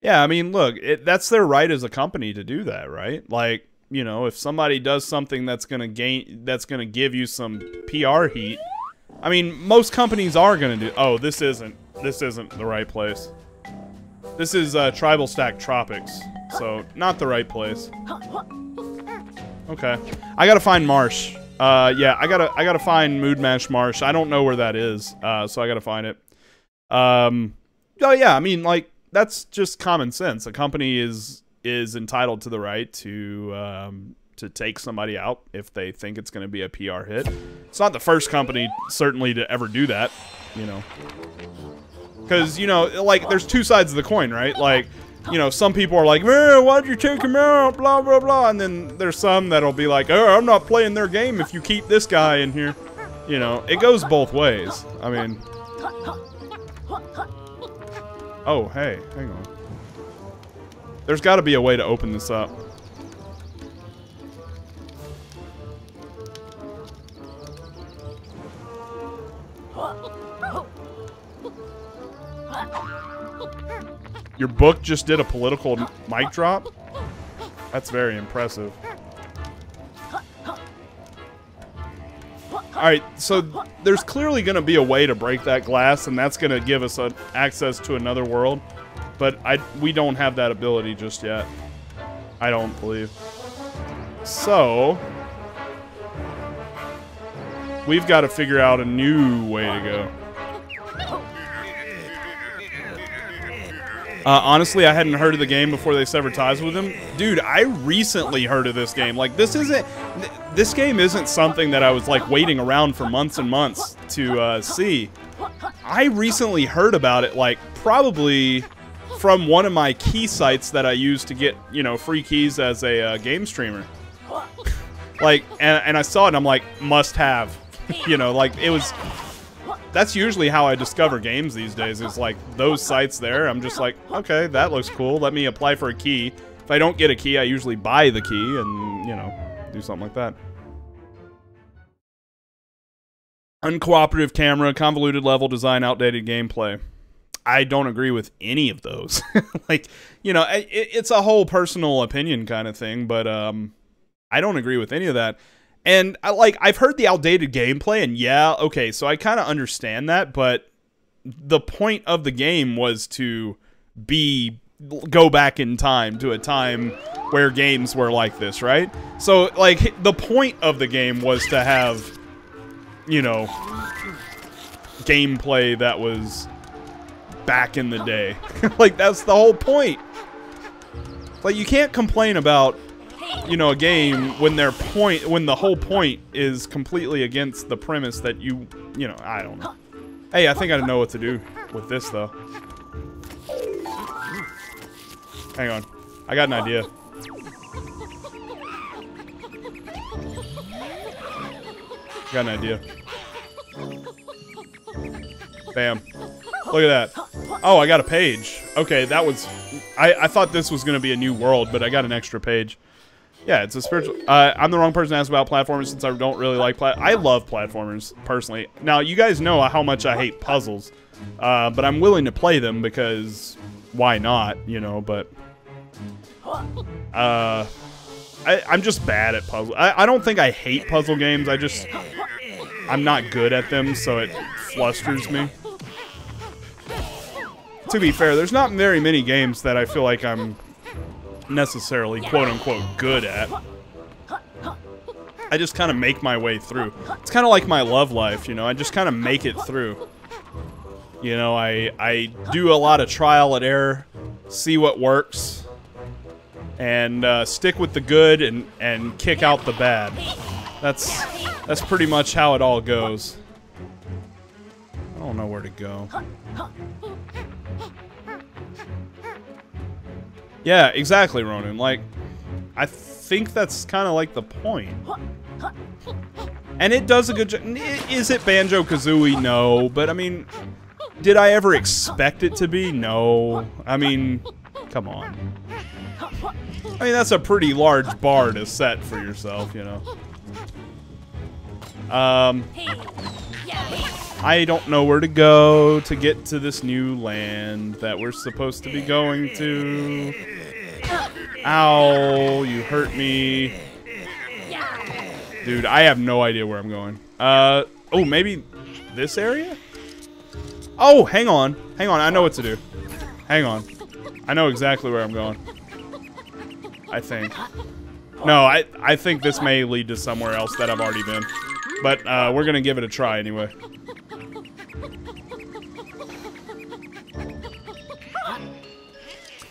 Yeah, I mean, look, it, that's their right as a company to do that, right? Like, you know, if somebody does something that's gonna gain, that's gonna give you some PR heat. I mean, most companies are gonna do. Oh, this isn't. This isn't the right place. This is uh, Tribalstack Tropics, so not the right place. Okay, I gotta find Marsh. Uh, yeah, I gotta I gotta find Moodymaze Marsh. I don't know where that is, uh, so I gotta find it. Um, oh yeah, I mean like that's just common sense. A company is is entitled to the right to um, to take somebody out if they think it's going to be a PR hit. It's not the first company certainly to ever do that, you know. Because you know, like there's two sides of the coin, right? Like. You know, some people are like, man, why'd you take him out? Blah, blah, blah. And then there's some that'll be like, oh, I'm not playing their game if you keep this guy in here. You know, it goes both ways. I mean, Oh, hey, hang on. There's got to be a way to open this up. Your book just did a political mic drop? That's very impressive. Alright, so there's clearly going to be a way to break that glass, and that's going to give us a, access to another world. But I, we don't have that ability just yet. I don't believe. So... We've got to figure out a new way to go. Uh, honestly, I hadn't heard of the game before they severed ties with him. Dude, I recently heard of this game. Like, this isn't. th- This game isn't something that I was, like, waiting around for months and months to uh, see. I recently heard about it, like, probably from one of my key sites that I use to get, you know, free keys as a uh, game streamer. like, and, and I saw it and I'm like, must have. (laughs) you know, like, it was that's usually how I discover games these days. Is like those sites there. I'm just like, okay, that looks cool. Let me apply for a key. If I don't get a key, I usually buy the key and you know do something like that. Uncooperative camera, convoluted level design, outdated gameplay. I don't agree with any of those. (laughs) like, you know, it, it's a whole personal opinion kind of thing, but um, I don't agree with any of that. And I like I've heard the outdated gameplay and yeah, okay, so I kind of understand that, but the point of the game was to be go back in time to a time where games were like this, right? So like the point of the game was to have you know gameplay that was back in the day. (laughs) like that's the whole point. Like you can't complain about you know a game when their point when the whole point is completely against the premise that you you know I don't know. Hey, I think I know what to do with this though. Hang on. I got an idea. Got an idea. Bam. Look at that. Oh, I got a page. Okay, that was... I, I thought this was going to be a new world, but I got an extra page. Yeah, it's a spiritual... Uh, I'm the wrong person to ask about platformers since I don't really like... Plat I love platformers, personally. Now, you guys know how much I hate puzzles. Uh, but I'm willing to play them because... Why not, you know, but... Uh... I, I'm just bad at puzzle. I, I don't think I hate puzzle games. I just... I'm not good at them, so it flusters me. To be fair, there's not very many games that I feel like I'm necessarily quote-unquote good at. I just kind of make my way through. It's kind of like my love life, you know? I just kind of make it through. You know, I, I do a lot of trial and error, see what works, and uh, stick with the good and, and kick out the bad. That's that's pretty much how it all goes. I don't know where to go. Yeah, exactly, Ronan. Like, I think that's kind of like the point. And it does a good job. Is it Banjo Kazooie? No, but I mean, did I ever expect it to be? No. I mean, come on. I mean, that's a pretty large bar to set for yourself, you know. Um, I don't know where to go to get to this new land that we're supposed to be going to. Ow, you hurt me. Dude, I have no idea where I'm going. Uh, oh, maybe this area? Oh, hang on. Hang on, I know what to do. Hang on. I know exactly where I'm going. I think. No, I, I think this may lead to somewhere else that I've already been. But uh, we're going to give it a try anyway.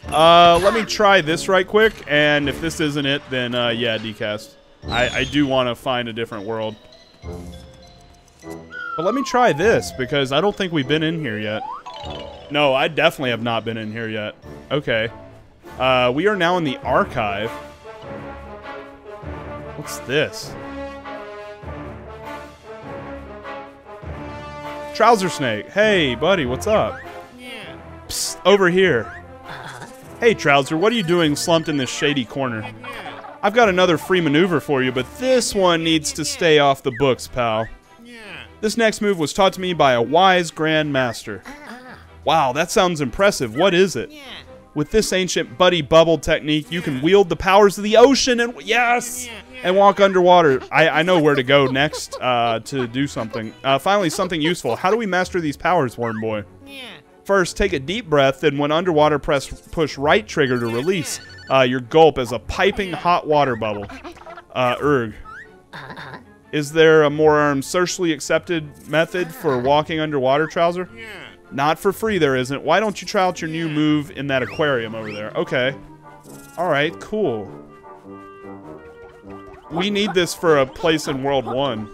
Uh, let me try this right quick, and if this isn't it, then uh, yeah, Dcast. I, I do want to find a different world. But let me try this, because I don't think we've been in here yet. No, I definitely have not been in here yet. Okay. Uh, we are now in the archive. What's this? Trowzer Snake. Hey, buddy, what's up? Psst, over here. Hey, Trowzer, what are you doing slumped in this shady corner? I've got another free maneuver for you, but this one needs to stay off the books, pal. This next move was taught to me by a wise Grand Master. Wow, that sounds impressive. What is it? With this ancient buddy bubble technique, you can wield the powers of the ocean and yes, and walk underwater. I, I know where to go next uh, to do something. Uh, finally, something useful. How do we master these powers, Worm Boy? First, take a deep breath, then when underwater, press push right trigger to release uh, your gulp as a piping hot water bubble. Uh, erg. Is there a more um, socially accepted method for walking underwater, Trowzer? Not for free, there isn't. Why don't you try out your new move in that aquarium over there? Okay. Alright, cool. We need this for a place in World 1.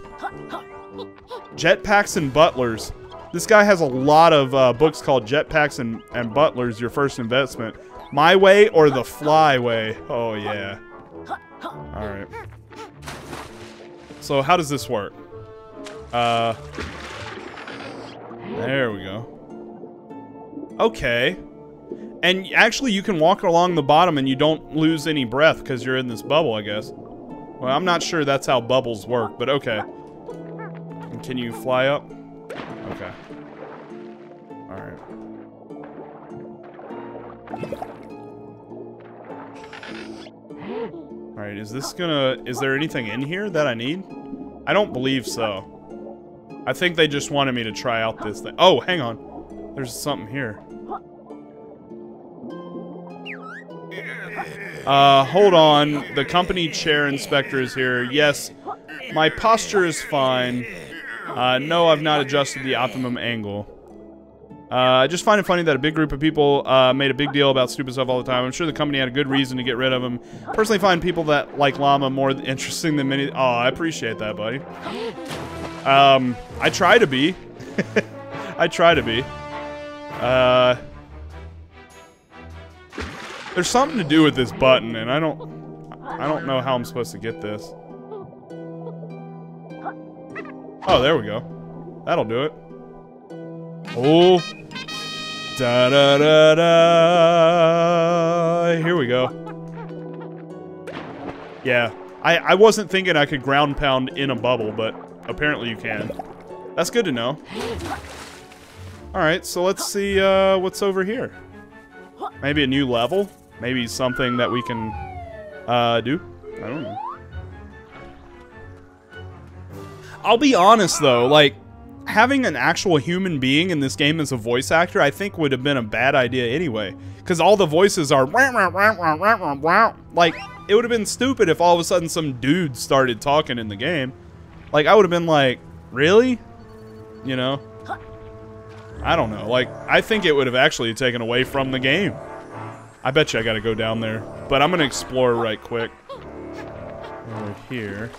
Jetpacks and Butlers. This guy has a lot of uh, books called Jetpacks and, and Butlers, Your First Investment. My Way or the Fly Way? Oh, yeah. Alright. So how does this work? Uh... There we go. Okay. And actually, you can walk along the bottom and you don't lose any breath because you're in this bubble, I guess. Well, I'm not sure that's how bubbles work, but okay. And can you fly up? Okay. Alright. Alright, is this gonna... Is there anything in here that I need? I don't believe so. I think they just wanted me to try out this thing. Oh, hang on. There's something here. Uh, hold on. The company chair inspector is here. Yes, my posture is fine. Uh, no, I've not adjusted the optimum angle. Uh, I just find it funny that a big group of people uh, made a big deal about stupid stuff all the time. I'm sure the company had a good reason to get rid of them. Personally, find people that like llama more interesting than many. Oh, I appreciate that, buddy. Um, I try to be. (laughs) I try to be. Uh, there's something to do with this button, and I don't, I don't know how I'm supposed to get this. Oh, there we go. That'll do it. Oh. Da da da da. Here we go. Yeah. I, I wasn't thinking I could ground pound in a bubble, but apparently you can. That's good to know. Alright, so let's see uh, what's over here. Maybe a new level? Maybe something that we can uh, do? I don't know. I'll be honest, though, like, having an actual human being in this game as a voice actor, I think would have been a bad idea anyway. Because all the voices are like, it would have been stupid if all of a sudden some dude started talking in the game. Like, I would have been like, really? You know? I don't know. Like, I think it would have actually taken away from the game. I bet you I gotta go down there. But I'm gonna explore right quick. Over here.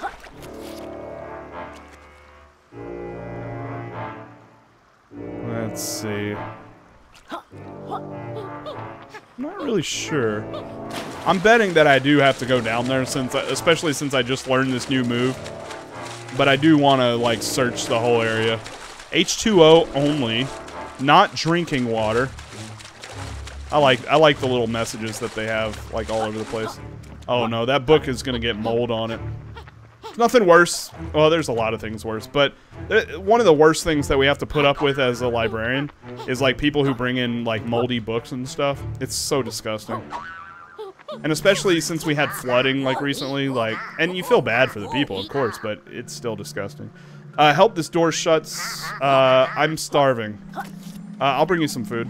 Let's see. I'm Not really sure. I'm betting that I do have to go down there since, especially since I just learned this new move. But I do want to like search the whole area. H2O only, not drinking water. I like I like the little messages that they have like all over the place. Oh no, that book is gonna get mold on it. Nothing worse. Well, there's a lot of things worse, but uh, one of the worst things that we have to put up with as a librarian is like people who bring in like moldy books and stuff. It's so disgusting. And especially since we had flooding like recently, like, and you feel bad for the people, of course, but it's still disgusting. Uh, help, this door shuts. Uh, I'm starving. Uh, I'll bring you some food.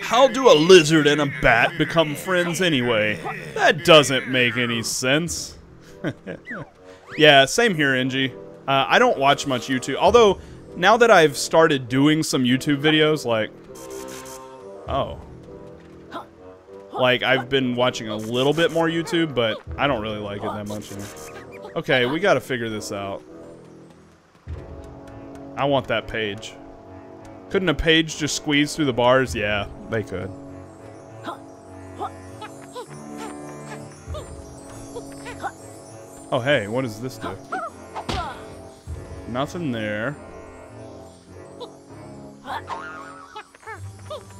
How do a lizard and a bat become friends anyway? That doesn't make any sense. (laughs) yeah, same here, Ng. Uh, I don't watch much YouTube. Although, now that I've started doing some YouTube videos, like... Oh. Like, I've been watching a little bit more YouTube, but I don't really like it that much anymore. Okay, we gotta figure this out. I want that page. Couldn't a page just squeeze through the bars? Yeah, they could. Oh, hey, what does this do? Nothing there.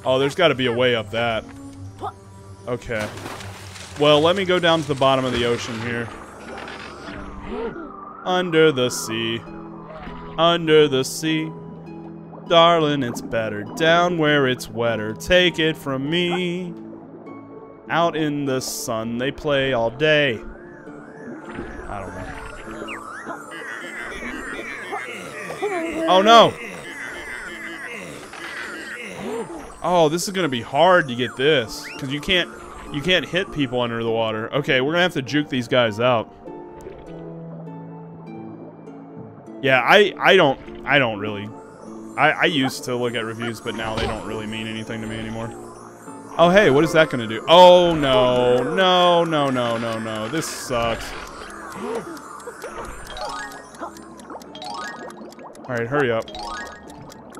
Oh, there's got to be a way up that. Okay. Well, let me go down to the bottom of the ocean here. Under the sea. Under the sea. Darling, it's better down where it's wetter. Take it from me. Out in the sun, they play all day. I don't know. Oh no! Oh, this is gonna be hard to get this because you can't you can't hit people under the water. Okay, we're gonna have to juke these guys out. Yeah, I I don't I don't really I, I used to look at reviews, but now they don't really mean anything to me anymore. Oh, hey, what is that going to do? Oh, no. No, no, no, no, no. This sucks. Alright, hurry up.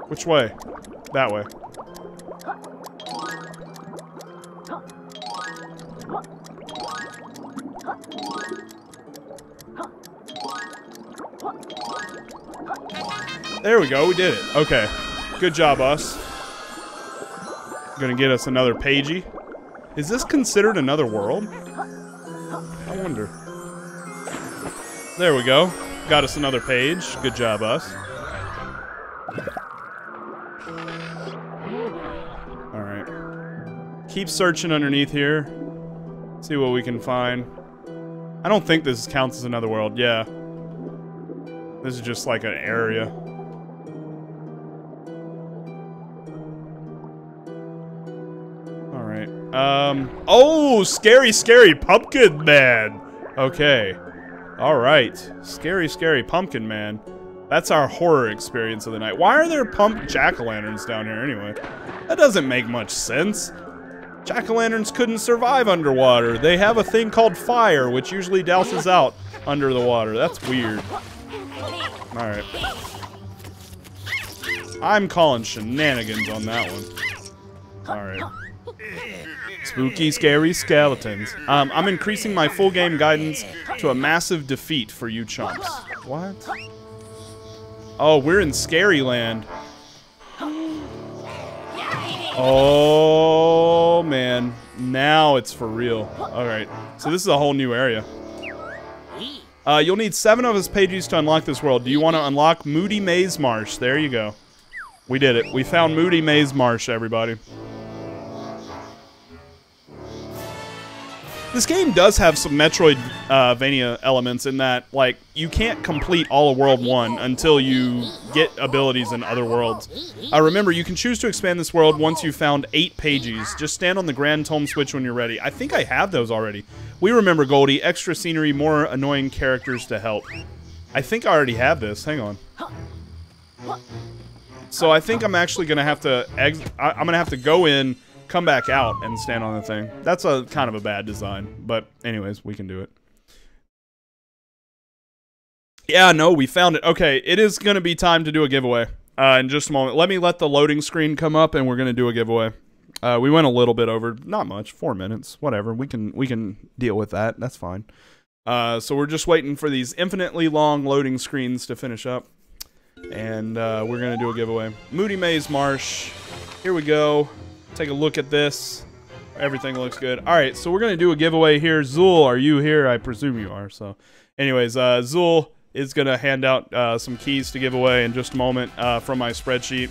Which way? That way. There we go, we did it. Okay. Good job, us. Gonna get us another pagey. Is this considered another world? I wonder. There we go. Got us another page. Good job, us. Alright. Keep searching underneath here. See what we can find. I don't think this counts as another world. Yeah. This is just like an area. Um. Oh, scary, scary pumpkin man. Okay. Alright. Scary, scary pumpkin man. That's our horror experience of the night. Why are there pump jack-o'-lanterns down here anyway? That doesn't make much sense. Jack-o'-lanterns couldn't survive underwater. They have a thing called fire, which usually douses out under the water. That's weird. Alright. I'm calling shenanigans on that one. Alright. Spooky, scary skeletons. Um, I'm increasing my full game guidance to a massive defeat for you chumps. What? Oh, we're in Scary Land. Oh, man. Now it's for real. Alright. So this is a whole new area. Uh, you'll need seven of his pages to unlock this world. Do you want to unlock Moodymaze Marsh? There you go. We did it. We found Moodymaze Marsh, everybody. This game does have some Metroidvania elements in that, like, you can't complete all of World 1 until you get abilities in other worlds. Uh, remember, you can choose to expand this world once you've found eight pages. Just stand on the Grand Tome switch when you're ready. I think I have those already. We remember, Goldie, extra scenery, more annoying characters to help. I think I already have this. Hang on. So I think I'm actually going to have to... I I'm going to have to go in come back out and stand on the thing. That's a kind of a bad design, but anyways, we can do it. Yeah, no, we found it. Okay, it is going to be time to do a giveaway uh, in just a moment. Let me let the loading screen come up, and we're going to do a giveaway. Uh, we went a little bit over, not much, four minutes, whatever. We can we can deal with that. That's fine. Uh, so we're just waiting for these infinitely long loading screens to finish up, and uh, we're going to do a giveaway. Moodymaze Marsh. Here we go take a look at this. Everything looks good. All right, so we're going to do a giveaway here. Zool, are you here? I presume you are. So anyways, uh, Zool is going to hand out uh, some keys to give away in just a moment uh, from my spreadsheet.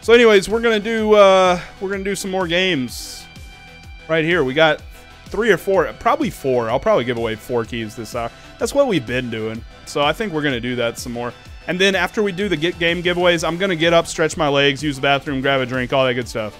So anyways, we're going to do uh, we're going to do some more games right here. We got three or four, probably four. I'll probably give away four keys this hour. That's what we've been doing. So I think we're going to do that some more. And then after we do the get game giveaways, I'm going to get up, stretch my legs, use the bathroom, grab a drink, all that good stuff.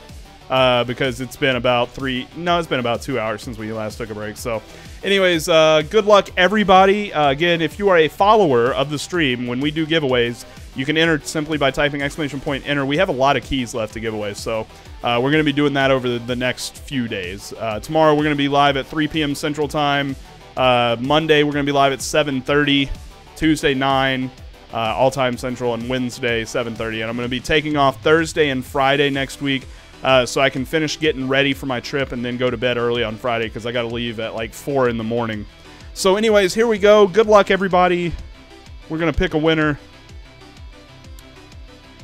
Uh, because it's been about three, no, it's been about two hours since we last took a break. So, anyways, uh, good luck, everybody. Uh, again, if you are a follower of the stream, when we do giveaways, you can enter simply by typing exclamation point enter. We have a lot of keys left to give away, so uh, we're going to be doing that over the, the next few days. Uh, tomorrow, we're going to be live at 3 p.m. Central Time. Uh, Monday, we're going to be live at 7:30. Tuesday, 9 uh, all time central and wednesday 7.30 and i'm going to be taking off thursday and friday next week uh, so i can finish getting ready for my trip and then go to bed early on friday because i got to leave at like 4 in the morning. So anyways here we go. Good luck everybody. We're going to pick a winner.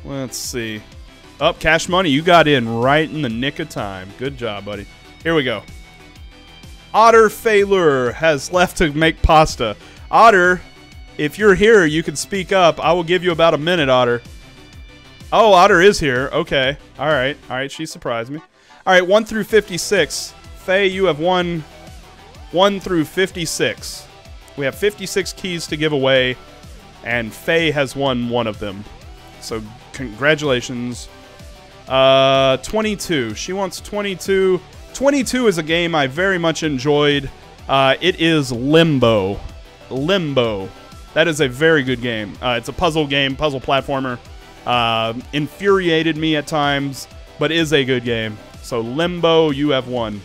Let's see. Up oh, cash money you got in right in the nick of time. Good job buddy. Here we go. Otter failure has left to make pasta. Otter if you're here, you can speak up. I will give you about a minute, Otter. Oh, Otter is here. Okay. All right. All right. She surprised me. All right. 1 through 56. Faye, you have won 1 through 56. We have 56 keys to give away, and Faye has won one of them. So, congratulations. Uh, 22. She wants 22. 22 is a game I very much enjoyed. Uh, it is Limbo. Limbo. That is a very good game. Uh, it's a puzzle game, puzzle platformer. uh, infuriated me at times, but is a good game. So Limbo, you have won.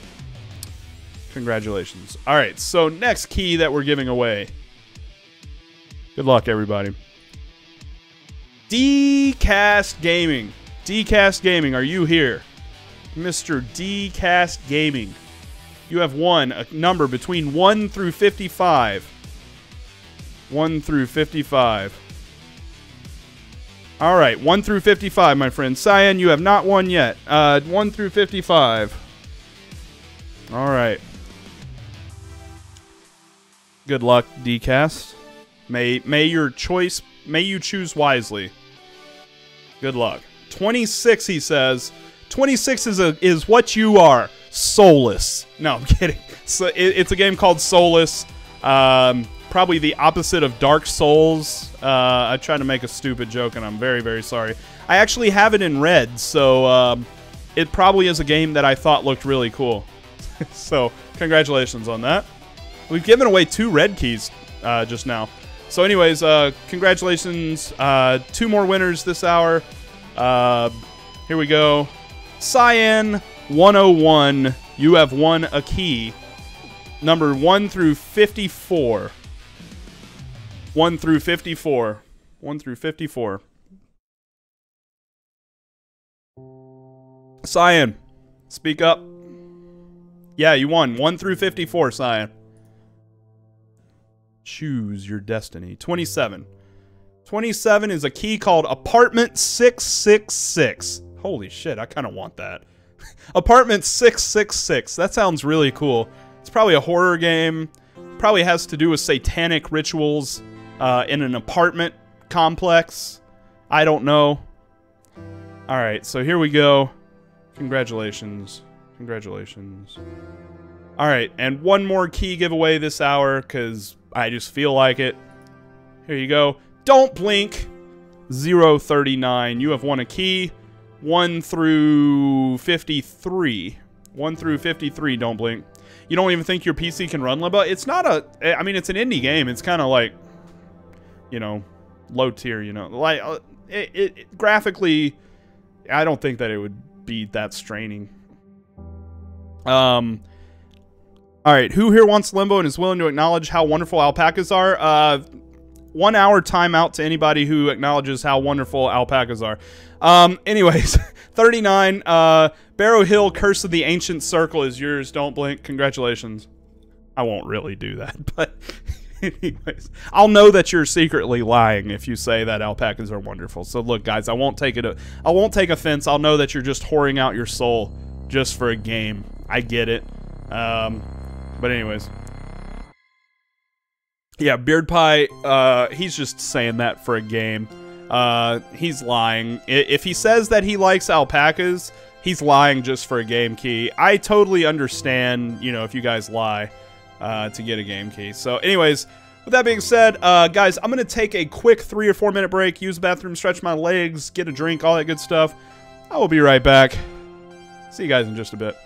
Congratulations. All right, so next key that we're giving away. Good luck, everybody. Dcast Gaming. Dcast Gaming, are you here? Mr. Dcast Gaming. You have won a number between 1 through 55. 1 through 55. All right, 1 through 55, my friend. Cyan, you have not won yet. Uh, 1 through 55. All right. Good luck, Dcast. May may your choice may you choose wisely. Good luck. 26 he says. 26 is a is what you are. Soulless. No, I'm (laughs) kidding. So it, it's a game called Soulless. Um, probably the opposite of Dark Souls. Uh, I tried to make a stupid joke, and I'm very, very sorry. I actually have it in red, so um, it probably is a game that I thought looked really cool. (laughs) so congratulations on that. We've given away two red keys uh, just now. So, anyways, uh, congratulations. Uh, two more winners this hour. Uh, here we go. Cyan 101. You have won a key. Number 1 through 54. 1 through 54. 1 through 54. Cyan, speak up. Yeah, you won. 1 through 54, Cyan. Choose your destiny. 27. 27 is a key called Apartment 666. Holy shit, I kind of want that. (laughs) Apartment 666. That sounds really cool. It's probably a horror game. Probably has to do with satanic rituals uh, in an apartment complex. I don't know. All right, so here we go. Congratulations. Congratulations. All right, and one more key giveaway this hour because I just feel like it. Here you go. Don't blink. 039. You have won a key. 1 through 53. 1 through 53, don't blink. You don't even think your PC can run Limbo? It's not a... I mean, it's an indie game. It's kind of like, you know, low tier, you know. Like, uh, it, it, it, graphically, I don't think that it would be that straining. Um... All right, who here wants Limbo and is willing to acknowledge how wonderful alpacas are? Uh, one hour timeout to anybody who acknowledges how wonderful alpacas are. Um, anyways, (laughs) 39. Uh, Barrow Hill, Curse of the Ancient Circle is yours. Don't blink. Congratulations. I won't really do that, (laughs) but (laughs) anyways, I'll know that you're secretly lying if you say that alpacas are wonderful. So look, guys, I won't take it. I won't take offense. I'll know that you're just whoring out your soul just for a game. I get it. Um, but anyways, yeah, Beard Pie. Uh, he's just saying that for a game. Uh, he's lying. If he says that he likes alpacas, he's lying just for a game key. I totally understand. You know, if you guys lie uh, to get a game key. So, anyways. With that being said, uh, guys, I'm going to take a quick three or four minute break, use the bathroom, stretch my legs, get a drink, all that good stuff. I will be right back. See you guys in just a bit.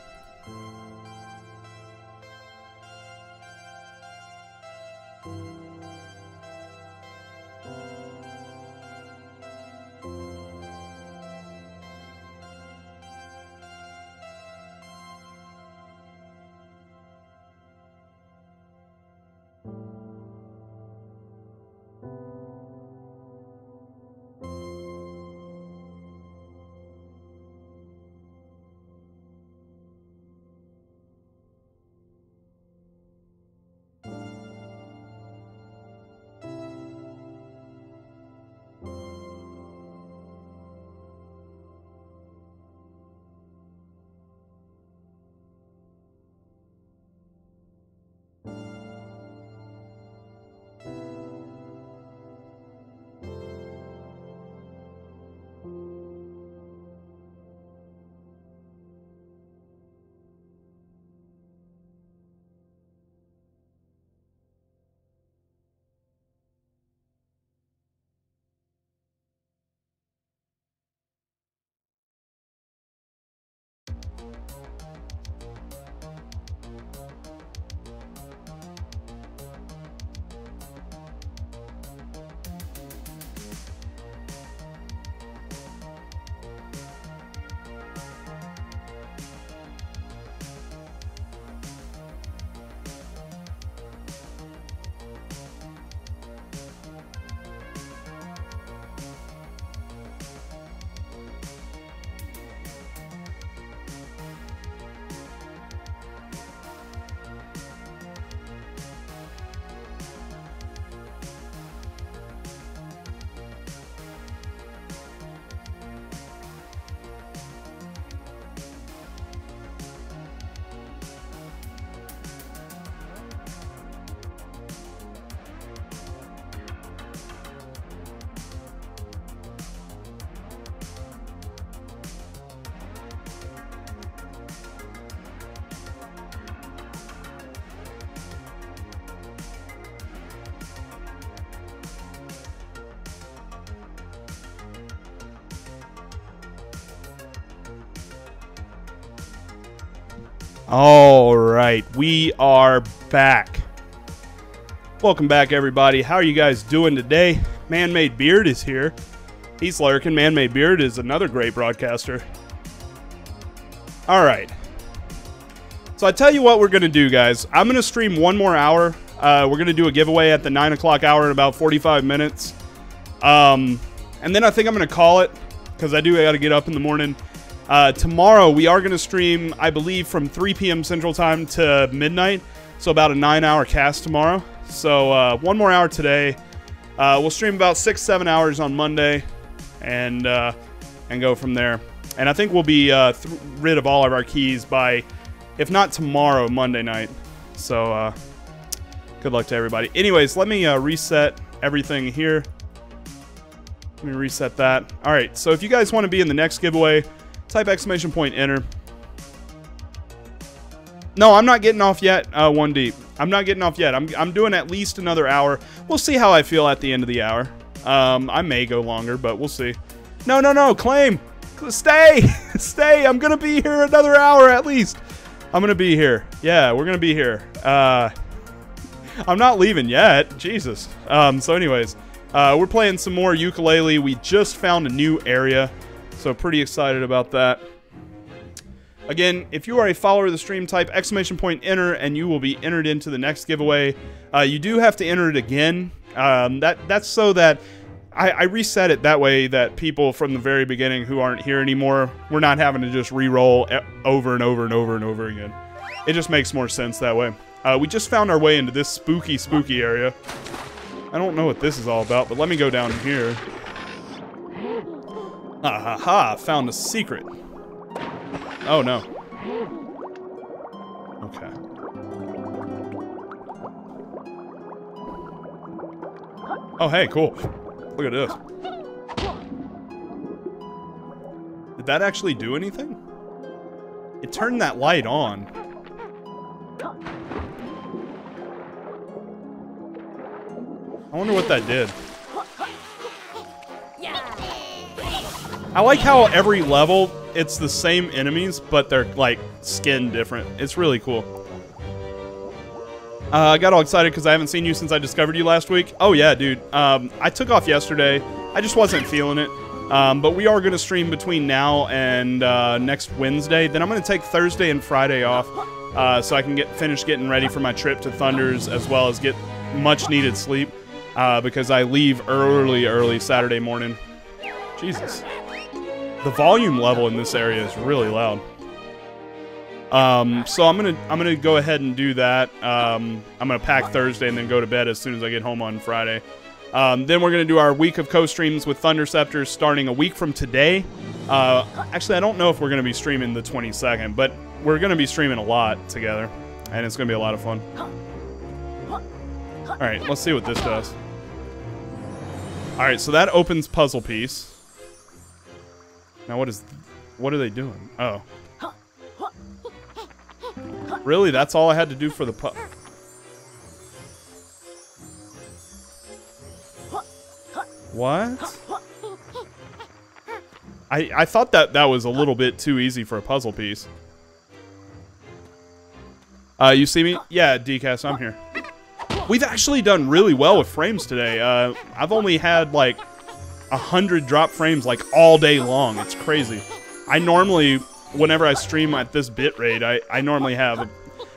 All right, we are back. Welcome back, everybody. How are you guys doing today? Man Made Beard is here. He's lurking. Man Made Beard is another great broadcaster. All right. So I tell you what we're gonna do, guys. I'm gonna stream one more hour. Uh, we're gonna do a giveaway at the nine o'clock hour in about 45 minutes. Um, and then I think I'm gonna call it because I do got to get up in the morning. Uh, tomorrow we are gonna stream, I believe, from 3 p.m. Central Time to midnight. So about a nine-hour cast tomorrow. So uh, one more hour today. Uh, we'll stream about six, seven hours on Monday, and uh, and go from there. And I think we'll be uh, rid of all of our keys by, if not tomorrow, Monday night. So uh, good luck to everybody. Anyways, let me reset everything here. Let me reset that. All right. So if you guys want to be in the next giveaway, type exclamation point enter. No, I'm not getting off yet. Uh, one deep. I'm not getting off yet. I'm, I'm doing at least another hour. We'll see how I feel at the end of the hour. Um, I may go longer, but we'll see. No, no, no. Claim. Stay. (laughs) Stay. I'm going to be here another hour at least. I'm going to be here. Yeah, we're going to be here. Uh, (laughs) I'm not leaving yet. Jesus. Um, so anyways, uh, we're playing some more Yooka-Laylee. We just found a new area. So pretty excited about that. Again, if you are a follower of the stream, type exclamation point enter and you will be entered into the next giveaway. Uh, you do have to enter it again. Um, that That's so that I, I, reset it that way that people from the very beginning who aren't here anymore, we're not having to just re-roll over and over and over and over again. It just makes more sense that way. Uh, we just found our way into this spooky, spooky area. I don't know what this is all about, but let me go down here. Ah ha ha, found a secret. Oh no. Okay. Oh hey, cool. Look at this. Did that actually do anything? It turned that light on. I wonder what that did. I like how every level it's the same enemies, but they're like skin different. It's really cool. Uh, I got all excited because I haven't seen you since I discovered you last week. Oh yeah, dude. Um, I took off yesterday. I just wasn't feeling it. Um, but we are going to stream between now and uh, next Wednesday. Then I'm going to take Thursday and Friday off uh, so I can get finish getting ready for my trip to Thunders as well as get much needed sleep uh, because I leave early, early Saturday morning. Jesus. The volume level in this area is really loud. Um, so I'm gonna I'm gonna go ahead and do that. Um, I'm gonna pack Thursday and then go to bed as soon as I get home on Friday. Um, then we're gonna do our week of co-streams with Thunderceptors starting a week from today. Uh, actually, I don't know if we're gonna be streaming the 22nd, but we're gonna be streaming a lot together, and it's gonna be a lot of fun. All right, let's see what this does. All right, so that opens puzzle piece. Now what is... What are they doing? Oh. Really? That's all I had to do for the pu... What? I, I thought that that was a little bit too easy for a puzzle piece. Uh, you see me? Yeah, DCAS, I'm here. We've actually done really well with frames today. Uh, I've only had, like, 100 drop frames like all day long. It's crazy. I normally, whenever I stream at this bit rate, I, I normally have,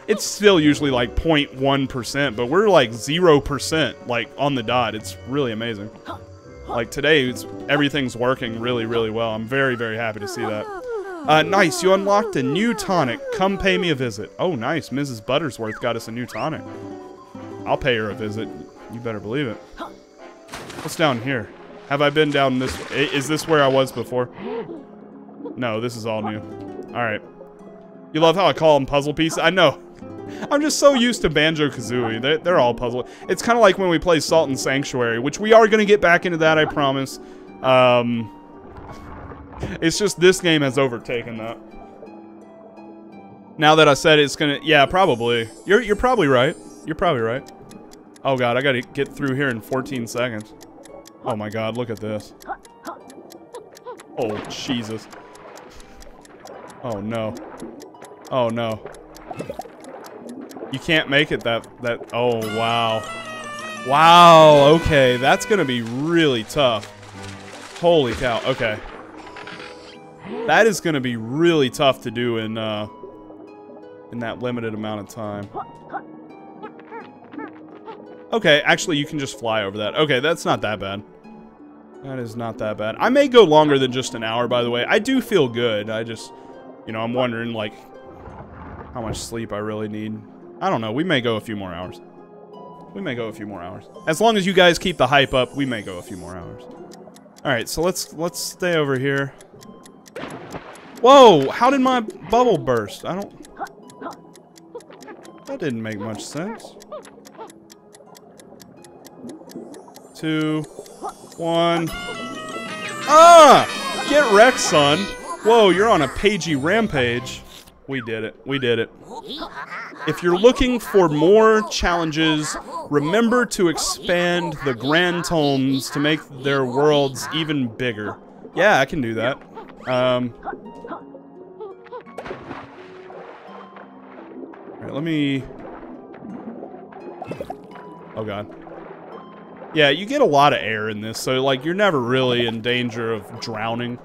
it's still usually like 0.1%, but we're like 0% like on the dot. It's really amazing. Like today, everything's working really, really well. I'm very, very happy to see that. Uh, nice, you unlocked a new tonic. Come pay me a visit. Oh, nice. Mrs. Buttersworth got us a new tonic. I'll pay her a visit. You better believe it. What's down here? Have I been down this... Is this where I was before? No, this is all new. Alright. You love how I call them puzzle pieces? I know. (laughs) I'm just so used to Banjo-Kazooie. They're, they're all puzzle. It's kind of like when we play Salt and Sanctuary, which we are going to get back into that, I promise. Um, it's just this game has overtaken that. Now that I said it's going to... Yeah, probably. You're, you're probably right. You're probably right. Oh god, I gotta get through here in 14 seconds. Oh my god, look at this. Oh, Jesus. Oh no. Oh no. You can't make it that that. Oh wow, wow. Okay, that's gonna be really tough. Holy cow. Okay, that is gonna be really tough to do in uh, in that limited amount of time. Okay, actually, you can just fly over that. Okay, that's not that bad. That is not that bad. I may go longer than just an hour, by the way. I do feel good. I just, you know, I'm wondering, like, how much sleep I really need. I don't know. We may go a few more hours. We may go a few more hours. As long as you guys keep the hype up, we may go a few more hours. All right, so let's let's stay over here. Whoa! How did my bubble burst? I don't... That didn't make much sense. Two, one. Ah! Get wrecked, son. Whoa, you're on a pagey rampage. We did it. We did it. If you're looking for more challenges, remember to expand the Grand Tomes to make their worlds even bigger. Yeah, I can do that. Um, Alright, let me... Oh god. Yeah, you get a lot of air in this, so like you're never really in danger of drowning.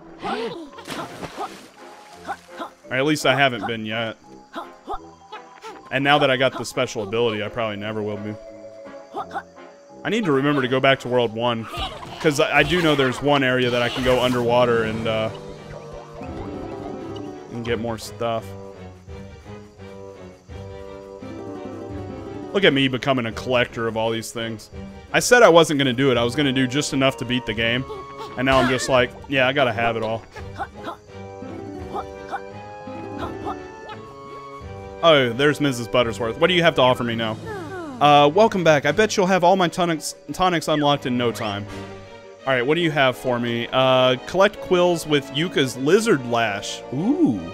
Or at least I haven't been yet. And now that I got the special ability, I probably never will be. I need to remember to go back to World 1. Because I, I, do know there's one area that I can go underwater and, uh, and get more stuff. Look at me becoming a collector of all these things. I said I wasn't going to do it. I was going to do just enough to beat the game. And now I'm just like, yeah, I got to have it all. Oh, there's Mrs. Buttersworth. What do you have to offer me now? Uh, welcome back. I bet you'll have all my tonics, tonics unlocked in no time. Alright, what do you have for me? Uh, collect quills with Yooka's Lizard Lash. Ooh.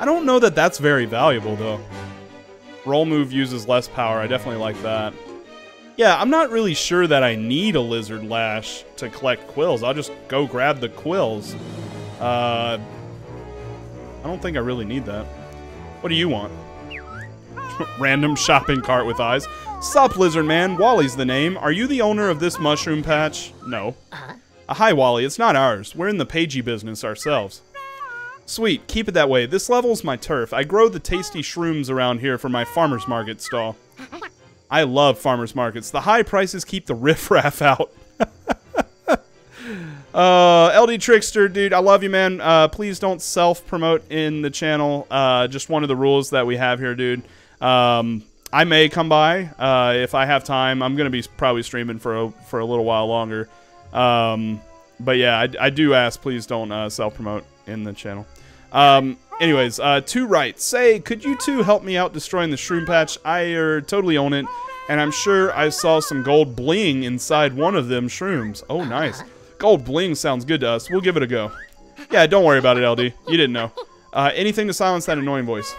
I don't know that that's very valuable, though. Roll move uses less power. I definitely like that. Yeah, I'm not really sure that I need a Lizard Lash to collect quills. I'll just go grab the quills. Uh, I don't think I really need that. What do you want? (laughs) Random shopping cart with eyes. Sup, lizard man. Wally's the name. Are you the owner of this mushroom patch? No. Uh, hi, Wally. It's not ours. We're in the pagey business ourselves. Sweet. Keep it that way. This level's my turf. I grow the tasty shrooms around here for my farmer's market stall. I love farmer's markets. The high prices keep the (laughs) riffraff out. (laughs) uh, LD Trickster, dude, I love you, man. Uh, please don't self-promote in the channel. Uh, just one of the rules that we have here, dude. Um, I may come by uh, if I have time. I'm gonna be probably streaming for a, for a little while longer. Um, but yeah, I, I, do ask. Please don't uh, self promote in the channel. Um, anyways, uh, two right. Say, could you two help me out destroying the shroom patch? I er, totally own it, and I'm sure I saw some gold bling inside one of them shrooms. Oh, nice. Gold bling sounds good to us. We'll give it a go. Yeah, don't worry about it, LD. You didn't know. Uh, anything to silence that annoying voice.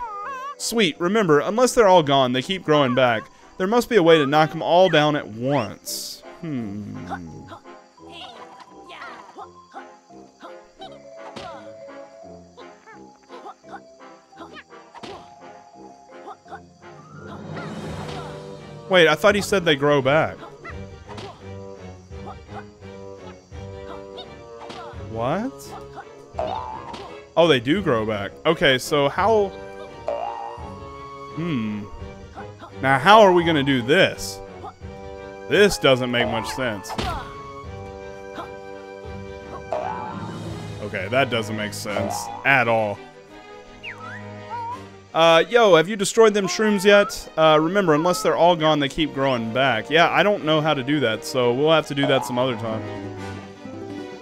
Sweet, remember, unless they're all gone, they keep growing back. There must be a way to knock them all down at once. Hmm. Wait, I thought he said they grow back. What? Oh, they do grow back. Okay, so how... Hmm. Now, how are we going to do this? This doesn't make much sense. Okay, that doesn't make sense at all. Uh, yo, have you destroyed them shrooms yet? Uh, remember, unless they're all gone, they keep growing back. Yeah, I don't know how to do that, so we'll have to do that some other time.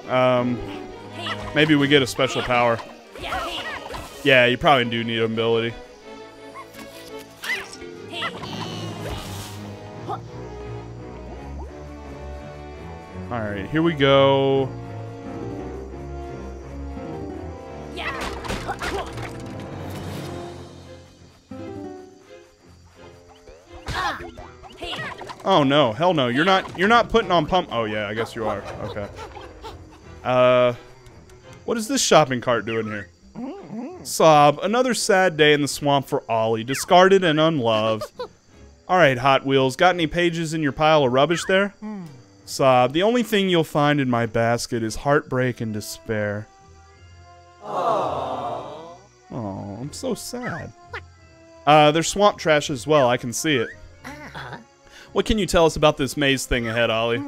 Um, maybe we get a special power. Yeah, you probably do need an ability. Alright, here we go. Oh no, hell no. You're not you're not putting on pump Oh yeah, I guess you are. Okay. Uh what is this shopping cart doing here? Sob, another sad day in the swamp for Ollie, discarded and unloved. Alright, Hot Wheels, got any pages in your pile of rubbish there? Sob, the only thing you'll find in my basket is heartbreak and despair. Oh, I'm so sad. Uh, there's swamp trash as well, I can see it. What can you tell us about this maze thing ahead, Ollie?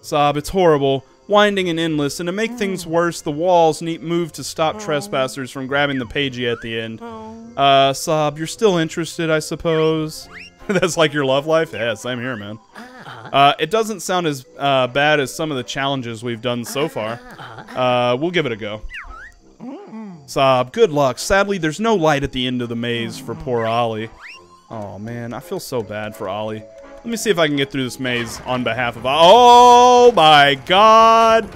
Sob, it's horrible, winding and endless, and to make things worse, the walls need move to stop trespassers from grabbing the pagey at the end. Uh, Sob, you're still interested, I suppose? (laughs) That's like your love life? Yeah, same here, man. Uh, it doesn't sound as uh, bad as some of the challenges we've done so far. Uh, we'll give it a go. Sob, good luck. Sadly, there's no light at the end of the maze for poor Ollie. Oh, man, I feel so bad for Ollie. Let me see if I can get through this maze on behalf of... Oh, my God.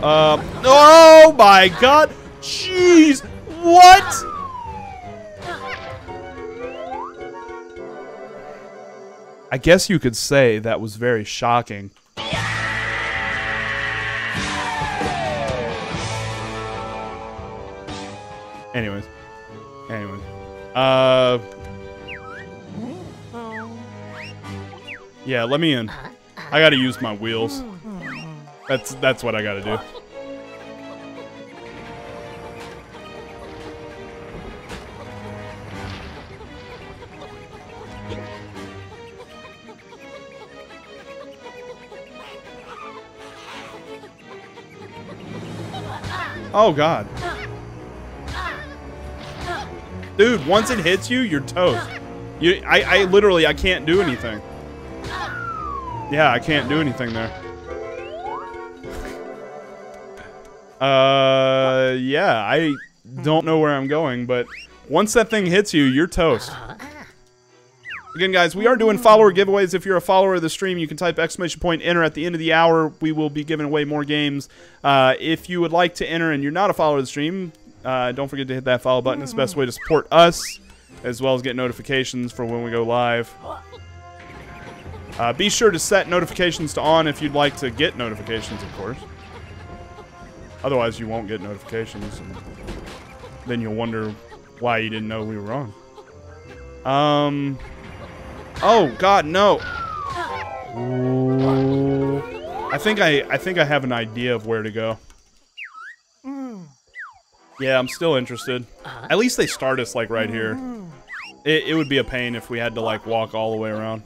Uh, oh, my God. Jeez. What? I guess you could say that was very shocking. Anyways. Anyways. Uh... Yeah, let me in. I gotta use my wheels. That's that's what I gotta do. Oh god. Dude, once it hits you, you're toast. You I, I literally I can't do anything. Yeah, I can't do anything there. Uh yeah, I don't know where I'm going, but once that thing hits you, you're toast. Again, guys, we are doing follower giveaways. If you're a follower of the stream, you can type exclamation point enter at the end of the hour. We will be giving away more games. Uh, if you would like to enter and you're not a follower of the stream, uh, don't forget to hit that follow button. It's the best way to support us, as well as get notifications for when we go live. Uh, be sure to set notifications to on if you'd like to get notifications, of course. Otherwise, you won't get notifications. Then you'll wonder why you didn't know we were on. Um... Oh God, no! Ooh. I think I I think I have an idea of where to go. Yeah, I'm still interested. At least they start us like right here. It, it would be a pain if we had to like walk all the way around.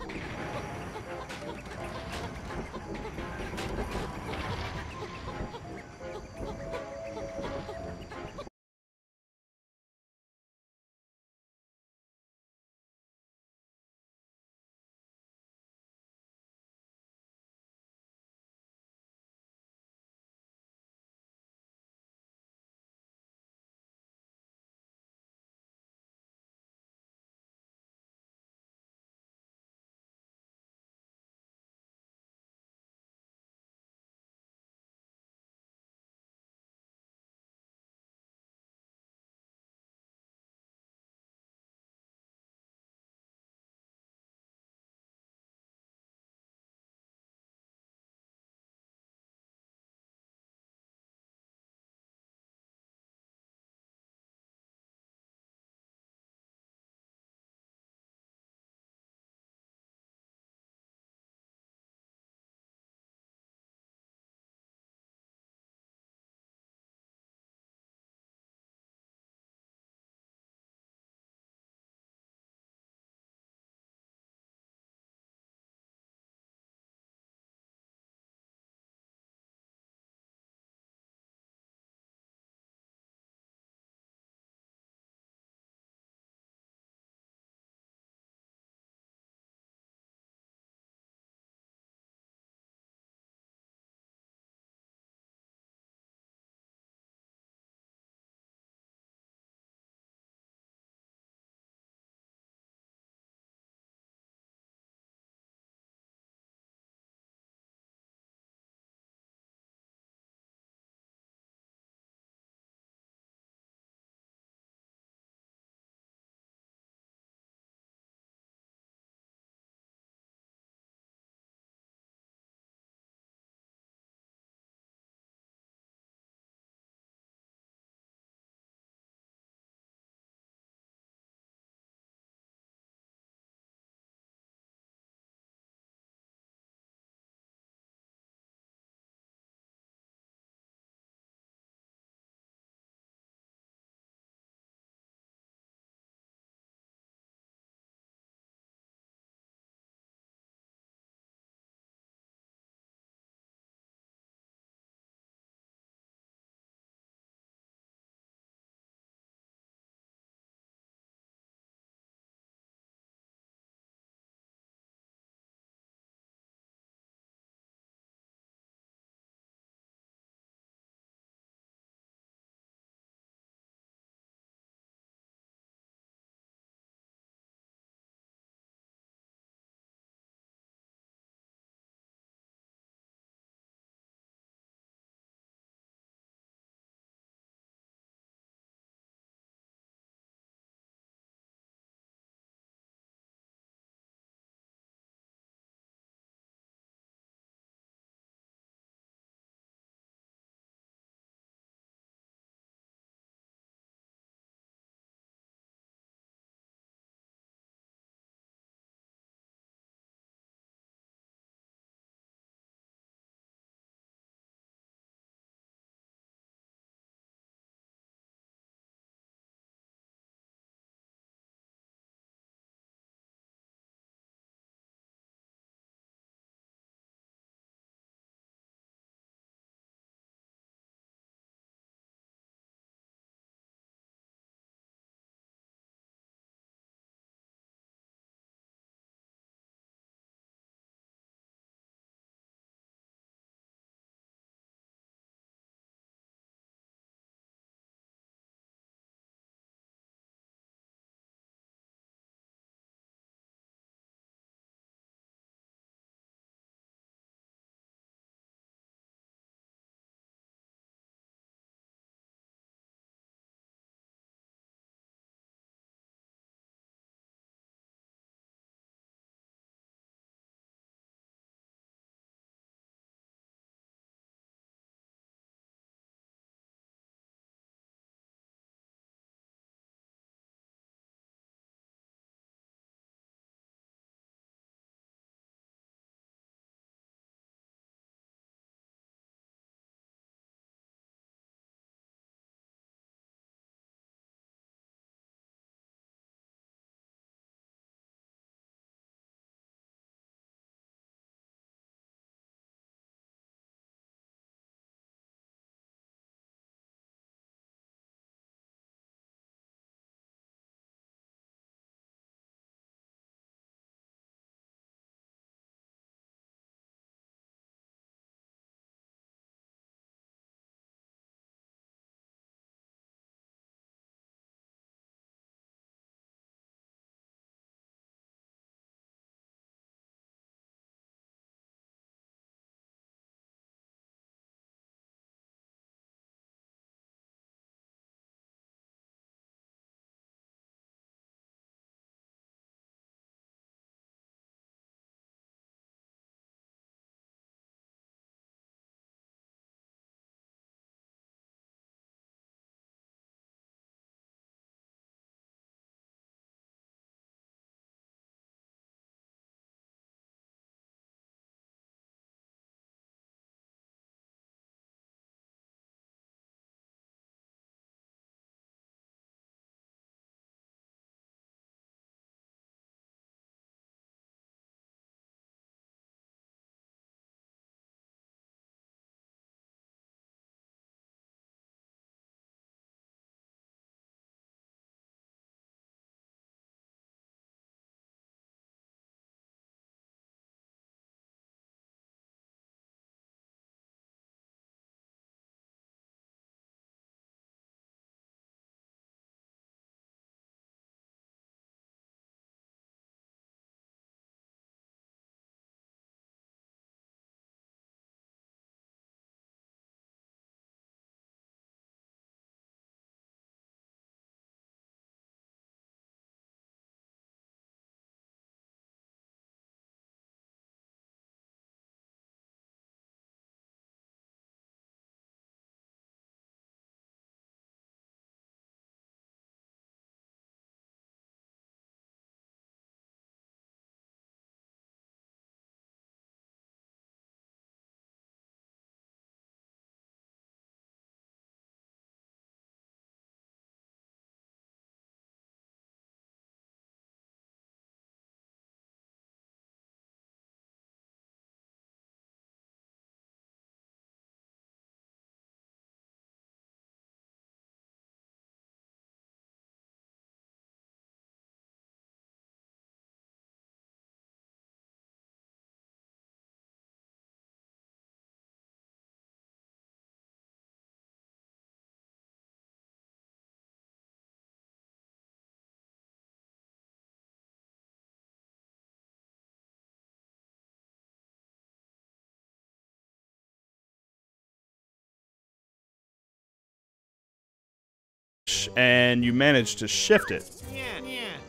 H, and you manage to shift it.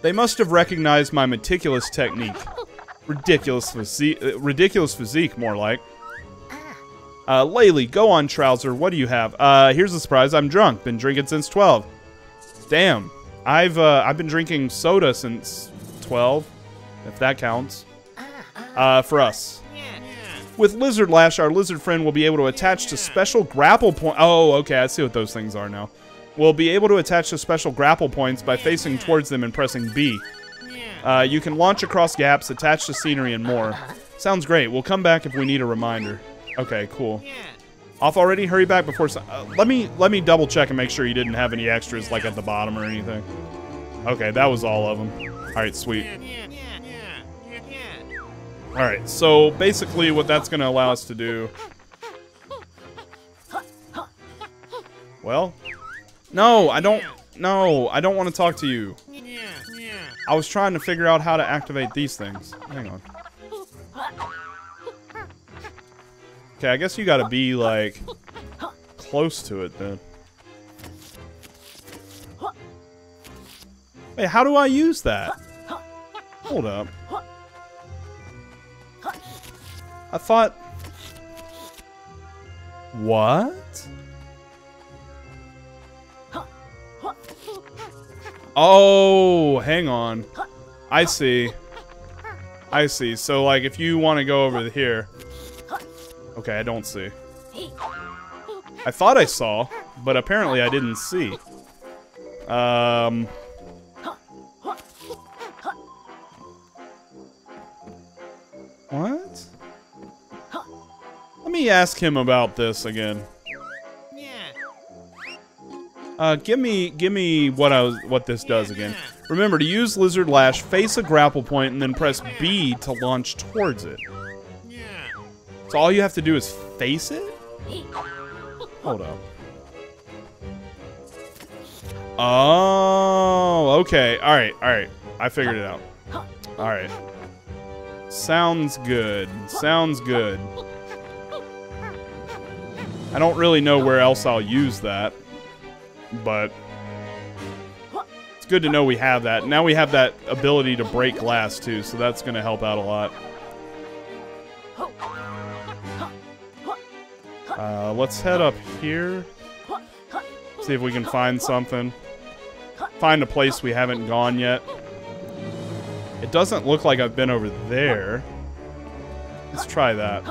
They must have recognized my meticulous technique. Ridiculous physique, uh, ridiculous physique, more like. Uh, Laylee, go on, Trowzer. What do you have? Uh, here's a surprise. I'm drunk. Been drinking since 12. Damn. I've, uh, I've been drinking soda since 12, if that counts. Uh, for us. With Lizard Lash, our lizard friend will be able to attach to special grapple point. Oh, okay, I see what those things are now. We'll be able to attach to special grapple points by facing towards them and pressing B. Uh, you can launch across gaps, attach to scenery, and more. Sounds great. We'll come back if we need a reminder. Okay, cool. Off already? Hurry back before. So uh, let me let me double check and make sure you didn't have any extras like at the bottom or anything. Okay, that was all of them. All right, sweet. All right, so basically what that's going to allow us to do... (laughs) Well, no, I don't... No, I don't want to talk to you. I was trying to figure out how to activate these things. Hang on. Okay, I guess you gotta be, like, close to it, then. Wait, how do I use that? Hold up. I thought... What? Oh, hang on. I see. I see. So, like, if you want to go over here... Okay, I don't see. I thought I saw, but apparently I didn't see. Um... What? Let me ask him about this again. Uh, give me, give me what I was, what this does again. Remember to use Lizard Lash, face a grapple point, and then press B to launch towards it. So all you have to do is face it. Hold up. Oh, okay. All right, all right. I figured it out. All right. Sounds good. Sounds good. I don't really know where else I'll use that, but it's good to know we have that. Now we have that ability to break glass too, so that's going to help out a lot. Uh, let's head up here. See if we can find something. Find a place we haven't gone yet. It doesn't look like I've been over there. Let's try that.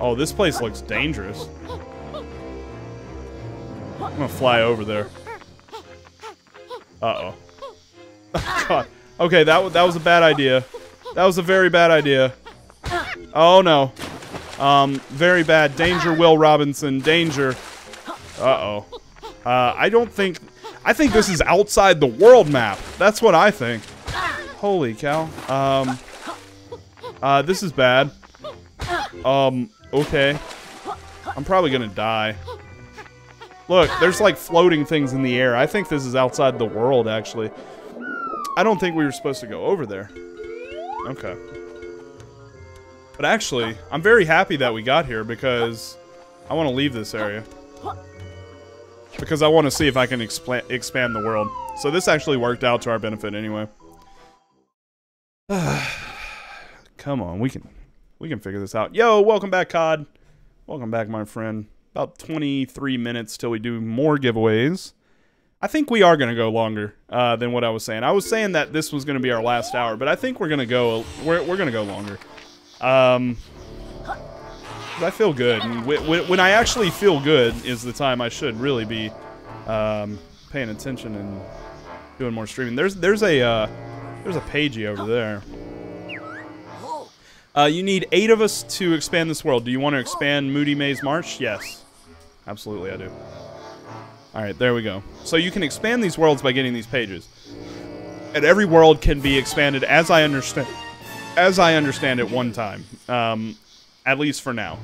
Oh, this place looks dangerous. I'm gonna fly over there. Uh-oh. (laughs) God. Okay, that, that was a bad idea. That was a very bad idea. Oh, no. Um, very bad. Danger, Will Robinson. Danger. Uh-oh. Uh, I don't think... I think this is outside the world map. That's what I think. Holy cow. Um... Uh, this is bad. Um, okay. I'm probably gonna die. Look, there's like floating things in the air. I think this is outside the world, actually. I don't think we were supposed to go over there. Okay. But actually, I'm very happy that we got here because I want to leave this area. Because I want to see if I can expand the world. So this actually worked out to our benefit anyway. (sighs) Come on, we can we can figure this out. Yo, welcome back, COD. Welcome back, my friend. About 23 minutes till we do more giveaways. I think we are going to go longer uh, than what I was saying. I was saying that this was going to be our last hour, but I think we're going to go we're, we're going to go longer. Um, I feel good. And when I actually feel good is the time I should really be um, paying attention and doing more streaming. There's there's a uh, there's a pagey over there. Uh, you need eight of us to expand this world. Do you want to expand Moodymaze Marsh? Yes. Absolutely, I do. Alright, there we go. So you can expand these worlds by getting these pages. And every world can be expanded as I understand as I understand it one time. Um, at least for now.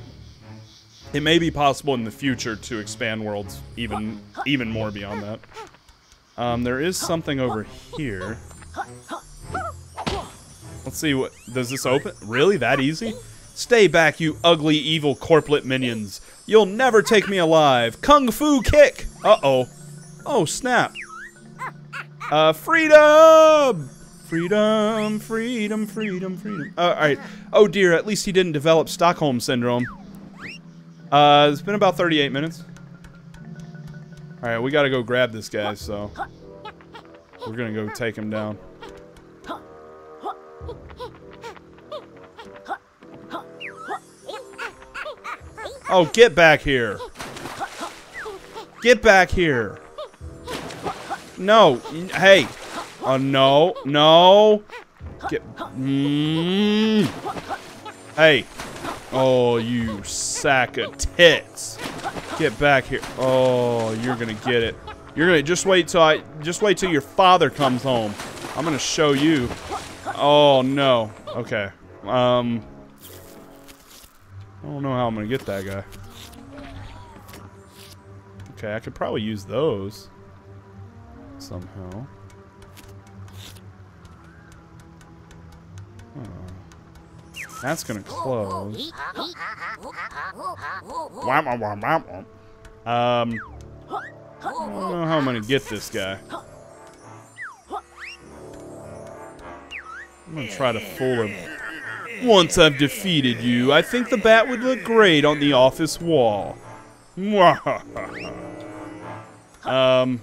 It may be possible in the future to expand worlds even even more beyond that. Um, there is something over here. Let's see what does this open? Really that easy? Stay back, you ugly, evil corplet minions. You'll never take me alive. Kung Fu kick! Uh-oh. Oh, snap. Uh, freedom! Freedom, freedom, freedom, freedom. Uh, Alright. Oh dear, at least he didn't develop Stockholm Syndrome. Uh, it's been about 38 minutes. Alright, we gotta go grab this guy, so... We're gonna go take him down. Oh, get back here. Get back here. No. Hey. Oh, no. No. Get. Mm. Hey. Oh, you sack of tits. Get back here. Oh, you're gonna get it. You're gonna just wait till I just wait till your father comes home. I'm gonna show you. Oh no. Okay. Um. I don't know how I'm gonna get that guy. Okay, I could probably use those somehow. That's close. Wham, wham, wham. Um, I don't know how I'm gonna get this guy. I'm gonna try to fool him. Once I've defeated you, I think the bat would look great on the office wall. (laughs) um,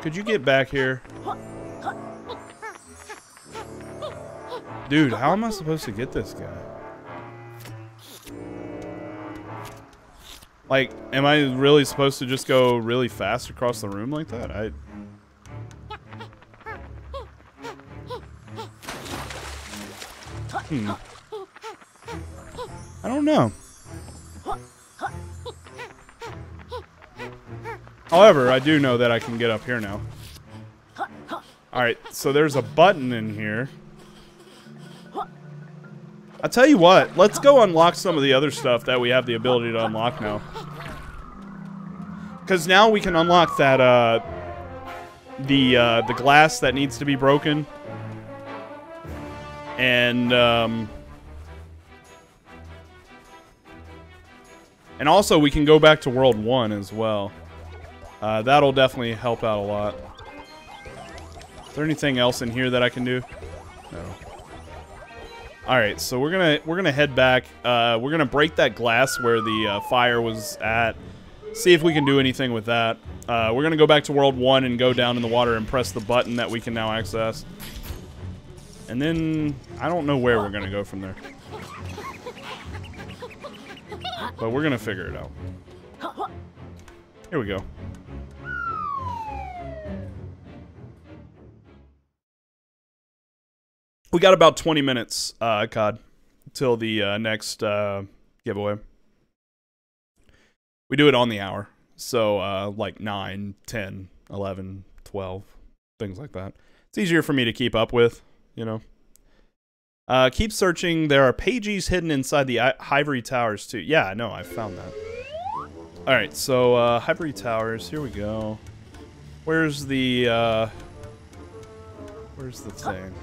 could you get back here? Dude, how am I supposed to get this guy? Like, am I really supposed to just go really fast across the room like that? I... Hmm. I don't know. However, I do know that I can get up here now. Alright, so there's a button in here. I'll tell you what, let's go unlock some of the other stuff that we have the ability to unlock now. Because now we can unlock that, uh, the, uh, the glass that needs to be broken. And, um... And also, we can go back to World 1 as well. Uh, that'll definitely help out a lot. Is there anything else in here that I can do? No. Alright, so we're gonna we're gonna head back. Uh, we're gonna break that glass where the uh, fire was at. See if we can do anything with that. Uh, we're gonna go back to World 1 and go down in the water and press the button that we can now access. And then, I don't know where we're going to go from there. But we're going to figure it out. Here we go. We got about 20 minutes, uh, COD, till the uh, next uh, giveaway. We do it on the hour. So, uh, like 9, 10, 11, 12, things like that. It's easier for me to keep up with you know. Uh, keep searching. There are pages hidden inside the I Hivory Towers, too. Yeah, no, I found that. Alright, so, uh, Hivory Towers. Here we go. Where's the, uh... Where's the thing?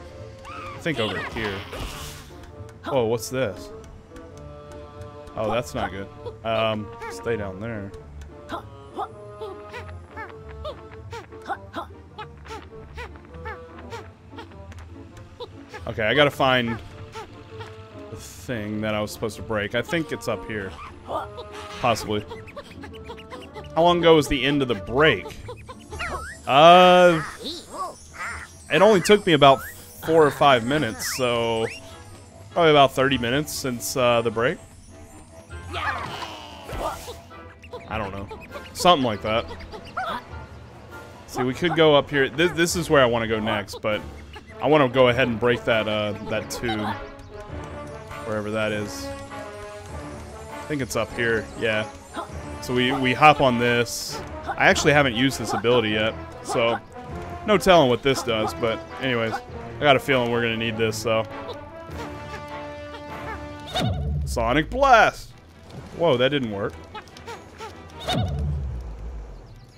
I think over here. Oh, what's this? Oh, that's not good. Um, stay down there. Okay, I gotta find the thing that I was supposed to break. I think it's up here. Possibly. How long ago was the end of the break? Uh... It only took me about four or five minutes, so... Probably about 30 minutes since uh, the break. I don't know. Something like that. See, we could go up here. This, this is where I want to go next, but I want to go ahead and break that uh, that tube. Wherever that is. I think it's up here. Yeah. So we, we hop on this. I actually haven't used this ability yet. So no telling what this does. But anyways, I got a feeling we're going to need this. So Sonic Blast. Whoa, that didn't work.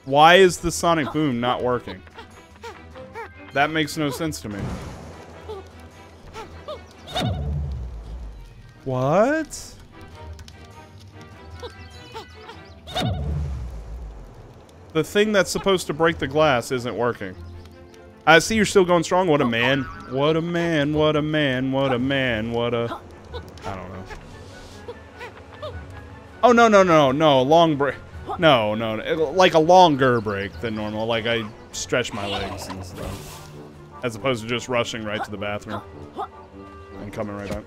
Why is the Sonic Boom not working? That makes no sense to me. What? The thing that's supposed to break the glass isn't working. I see you're still going strong. What a man. What a man. What a man. What a man. What a... I don't know. Oh, no, no, no, no. Long break. No, no. Like a longer break than normal. Like I stretch my legs and stuff. As opposed to just rushing right to the bathroom. And coming right back.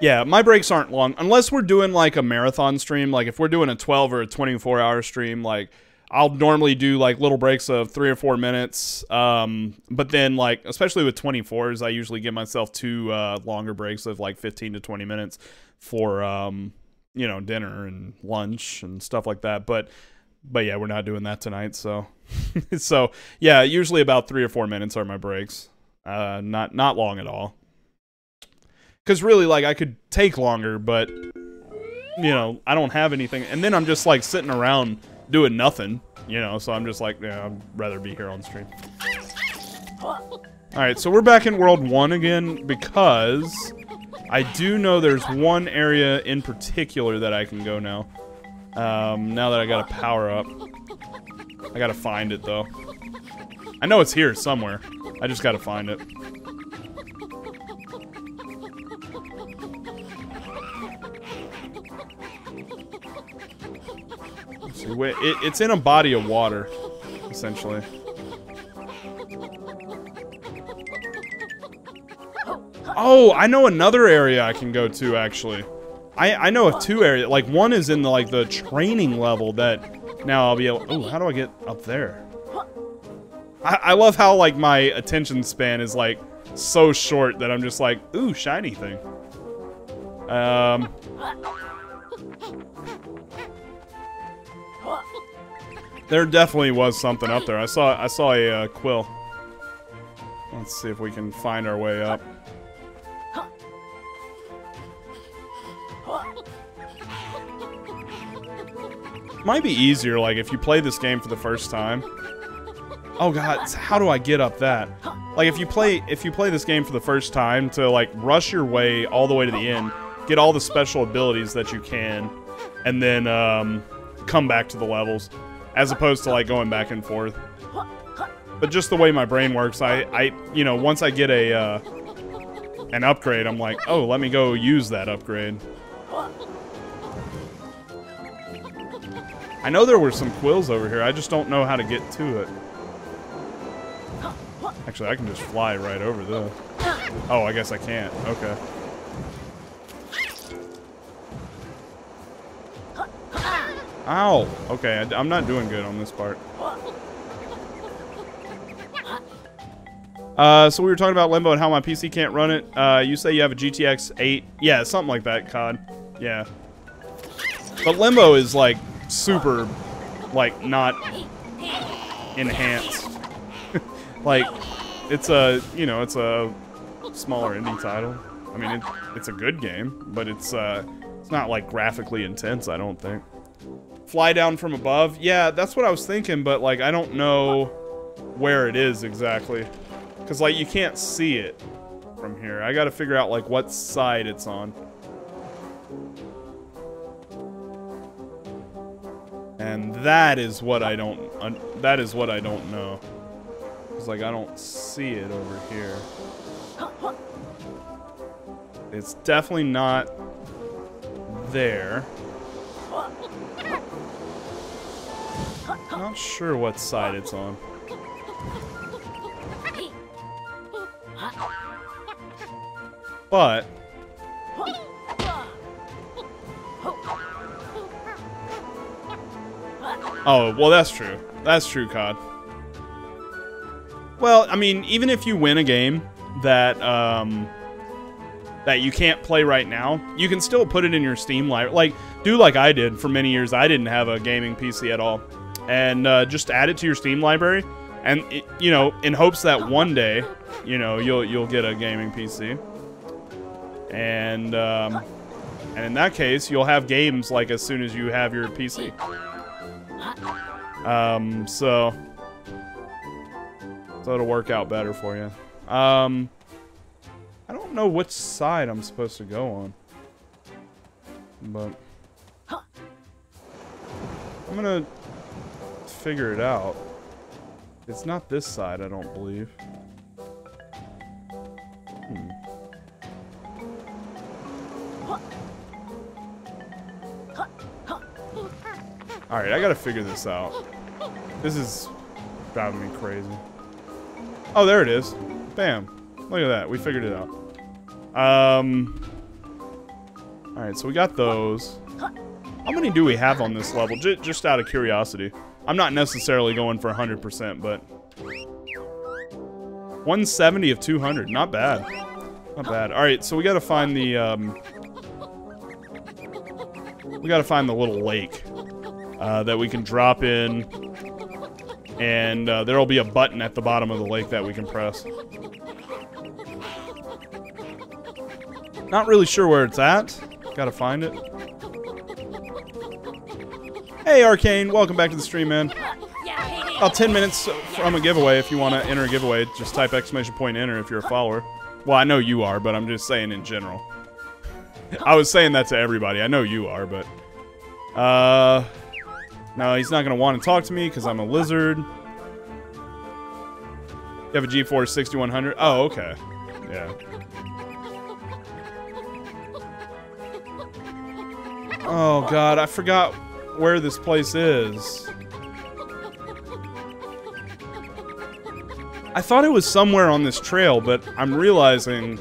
Yeah, my breaks aren't long. Unless we're doing like a marathon stream. Like if we're doing a 12 or a 24 hour stream, like I'll normally do like little breaks of three or four minutes. Um, but then like, especially with 24s, I usually give myself two uh, longer breaks of like 15 to 20 minutes for, um, you know, dinner and lunch and stuff like that. But, but yeah, we're not doing that tonight. So, (laughs) so yeah, usually about three or four minutes are my breaks. Uh, not, not long at all. Cause really like I could take longer, but you know, I don't have anything. And then I'm just like sitting around doing nothing, you know, so I'm just like, yeah, I'd rather be here on stream. Alright, so we're back in World 1 again because I do know there's one area in particular that I can go now. Um, now that I got a power up. I gotta find it, though. I know it's here somewhere. I just gotta find it. see. Wait, it, it's in a body of water, essentially. Oh, I know another area I can go to, actually. I, I know of two areas. Like, one is in the, like, the training level that now I'll be able... Oh, how do I get up there? I, I love how, like, my attention span is, like, so short that I'm just like, ooh, shiny thing. Um... There definitely was something up there. I saw I saw a uh, quill. Let's see if we can find our way up. Might be easier, like, if you play this game for the first time. Oh god, how do I get up that? Like, if you play if you play this game for the first time, to, like, rush your way all the way to the end, get all the special abilities that you can, and then, um, come back to the levels as opposed to like going back and forth. But just the way my brain works, I, I you know, once I get a uh, an upgrade, I'm like, oh, let me go use that upgrade. I know there were some quills over here. I just don't know how to get to it. Actually, I can just fly right over there. Oh, I guess I can't. Okay. Ow! Okay, I, am not doing good on this part. Uh, so we were talking about Limbo and how my PC can't run it. Uh, you say you have a GTX 8. Yeah, something like that, COD. Yeah. But Limbo is, like, super, like, not enhanced. (laughs) like, it's a, you know, it's a smaller indie title. I mean, it, it's a good game, but it's, uh, it's not, like, graphically intense, I don't think. Fly down from above? Yeah, that's what I was thinking, but, like, I don't know where it is exactly. Because, like, you can't see it from here. I gotta figure out, like, what side it's on. And that is what I don't... That is what I don't know. It's like, I don't see it over here. It's definitely not there. Not sure what side it's on. But... Oh, well that's true. That's true, COD. Well, I mean, even if you win a game that, um, that you can't play right now, you can still put it in your Steam library. Like, do like I did for many years. I didn't have a gaming PC at all and uh, just add it to your Steam library, and it, you know, in hopes that one day, you know, you'll you'll get a gaming PC, and um, and in that case, you'll have games like as soon as you have your PC. Um, so so it'll work out better for you. Um, I don't know which side I'm supposed to go on. But I'm gonna figure it out. It's not this side, I don't believe. Hmm. Alright, I gotta figure this out. This is driving me crazy. Oh, there it is. Bam. Look at that. We figured it out. Um. Alright, so we got those. How many do we have on this level? J just out of curiosity. I'm not necessarily going for 100%, but... 170 of 200. Not bad. Not bad. Alright, so we gotta find the, um... We gotta find the little lake. Uh, that we can drop in. And uh, there'll be a button at the bottom of the lake that we can press. Not really sure where it's at. Gotta find it. Hey, Arcane. Welcome back to the stream, man. About 10 minutes from a giveaway. If you want to enter a giveaway, just type exclamation point enter if you're a follower. Well, I know you are, but I'm just saying in general. (laughs) I was saying that to everybody. I know you are, but... Uh... No, he's not going to want to talk to me because I'm a lizard. You have a GeForce 6100? Oh, okay. Yeah. Oh, God. I forgot where this place is. I thought it was somewhere on this trail, but I'm realizing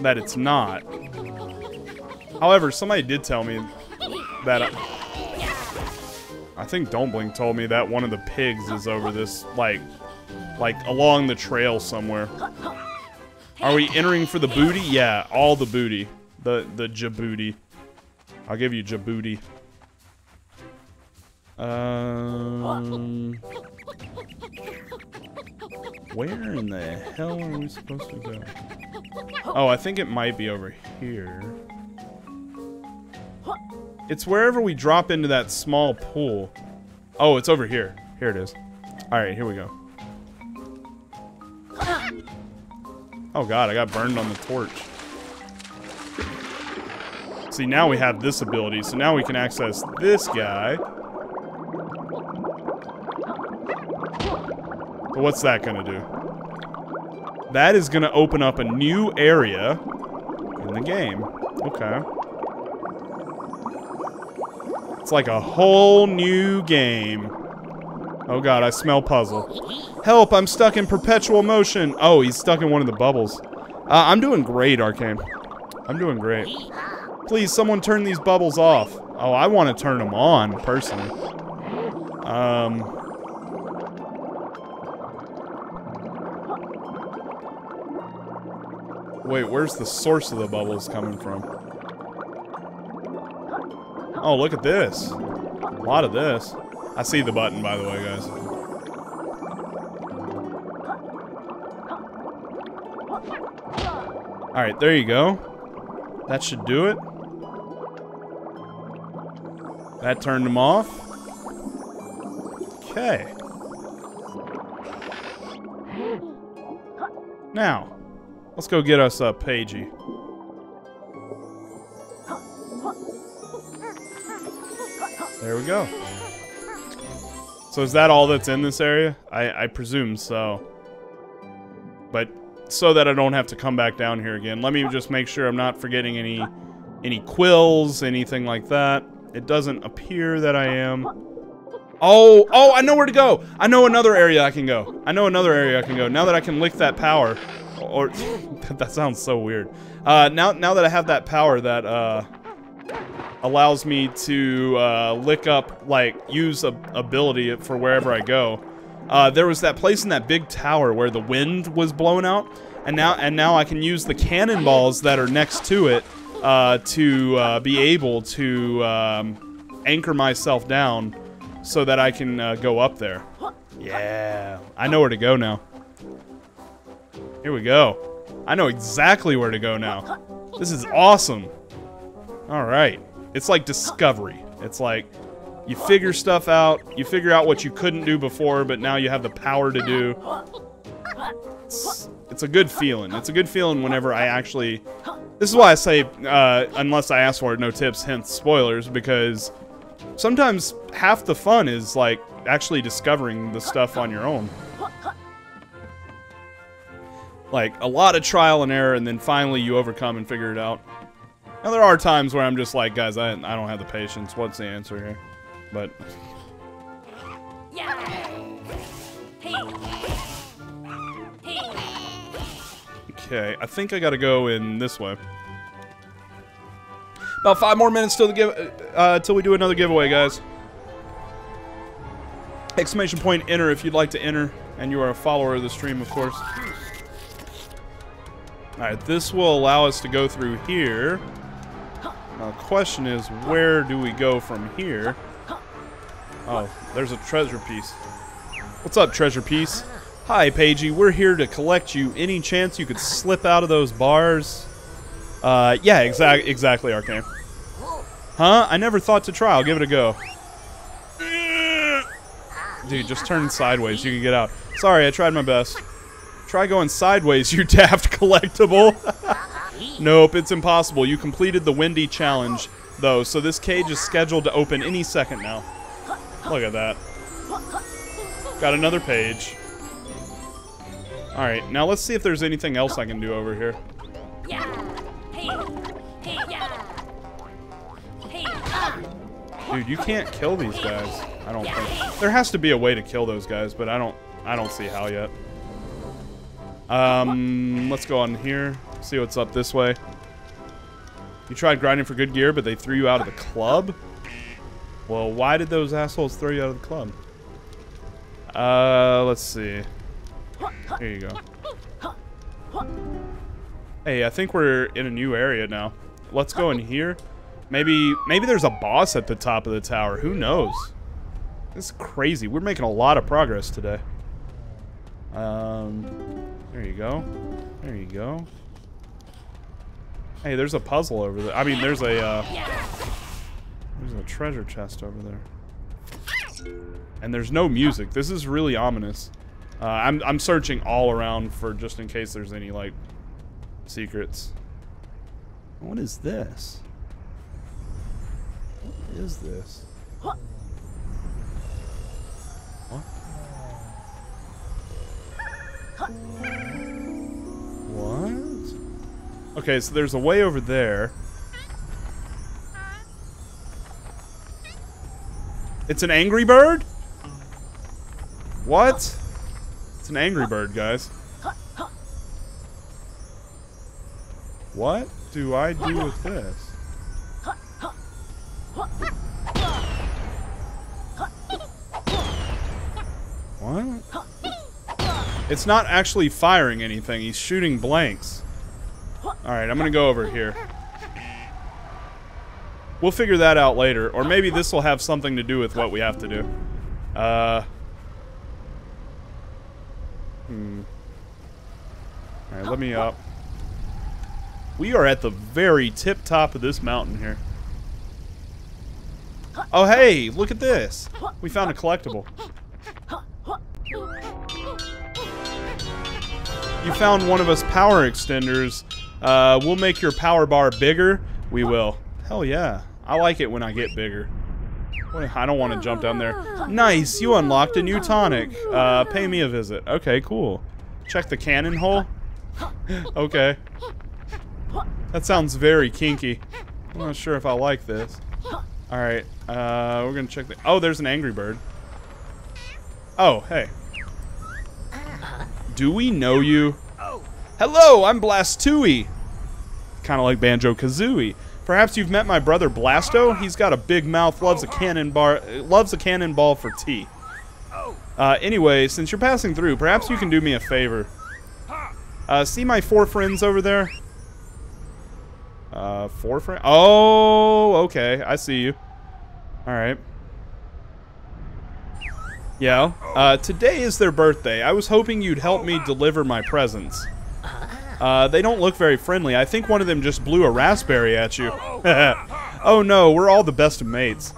that it's not. However, somebody did tell me that... I I think Don't told me that one of the pigs is over this, like, like along the trail somewhere. Are we entering for the booty? Yeah, all the booty. The the Djibouti. I'll give you Djibouti. Um, where in the hell are we supposed to go? Oh, I think it might be over here. It's wherever we drop into that small pool. Oh, it's over here. Here it is. Alright, here we go. Oh god, I got burned on the torch. See, now we have this ability, so now we can access this guy. But what's that gonna do? That is gonna open up a new area in the game. Okay. It's like a whole new game. Oh god, I smell puzzle. Help, I'm stuck in perpetual motion. Oh, he's stuck in one of the bubbles. Uh, I'm doing great, Arcane. I'm doing great. Please, someone turn these bubbles off. Oh, I want to turn them on, personally. Um... Wait, where's the source of the bubbles coming from? Oh, look at this. A lot of this. I see the button, by the way, guys. Alright, there you go. That should do it. That turned them off. Okay. Now, let's go get us a Pagie. There we go. So is that all that's in this area? I, I presume so. But so that I don't have to come back down here again, let me just make sure I'm not forgetting any any quills, anything like that. It doesn't appear that I am. Oh, oh, I know where to go. I know another area I can go. I know another area I can go. Now that I can lick that power, or (laughs) that sounds so weird. Uh, now, now that I have that power, that uh, allows me to uh, lick up, like, use a ability for wherever I go. Uh, there was that place in that big tower where the wind was blown out, and now and now I can use the cannonballs that are next to it uh, to uh, be able to um, anchor myself down so that I can uh, go up there. Yeah, I know where to go now. Here we go. I know exactly where to go now. This is awesome. All right. It's like discovery. It's like you figure stuff out, you figure out what you couldn't do before, but now you have the power to do. it's, it's a good feeling. It's a good feeling whenever I actually. This is why I say, uh, unless I ask for it, no tips, hence spoilers, because sometimes half the fun is like actually discovering the stuff on your own. Like a lot of trial and error, and then finally you overcome and figure it out. Now there are times where I'm just like, guys, I, I don't have the patience. What's the answer here? But okay, I think I gotta go in this way. About five more minutes till the give, uh, till we do another giveaway, guys. Exclamation point enter if you'd like to enter, and you are a follower of the stream, of course. Alright, this will allow us to go through here. Now, the question is, where do we go from here? Oh, there's a treasure piece. What's up, treasure piece? Hi, Pagie. We're here to collect you. Any chance you could slip out of those bars? Uh, yeah, exact, exactly, Arcane. Huh? I never thought to try. I'll give it a go. Dude, just turn sideways. You can get out. Sorry, I tried my best. Try going sideways, you (laughs) daft collectible. (laughs) nope, it's impossible. You completed the Windy Challenge, though, so this cage is scheduled to open any second now. Look at that. Got another page. Alright, now let's see if there's anything else I can do over here. Dude, you can't kill these guys. I don't think. There has to be a way to kill those guys, but I don't I don't see how yet. Um, let's go on here. See what's up this way. You tried grinding for good gear, but they threw you out of the club? Well, why did those assholes throw you out of the club? Uh, let's see. Here you go. Hey, I think we're in a new area now. Let's go in here. Maybe, maybe there's a boss at the top of the tower. Who knows? This is crazy. We're making a lot of progress today. Um, there you go. There you go. Hey, there's a puzzle over there. I mean, there's a, uh, there's a treasure chest over there. And there's no music. This is really ominous. Uh, I'm, I'm searching all around for just in case there's any, like, secrets. What is this? What is this? What? What? Okay, so there's a way over there. It's an angry bird? What? It's an angry bird, guys. What do I do with this? What? It's not actually firing anything. He's shooting blanks. Alright, I'm gonna go over here. We'll figure that out later. Or maybe this will have something to do with what we have to do. Uh... Hmm. Alright, let me up. We are at the very tip top of this mountain here. Oh, hey, look at this. We found a collectible. You found one of us power extenders. Uh, we'll make your power bar bigger. We will. Hell yeah. I like it when I get bigger. I don't want to jump down there. Nice, you unlocked a new tonic. Uh, pay me a visit. Okay, cool. Check the cannon hole. (laughs) okay. That sounds very kinky. I'm not sure if I like this. Alright, uh, we're gonna check the- Oh, there's an Angry Bird. Oh, hey. Do we know you? Hello, I'm Blastooey. Kind of like Banjo-Kazooie. Perhaps you've met my brother Blasto? He's got a big mouth, loves a cannon bar, loves a cannonball for tea. Uh, anyway, since you're passing through, perhaps you can do me a favor. Uh, see my four friends over there? Uh, four friends? Oh, okay. I see you. Alright. Yeah. Uh, today is their birthday. I was hoping you'd help me deliver my presents. Uh, they don't look very friendly. I think one of them just blew a raspberry at you. (laughs) oh no, we're all the best of mates.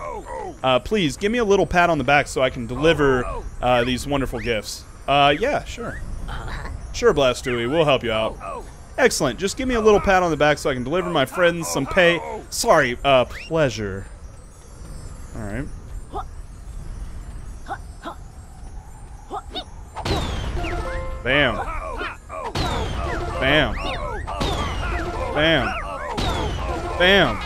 Uh, please, give me a little pat on the back so I can deliver uh, these wonderful gifts. Uh, yeah, sure. Sure, Blastooey, we'll help you out. Excellent. Just give me a little pat on the back so I can deliver my friends some pay. Sorry, uh, pleasure. All right. Bam. Bam. Bam. Bam.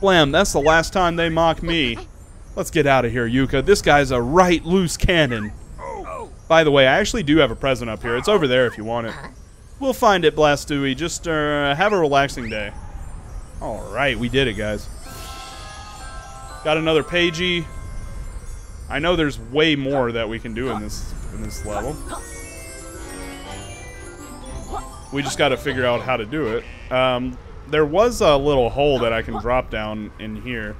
Blam, that's the last time they mock me. Let's get out of here, Yooka. This guy's a right loose cannon. By the way, I actually do have a present up here. It's over there if you want it. We'll find it, Blastooey. Just uh, have a relaxing day. Alright, we did it, guys. Got another pagie. I know there's way more that we can do in this in this level. We just got to figure out how to do it. Um, there was a little hole that I can drop down in here.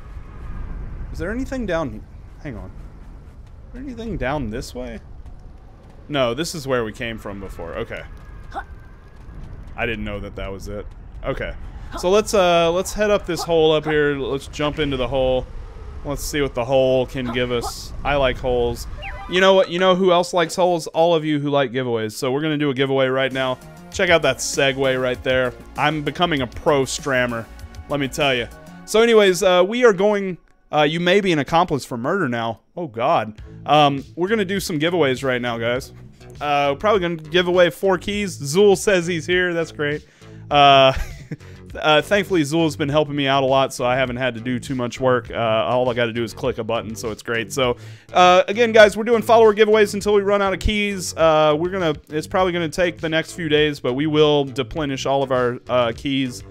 Is there anything down here? Hang on. Is there anything down this way? No, this is where we came from before. Okay. I didn't know that that was it. Okay. So let's uh let's head up this hole up here. Let's jump into the hole. Let's see what the hole can give us. I like holes. You know what? You know who else likes holes? All of you who like giveaways. So we're going to do a giveaway right now. Check out that segue right there. I'm becoming a pro strammer. Let me tell you. So anyways, uh, we are going... Uh, you may be an accomplice for murder now. Oh, God. Um, we're going to do some giveaways right now, guys. Uh, probably going to give away four keys. Zool says he's here. That's great. Uh... (laughs) Uh, thankfully, Zool's been helping me out a lot, so I haven't had to do too much work. Uh, all I got to do is click a button, so it's great. So, uh, again, guys, we're doing follower giveaways until we run out of keys. Uh, we're gonna. It's probably gonna take the next few days, but we will deplenish all of our uh, keys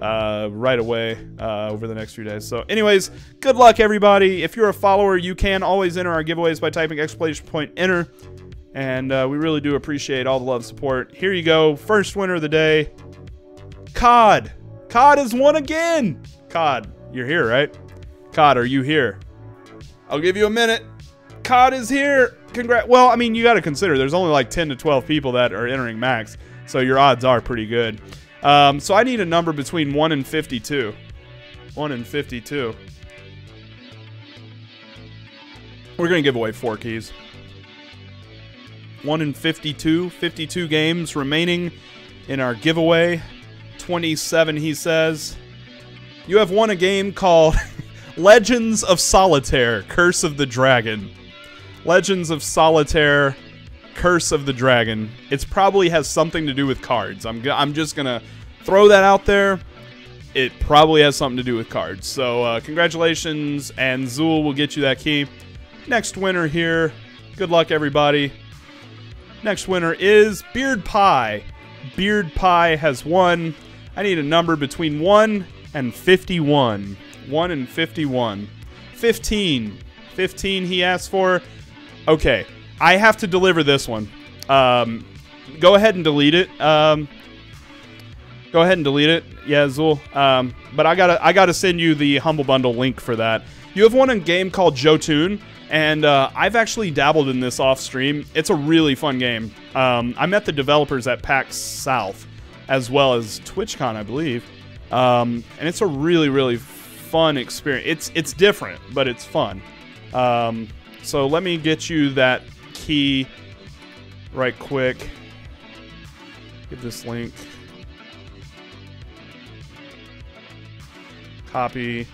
uh, right away over the next few days. So, anyways, good luck, everybody. If you're a follower, you can always enter our giveaways by typing exclamation point enter. And we really do appreciate all the love and support. Here you go. First winner of the day. COD. COD has won again. COD, you're here, right? COD, are you here? I'll give you a minute. COD is here. Congrats. Well, I mean, you got to consider there's only like 10 to 12 people that are entering max, so your odds are pretty good. Um, so I need a number between 1 and 52. 1 and 52. We're going to give away four keys. 1 and 52. 52 games remaining in our giveaway. 27, he says. You have won a game called (laughs) Legends of Solitaire Curse of the Dragon. Legends of Solitaire Curse of the Dragon. It probably has something to do with cards. I'm, I'm just going to throw that out there. It probably has something to do with cards. So, uh, congratulations, and Zool will get you that key. Next winner here. Good luck, everybody. Next winner is Beard Pie. Beard Pie has won I need a number between 1 and 51. 1 and 51. 15. 15 he asked for. Okay. I have to deliver this one. Um, go ahead and delete it. Um, go ahead and delete it. Yeah, Zool. Um, but I gotta, I gotta send you the Humble Bundle link for that. You have one in game called Jotun, and uh, I've actually dabbled in this off stream. It's a really fun game. Um, I met the developers at PAX South as well as TwitchCon, I believe. Um, and it's a really, really fun experience. It's it's different, but it's fun. Um, so let me get you that key right quick. Give this link. Copy.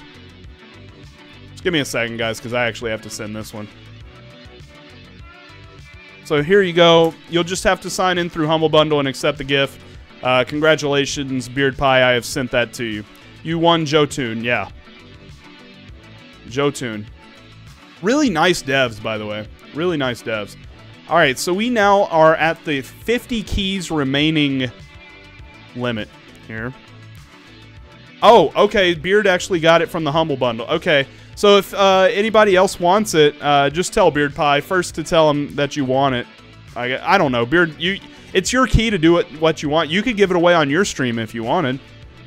Just give me a second, guys, because I actually have to send this one. So here you go. You'll just have to sign in through Humble Bundle and accept the gift. Uh, congratulations, Beard Pie. I have sent that to you. You won Jotun, yeah. Jotun. Really nice devs, by the way. Really nice devs. All right, so we now are at the 50 keys remaining limit here. Oh, okay. Beard actually got it from the Humble Bundle. Okay, so if uh, anybody else wants it, uh, just tell Beard Pie first to tell him that you want it. I, I don't know, Beard. You it's your key to do it what you want. You could give it away on your stream if you wanted.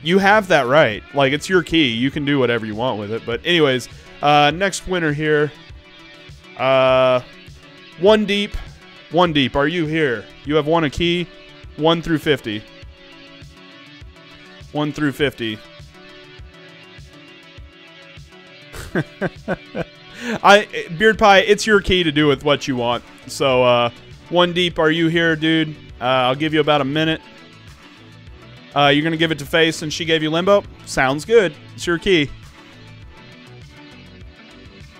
You have that right. Like it's your key. You can do whatever you want with it. But anyways, uh, next winner here. Uh, one deep, one deep. Are you here? You have won a key. One through fifty. One through fifty. (laughs) I beard pie. It's your key to do with what you want. So uh, One deep, are you here, dude? Uh, I'll give you about a minute. Uh, you're gonna give it to face, and she gave you limbo. Sounds good. It's your key.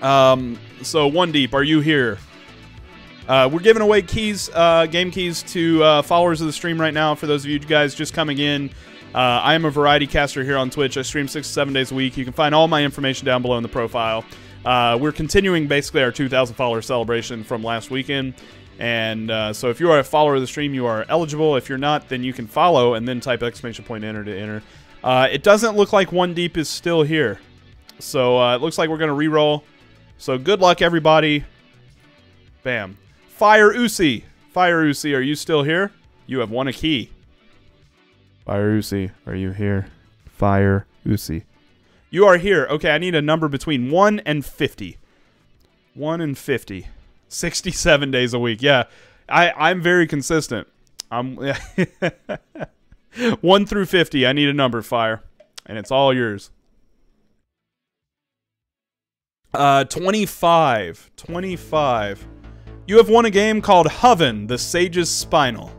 Um, so one deep, are you here? Uh, we're giving away keys, uh, game keys to uh, followers of the stream right now. For those of you guys just coming in, uh, I am a variety caster here on Twitch. I stream six to seven days a week. You can find all my information down below in the profile. Uh, we're continuing basically our 2,000 follower celebration from last weekend. And uh, so if you are a follower of the stream, you are eligible. If you're not, then you can follow and then type exclamation point enter to enter. it doesn't look like One Deep is still here. So it looks like we're going to re-roll. So good luck, everybody. Bam. Fire Usi. Fire Usi, are you still here? You have won a key. Fire Usi, are you here? Fire Usi. You are here. Okay, I need a number between 1 and 50. 1 and 50. 67 days a week. Yeah. I, I'm very consistent. I'm (laughs) 1 through 50. I need a number, Fire. And it's all yours. Uh, 25. 25. You have won a game called Hoven, the Sage's Spinal.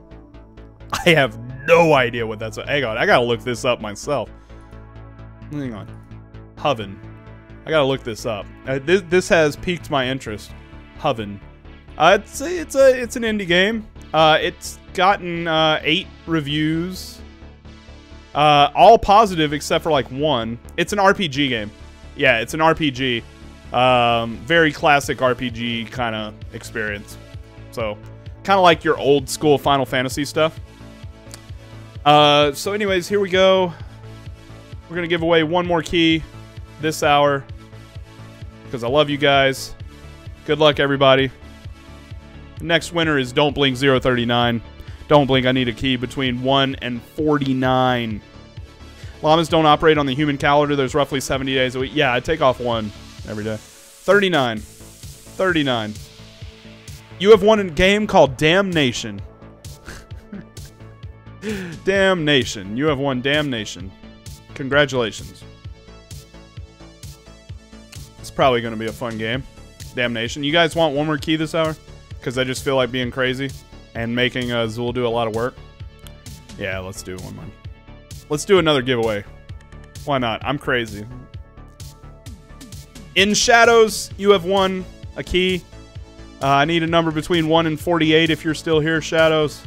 I have no idea what that's. Hang on, I gotta look this up myself. Hang on. Hoven. I gotta look this up. Uh, this, this has piqued my interest. Hoven. Uh, it's, a, it's, a, it's an indie game. Uh, it's gotten uh, eight reviews. Uh, all positive except for like one. It's an RPG game. Yeah, it's an RPG. Um, very classic RPG kind of experience. So, kind of like your old school Final Fantasy stuff. Uh, so, anyways, here we go. We're to give away one more key this hour because I love you guys. Good luck, everybody. Next winner is Don't Blink 039. Don't Blink, I need a key between 1 and 49. Llamas don't operate on the human calendar. There's roughly 70 days a week. Yeah, I take off one every day. 39. 39. You have won a game called Damnation. (laughs) Damnation. You have won Damnation. Congratulations. It's probably going to be a fun game. Damnation. You guys want one more key this hour? Because I just feel like being crazy and making uh, Zool do a lot of work. Yeah, let's do one more. Let's do another giveaway. Why not? I'm crazy. In Shadows, you have won a key. Uh, I need a number between 1 and 48 if you're still here, Shadows.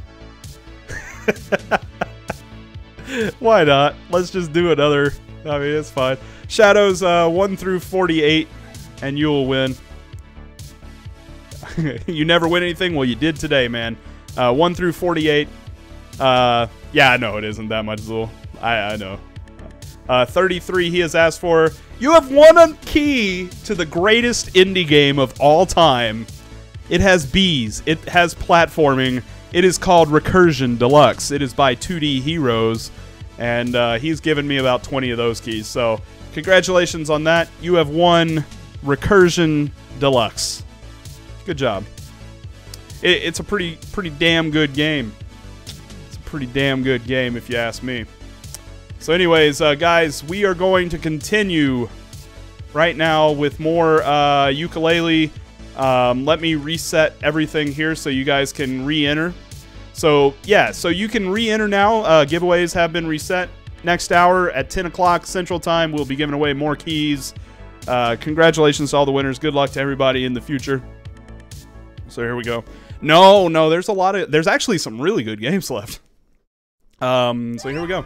(laughs) Why not? Let's just do another. I mean, it's fine. Shadows uh, 1 through 48, and you will win. (laughs) you never win anything? Well, you did today, man. Uh, 1 through 48. Uh, yeah, I know it isn't that much, Zool. I, I know. Uh, 33 he has asked for. You have won a key to the greatest indie game of all time. It has bees. It has platforming. It is called Recursion Deluxe. It is by 2D Heroes, and uh, he's given me about 20 of those keys. So, congratulations on that. You have won Recursion Deluxe. Good job. It, it's a pretty, pretty damn good game. It's a pretty damn good game, if you ask me. So, anyways, uh, guys, we are going to continue right now with more uh, Yooka-Laylee. Um, let me reset everything here so you guys can re-enter. So, yeah, so you can re-enter now. Uh, giveaways have been reset. Next hour at 10 o'clock Central Time, we'll be giving away more keys. Uh, congratulations to all the winners. Good luck to everybody in the future. So here we go. No, no, there's a lot of... There's actually some really good games left. Um, so here we go.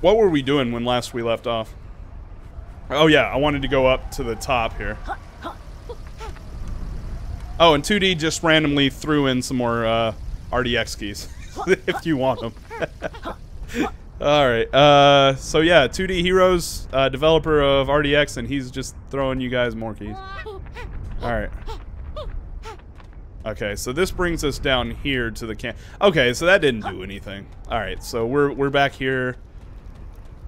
What were we doing when last we left off? Oh yeah, I wanted to go up to the top here. Oh, and 2D just randomly threw in some more uh, RDX keys, (laughs) if you want them. (laughs) All right. Uh, so yeah, 2D Heroes, uh, developer of RDX, and he's just throwing you guys more keys. All right. Okay, so this brings us down here to the camp. Okay, so that didn't do anything. All right, so we're we're back here.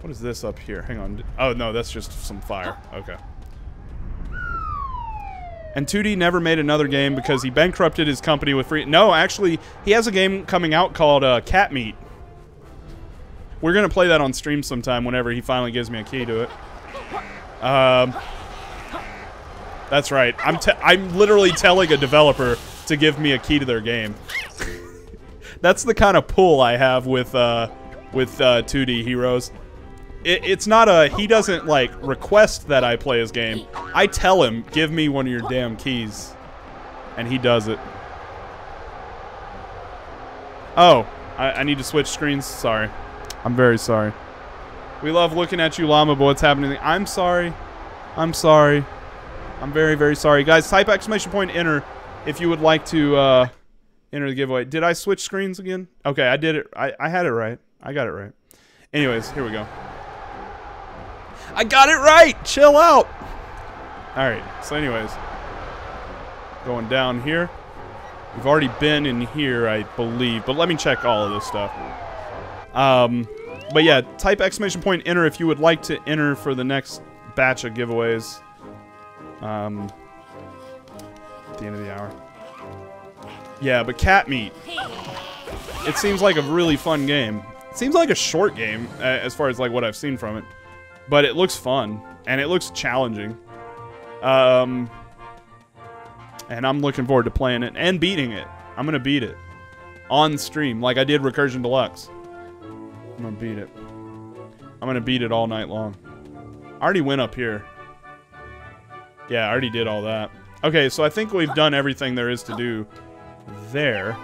What is this up here? Hang on. Oh, no, that's just some fire. Okay. And 2D never made another game because he bankrupted his company with free... No, actually, he has a game coming out called uh, Cat Meat. We're going to play that on stream sometime whenever he finally gives me a key to it. Um, that's right. I'm, I'm literally telling a developer to give me a key to their game. That's the kind of pull I have with uh, with uh, 2D heroes. It, it's not a he doesn't like request that I play his game. I tell him, give me one of your damn keys, and he does it. Oh, I, I need to switch screens. Sorry, I'm very sorry. We love looking at you, Llama, but what's happening? I'm sorry. I'm sorry. I'm very, very sorry. Guys, type exclamation point enter if you would like to uh, enter the giveaway. Did I switch screens again? Okay, I did it. I, I had it right. I got it right. Anyways, here we go. I got it right! Chill out! Alright, so anyways. Going down here. We've already been in here, I believe. But let me check all of this stuff. Um, but yeah, type exclamation point enter if you would like to enter for the next batch of giveaways. Um, at the end of the hour. Yeah, but cat meat. It seems like a really fun game. It seems like a short game uh, as far as like what I've seen from it, but it looks fun and it looks challenging. Um, and I'm looking forward to playing it and beating it. I'm gonna beat it on stream like I did Recursion Deluxe. I'm gonna beat it. I'm gonna beat it all night long. I already went up here. Yeah, I already did all that. Okay, so I think we've done everything there is to do there.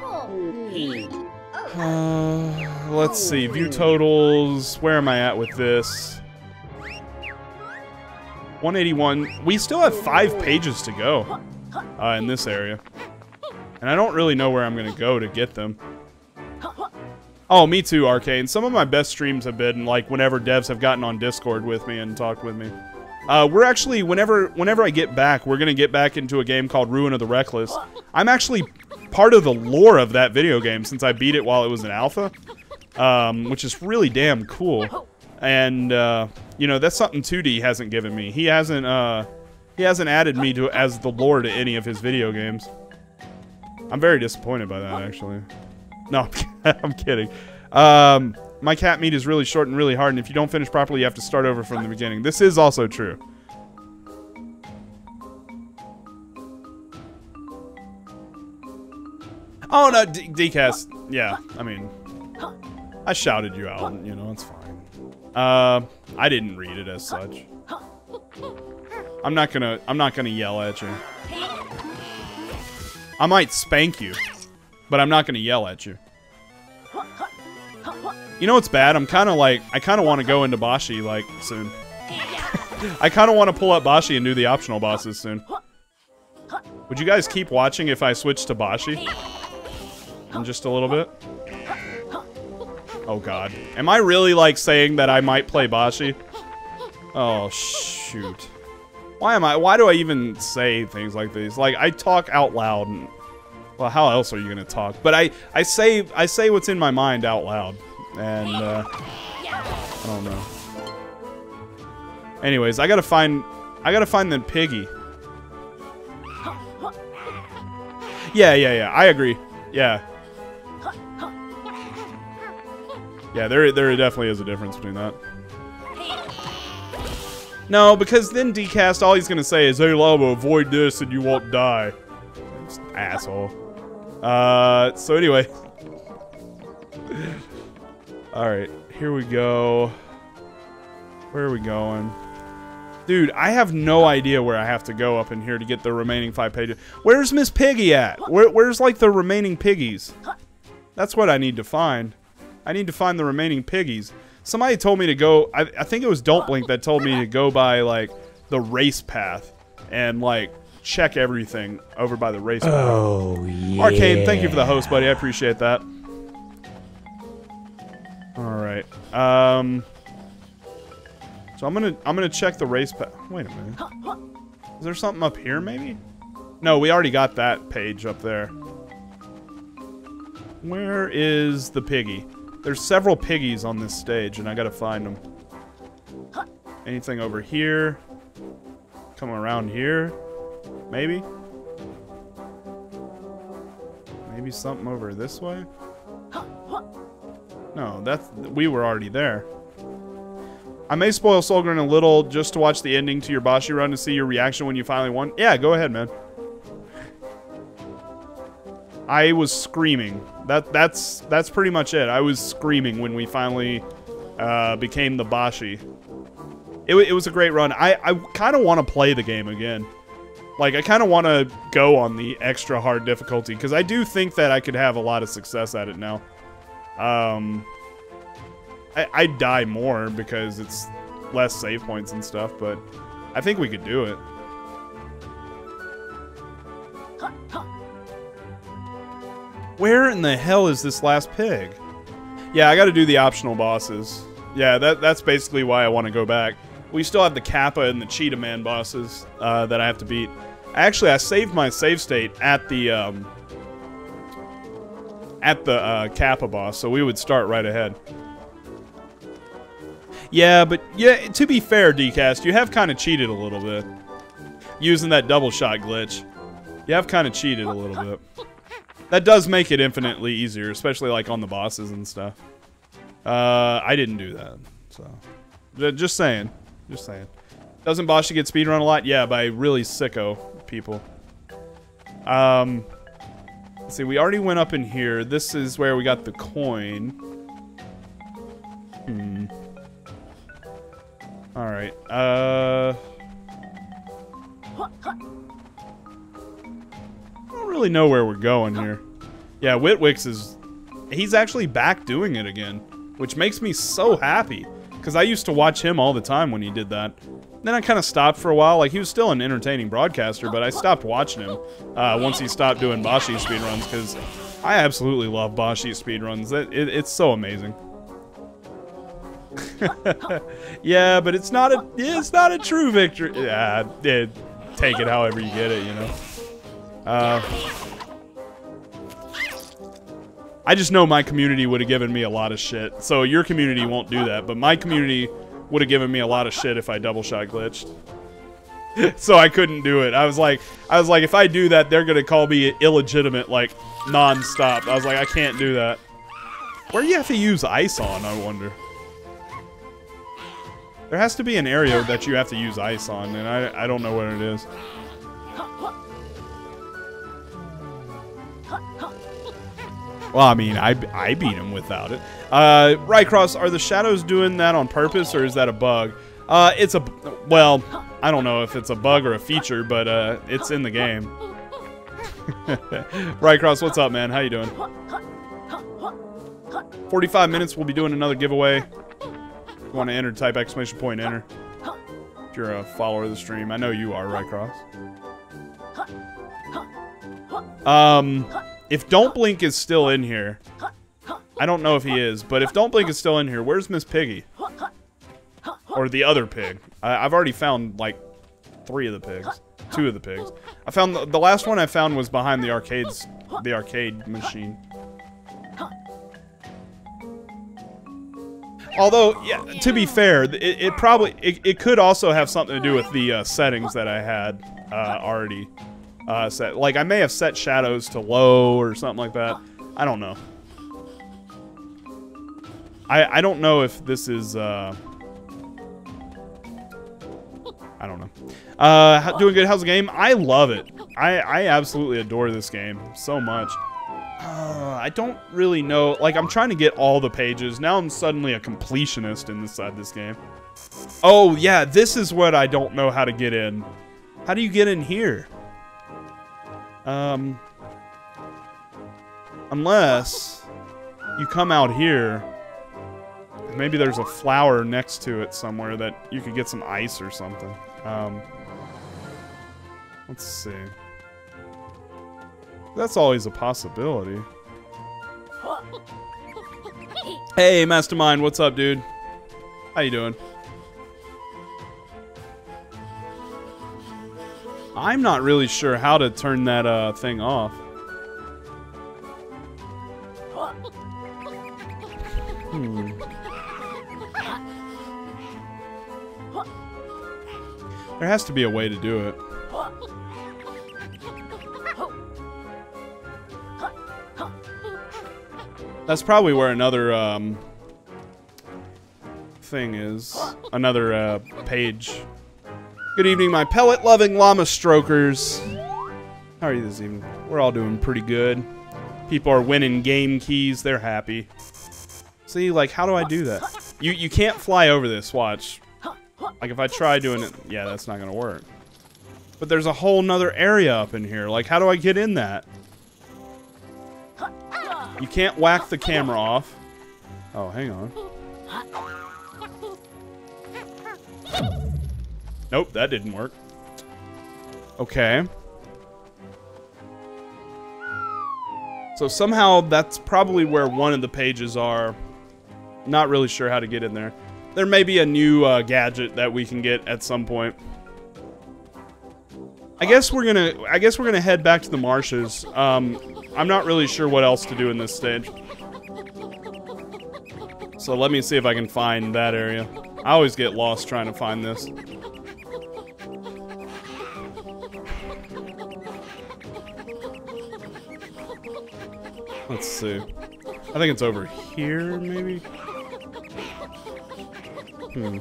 Uh, let's see. View totals. Where am I at with this? 181. We still have five pages to go uh, in this area. And I don't really know where I'm going to go to get them. Oh, me too, Arcane. Some of my best streams have been like whenever devs have gotten on Discord with me and talked with me. Uh, we're actually whenever whenever I get back, we're gonna get back into a game called Ruin of the Reckless. I'm actually part of the lore of that video game since I beat it while it was in alpha, um, which is really damn cool. And uh, you know that's something 2D hasn't given me. He hasn't uh, he hasn't added me to as the lore to any of his video games. I'm very disappointed by that actually. No, (laughs) I'm kidding. Um, my cat meat is really short and really hard, and if you don't finish properly, you have to start over from the beginning. This is also true. Oh, no, D. Yeah, I mean, I shouted you out, you know, it's fine. Uh, I didn't read it as such. I'm not gonna, I'm not gonna yell at you. I might spank you, but I'm not gonna yell at you. You know what's bad? I'm kind of like, I kind of want to go into Bashi, like, soon. I kind of want to pull up Bashi and do the optional bosses soon. Would you guys keep watching if I switch to Bashi? In just a little bit? Oh god. Am I really, like, saying that I might play Bashi? Oh, shoot. Why am I, why do I even say things like these? Like, I talk out loud and, well, how else are you gonna talk? But I, I say, I say what's in my mind out loud. And, uh, I don't know. Anyways, I gotta find, I gotta find the piggy. Yeah, yeah, yeah, I agree. Yeah. Yeah, there, there definitely is a difference between that. No, because then Dcast, all he's gonna say is, "Hey, Lava, avoid this, and you won't die." Asshole. Uh, so anyway. (laughs) all right, here we go. Where are we going? Dude, I have no idea where I have to go up in here to get the remaining five pages. Where's Miss Piggy at? Where, where's, like, the remaining piggies? That's what I need to find. I need to find the remaining piggies. Somebody told me to go, I, I think it was Don't Blink that told me to go by, like, the race path and, like, check everything over by the race path. Oh, yeah. Arcane, thank you for the host, buddy. I appreciate that. Alright. Um... So I'm gonna I'm gonna check the race path. Wait a minute. Is there something up here maybe? No, we already got that page up there. Where is the piggy? There's several piggies on this stage, and I gotta find them. Anything over here? Come around here? Maybe? Maybe something over this way? No, that's we were already there. I may spoil Solgren a little just to watch the ending to your Bashi run to see your reaction when you finally won. Yeah, go ahead, man. I was screaming. That that's that's pretty much it. I was screaming when we finally uh, became the Bashi. It, it was a great run. I, I kind of want to play the game again. Like, I kind of want to go on the extra hard difficulty, because I do think that I could have a lot of success at it now. Um, I, I'd die more because it's less save points and stuff, but I think we could do it. Where in the hell is this last pig? Yeah, I got to do the optional bosses. Yeah, that that's basically why I want to go back. We still have the Kappa and the Cheetah Man bosses uh, that I have to beat. Actually, I saved my save state at the um, at the uh, Kappa boss, so we would start right ahead. Yeah, but yeah, to be fair, Dcast, you have kind of cheated a little bit using that double shot glitch. You have kind of cheated a little bit. That does make it infinitely easier, especially like on the bosses and stuff. Uh, I didn't do that, so just saying, just saying. Doesn't Bashi get speedrun a lot? Yeah, by really sicko people. Um, see, we already went up in here. This is where we got the coin. Hmm. All right. Uh. I don't really know where we're going here. Yeah, Witwix is... He's actually back doing it again, which makes me so happy. Because I used to watch him all the time when he did that. Then I kind of stopped for a while. Like, he was still an entertaining broadcaster, but I stopped watching him uh, once he stopped doing Bashi speedruns, because I absolutely love Bashi speedruns. It, it, it's so amazing. (laughs) yeah, but it's not a it's not a true victory. Yeah, it, take it however you get it, you know. Uh, I just know my community would have given me a lot of shit. So your community won't do that, but my community would have given me a lot of shit if I double shot glitched. (laughs) so I couldn't do it. I was like, I was like, if I do that, they're gonna call me illegitimate, like non-stop. I was like, I can't do that. Where do you have to use ice on? I wonder. There has to be an area that you have to use ice on, and I, I don't know what it is. Well, I mean, I, I beat him without it. Uh, Rycross, are the shadows doing that on purpose, or is that a bug? Uh, it's a... Well, I don't know if it's a bug or a feature, but uh, it's in the game. (laughs) Rycross, what's up, man? How you doing? 45 minutes, we'll be doing another giveaway. If you want to enter, type exclamation point enter. If you're a follower of the stream. I know you are, Rycross. Um... If Don't Blink is still in here, I don't know if he is, but if Don't Blink is still in here, where's Miss Piggy? Or the other pig. I, have already found, like, three of the pigs. Two of the pigs. I found, the, the last one I found was behind the arcades, the arcade machine. Although, yeah, to be fair, it, it probably, it, it, could also have something to do with the uh, settings that I had uh, already uh, set. Like, I may have set shadows to low or something like that. I don't know. I, I don't know if this is, uh... I don't know. Uh, doing good. How's the game? I love it. I, I absolutely adore this game so much. Uh, I don't really know. Like, I'm trying to get all the pages. Now I'm suddenly a completionist in this side this game. Oh, yeah, this is what I don't know how to get in. How do you get in here? Um, unless you come out here, maybe there's a flower next to it somewhere that you could get some ice or something. Um, let's see. That's always a possibility. (laughs) Hey, Mastermind, what's up, dude? How you doing? I'm not really sure how to turn that uh, thing off. Hmm. There has to be a way to do it. That's probably where another um, thing is. Another uh, page Good evening, my pellet-loving llama strokers. How are you this evening? We're all doing pretty good. People are winning game keys. They're happy. See, like, how do I do that? You you can't fly over this. Watch. Like, if I try doing it, yeah, that's not gonna work. But there's a whole nother area up in here. Like, how do I get in that? You can't whack the camera off. Oh, hang on. Nope, that didn't work. Okay. So somehow that's probably where one of the pages are. Not really sure how to get in there. There may be a new uh, gadget that we can get at some point. I guess we're gonna. I guess we're gonna head back to the marshes. Um, I'm not really sure what else to do in this stage. So let me see if I can find that area. I always get lost trying to find this. Let's see. I think it's over here, maybe? Hmm.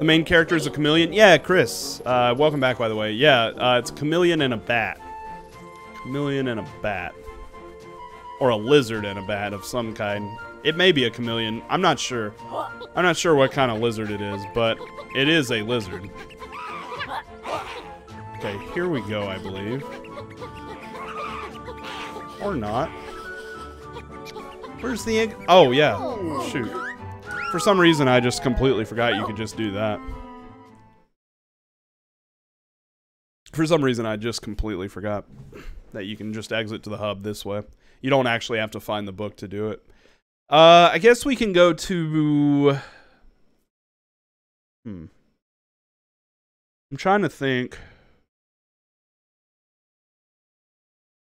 The main character is a chameleon? Yeah, Chris. Uh, welcome back, by the way. Yeah, uh, it's a chameleon and a bat. Chameleon and a bat. Or a lizard and a bat of some kind. It may be a chameleon. I'm not sure. I'm not sure what kind of lizard it is, but it is a lizard. Okay, here we go, I believe. Or not. Where's the egg? Oh, yeah. Shoot. For some reason, I just completely forgot you could just do that. For some reason, I just completely forgot that you can just exit to the hub this way. You don't actually have to find the book to do it. Uh, I guess we can go to... Hmm. I'm trying to think.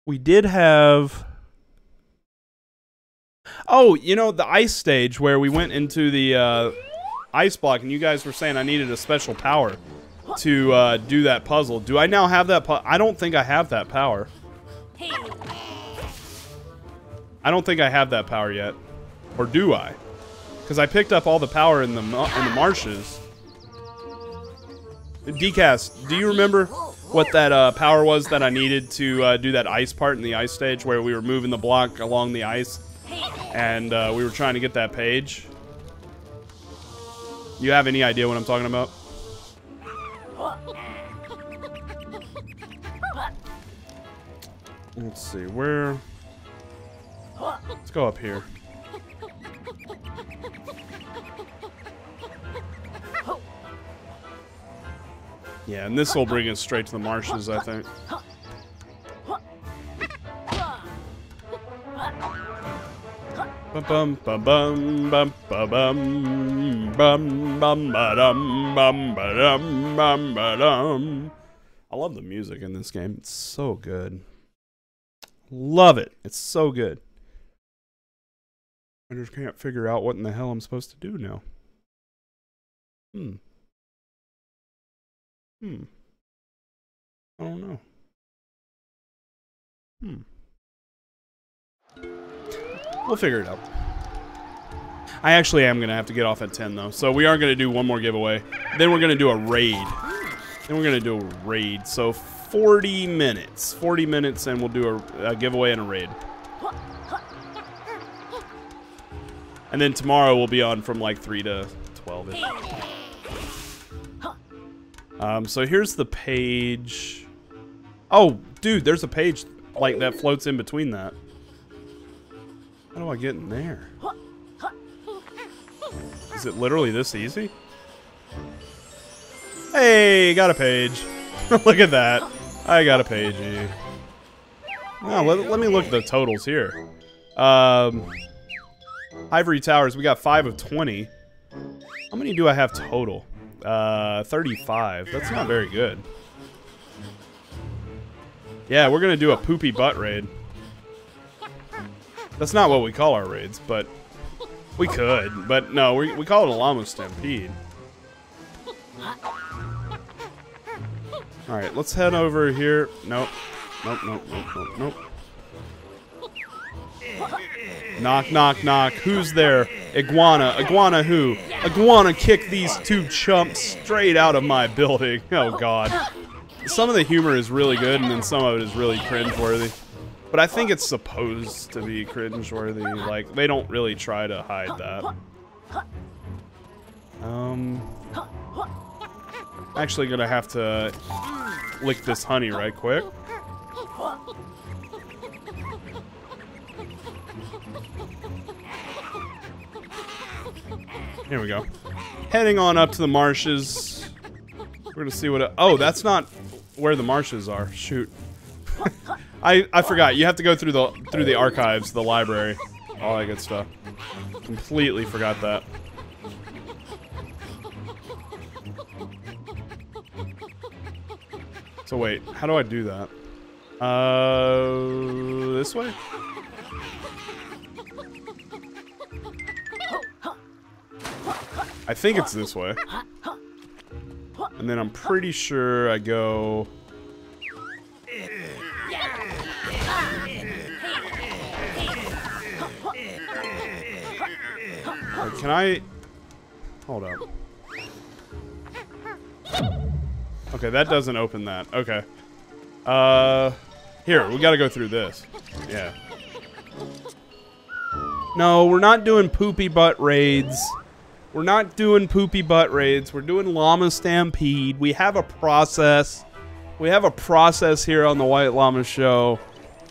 We did have... Oh, you know, the ice stage where we went into the uh, ice block and you guys were saying I needed a special power to uh, do that puzzle. Do I now have that I don't think I have that power. I don't think I have that power yet. Or do I? Because I picked up all the power in the in the marshes. Dcast, do you remember what that uh, power was that I needed to uh, do that ice part in the ice stage where we were moving the block along the ice? And uh, we were trying to get that page. You have any idea what I'm talking about? Let's see, where... Let's go up here. Yeah, and this will bring us straight to the marshes, I think. Bum bum bum bum bum bum bum bum bum ba dum bum ba dum. I love the music in this game. It's so good. Love it. It's so good. I just can't figure out what in the hell I'm supposed to do now. Hmm. Hmm. I don't know. Hmm. We'll figure it out. I actually am going to have to get off at 10, though. So we are going to do one more giveaway. Then we're going to do a raid. Then we're going to do a raid. So 40 minutes. 40 minutes, and we'll do a, a giveaway and a raid. And then tomorrow we'll be on from like 3 to 12 -ish. Um, so here's the page. Oh, dude, there's a page like that floats in between that. How do I get in there? Is it literally this easy? Hey, got a page. (laughs) look at that. I got a page. Now, let, let me look at the totals here. Um, Hivory Towers, we got 5 of 20. How many do I have total? Uh, 35. That's not very good. Yeah, we're going to do a poopy butt raid. That's not what we call our raids, but we could. But no, we, we call it a llama stampede. Alright, let's head over here. Nope. Nope, nope, nope, nope, nope. Knock, knock, knock. Who's there? Iguana. Iguana who? Iguana kick these two chumps straight out of my building. (laughs) Oh, God. Some of the humor is really good, and then some of it is really cringeworthy. But I think it's supposed to be cringeworthy. Like, they don't really try to hide that. Um, actually gonna have to lick this honey right quick. Here we go. Heading on up to the marshes. We're gonna see what. It, oh, that's not where the marshes are. Shoot. (laughs) I I forgot. You have to go through the through the archives, the library, all that good stuff. Completely forgot that. So wait, how do I do that? Uh, this way? I think it's this way. And then I'm pretty sure I go... Can I... Hold up. Okay, that doesn't open that. Okay. Uh... Here, we gotta go through this. Yeah. No, we're not doing poopy butt raids. We're not doing poopy butt raids. We're doing llama stampede. We have a process. We have a process here on the White Llama Show.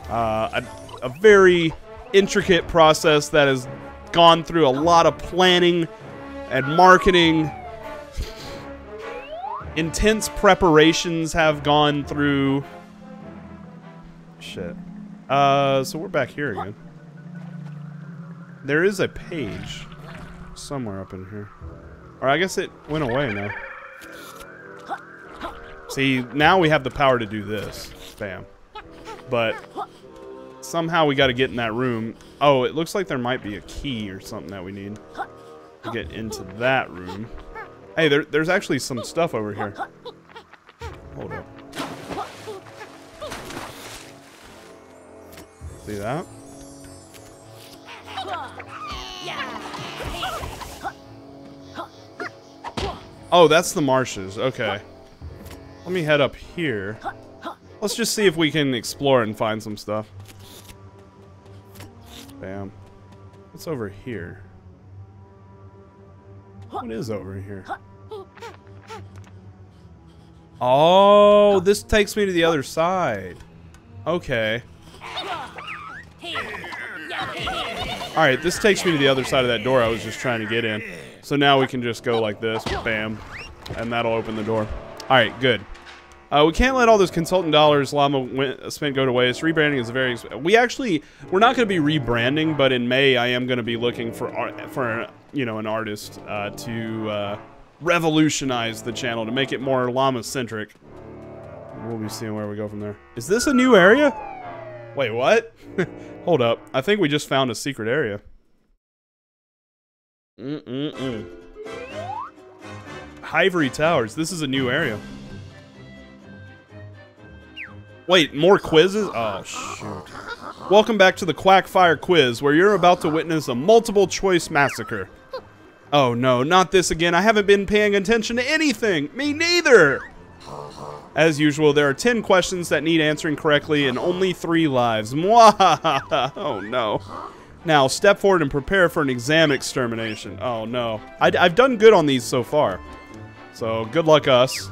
Uh, a, a very intricate process that has gone through a lot of planning and marketing. Intense preparations have gone through. Shit. Uh, so we're back here again. There is a page somewhere up in here. Or I guess it went away now. See, now we have the power to do this. Bam. But somehow we got to get in that room. Oh, it looks like there might be a key or something that we need to get into that room. Hey, there, there's actually some stuff over here. Hold up. See that? Oh, that's the marshes. Okay. Let me head up here. Let's just see if we can explore and find some stuff. Bam. What's over here? What is over here? Oh, this takes me to the other side. Okay. Alright, this takes me to the other side of that door I was just trying to get in. So now we can just go like this, bam, and that'll open the door. Alright, good. Uh, we can't let all those consultant dollars Llama went, spent go to waste. Rebranding is very. We actually we're not going to be rebranding, but in May I am going to be looking for for you know an artist uh, to uh, revolutionize the channel to make it more llama centric. We'll be seeing where we go from there. Is this a new area? Wait, what? (laughs) Hold up. I think we just found a secret area. Mm-mm-mm. Hivory Towers. This is a new area. Wait, more quizzes? Oh, shoot. Welcome back to the Quackfire Quiz, where you're about to witness a multiple choice massacre. Oh no, not this again. I haven't been paying attention to anything. Me neither. As usual, there are 10 questions that need answering correctly and only 3 lives. Mwah! (laughs) Oh no. Now, step forward and prepare for an exam extermination. Oh no. I, I've done good on these so far. So, good luck us.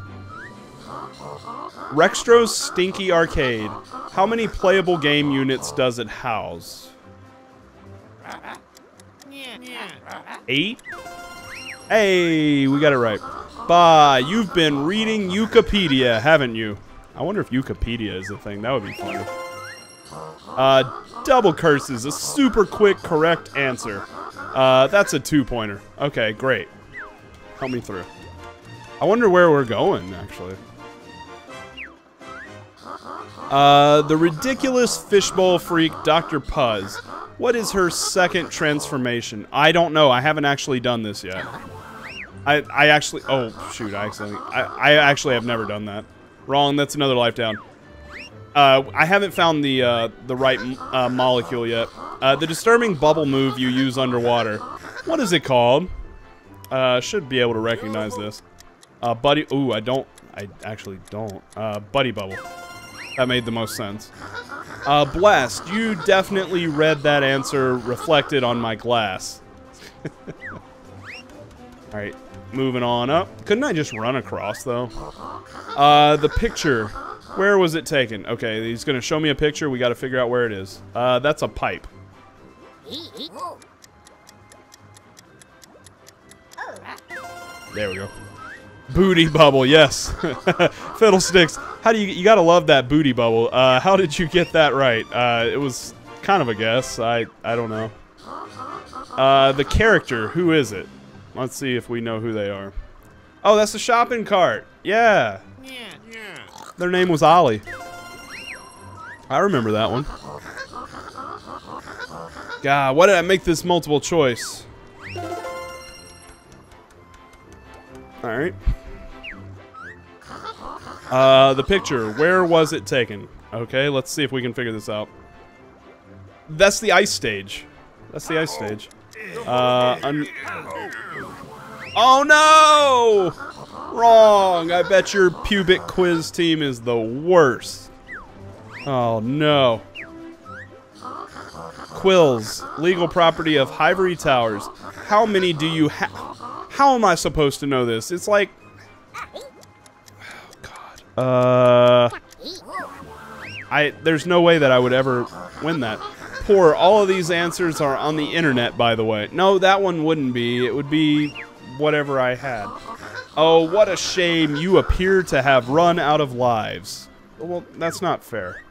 Rextro's Stinky Arcade. How many playable game units does it house? Eight? Hey, we got it right. Bah, you've been reading Wikipedia, haven't you? I wonder if Wikipedia is a thing. That would be funny. Uh, double curses. A super quick correct answer. Uh, that's a two-pointer. Okay, great. Help me through. I wonder where we're going, actually. Uh, the ridiculous fishbowl freak, Dr. Puzz. What is her second transformation? I don't know. I haven't actually done this yet. I, I actually... Oh, shoot. I actually, I, I actually have never done that. Wrong. That's another life down. Uh, I haven't found the uh, the right uh, molecule yet. Uh, the disturbing bubble move you use underwater. What is it called? Uh, should be able to recognize this. Uh, buddy. Ooh, I don't. I actually don't. Uh, buddy bubble. That made the most sense. Uh, Blast, you definitely read that answer reflected on my glass. (laughs) Alright, moving on up. Couldn't I just run across, though? Uh, the picture. Where was it taken? Okay, he's going to show me a picture. We got to figure out where it is. Uh, that's a pipe. There we go. Booty bubble, yes. (laughs) Fiddlesticks. How do you you gotta love that booty bubble? Uh, how did you get that right? Uh, it was kind of a guess. I I don't know. Uh, the character. Who is it? Let's see if we know who they are. Oh, that's the shopping cart. Yeah. Yeah, yeah. Their name was Ollie. I remember that one. God, why did I make this multiple choice? Alright. Uh, the picture. Where was it taken? Okay, let's see if we can figure this out. That's the ice stage. That's the ice stage. Uh, oh no! Wrong! I bet your pubic quiz team is the worst. Oh no. Quills, legal property of Hivory Towers. How many do you have? How am I supposed to know this? It's like. Oh, God. Uh. I. There's no way that I would ever win that. Poor. All of these answers are on the internet, by the way. No, that one wouldn't be. It would be whatever I had. Oh, what a shame. You appear to have run out of lives. Well, that's not fair.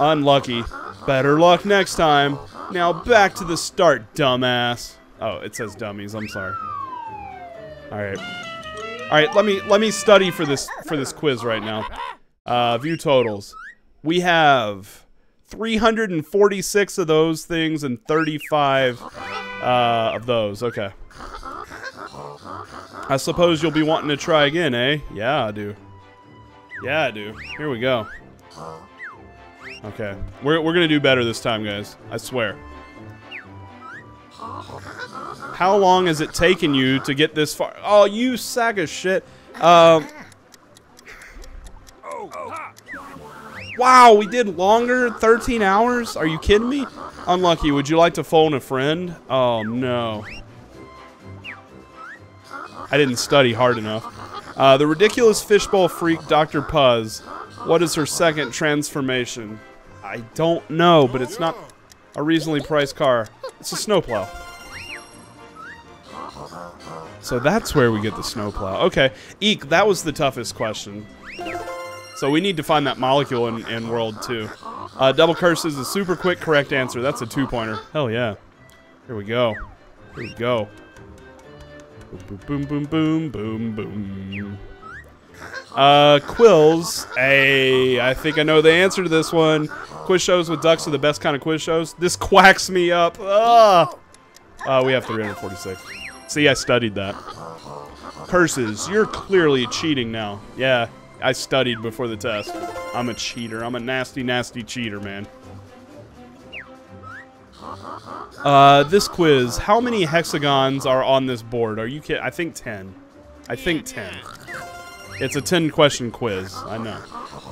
Unlucky. Better luck next time. Now back to the start, dumbass. Oh, it says dummies. I'm sorry. All right. All right, let me let me study for this for this quiz right now. Uh, view totals. We have 346 of those things and 35 uh, of those. Okay. I suppose you'll be wanting to try again, eh? Yeah, I do. Yeah, I do. Here we go. Okay. We're, we're going to do better this time, guys. I swear. How long has it taken you to get this far? Oh, you sack of shit. Um. Wow, we did longer? 13 hours? Are you kidding me? Unlucky. Would you like to phone a friend? Oh, no. I didn't study hard enough. Uh, the ridiculous fishbowl freak, Dr. Puzz. What is her second transformation? I don't know, but it's not a reasonably priced car. It's a snowplow. So that's where we get the snowplow. Okay, Eek, that was the toughest question. So we need to find that molecule in, in World 2. Uh, double curse is a super quick correct answer. That's a two-pointer. Hell yeah. Here we go. Here we go. Boom, boom, boom, boom, boom, boom. Uh, Quills. Hey, I think I know the answer to this one. Quiz shows with ducks are the best kind of quiz shows. This quacks me up. Ugh. Uh, we have 346. See, I studied that. Curses. You're clearly cheating now. Yeah, I studied before the test. I'm a cheater. I'm a nasty, nasty cheater, man. Uh, this quiz. How many hexagons are on this board? Are you kidding? I think 10. I think 10. It's a 10 question quiz. I know.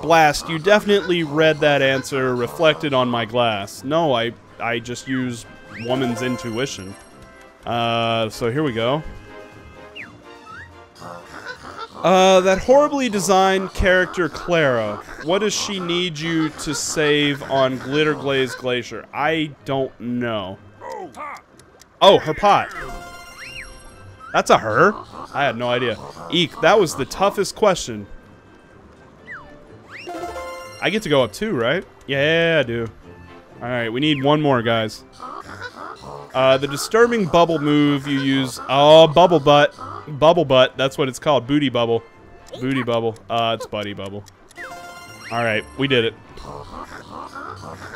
Blast, you definitely read that answer reflected on my glass. No, I, I just use woman's intuition. Uh, so here we go. Uh, that horribly designed character, Clara. What does she need you to save on Glitter Glaze Glacier? I don't know. Oh, her pot. That's a her? I had no idea. Eek, that was the toughest question. I get to go up too, right? Yeah, I do. Alright, we need one more, guys. Uh, the disturbing bubble move you use... Oh, bubble butt. Bubble butt. That's what it's called. Booty bubble. Booty bubble. Uh, it's buddy bubble. Alright, we did it.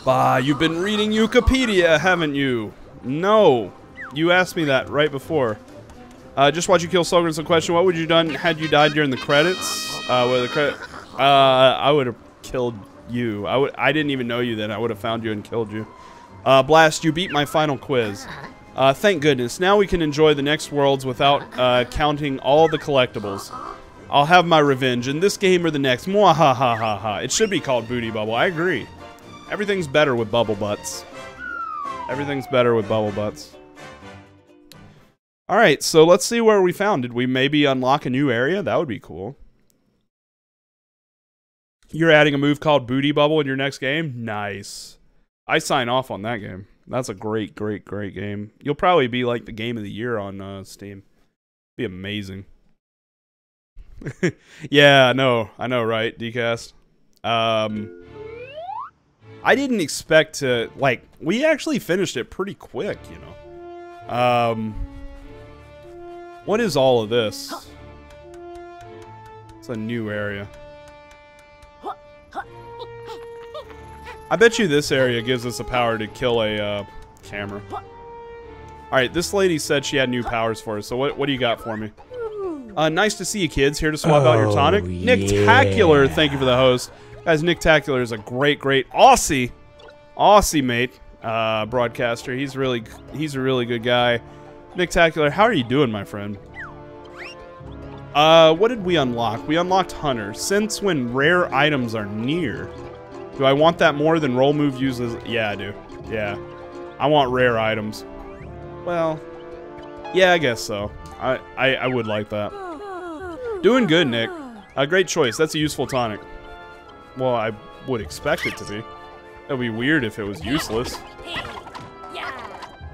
Bah, you've been reading Wikipedia, haven't you? No. You asked me that right before. Uh, just watch you kill Solgren's a question. What would you done had you died during the credits? Uh, the credit, uh, I would have killed you. I would. I didn't even know you then. I would have found you and killed you. Uh, Blast, you beat my final quiz. Uh, thank goodness. Now we can enjoy the next worlds without uh, counting all the collectibles. I'll have my revenge in this game or the next. Mwahahaha. It should be called Booty Bubble. I agree. Everything's better with bubble butts. Everything's better with bubble butts. All right, so let's see where we found. Did we maybe unlock a new area? That would be cool. You're adding a move called Booty Bubble in your next game? Nice. I sign off on that game. That's a great, great, great game. You'll probably be like the game of the year on uh, Steam. Be amazing. (laughs) yeah, I know. I know, right, Dcast? Um, I didn't expect to, like, we actually finished it pretty quick, you know. Um, what is all of this? It's a new area. I bet you this area gives us the power to kill a uh, camera. Alright, this lady said she had new powers for us, so what, what do you got for me? Uh, nice to see you kids. Here to swap out your Oh, tonic. Nicktacular, thank you for the host. Guys, Nicktacular is a great, great Aussie, Aussie mate, uh, broadcaster. He's really, he's a really good guy. Nicktacular, how are you doing, my friend? Uh, what did we unlock? We unlocked Hunter. Since when rare items are near. Do I want that more than roll move uses? Yeah, I do. Yeah. I want rare items. Well, yeah, I guess so. I, I, I would like that. Doing good, Nick. A great choice. That's a useful tonic. Well, I would expect it to be. It'd be weird if it was useless.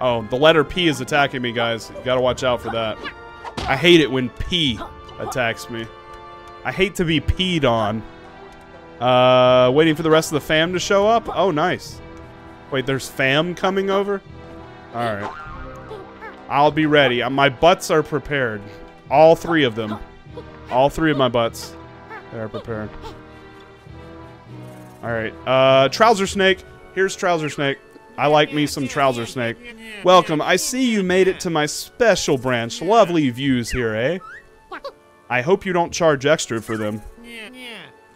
Oh, the letter P is attacking me, guys. You gotta watch out for that. I hate it when P attacks me. I hate to be peed on. Uh, waiting for the rest of the fam to show up? Oh, nice. Wait, there's fam coming over? Alright. I'll be ready. Uh, My butts are prepared. All three of them. All three of my butts. They are prepared. Alright. Uh, Trowzer Snake. Here's Trowzer Snake. I like me some Trowzer Snake. Welcome. I see you made it to my special branch. Lovely views here, eh? I hope you don't charge extra for them.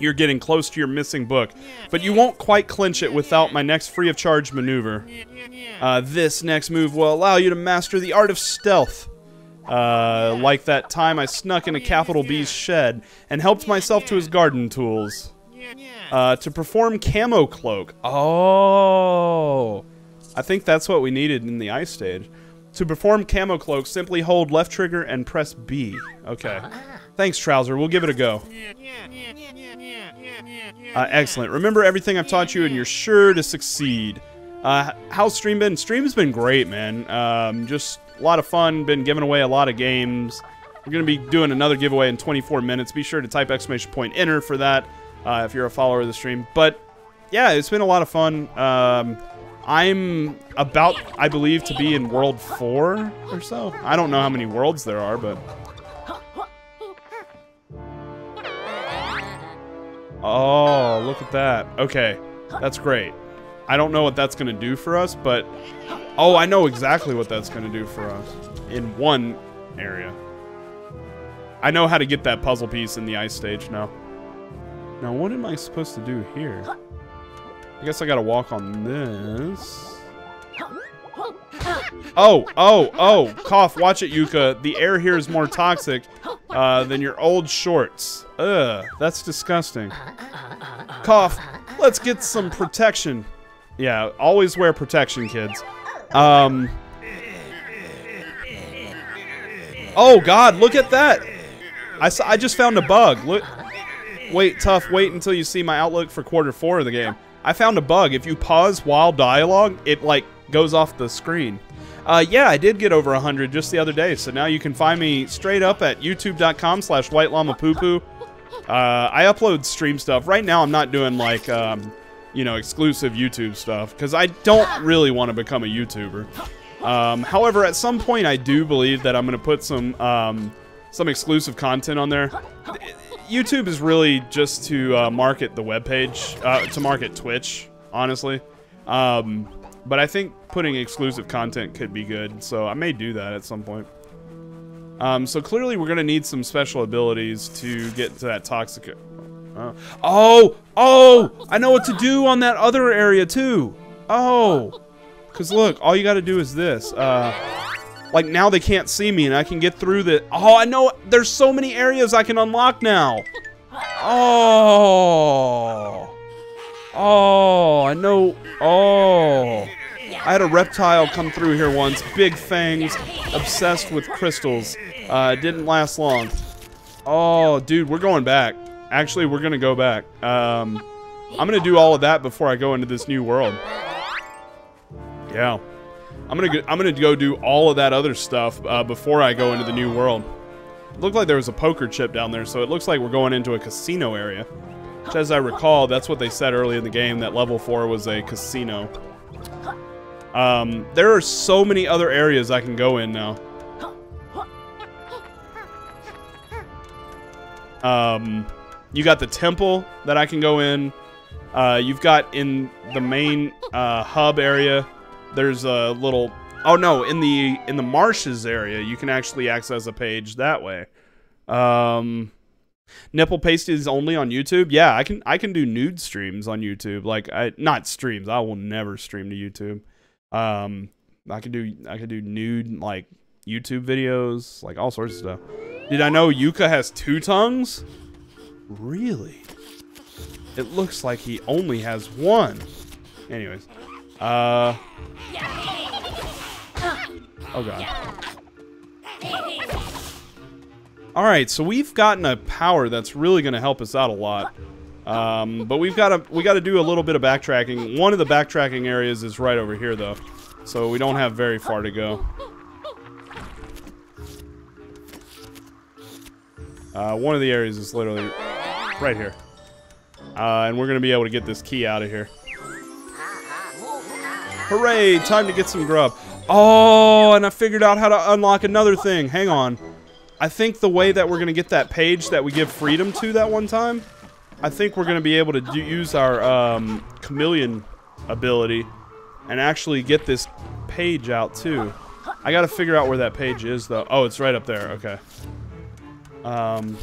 You're getting close to your missing book, but you won't quite clinch it without my next free of charge maneuver. Uh, this next move will allow you to master the art of stealth. Uh, like that time I snuck into a Capital B's shed and helped myself to his garden tools. Uh, to perform Camo Cloak. Oh. I think that's what we needed in the ice stage. To perform Camo Cloak, simply hold left trigger and press B. Okay. Thanks, Trowzer. We'll give it a go. Uh, excellent. Remember everything I've taught you, and you're sure to succeed. Uh, how's stream been? Stream's been great, man. Um, just a lot of fun. Been giving away a lot of games. We're gonna be doing another giveaway in 24 minutes. Be sure to type exclamation point enter for that uh, if you're a follower of the stream. But yeah, it's been a lot of fun. Um, I'm about, I believe, to be in World 4 or so. I don't know how many worlds there are, but Oh, look at that. Okay, that's great. I don't know what that's going to do for us, but... Oh, I know exactly what that's going to do for us. In one area. I know how to get that puzzle piece in the ice stage now. Now, what am I supposed to do here? I guess I gotta walk on this. Oh, oh, oh! Cough, watch it, Yooka. The air here is more toxic uh, than your old shorts. Ugh, that's disgusting. Cough, let's get some protection. Yeah, always wear protection, kids. Um. Oh God, look at that! I, saw, I just found a bug. Look. Wait, tough. Wait until you see my outlook for quarter four of the game. I found a bug. If you pause while dialogue, it like goes off the screen. Uh, yeah, I did get over 100 just the other day, so now you can find me straight up at youtube.com slash white llama poo poo. Uh, I upload stream stuff. Right now, I'm not doing like, um, you know, exclusive YouTube stuff because I don't really want to become a YouTuber. Um, however, at some point, I do believe that I'm going to put some um, some exclusive content on there. YouTube is really just to uh, market the webpage, uh, to market Twitch, honestly. Um, but I think putting exclusive content could be good, so I may do that at some point. Um, so clearly we're going to need some special abilities to get to that toxic... Uh, oh! Oh! I know what to do on that other area, too! Oh! Because look, all you got to do is this. Uh, like, now they can't see me, and I can get through the... Oh, I know! There's so many areas I can unlock now! Oh! Oh, I know. Oh. I had a reptile come through here once. Big fangs. Obsessed with crystals. Uh, didn't last long. Oh, dude, we're going back. Actually, we're going to go back. Um, I'm going to do all of that before I go into this new world. Yeah. I'm going to I'm going to go do all of that other stuff uh, before I go into the new world. It looked like there was a poker chip down there, so it looks like we're going into a casino area. Which, as I recall, that's what they said early in the game, that level 4 was a casino. Um, there are so many other areas I can go in now. Um, you got the temple that I can go in. Uh, you've got in the main uh, hub area. There's a little. Oh no! In the in the marshes area, you can actually access a page that way. Um, nipple paste is only on YouTube. Yeah, I can I can do nude streams on YouTube. Like I not streams. I will never stream to YouTube. Um, I can do I can do nude like YouTube videos, like all sorts of stuff. Did I know Yooka has two tongues? Really? It looks like he only has one. Anyways. Uh. Oh god. Alright, so we've gotten a power that's really going to help us out a lot. Um, but we've got to we got to do a little bit of backtracking. One of the backtracking areas is right over here, though, so we don't have very far to go. Uh, one of the areas is literally right here, uh, and we're gonna be able to get this key out of here. Hooray! Time to get some grub. Oh, and I figured out how to unlock another thing. Hang on. I think the way that we're gonna get that page that we give freedom to that one time I think we're going to be able to do, use our um, chameleon ability and actually get this page out too. I got to figure out where that page is though. Oh, it's right up there. Okay. Um,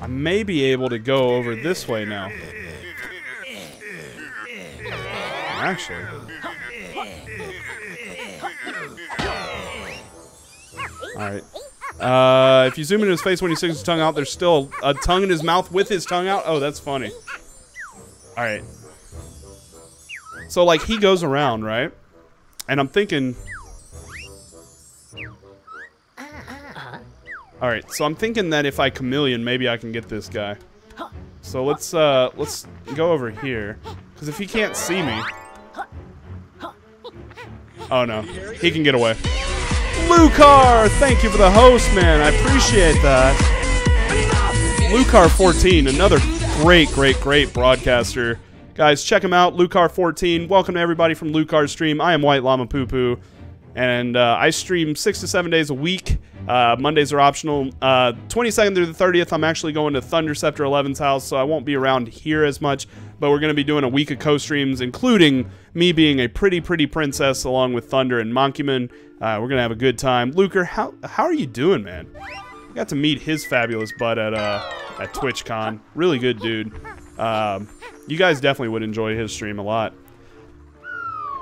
I may be able to go over this way now. Actually. Alright. Uh, if you zoom in his face when he sticks his tongue out, there's still a tongue in his mouth with his tongue out. Oh, that's funny. All right. So, like, he goes around, right? And I'm thinking... All right, so I'm thinking that if I chameleon, maybe I can get this guy. So let's, uh, let's go over here. Because if he can't see me... Oh, no. He can get away. Lucar, thank you for the host, man. I appreciate that. Lucar14, another great, great, great broadcaster. Guys, check him out, Lucar14. Welcome to everybody from Lucar Stream. I am White Llama Poo Poo, and uh, I stream six to seven days a week. Uh, Mondays are optional. Uh, 22nd through the 30th, I'm actually going to Thunder Scepter 11's house, so I won't be around here as much. But we're going to be doing a week of co-streams, including me being a pretty, pretty princess along with Thunder and Monkeyman. Uh, we're going to have a good time. Lucar, how, how are you doing, man? got to meet his fabulous butt at, uh, at TwitchCon. Really good dude. Um, you guys definitely would enjoy his stream a lot.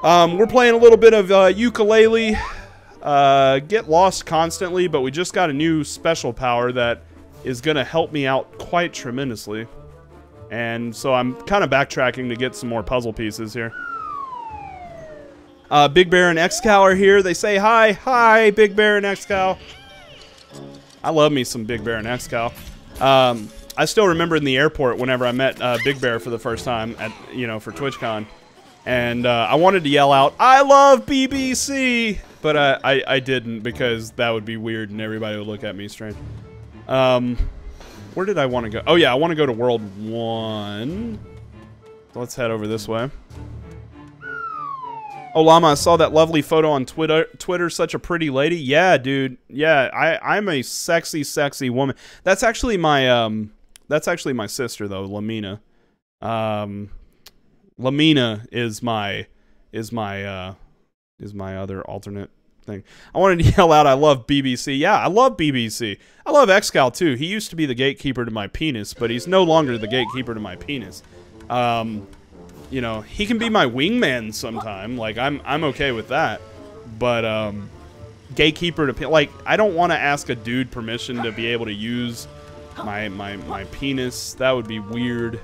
Um, we're playing a little bit of uh, Yooka-Laylee. Uh, get lost constantly, but we just got a new special power that is going to help me out quite tremendously. And so I'm kind of backtracking to get some more puzzle pieces here. Uh, Big Bear and Excal are here. They say hi. Hi, Big Bear and Excal. I love me some Big Bear and Excal. Um, I still remember in the airport whenever I met uh, Big Bear for the first time at, you know, for TwitchCon. And uh, I wanted to yell out, I love BBC! But uh, I, I didn't because that would be weird and everybody would look at me strange. Um, where did I want to go? Oh yeah, I want to go to World 1. Let's head over this way. Oh, Llama, I saw that lovely photo on Twitter. Twitter, such a pretty lady. Yeah, dude. Yeah, I, I'm a sexy, sexy woman. That's actually my, um, that's actually my sister, though, Lamina. Um, Lamina is my, is my, uh, is my other alternate thing. I wanted to (laughs) yell out, I love BBC. Yeah, I love BBC. I love Excal too. He used to be the gatekeeper to my penis, but he's no longer the gatekeeper to my penis. Um, you know, he can be my wingman sometime. Like, I'm, I'm okay with that. But, um, gatekeeper to, like, I don't want to ask a dude permission to be able to use my, my, my penis. That would be weird.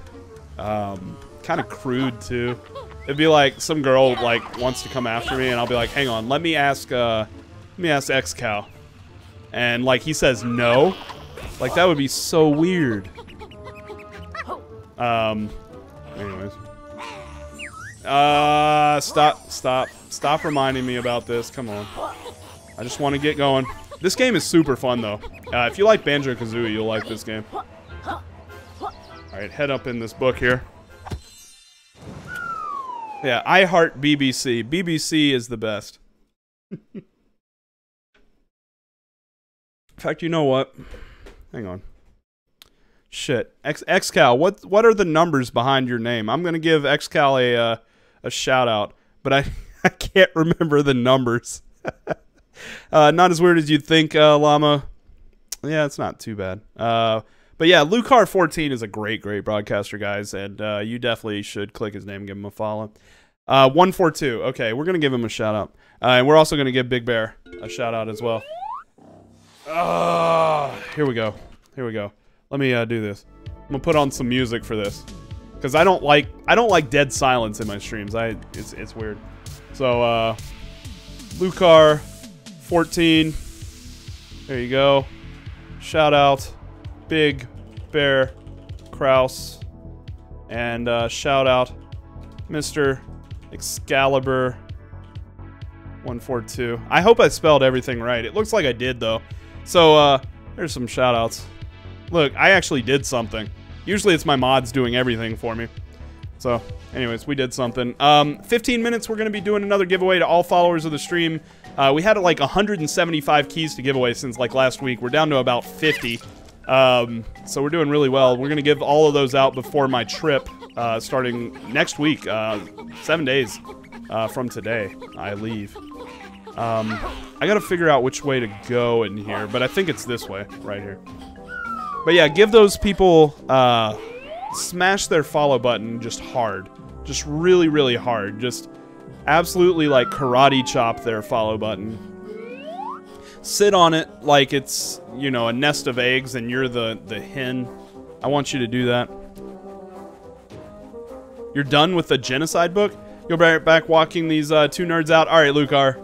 Um, kind of crude too. It'd be like some girl like wants to come after me, and I'll be like, "Hang on, let me ask. Uh, let me ask Excal," and like he says no. Like that would be so weird. Um. Anyways. Uh, stop, stop, stop reminding me about this. Come on. I just want to get going. This game is super fun, though. Uh, if you like Banjo-Kazooie, you'll like this game. Alright, head up in this book here. Yeah, I heart BBC. BBC is the best. in fact, you know what? Hang on. Shit. X XCal, what what are the numbers behind your name? I'm gonna give XCal a uh, a shout out, but I (laughs) I can't remember the numbers. (laughs) uh, not as weird as you'd think, uh, Llama. Yeah, it's not too bad. Uh, but yeah, Lucar14 is a great, great broadcaster, guys, and uh, you definitely should click his name, give him a follow. Uh, 142. Okay, we're gonna give him a shout out, uh, and we're also gonna give Big Bear a shout out as well. Ah, here we go. Here we go. Let me uh, do this. I'm gonna put on some music for this because I don't like I don't like dead silence in my streams. I it's it's weird. So uh, Lucar, 14. There you go. Shout out, Big Bear Kraus, and uh, shout out, Mr. Excalibur. 142. I hope I spelled everything right. It looks like I did though. So uh, there's some shout outs. Look, I actually did something. Usually it's my mods doing everything for me. So, anyways, we did something. Um, 15 minutes, we're going to be doing another giveaway to all followers of the stream. Uh, we had like 175 keys to give away since like last week. We're down to about 50. Um, so we're doing really well. We're going to give all of those out before my trip uh, starting next week. Uh, seven days uh, from today, I leave. Um, I got to figure out which way to go in here, but I think it's this way, right here. But yeah, give those people, uh, smash their follow button just hard. Just really, really hard. Just absolutely like karate chop their follow button. Sit on it like it's, you know, a nest of eggs and you're the, the hen. I want you to do that. You're done with the genocide book? You'll be right back walking these uh, two nerds out. All right, Lucar.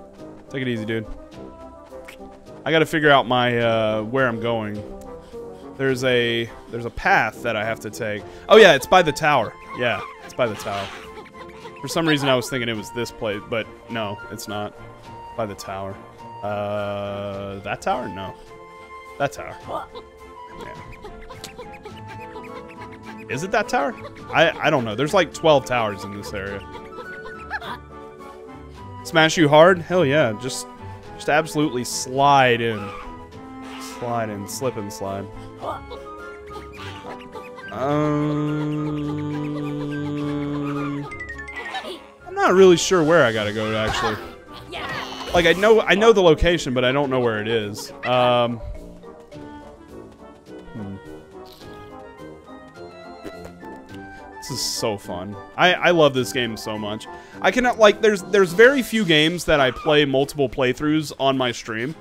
Take it easy, dude. I gotta figure out my, uh, where I'm going. There's a there's a path that I have to take. Oh yeah, it's by the tower. Yeah, it's by the tower. For some reason I was thinking it was this place, but no, it's not. By the tower. Uh, that tower? No. That tower. Yeah. Is it that tower? I I don't know. There's like 12 towers in this area. Smash you hard? Hell yeah. Just just absolutely slide in. Slide in, slip and slide. Um, I'm not really sure where I gotta go actually. Like I know I know the location, but I don't know where it is. Um, hmm. This is so fun. I I love this game so much. I cannot like there's there's very few games that I play multiple playthroughs on my stream.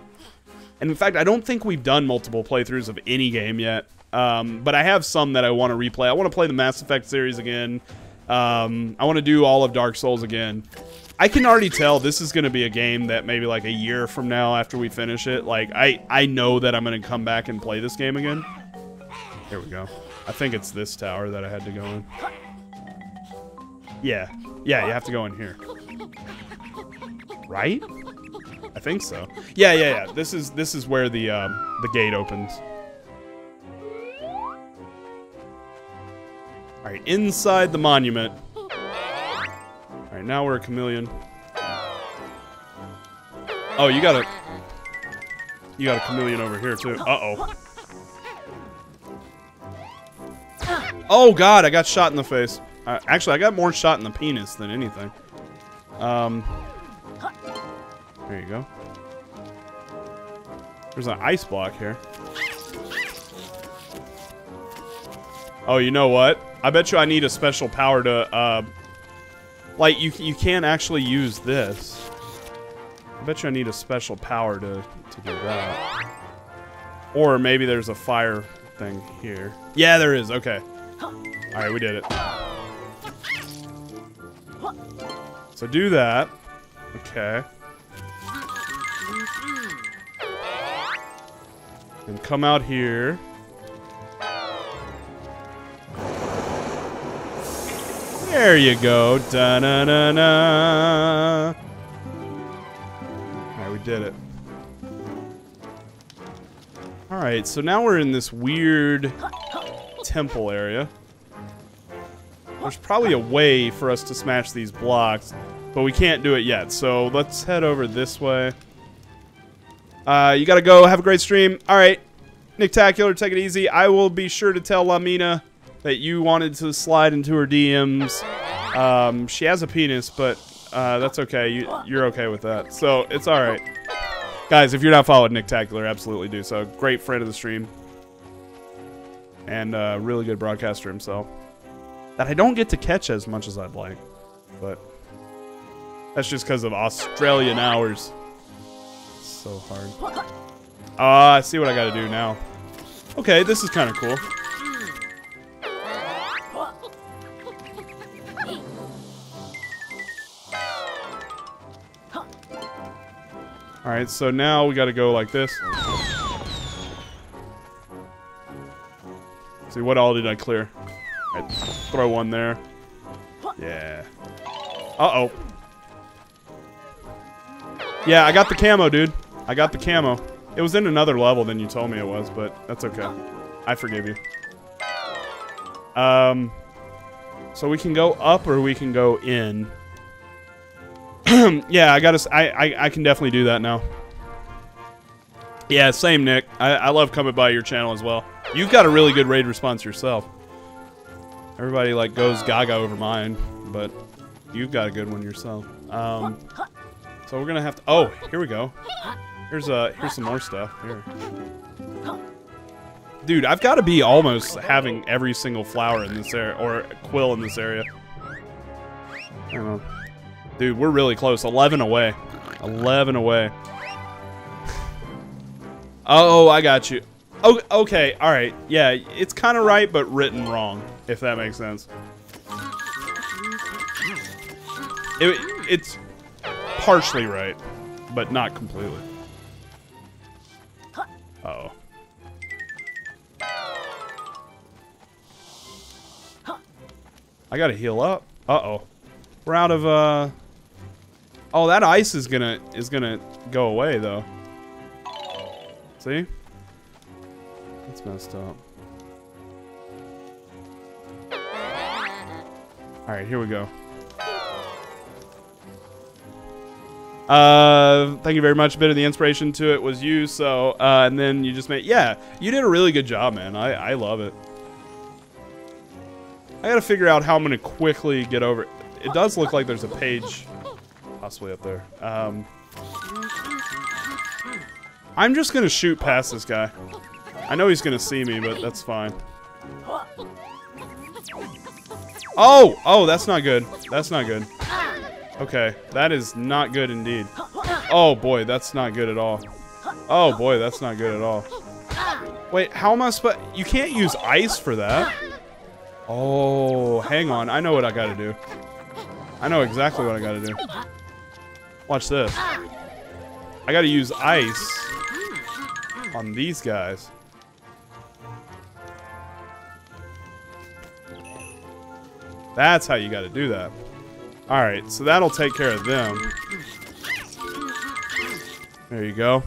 And in fact, I don't think we've done multiple playthroughs of any game yet. Um, but I have some that I want to replay. I want to play the Mass Effect series again. Um, I want to do all of Dark Souls again. I can already tell this is going to be a game that maybe like a year from now after we finish it, like I, I know that I'm going to come back and play this game again. Here we go. I think it's this tower that I had to go in. Yeah. Yeah, you have to go in here. Right? I think so. Yeah, yeah, yeah. This is this is where the um, the gate opens. All right, inside the monument. All right, now we're a chameleon. Oh, you got a you got a chameleon over here too. Uh oh. Oh God, I got shot in the face. Uh, actually, I got more shot in the penis than anything. Um. There you go. There's an ice block here. Oh, you know what? I bet you I need a special power to, uh... Like, you, you can't actually use this. I bet you I need a special power to, to do that. Or maybe there's a fire thing here. Yeah, there is. Okay. Alright, we did it. So do that. Okay. And come out here. There you go. Da na na na. Alright, we did it. Alright, so now we're in this weird temple area. There's probably a way for us to smash these blocks, but we can't do it yet. So let's head over this way. Uh, you gotta go. Have a great stream. All right, Nictacular, take it easy. I will be sure to tell Lamina that you wanted to slide into her DMs. Um, she has a penis, but uh, that's okay. You, you're okay with that, so it's all right. Guys, if you're not following Nictacular, absolutely do so. Great friend of the stream, and uh, really good broadcaster himself. That I don't get to catch as much as I'd like, but that's just because of Australian hours. So hard. Ah, I see what I gotta do now. Okay, this is kind of cool. Alright, so now we gotta go like this. See, what all did I clear? Throw one there. Yeah. Uh-oh. Yeah, I got the camo, dude. I got the camo. It was in another level than you told me it was, but that's okay. I forgive you. Um, so we can go up or we can go in. (clears throat) yeah, I gotta. I, I I can definitely do that now. Yeah, same, Nick. I, I love coming by your channel as well. You've got a really good raid response yourself. Everybody like goes gaga over mine, but you've got a good one yourself. Um, so we're gonna have to. Oh, here we go. Here's uh here's some more stuff here. Dude, I've got to be almost having every single flower in this area or quill in this area. I don't know. Dude, we're really close. 11 away. 11 away. oh, I got you. Oh, okay. All right. Yeah, it's kind of right, but written wrong, if that makes sense. It, it's partially right, but not completely. Uh oh I gotta heal up. Uh-oh. We're out of, uh... Oh, that ice is gonna, is gonna go away, though. See? That's messed up. Alright, here we go. Uh, thank you very much. A bit of the inspiration to it was you, so, uh, and then you just made, yeah, you did a really good job, man. I, I love it. I gotta figure out how I'm gonna quickly get over it. It does look like there's a page possibly up there. Um, I'm just gonna shoot past this guy. I know he's gonna see me, but that's fine. Oh! Oh, that's not good. That's not good. Okay, that is not good indeed. Oh boy, that's not good at all. Oh boy, that's not good at all. Wait, how am I supposed... You can't use ice for that. Oh, hang on. I know what I gotta do. I know exactly what I gotta do. Watch this. I gotta use ice on these guys. That's how you gotta do that. Alright, so that'll take care of them. There you go.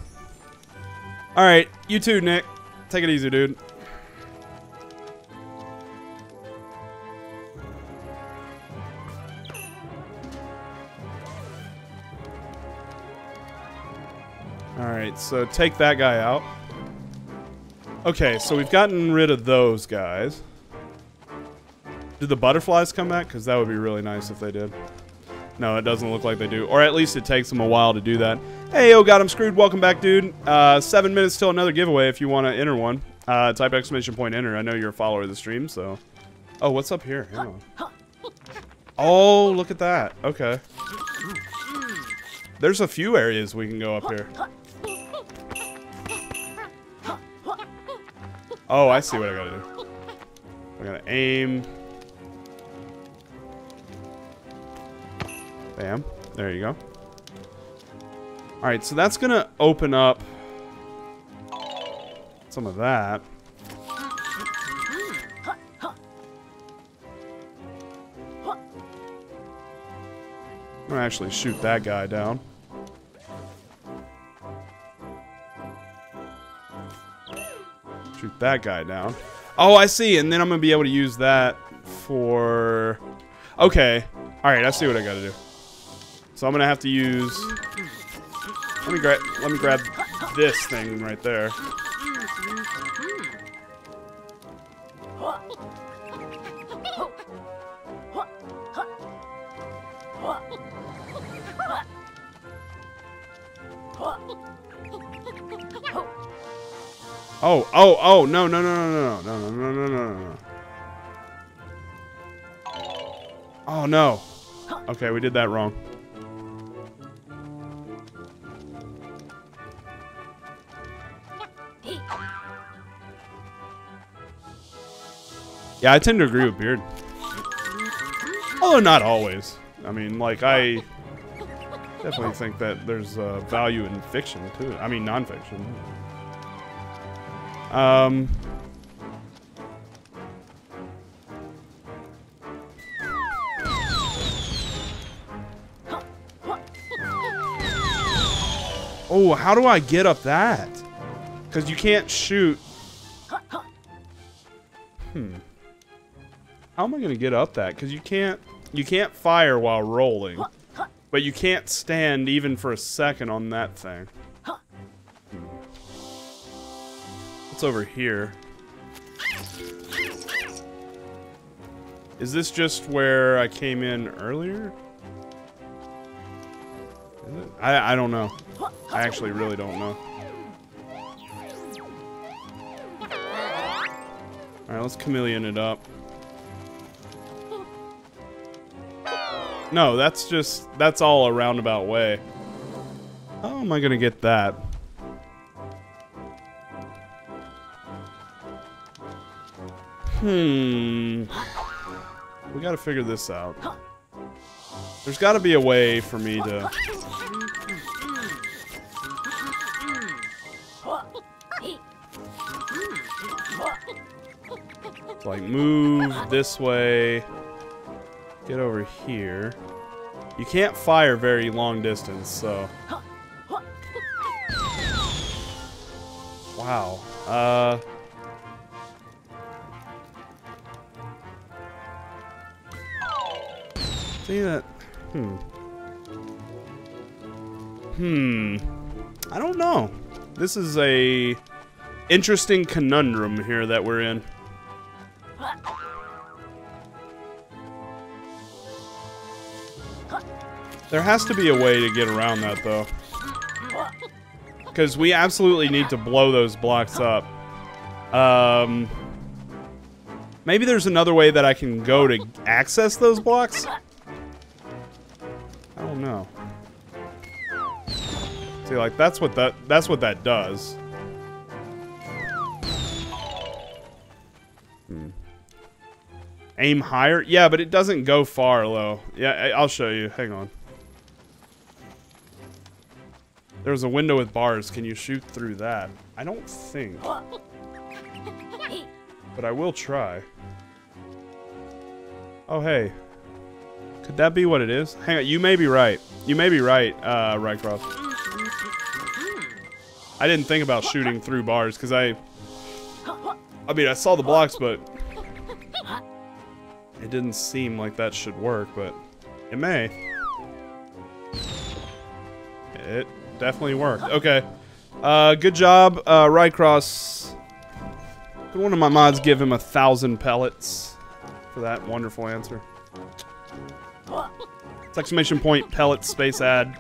Alright, you too, Nick. Take it easy, dude. Alright, so take that guy out. Okay, so we've gotten rid of those guys. Did the butterflies come back? Because that would be really nice if they did. No, it doesn't look like they do. Or at least it takes them a while to do that. Hey, yo, got him screwed. Welcome back, dude. Uh, seven minutes till another giveaway if you want to enter one. Uh, type exclamation point enter. I know you're a follower of the stream, so... Oh, what's up here? Hang on. Oh, look at that. Okay. There's a few areas we can go up here. Oh, I see what I gotta do. I gotta aim. Bam. There you go. Alright, so that's to open up some of that. I'm to actually shoot that guy down. Shoot that guy down. Oh, I see. And then I'm going to be able to use that for... Okay. Alright, I see what I got to do. So I'm going to have to use... Let me, grab. let me grab this thing right there. Oh, oh, oh, no, no, no, no, no, no, no, no, no, no, no. Oh, no. Okay, we did that wrong. Yeah, I tend to agree with Beard. Although not always. I mean, like, I definitely think that there's uh, value in fiction, too. I mean, nonfiction. Um... Oh, how do I get up that? Because you can't shoot. Hmm. How am I going to get up that? Because you can't, you can't fire while rolling. But you can't stand even for a second on that thing. What's over here? Is this just where I came in earlier? I, I don't know. I actually really don't know. Alright, let's chameleon it up. No, that's just, that's all a roundabout way. How am I gonna get that? Hmm. We gotta figure this out. There's gotta be a way for me to... Like, move this way. Get over here. You can't fire very long distance, so... Wow. Uh... See that? Hmm. Hmm. I don't know. This is a interesting conundrum here that we're in. There has to be a way to get around that, though. Because we absolutely need to blow those blocks up. Um, maybe there's another way that I can go to access those blocks? Don't know. See, like, that's what that, that's what that does. Hmm. Aim higher? Yeah, but it doesn't go far, though. Yeah, I'll show you. Hang on. There's a window with bars. Can you shoot through that? I don't think. But I will try. Oh, hey. Could that be what it is? Hang on, you may be right. You may be right, uh, Rycroft. I didn't think about shooting through bars, because I... I mean, I saw the blocks, but... It didn't seem like that should work, but... It may. It definitely worked. Okay. Uh, good job, uh, Rycross. Could one of my mods give him a thousand pellets for that wonderful answer? Exclamation point, pellet, space add,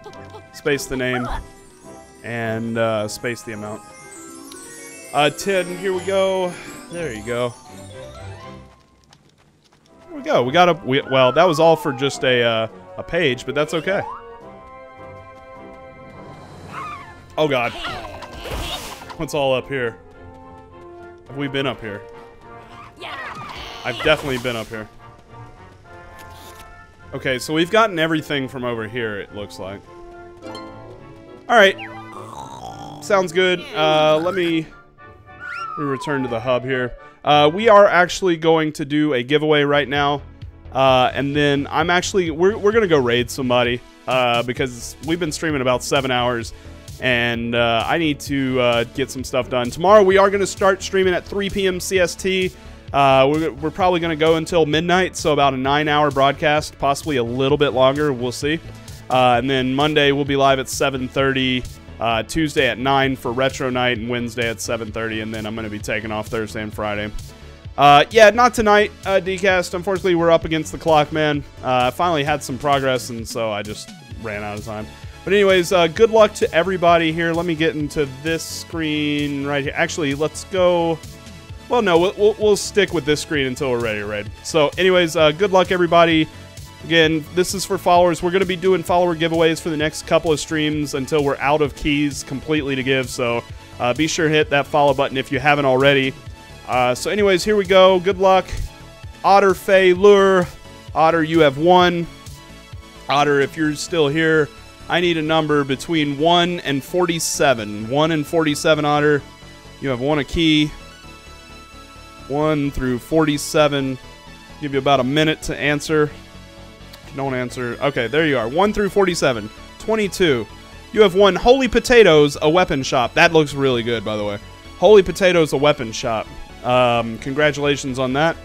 space the name, and uh, space the amount. Uh, 10, here we go. There you go. There we go. We got a, we, well, that was all for just a, uh, a page, but that's okay. Oh god. What's all up here? Have we been up here? I've definitely been up here. Okay, so we've gotten everything from over here, it looks like. Alright. Sounds good. Uh, let me... We return to the hub here. Uh, we are actually going to do a giveaway right now. Uh, and then I'm actually... We're, we're going to go raid somebody. Uh, because we've been streaming about seven hours. And uh, I need to uh, get some stuff done. Tomorrow we are going to start streaming at 3 p.m. CST. Uh, we're, we're, probably going to go until midnight, so about a nine-hour broadcast, possibly a little bit longer. We'll see. Uh, and then Monday we'll be live at 7:30. Uh, Tuesday at 9 for retro night, and Wednesday at 7:30. And then I'm going to be taking off Thursday and Friday. Uh, yeah, not tonight, uh, DCast. Unfortunately, we're up against the clock, man. Uh, I finally had some progress, and so I just ran out of time. But anyways, good luck to everybody here. Let me get into this screen right here. Actually, let's go. Well, no, we'll, we'll, stick with this screen until we're ready raid. So, anyways, uh, good luck, everybody. Again, this is for followers. We're going to be doing follower giveaways for the next couple of streams until we're out of keys completely to give. So, uh, be sure to hit that follow button if you haven't already. Uh, so, anyways, here we go. Good luck. Otter Fay Lure. Otter, you have won. Otter, if you're still here, I need a number between 1 and 47. 1 and 47, Otter. You have won a key. 1 through 47. Give you about a minute to answer. Don't answer. Okay, there you are. 1 through 47. 22. You have won Holy Potatoes, a weapon shop. That looks really good, by the way. Holy Potatoes, a weapon shop. Um, congratulations on that.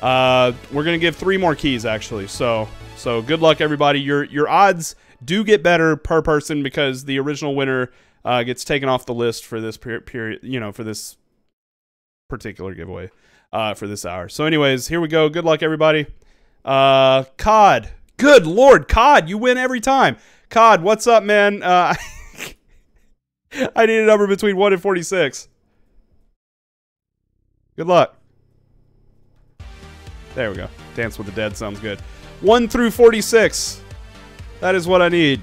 Uh, we're gonna give three more keys actually. So, so good luck, everybody. Your your odds do get better per person because the original winner uh, gets taken off the list for this period. You know, for this particular giveaway uh, for this hour. So, anyways, here we go. Good luck, everybody. Uh, COD. Good lord, COD, you win every time. COD, what's up, man? Uh, (laughs) I need a number between 1 and 46. Good luck. There we go. Dance with the Dead sounds good. 1 through 46. That is what I need.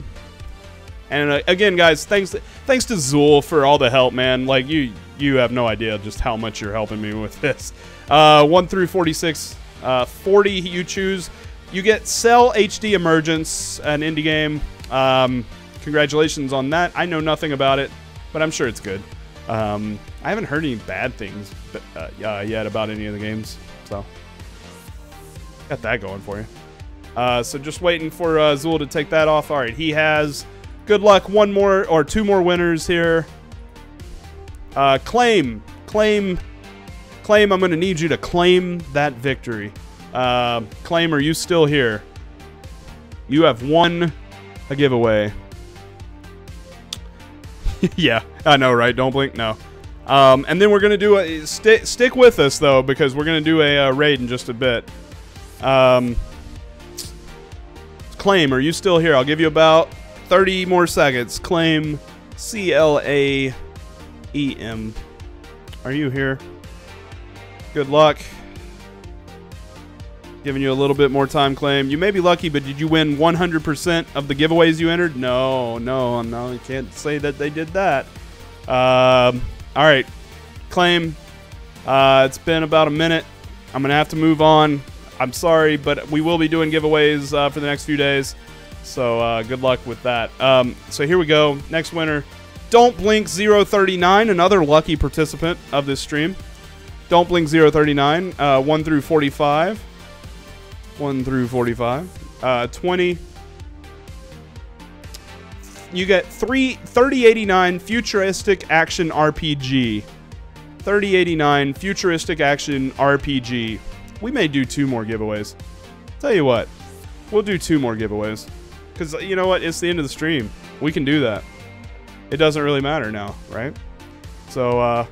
And uh, again, guys, thanks thanks to Zool for all the help, man. Like you you have no idea just how much you're helping me with this. Uh, 1 through 46, uh, 40 you choose. You get Cell HD Emergence, an indie game. Um, congratulations on that. I know nothing about it, but I'm sure it's good. Um, I haven't heard any bad things uh, uh, yet about any of the games, so got that going for you. Uh, so just waiting for uh, Zool to take that off. All right, he has. Good luck. One more or two more winners here. Uh, claim, claim, claim. I'm going to need you to claim that victory. Uh, claim, are you still here? You have won a giveaway. (laughs) yeah, I know, right? Don't blink. No. Um, and then we're gonna do a st stick with us though because we're gonna do a, a uh, raid in just a bit. Um, claim, are you still here? I'll give you about 30 more seconds. Claim C L A E M. Are you here? Good luck. Giving you a little bit more time claim. You may be lucky, but did you win 100% of the giveaways you entered? No, no, no. You can't say that they did that. Um, all right. Claim. Uh, it's been about a minute. I'm going to have to move on. I'm sorry, but we will be doing giveaways uh, for the next few days. So uh, good luck with that. Um, so here we go. Next winner. Don't Blink 039, another lucky participant of this stream. Don't Blink 039, uh, 1 through 45. 1 through 45. Uh, 20. You get 3 3089 Futuristic Action RPG. 3089 Futuristic Action RPG. We may do two more giveaways. Tell you what, we'll do two more giveaways. Because you know what? It's the end of the stream. We can do that it doesn't really matter now, right? So, uh,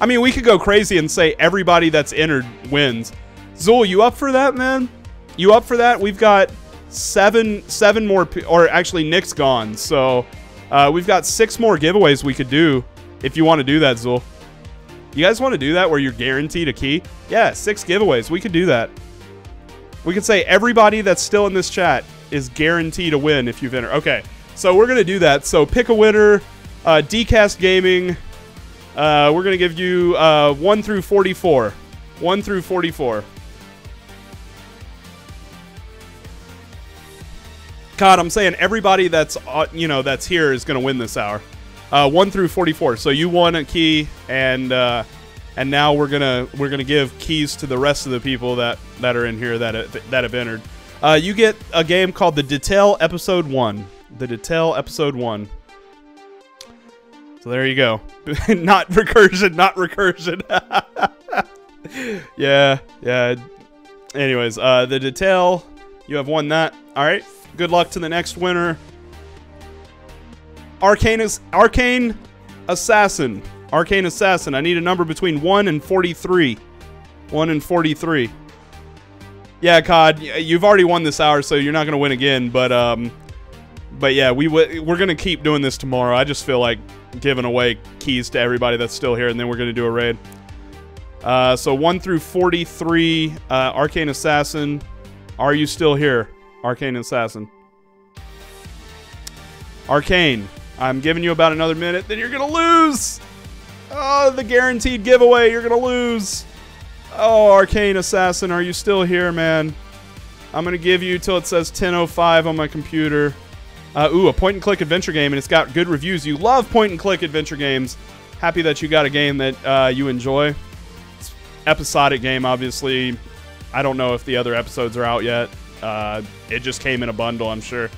I mean, we could go crazy and say everybody that's entered wins. Zool, you up for that, man? You up for that? We've got seven, seven more, or actually Nick's gone, so uh, we've got six more giveaways we could do if you want to do that, Zool. You guys want to do that where you're guaranteed a key? Yeah, six giveaways. We could do that. We could say everybody that's still in this chat is guaranteed a win if you've entered. Okay. So we're going to do that. So pick a winner. Uh, Dcast Gaming. Uh, we're going to give you uh, 1 through 44. 1 through 44. God, I'm saying everybody that's uh, you know that's here is going to win this hour. Uh, one through 44. So you won a key, and uh, and now we're gonna we're gonna give keys to the rest of the people that that are in here that that have entered. Uh, you get a game called the Detail Episode One. The Detail Episode One. So there you go. (laughs) not recursion, not recursion. (laughs) yeah, yeah. Anyways, uh, the detail, you have won that. All right. Good luck to the next winner. Arcane, is, Arcane Assassin. Arcane Assassin. I need a number between 1 and 43. 1 and 43. Yeah, COD, you've already won this hour, so you're not going to win again, but um but yeah, we we're going to keep doing this tomorrow. I just feel like giving away keys to everybody that's still here and then we're going to do a raid. Uh, so 1 through 43 uh, Arcane Assassin. Are you still here? Arcane Assassin. Arcane. I'm giving you about another minute, then you're going to lose. Oh, the guaranteed giveaway. You're going to lose. Oh, Arcane Assassin, are you still here, man? I'm going to give you till it says 10.05 on my computer. Uh, ooh, a point and click adventure game, and it's got good reviews. You love point and click adventure games. Happy that you got a game that uh, you enjoy. It's episodic game, obviously. I don't know if the other episodes are out yet. Uh, it just came in a bundle, I'm sure.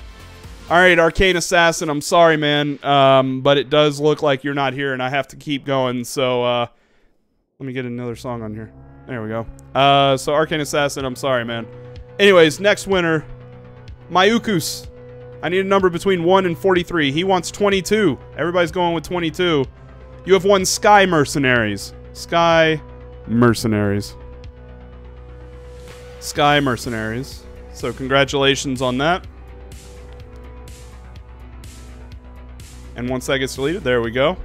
All right, Arcane Assassin. I'm sorry, man, um, but it does look like you're not here, and I have to keep going. So uh, let me get another song on here. There we go. Uh, so Arcane Assassin. I'm sorry, man. Anyways, next winner, Mayukus. I need a number between 1 and 43. He wants 22. Everybody's going with 22. You have won Sky Mercenaries. Sky Mercenaries. Sky Mercenaries. So congratulations on that. And once that gets deleted, there we go.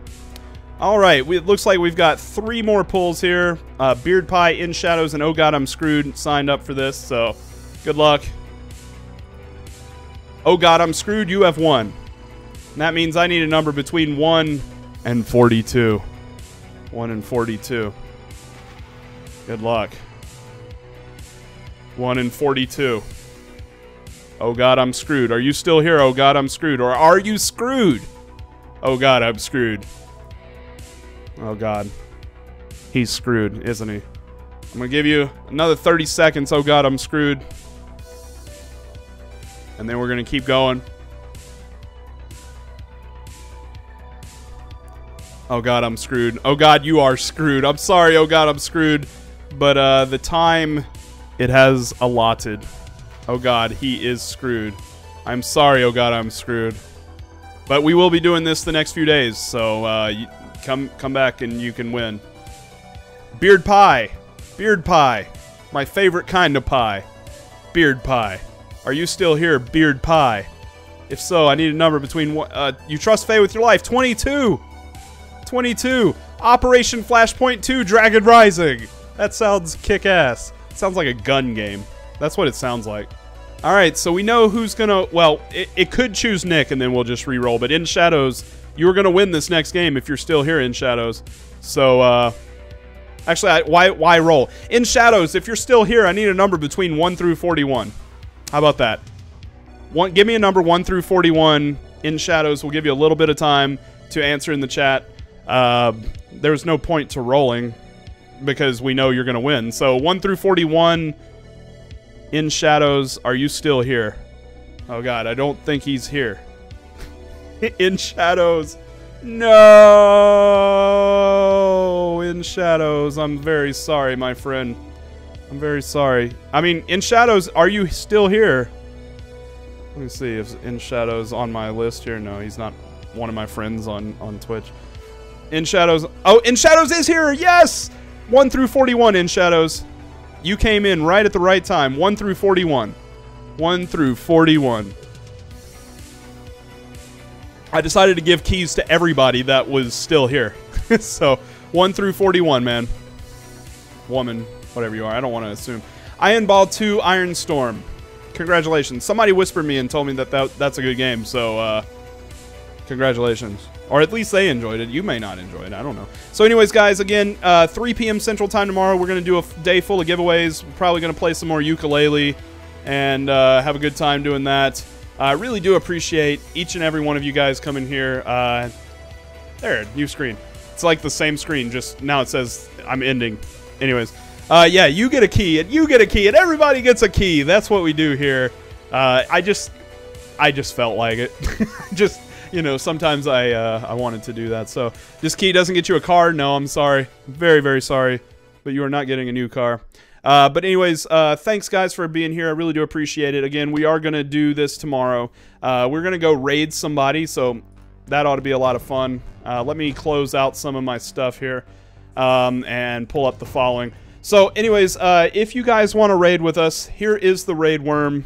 All right, we, it looks like we've got three more pulls here. Uh, Beard Pie, In Shadows, and Oh God, I'm Screwed signed up for this, so good luck. Oh God, I'm Screwed, you have won. And that means I need a number between 1 and 42. 1 and 42. Good luck. 1 and 42. Oh God, I'm screwed. Are you still here? Oh God, I'm screwed. Or are you screwed? Oh God, I'm screwed. Oh God. He's screwed, isn't he? I'm gonna give you another 30 seconds. Oh God, I'm screwed. And then we're gonna keep going. Oh God, I'm screwed. Oh God, you are screwed. I'm sorry. Oh God, I'm screwed. But uh, the time it has allotted. Oh God, he is screwed. I'm sorry. Oh God, I'm screwed. But we will be doing this the next few days, so uh, come come back and you can win. Beard pie, beard pie, my favorite kind of pie. Beard pie. Are you still here, beard pie? If so, I need a number between uh, you trust Faye with your life. 22. 22. Operation Flashpoint 2 Dragon Rising. That sounds kick ass. Sounds like a gun game. That's what it sounds like. All right, so we know who's gonna. Well, it, it could choose Nick, and then we'll just re-roll. But in Shadows, you were gonna win this next game if you're still here in Shadows. So, uh, actually, I, why why roll in Shadows? If you're still here, I need a number between one through forty-one. How about that? One, give me a number one through forty-one in Shadows. We'll give you a little bit of time to answer in the chat. Uh, there's no point to rolling because we know you're gonna win. So one through forty-one in shadows, are you still here? Oh god, I don't think he's here. (laughs) in shadows. No! In shadows. I'm very sorry, my friend. I'm very sorry. I mean, in shadows, are you still here? Let me see if in shadows on my list here. No, he's not one of my friends on on Twitch. In shadows. Oh, in shadows is here. Yes. 1 through 41 in shadows. You came in right at the right time. 1 through 41. 1 through 41. I decided to give keys to everybody that was still here. (laughs) so, 1 through 41, man. Woman, whatever you are. I don't want to assume. Iron Ball 2 Iron Storm. Congratulations. Somebody whispered me and told me that, that that's a good game, so uh, congratulations. Or at least they enjoyed it. You may not enjoy it. I don't know. So anyways, guys, again, uh, 3 p.m. Central Time tomorrow. We're going to do a day full of giveaways. We're probably going to play some more Yooka-Laylee and uh, have a good time doing that. I really do appreciate each and every one of you guys coming here. Uh, there, new screen. It's like the same screen, just now it says I'm ending. Anyways, uh, yeah, you get a key, and you get a key, and everybody gets a key. That's what we do here. Uh, I just, I just felt like it. (laughs) just, you know, sometimes I, uh, I wanted to do that. So this key doesn't get you a car. No, I'm sorry. Very, very sorry. But you are not getting a new car. Uh, but anyways, uh, thanks guys for being here. I really do appreciate it. Again, we are gonna do this tomorrow. Uh, we're gonna go raid somebody, so that ought to be a lot of fun. Uh, let me close out some of my stuff here um, and pull up the following. So, anyways, uh, if you guys want to raid with us, here is the raid worm.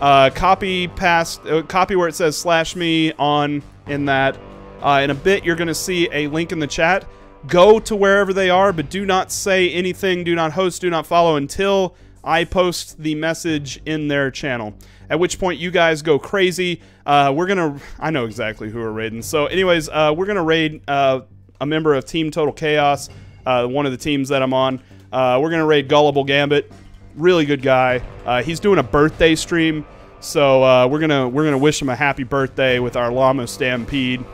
Uh, copy past, copy where it says slash me on in that. in a bit, you're gonna see a link in the chat go to wherever they are, but do not say anything, do not host, do not follow until I post the message in their channel. At which point you guys go crazy. Uh, we're gonna, I know exactly who we're raiding. So, anyways, uh, we're gonna raid uh, a member of Team Total Chaos, uh, one of the teams that I'm on. Uh, we're gonna raid Gullible Gambit, really good guy. Uh, he's doing a birthday stream, so we're gonna we're gonna wish him a happy birthday with our Llama Stampede.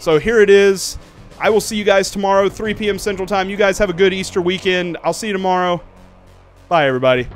So here it is. I will see you guys tomorrow, 3 p.m. Central Time. You guys have a good Easter weekend. I'll see you tomorrow. Bye, everybody.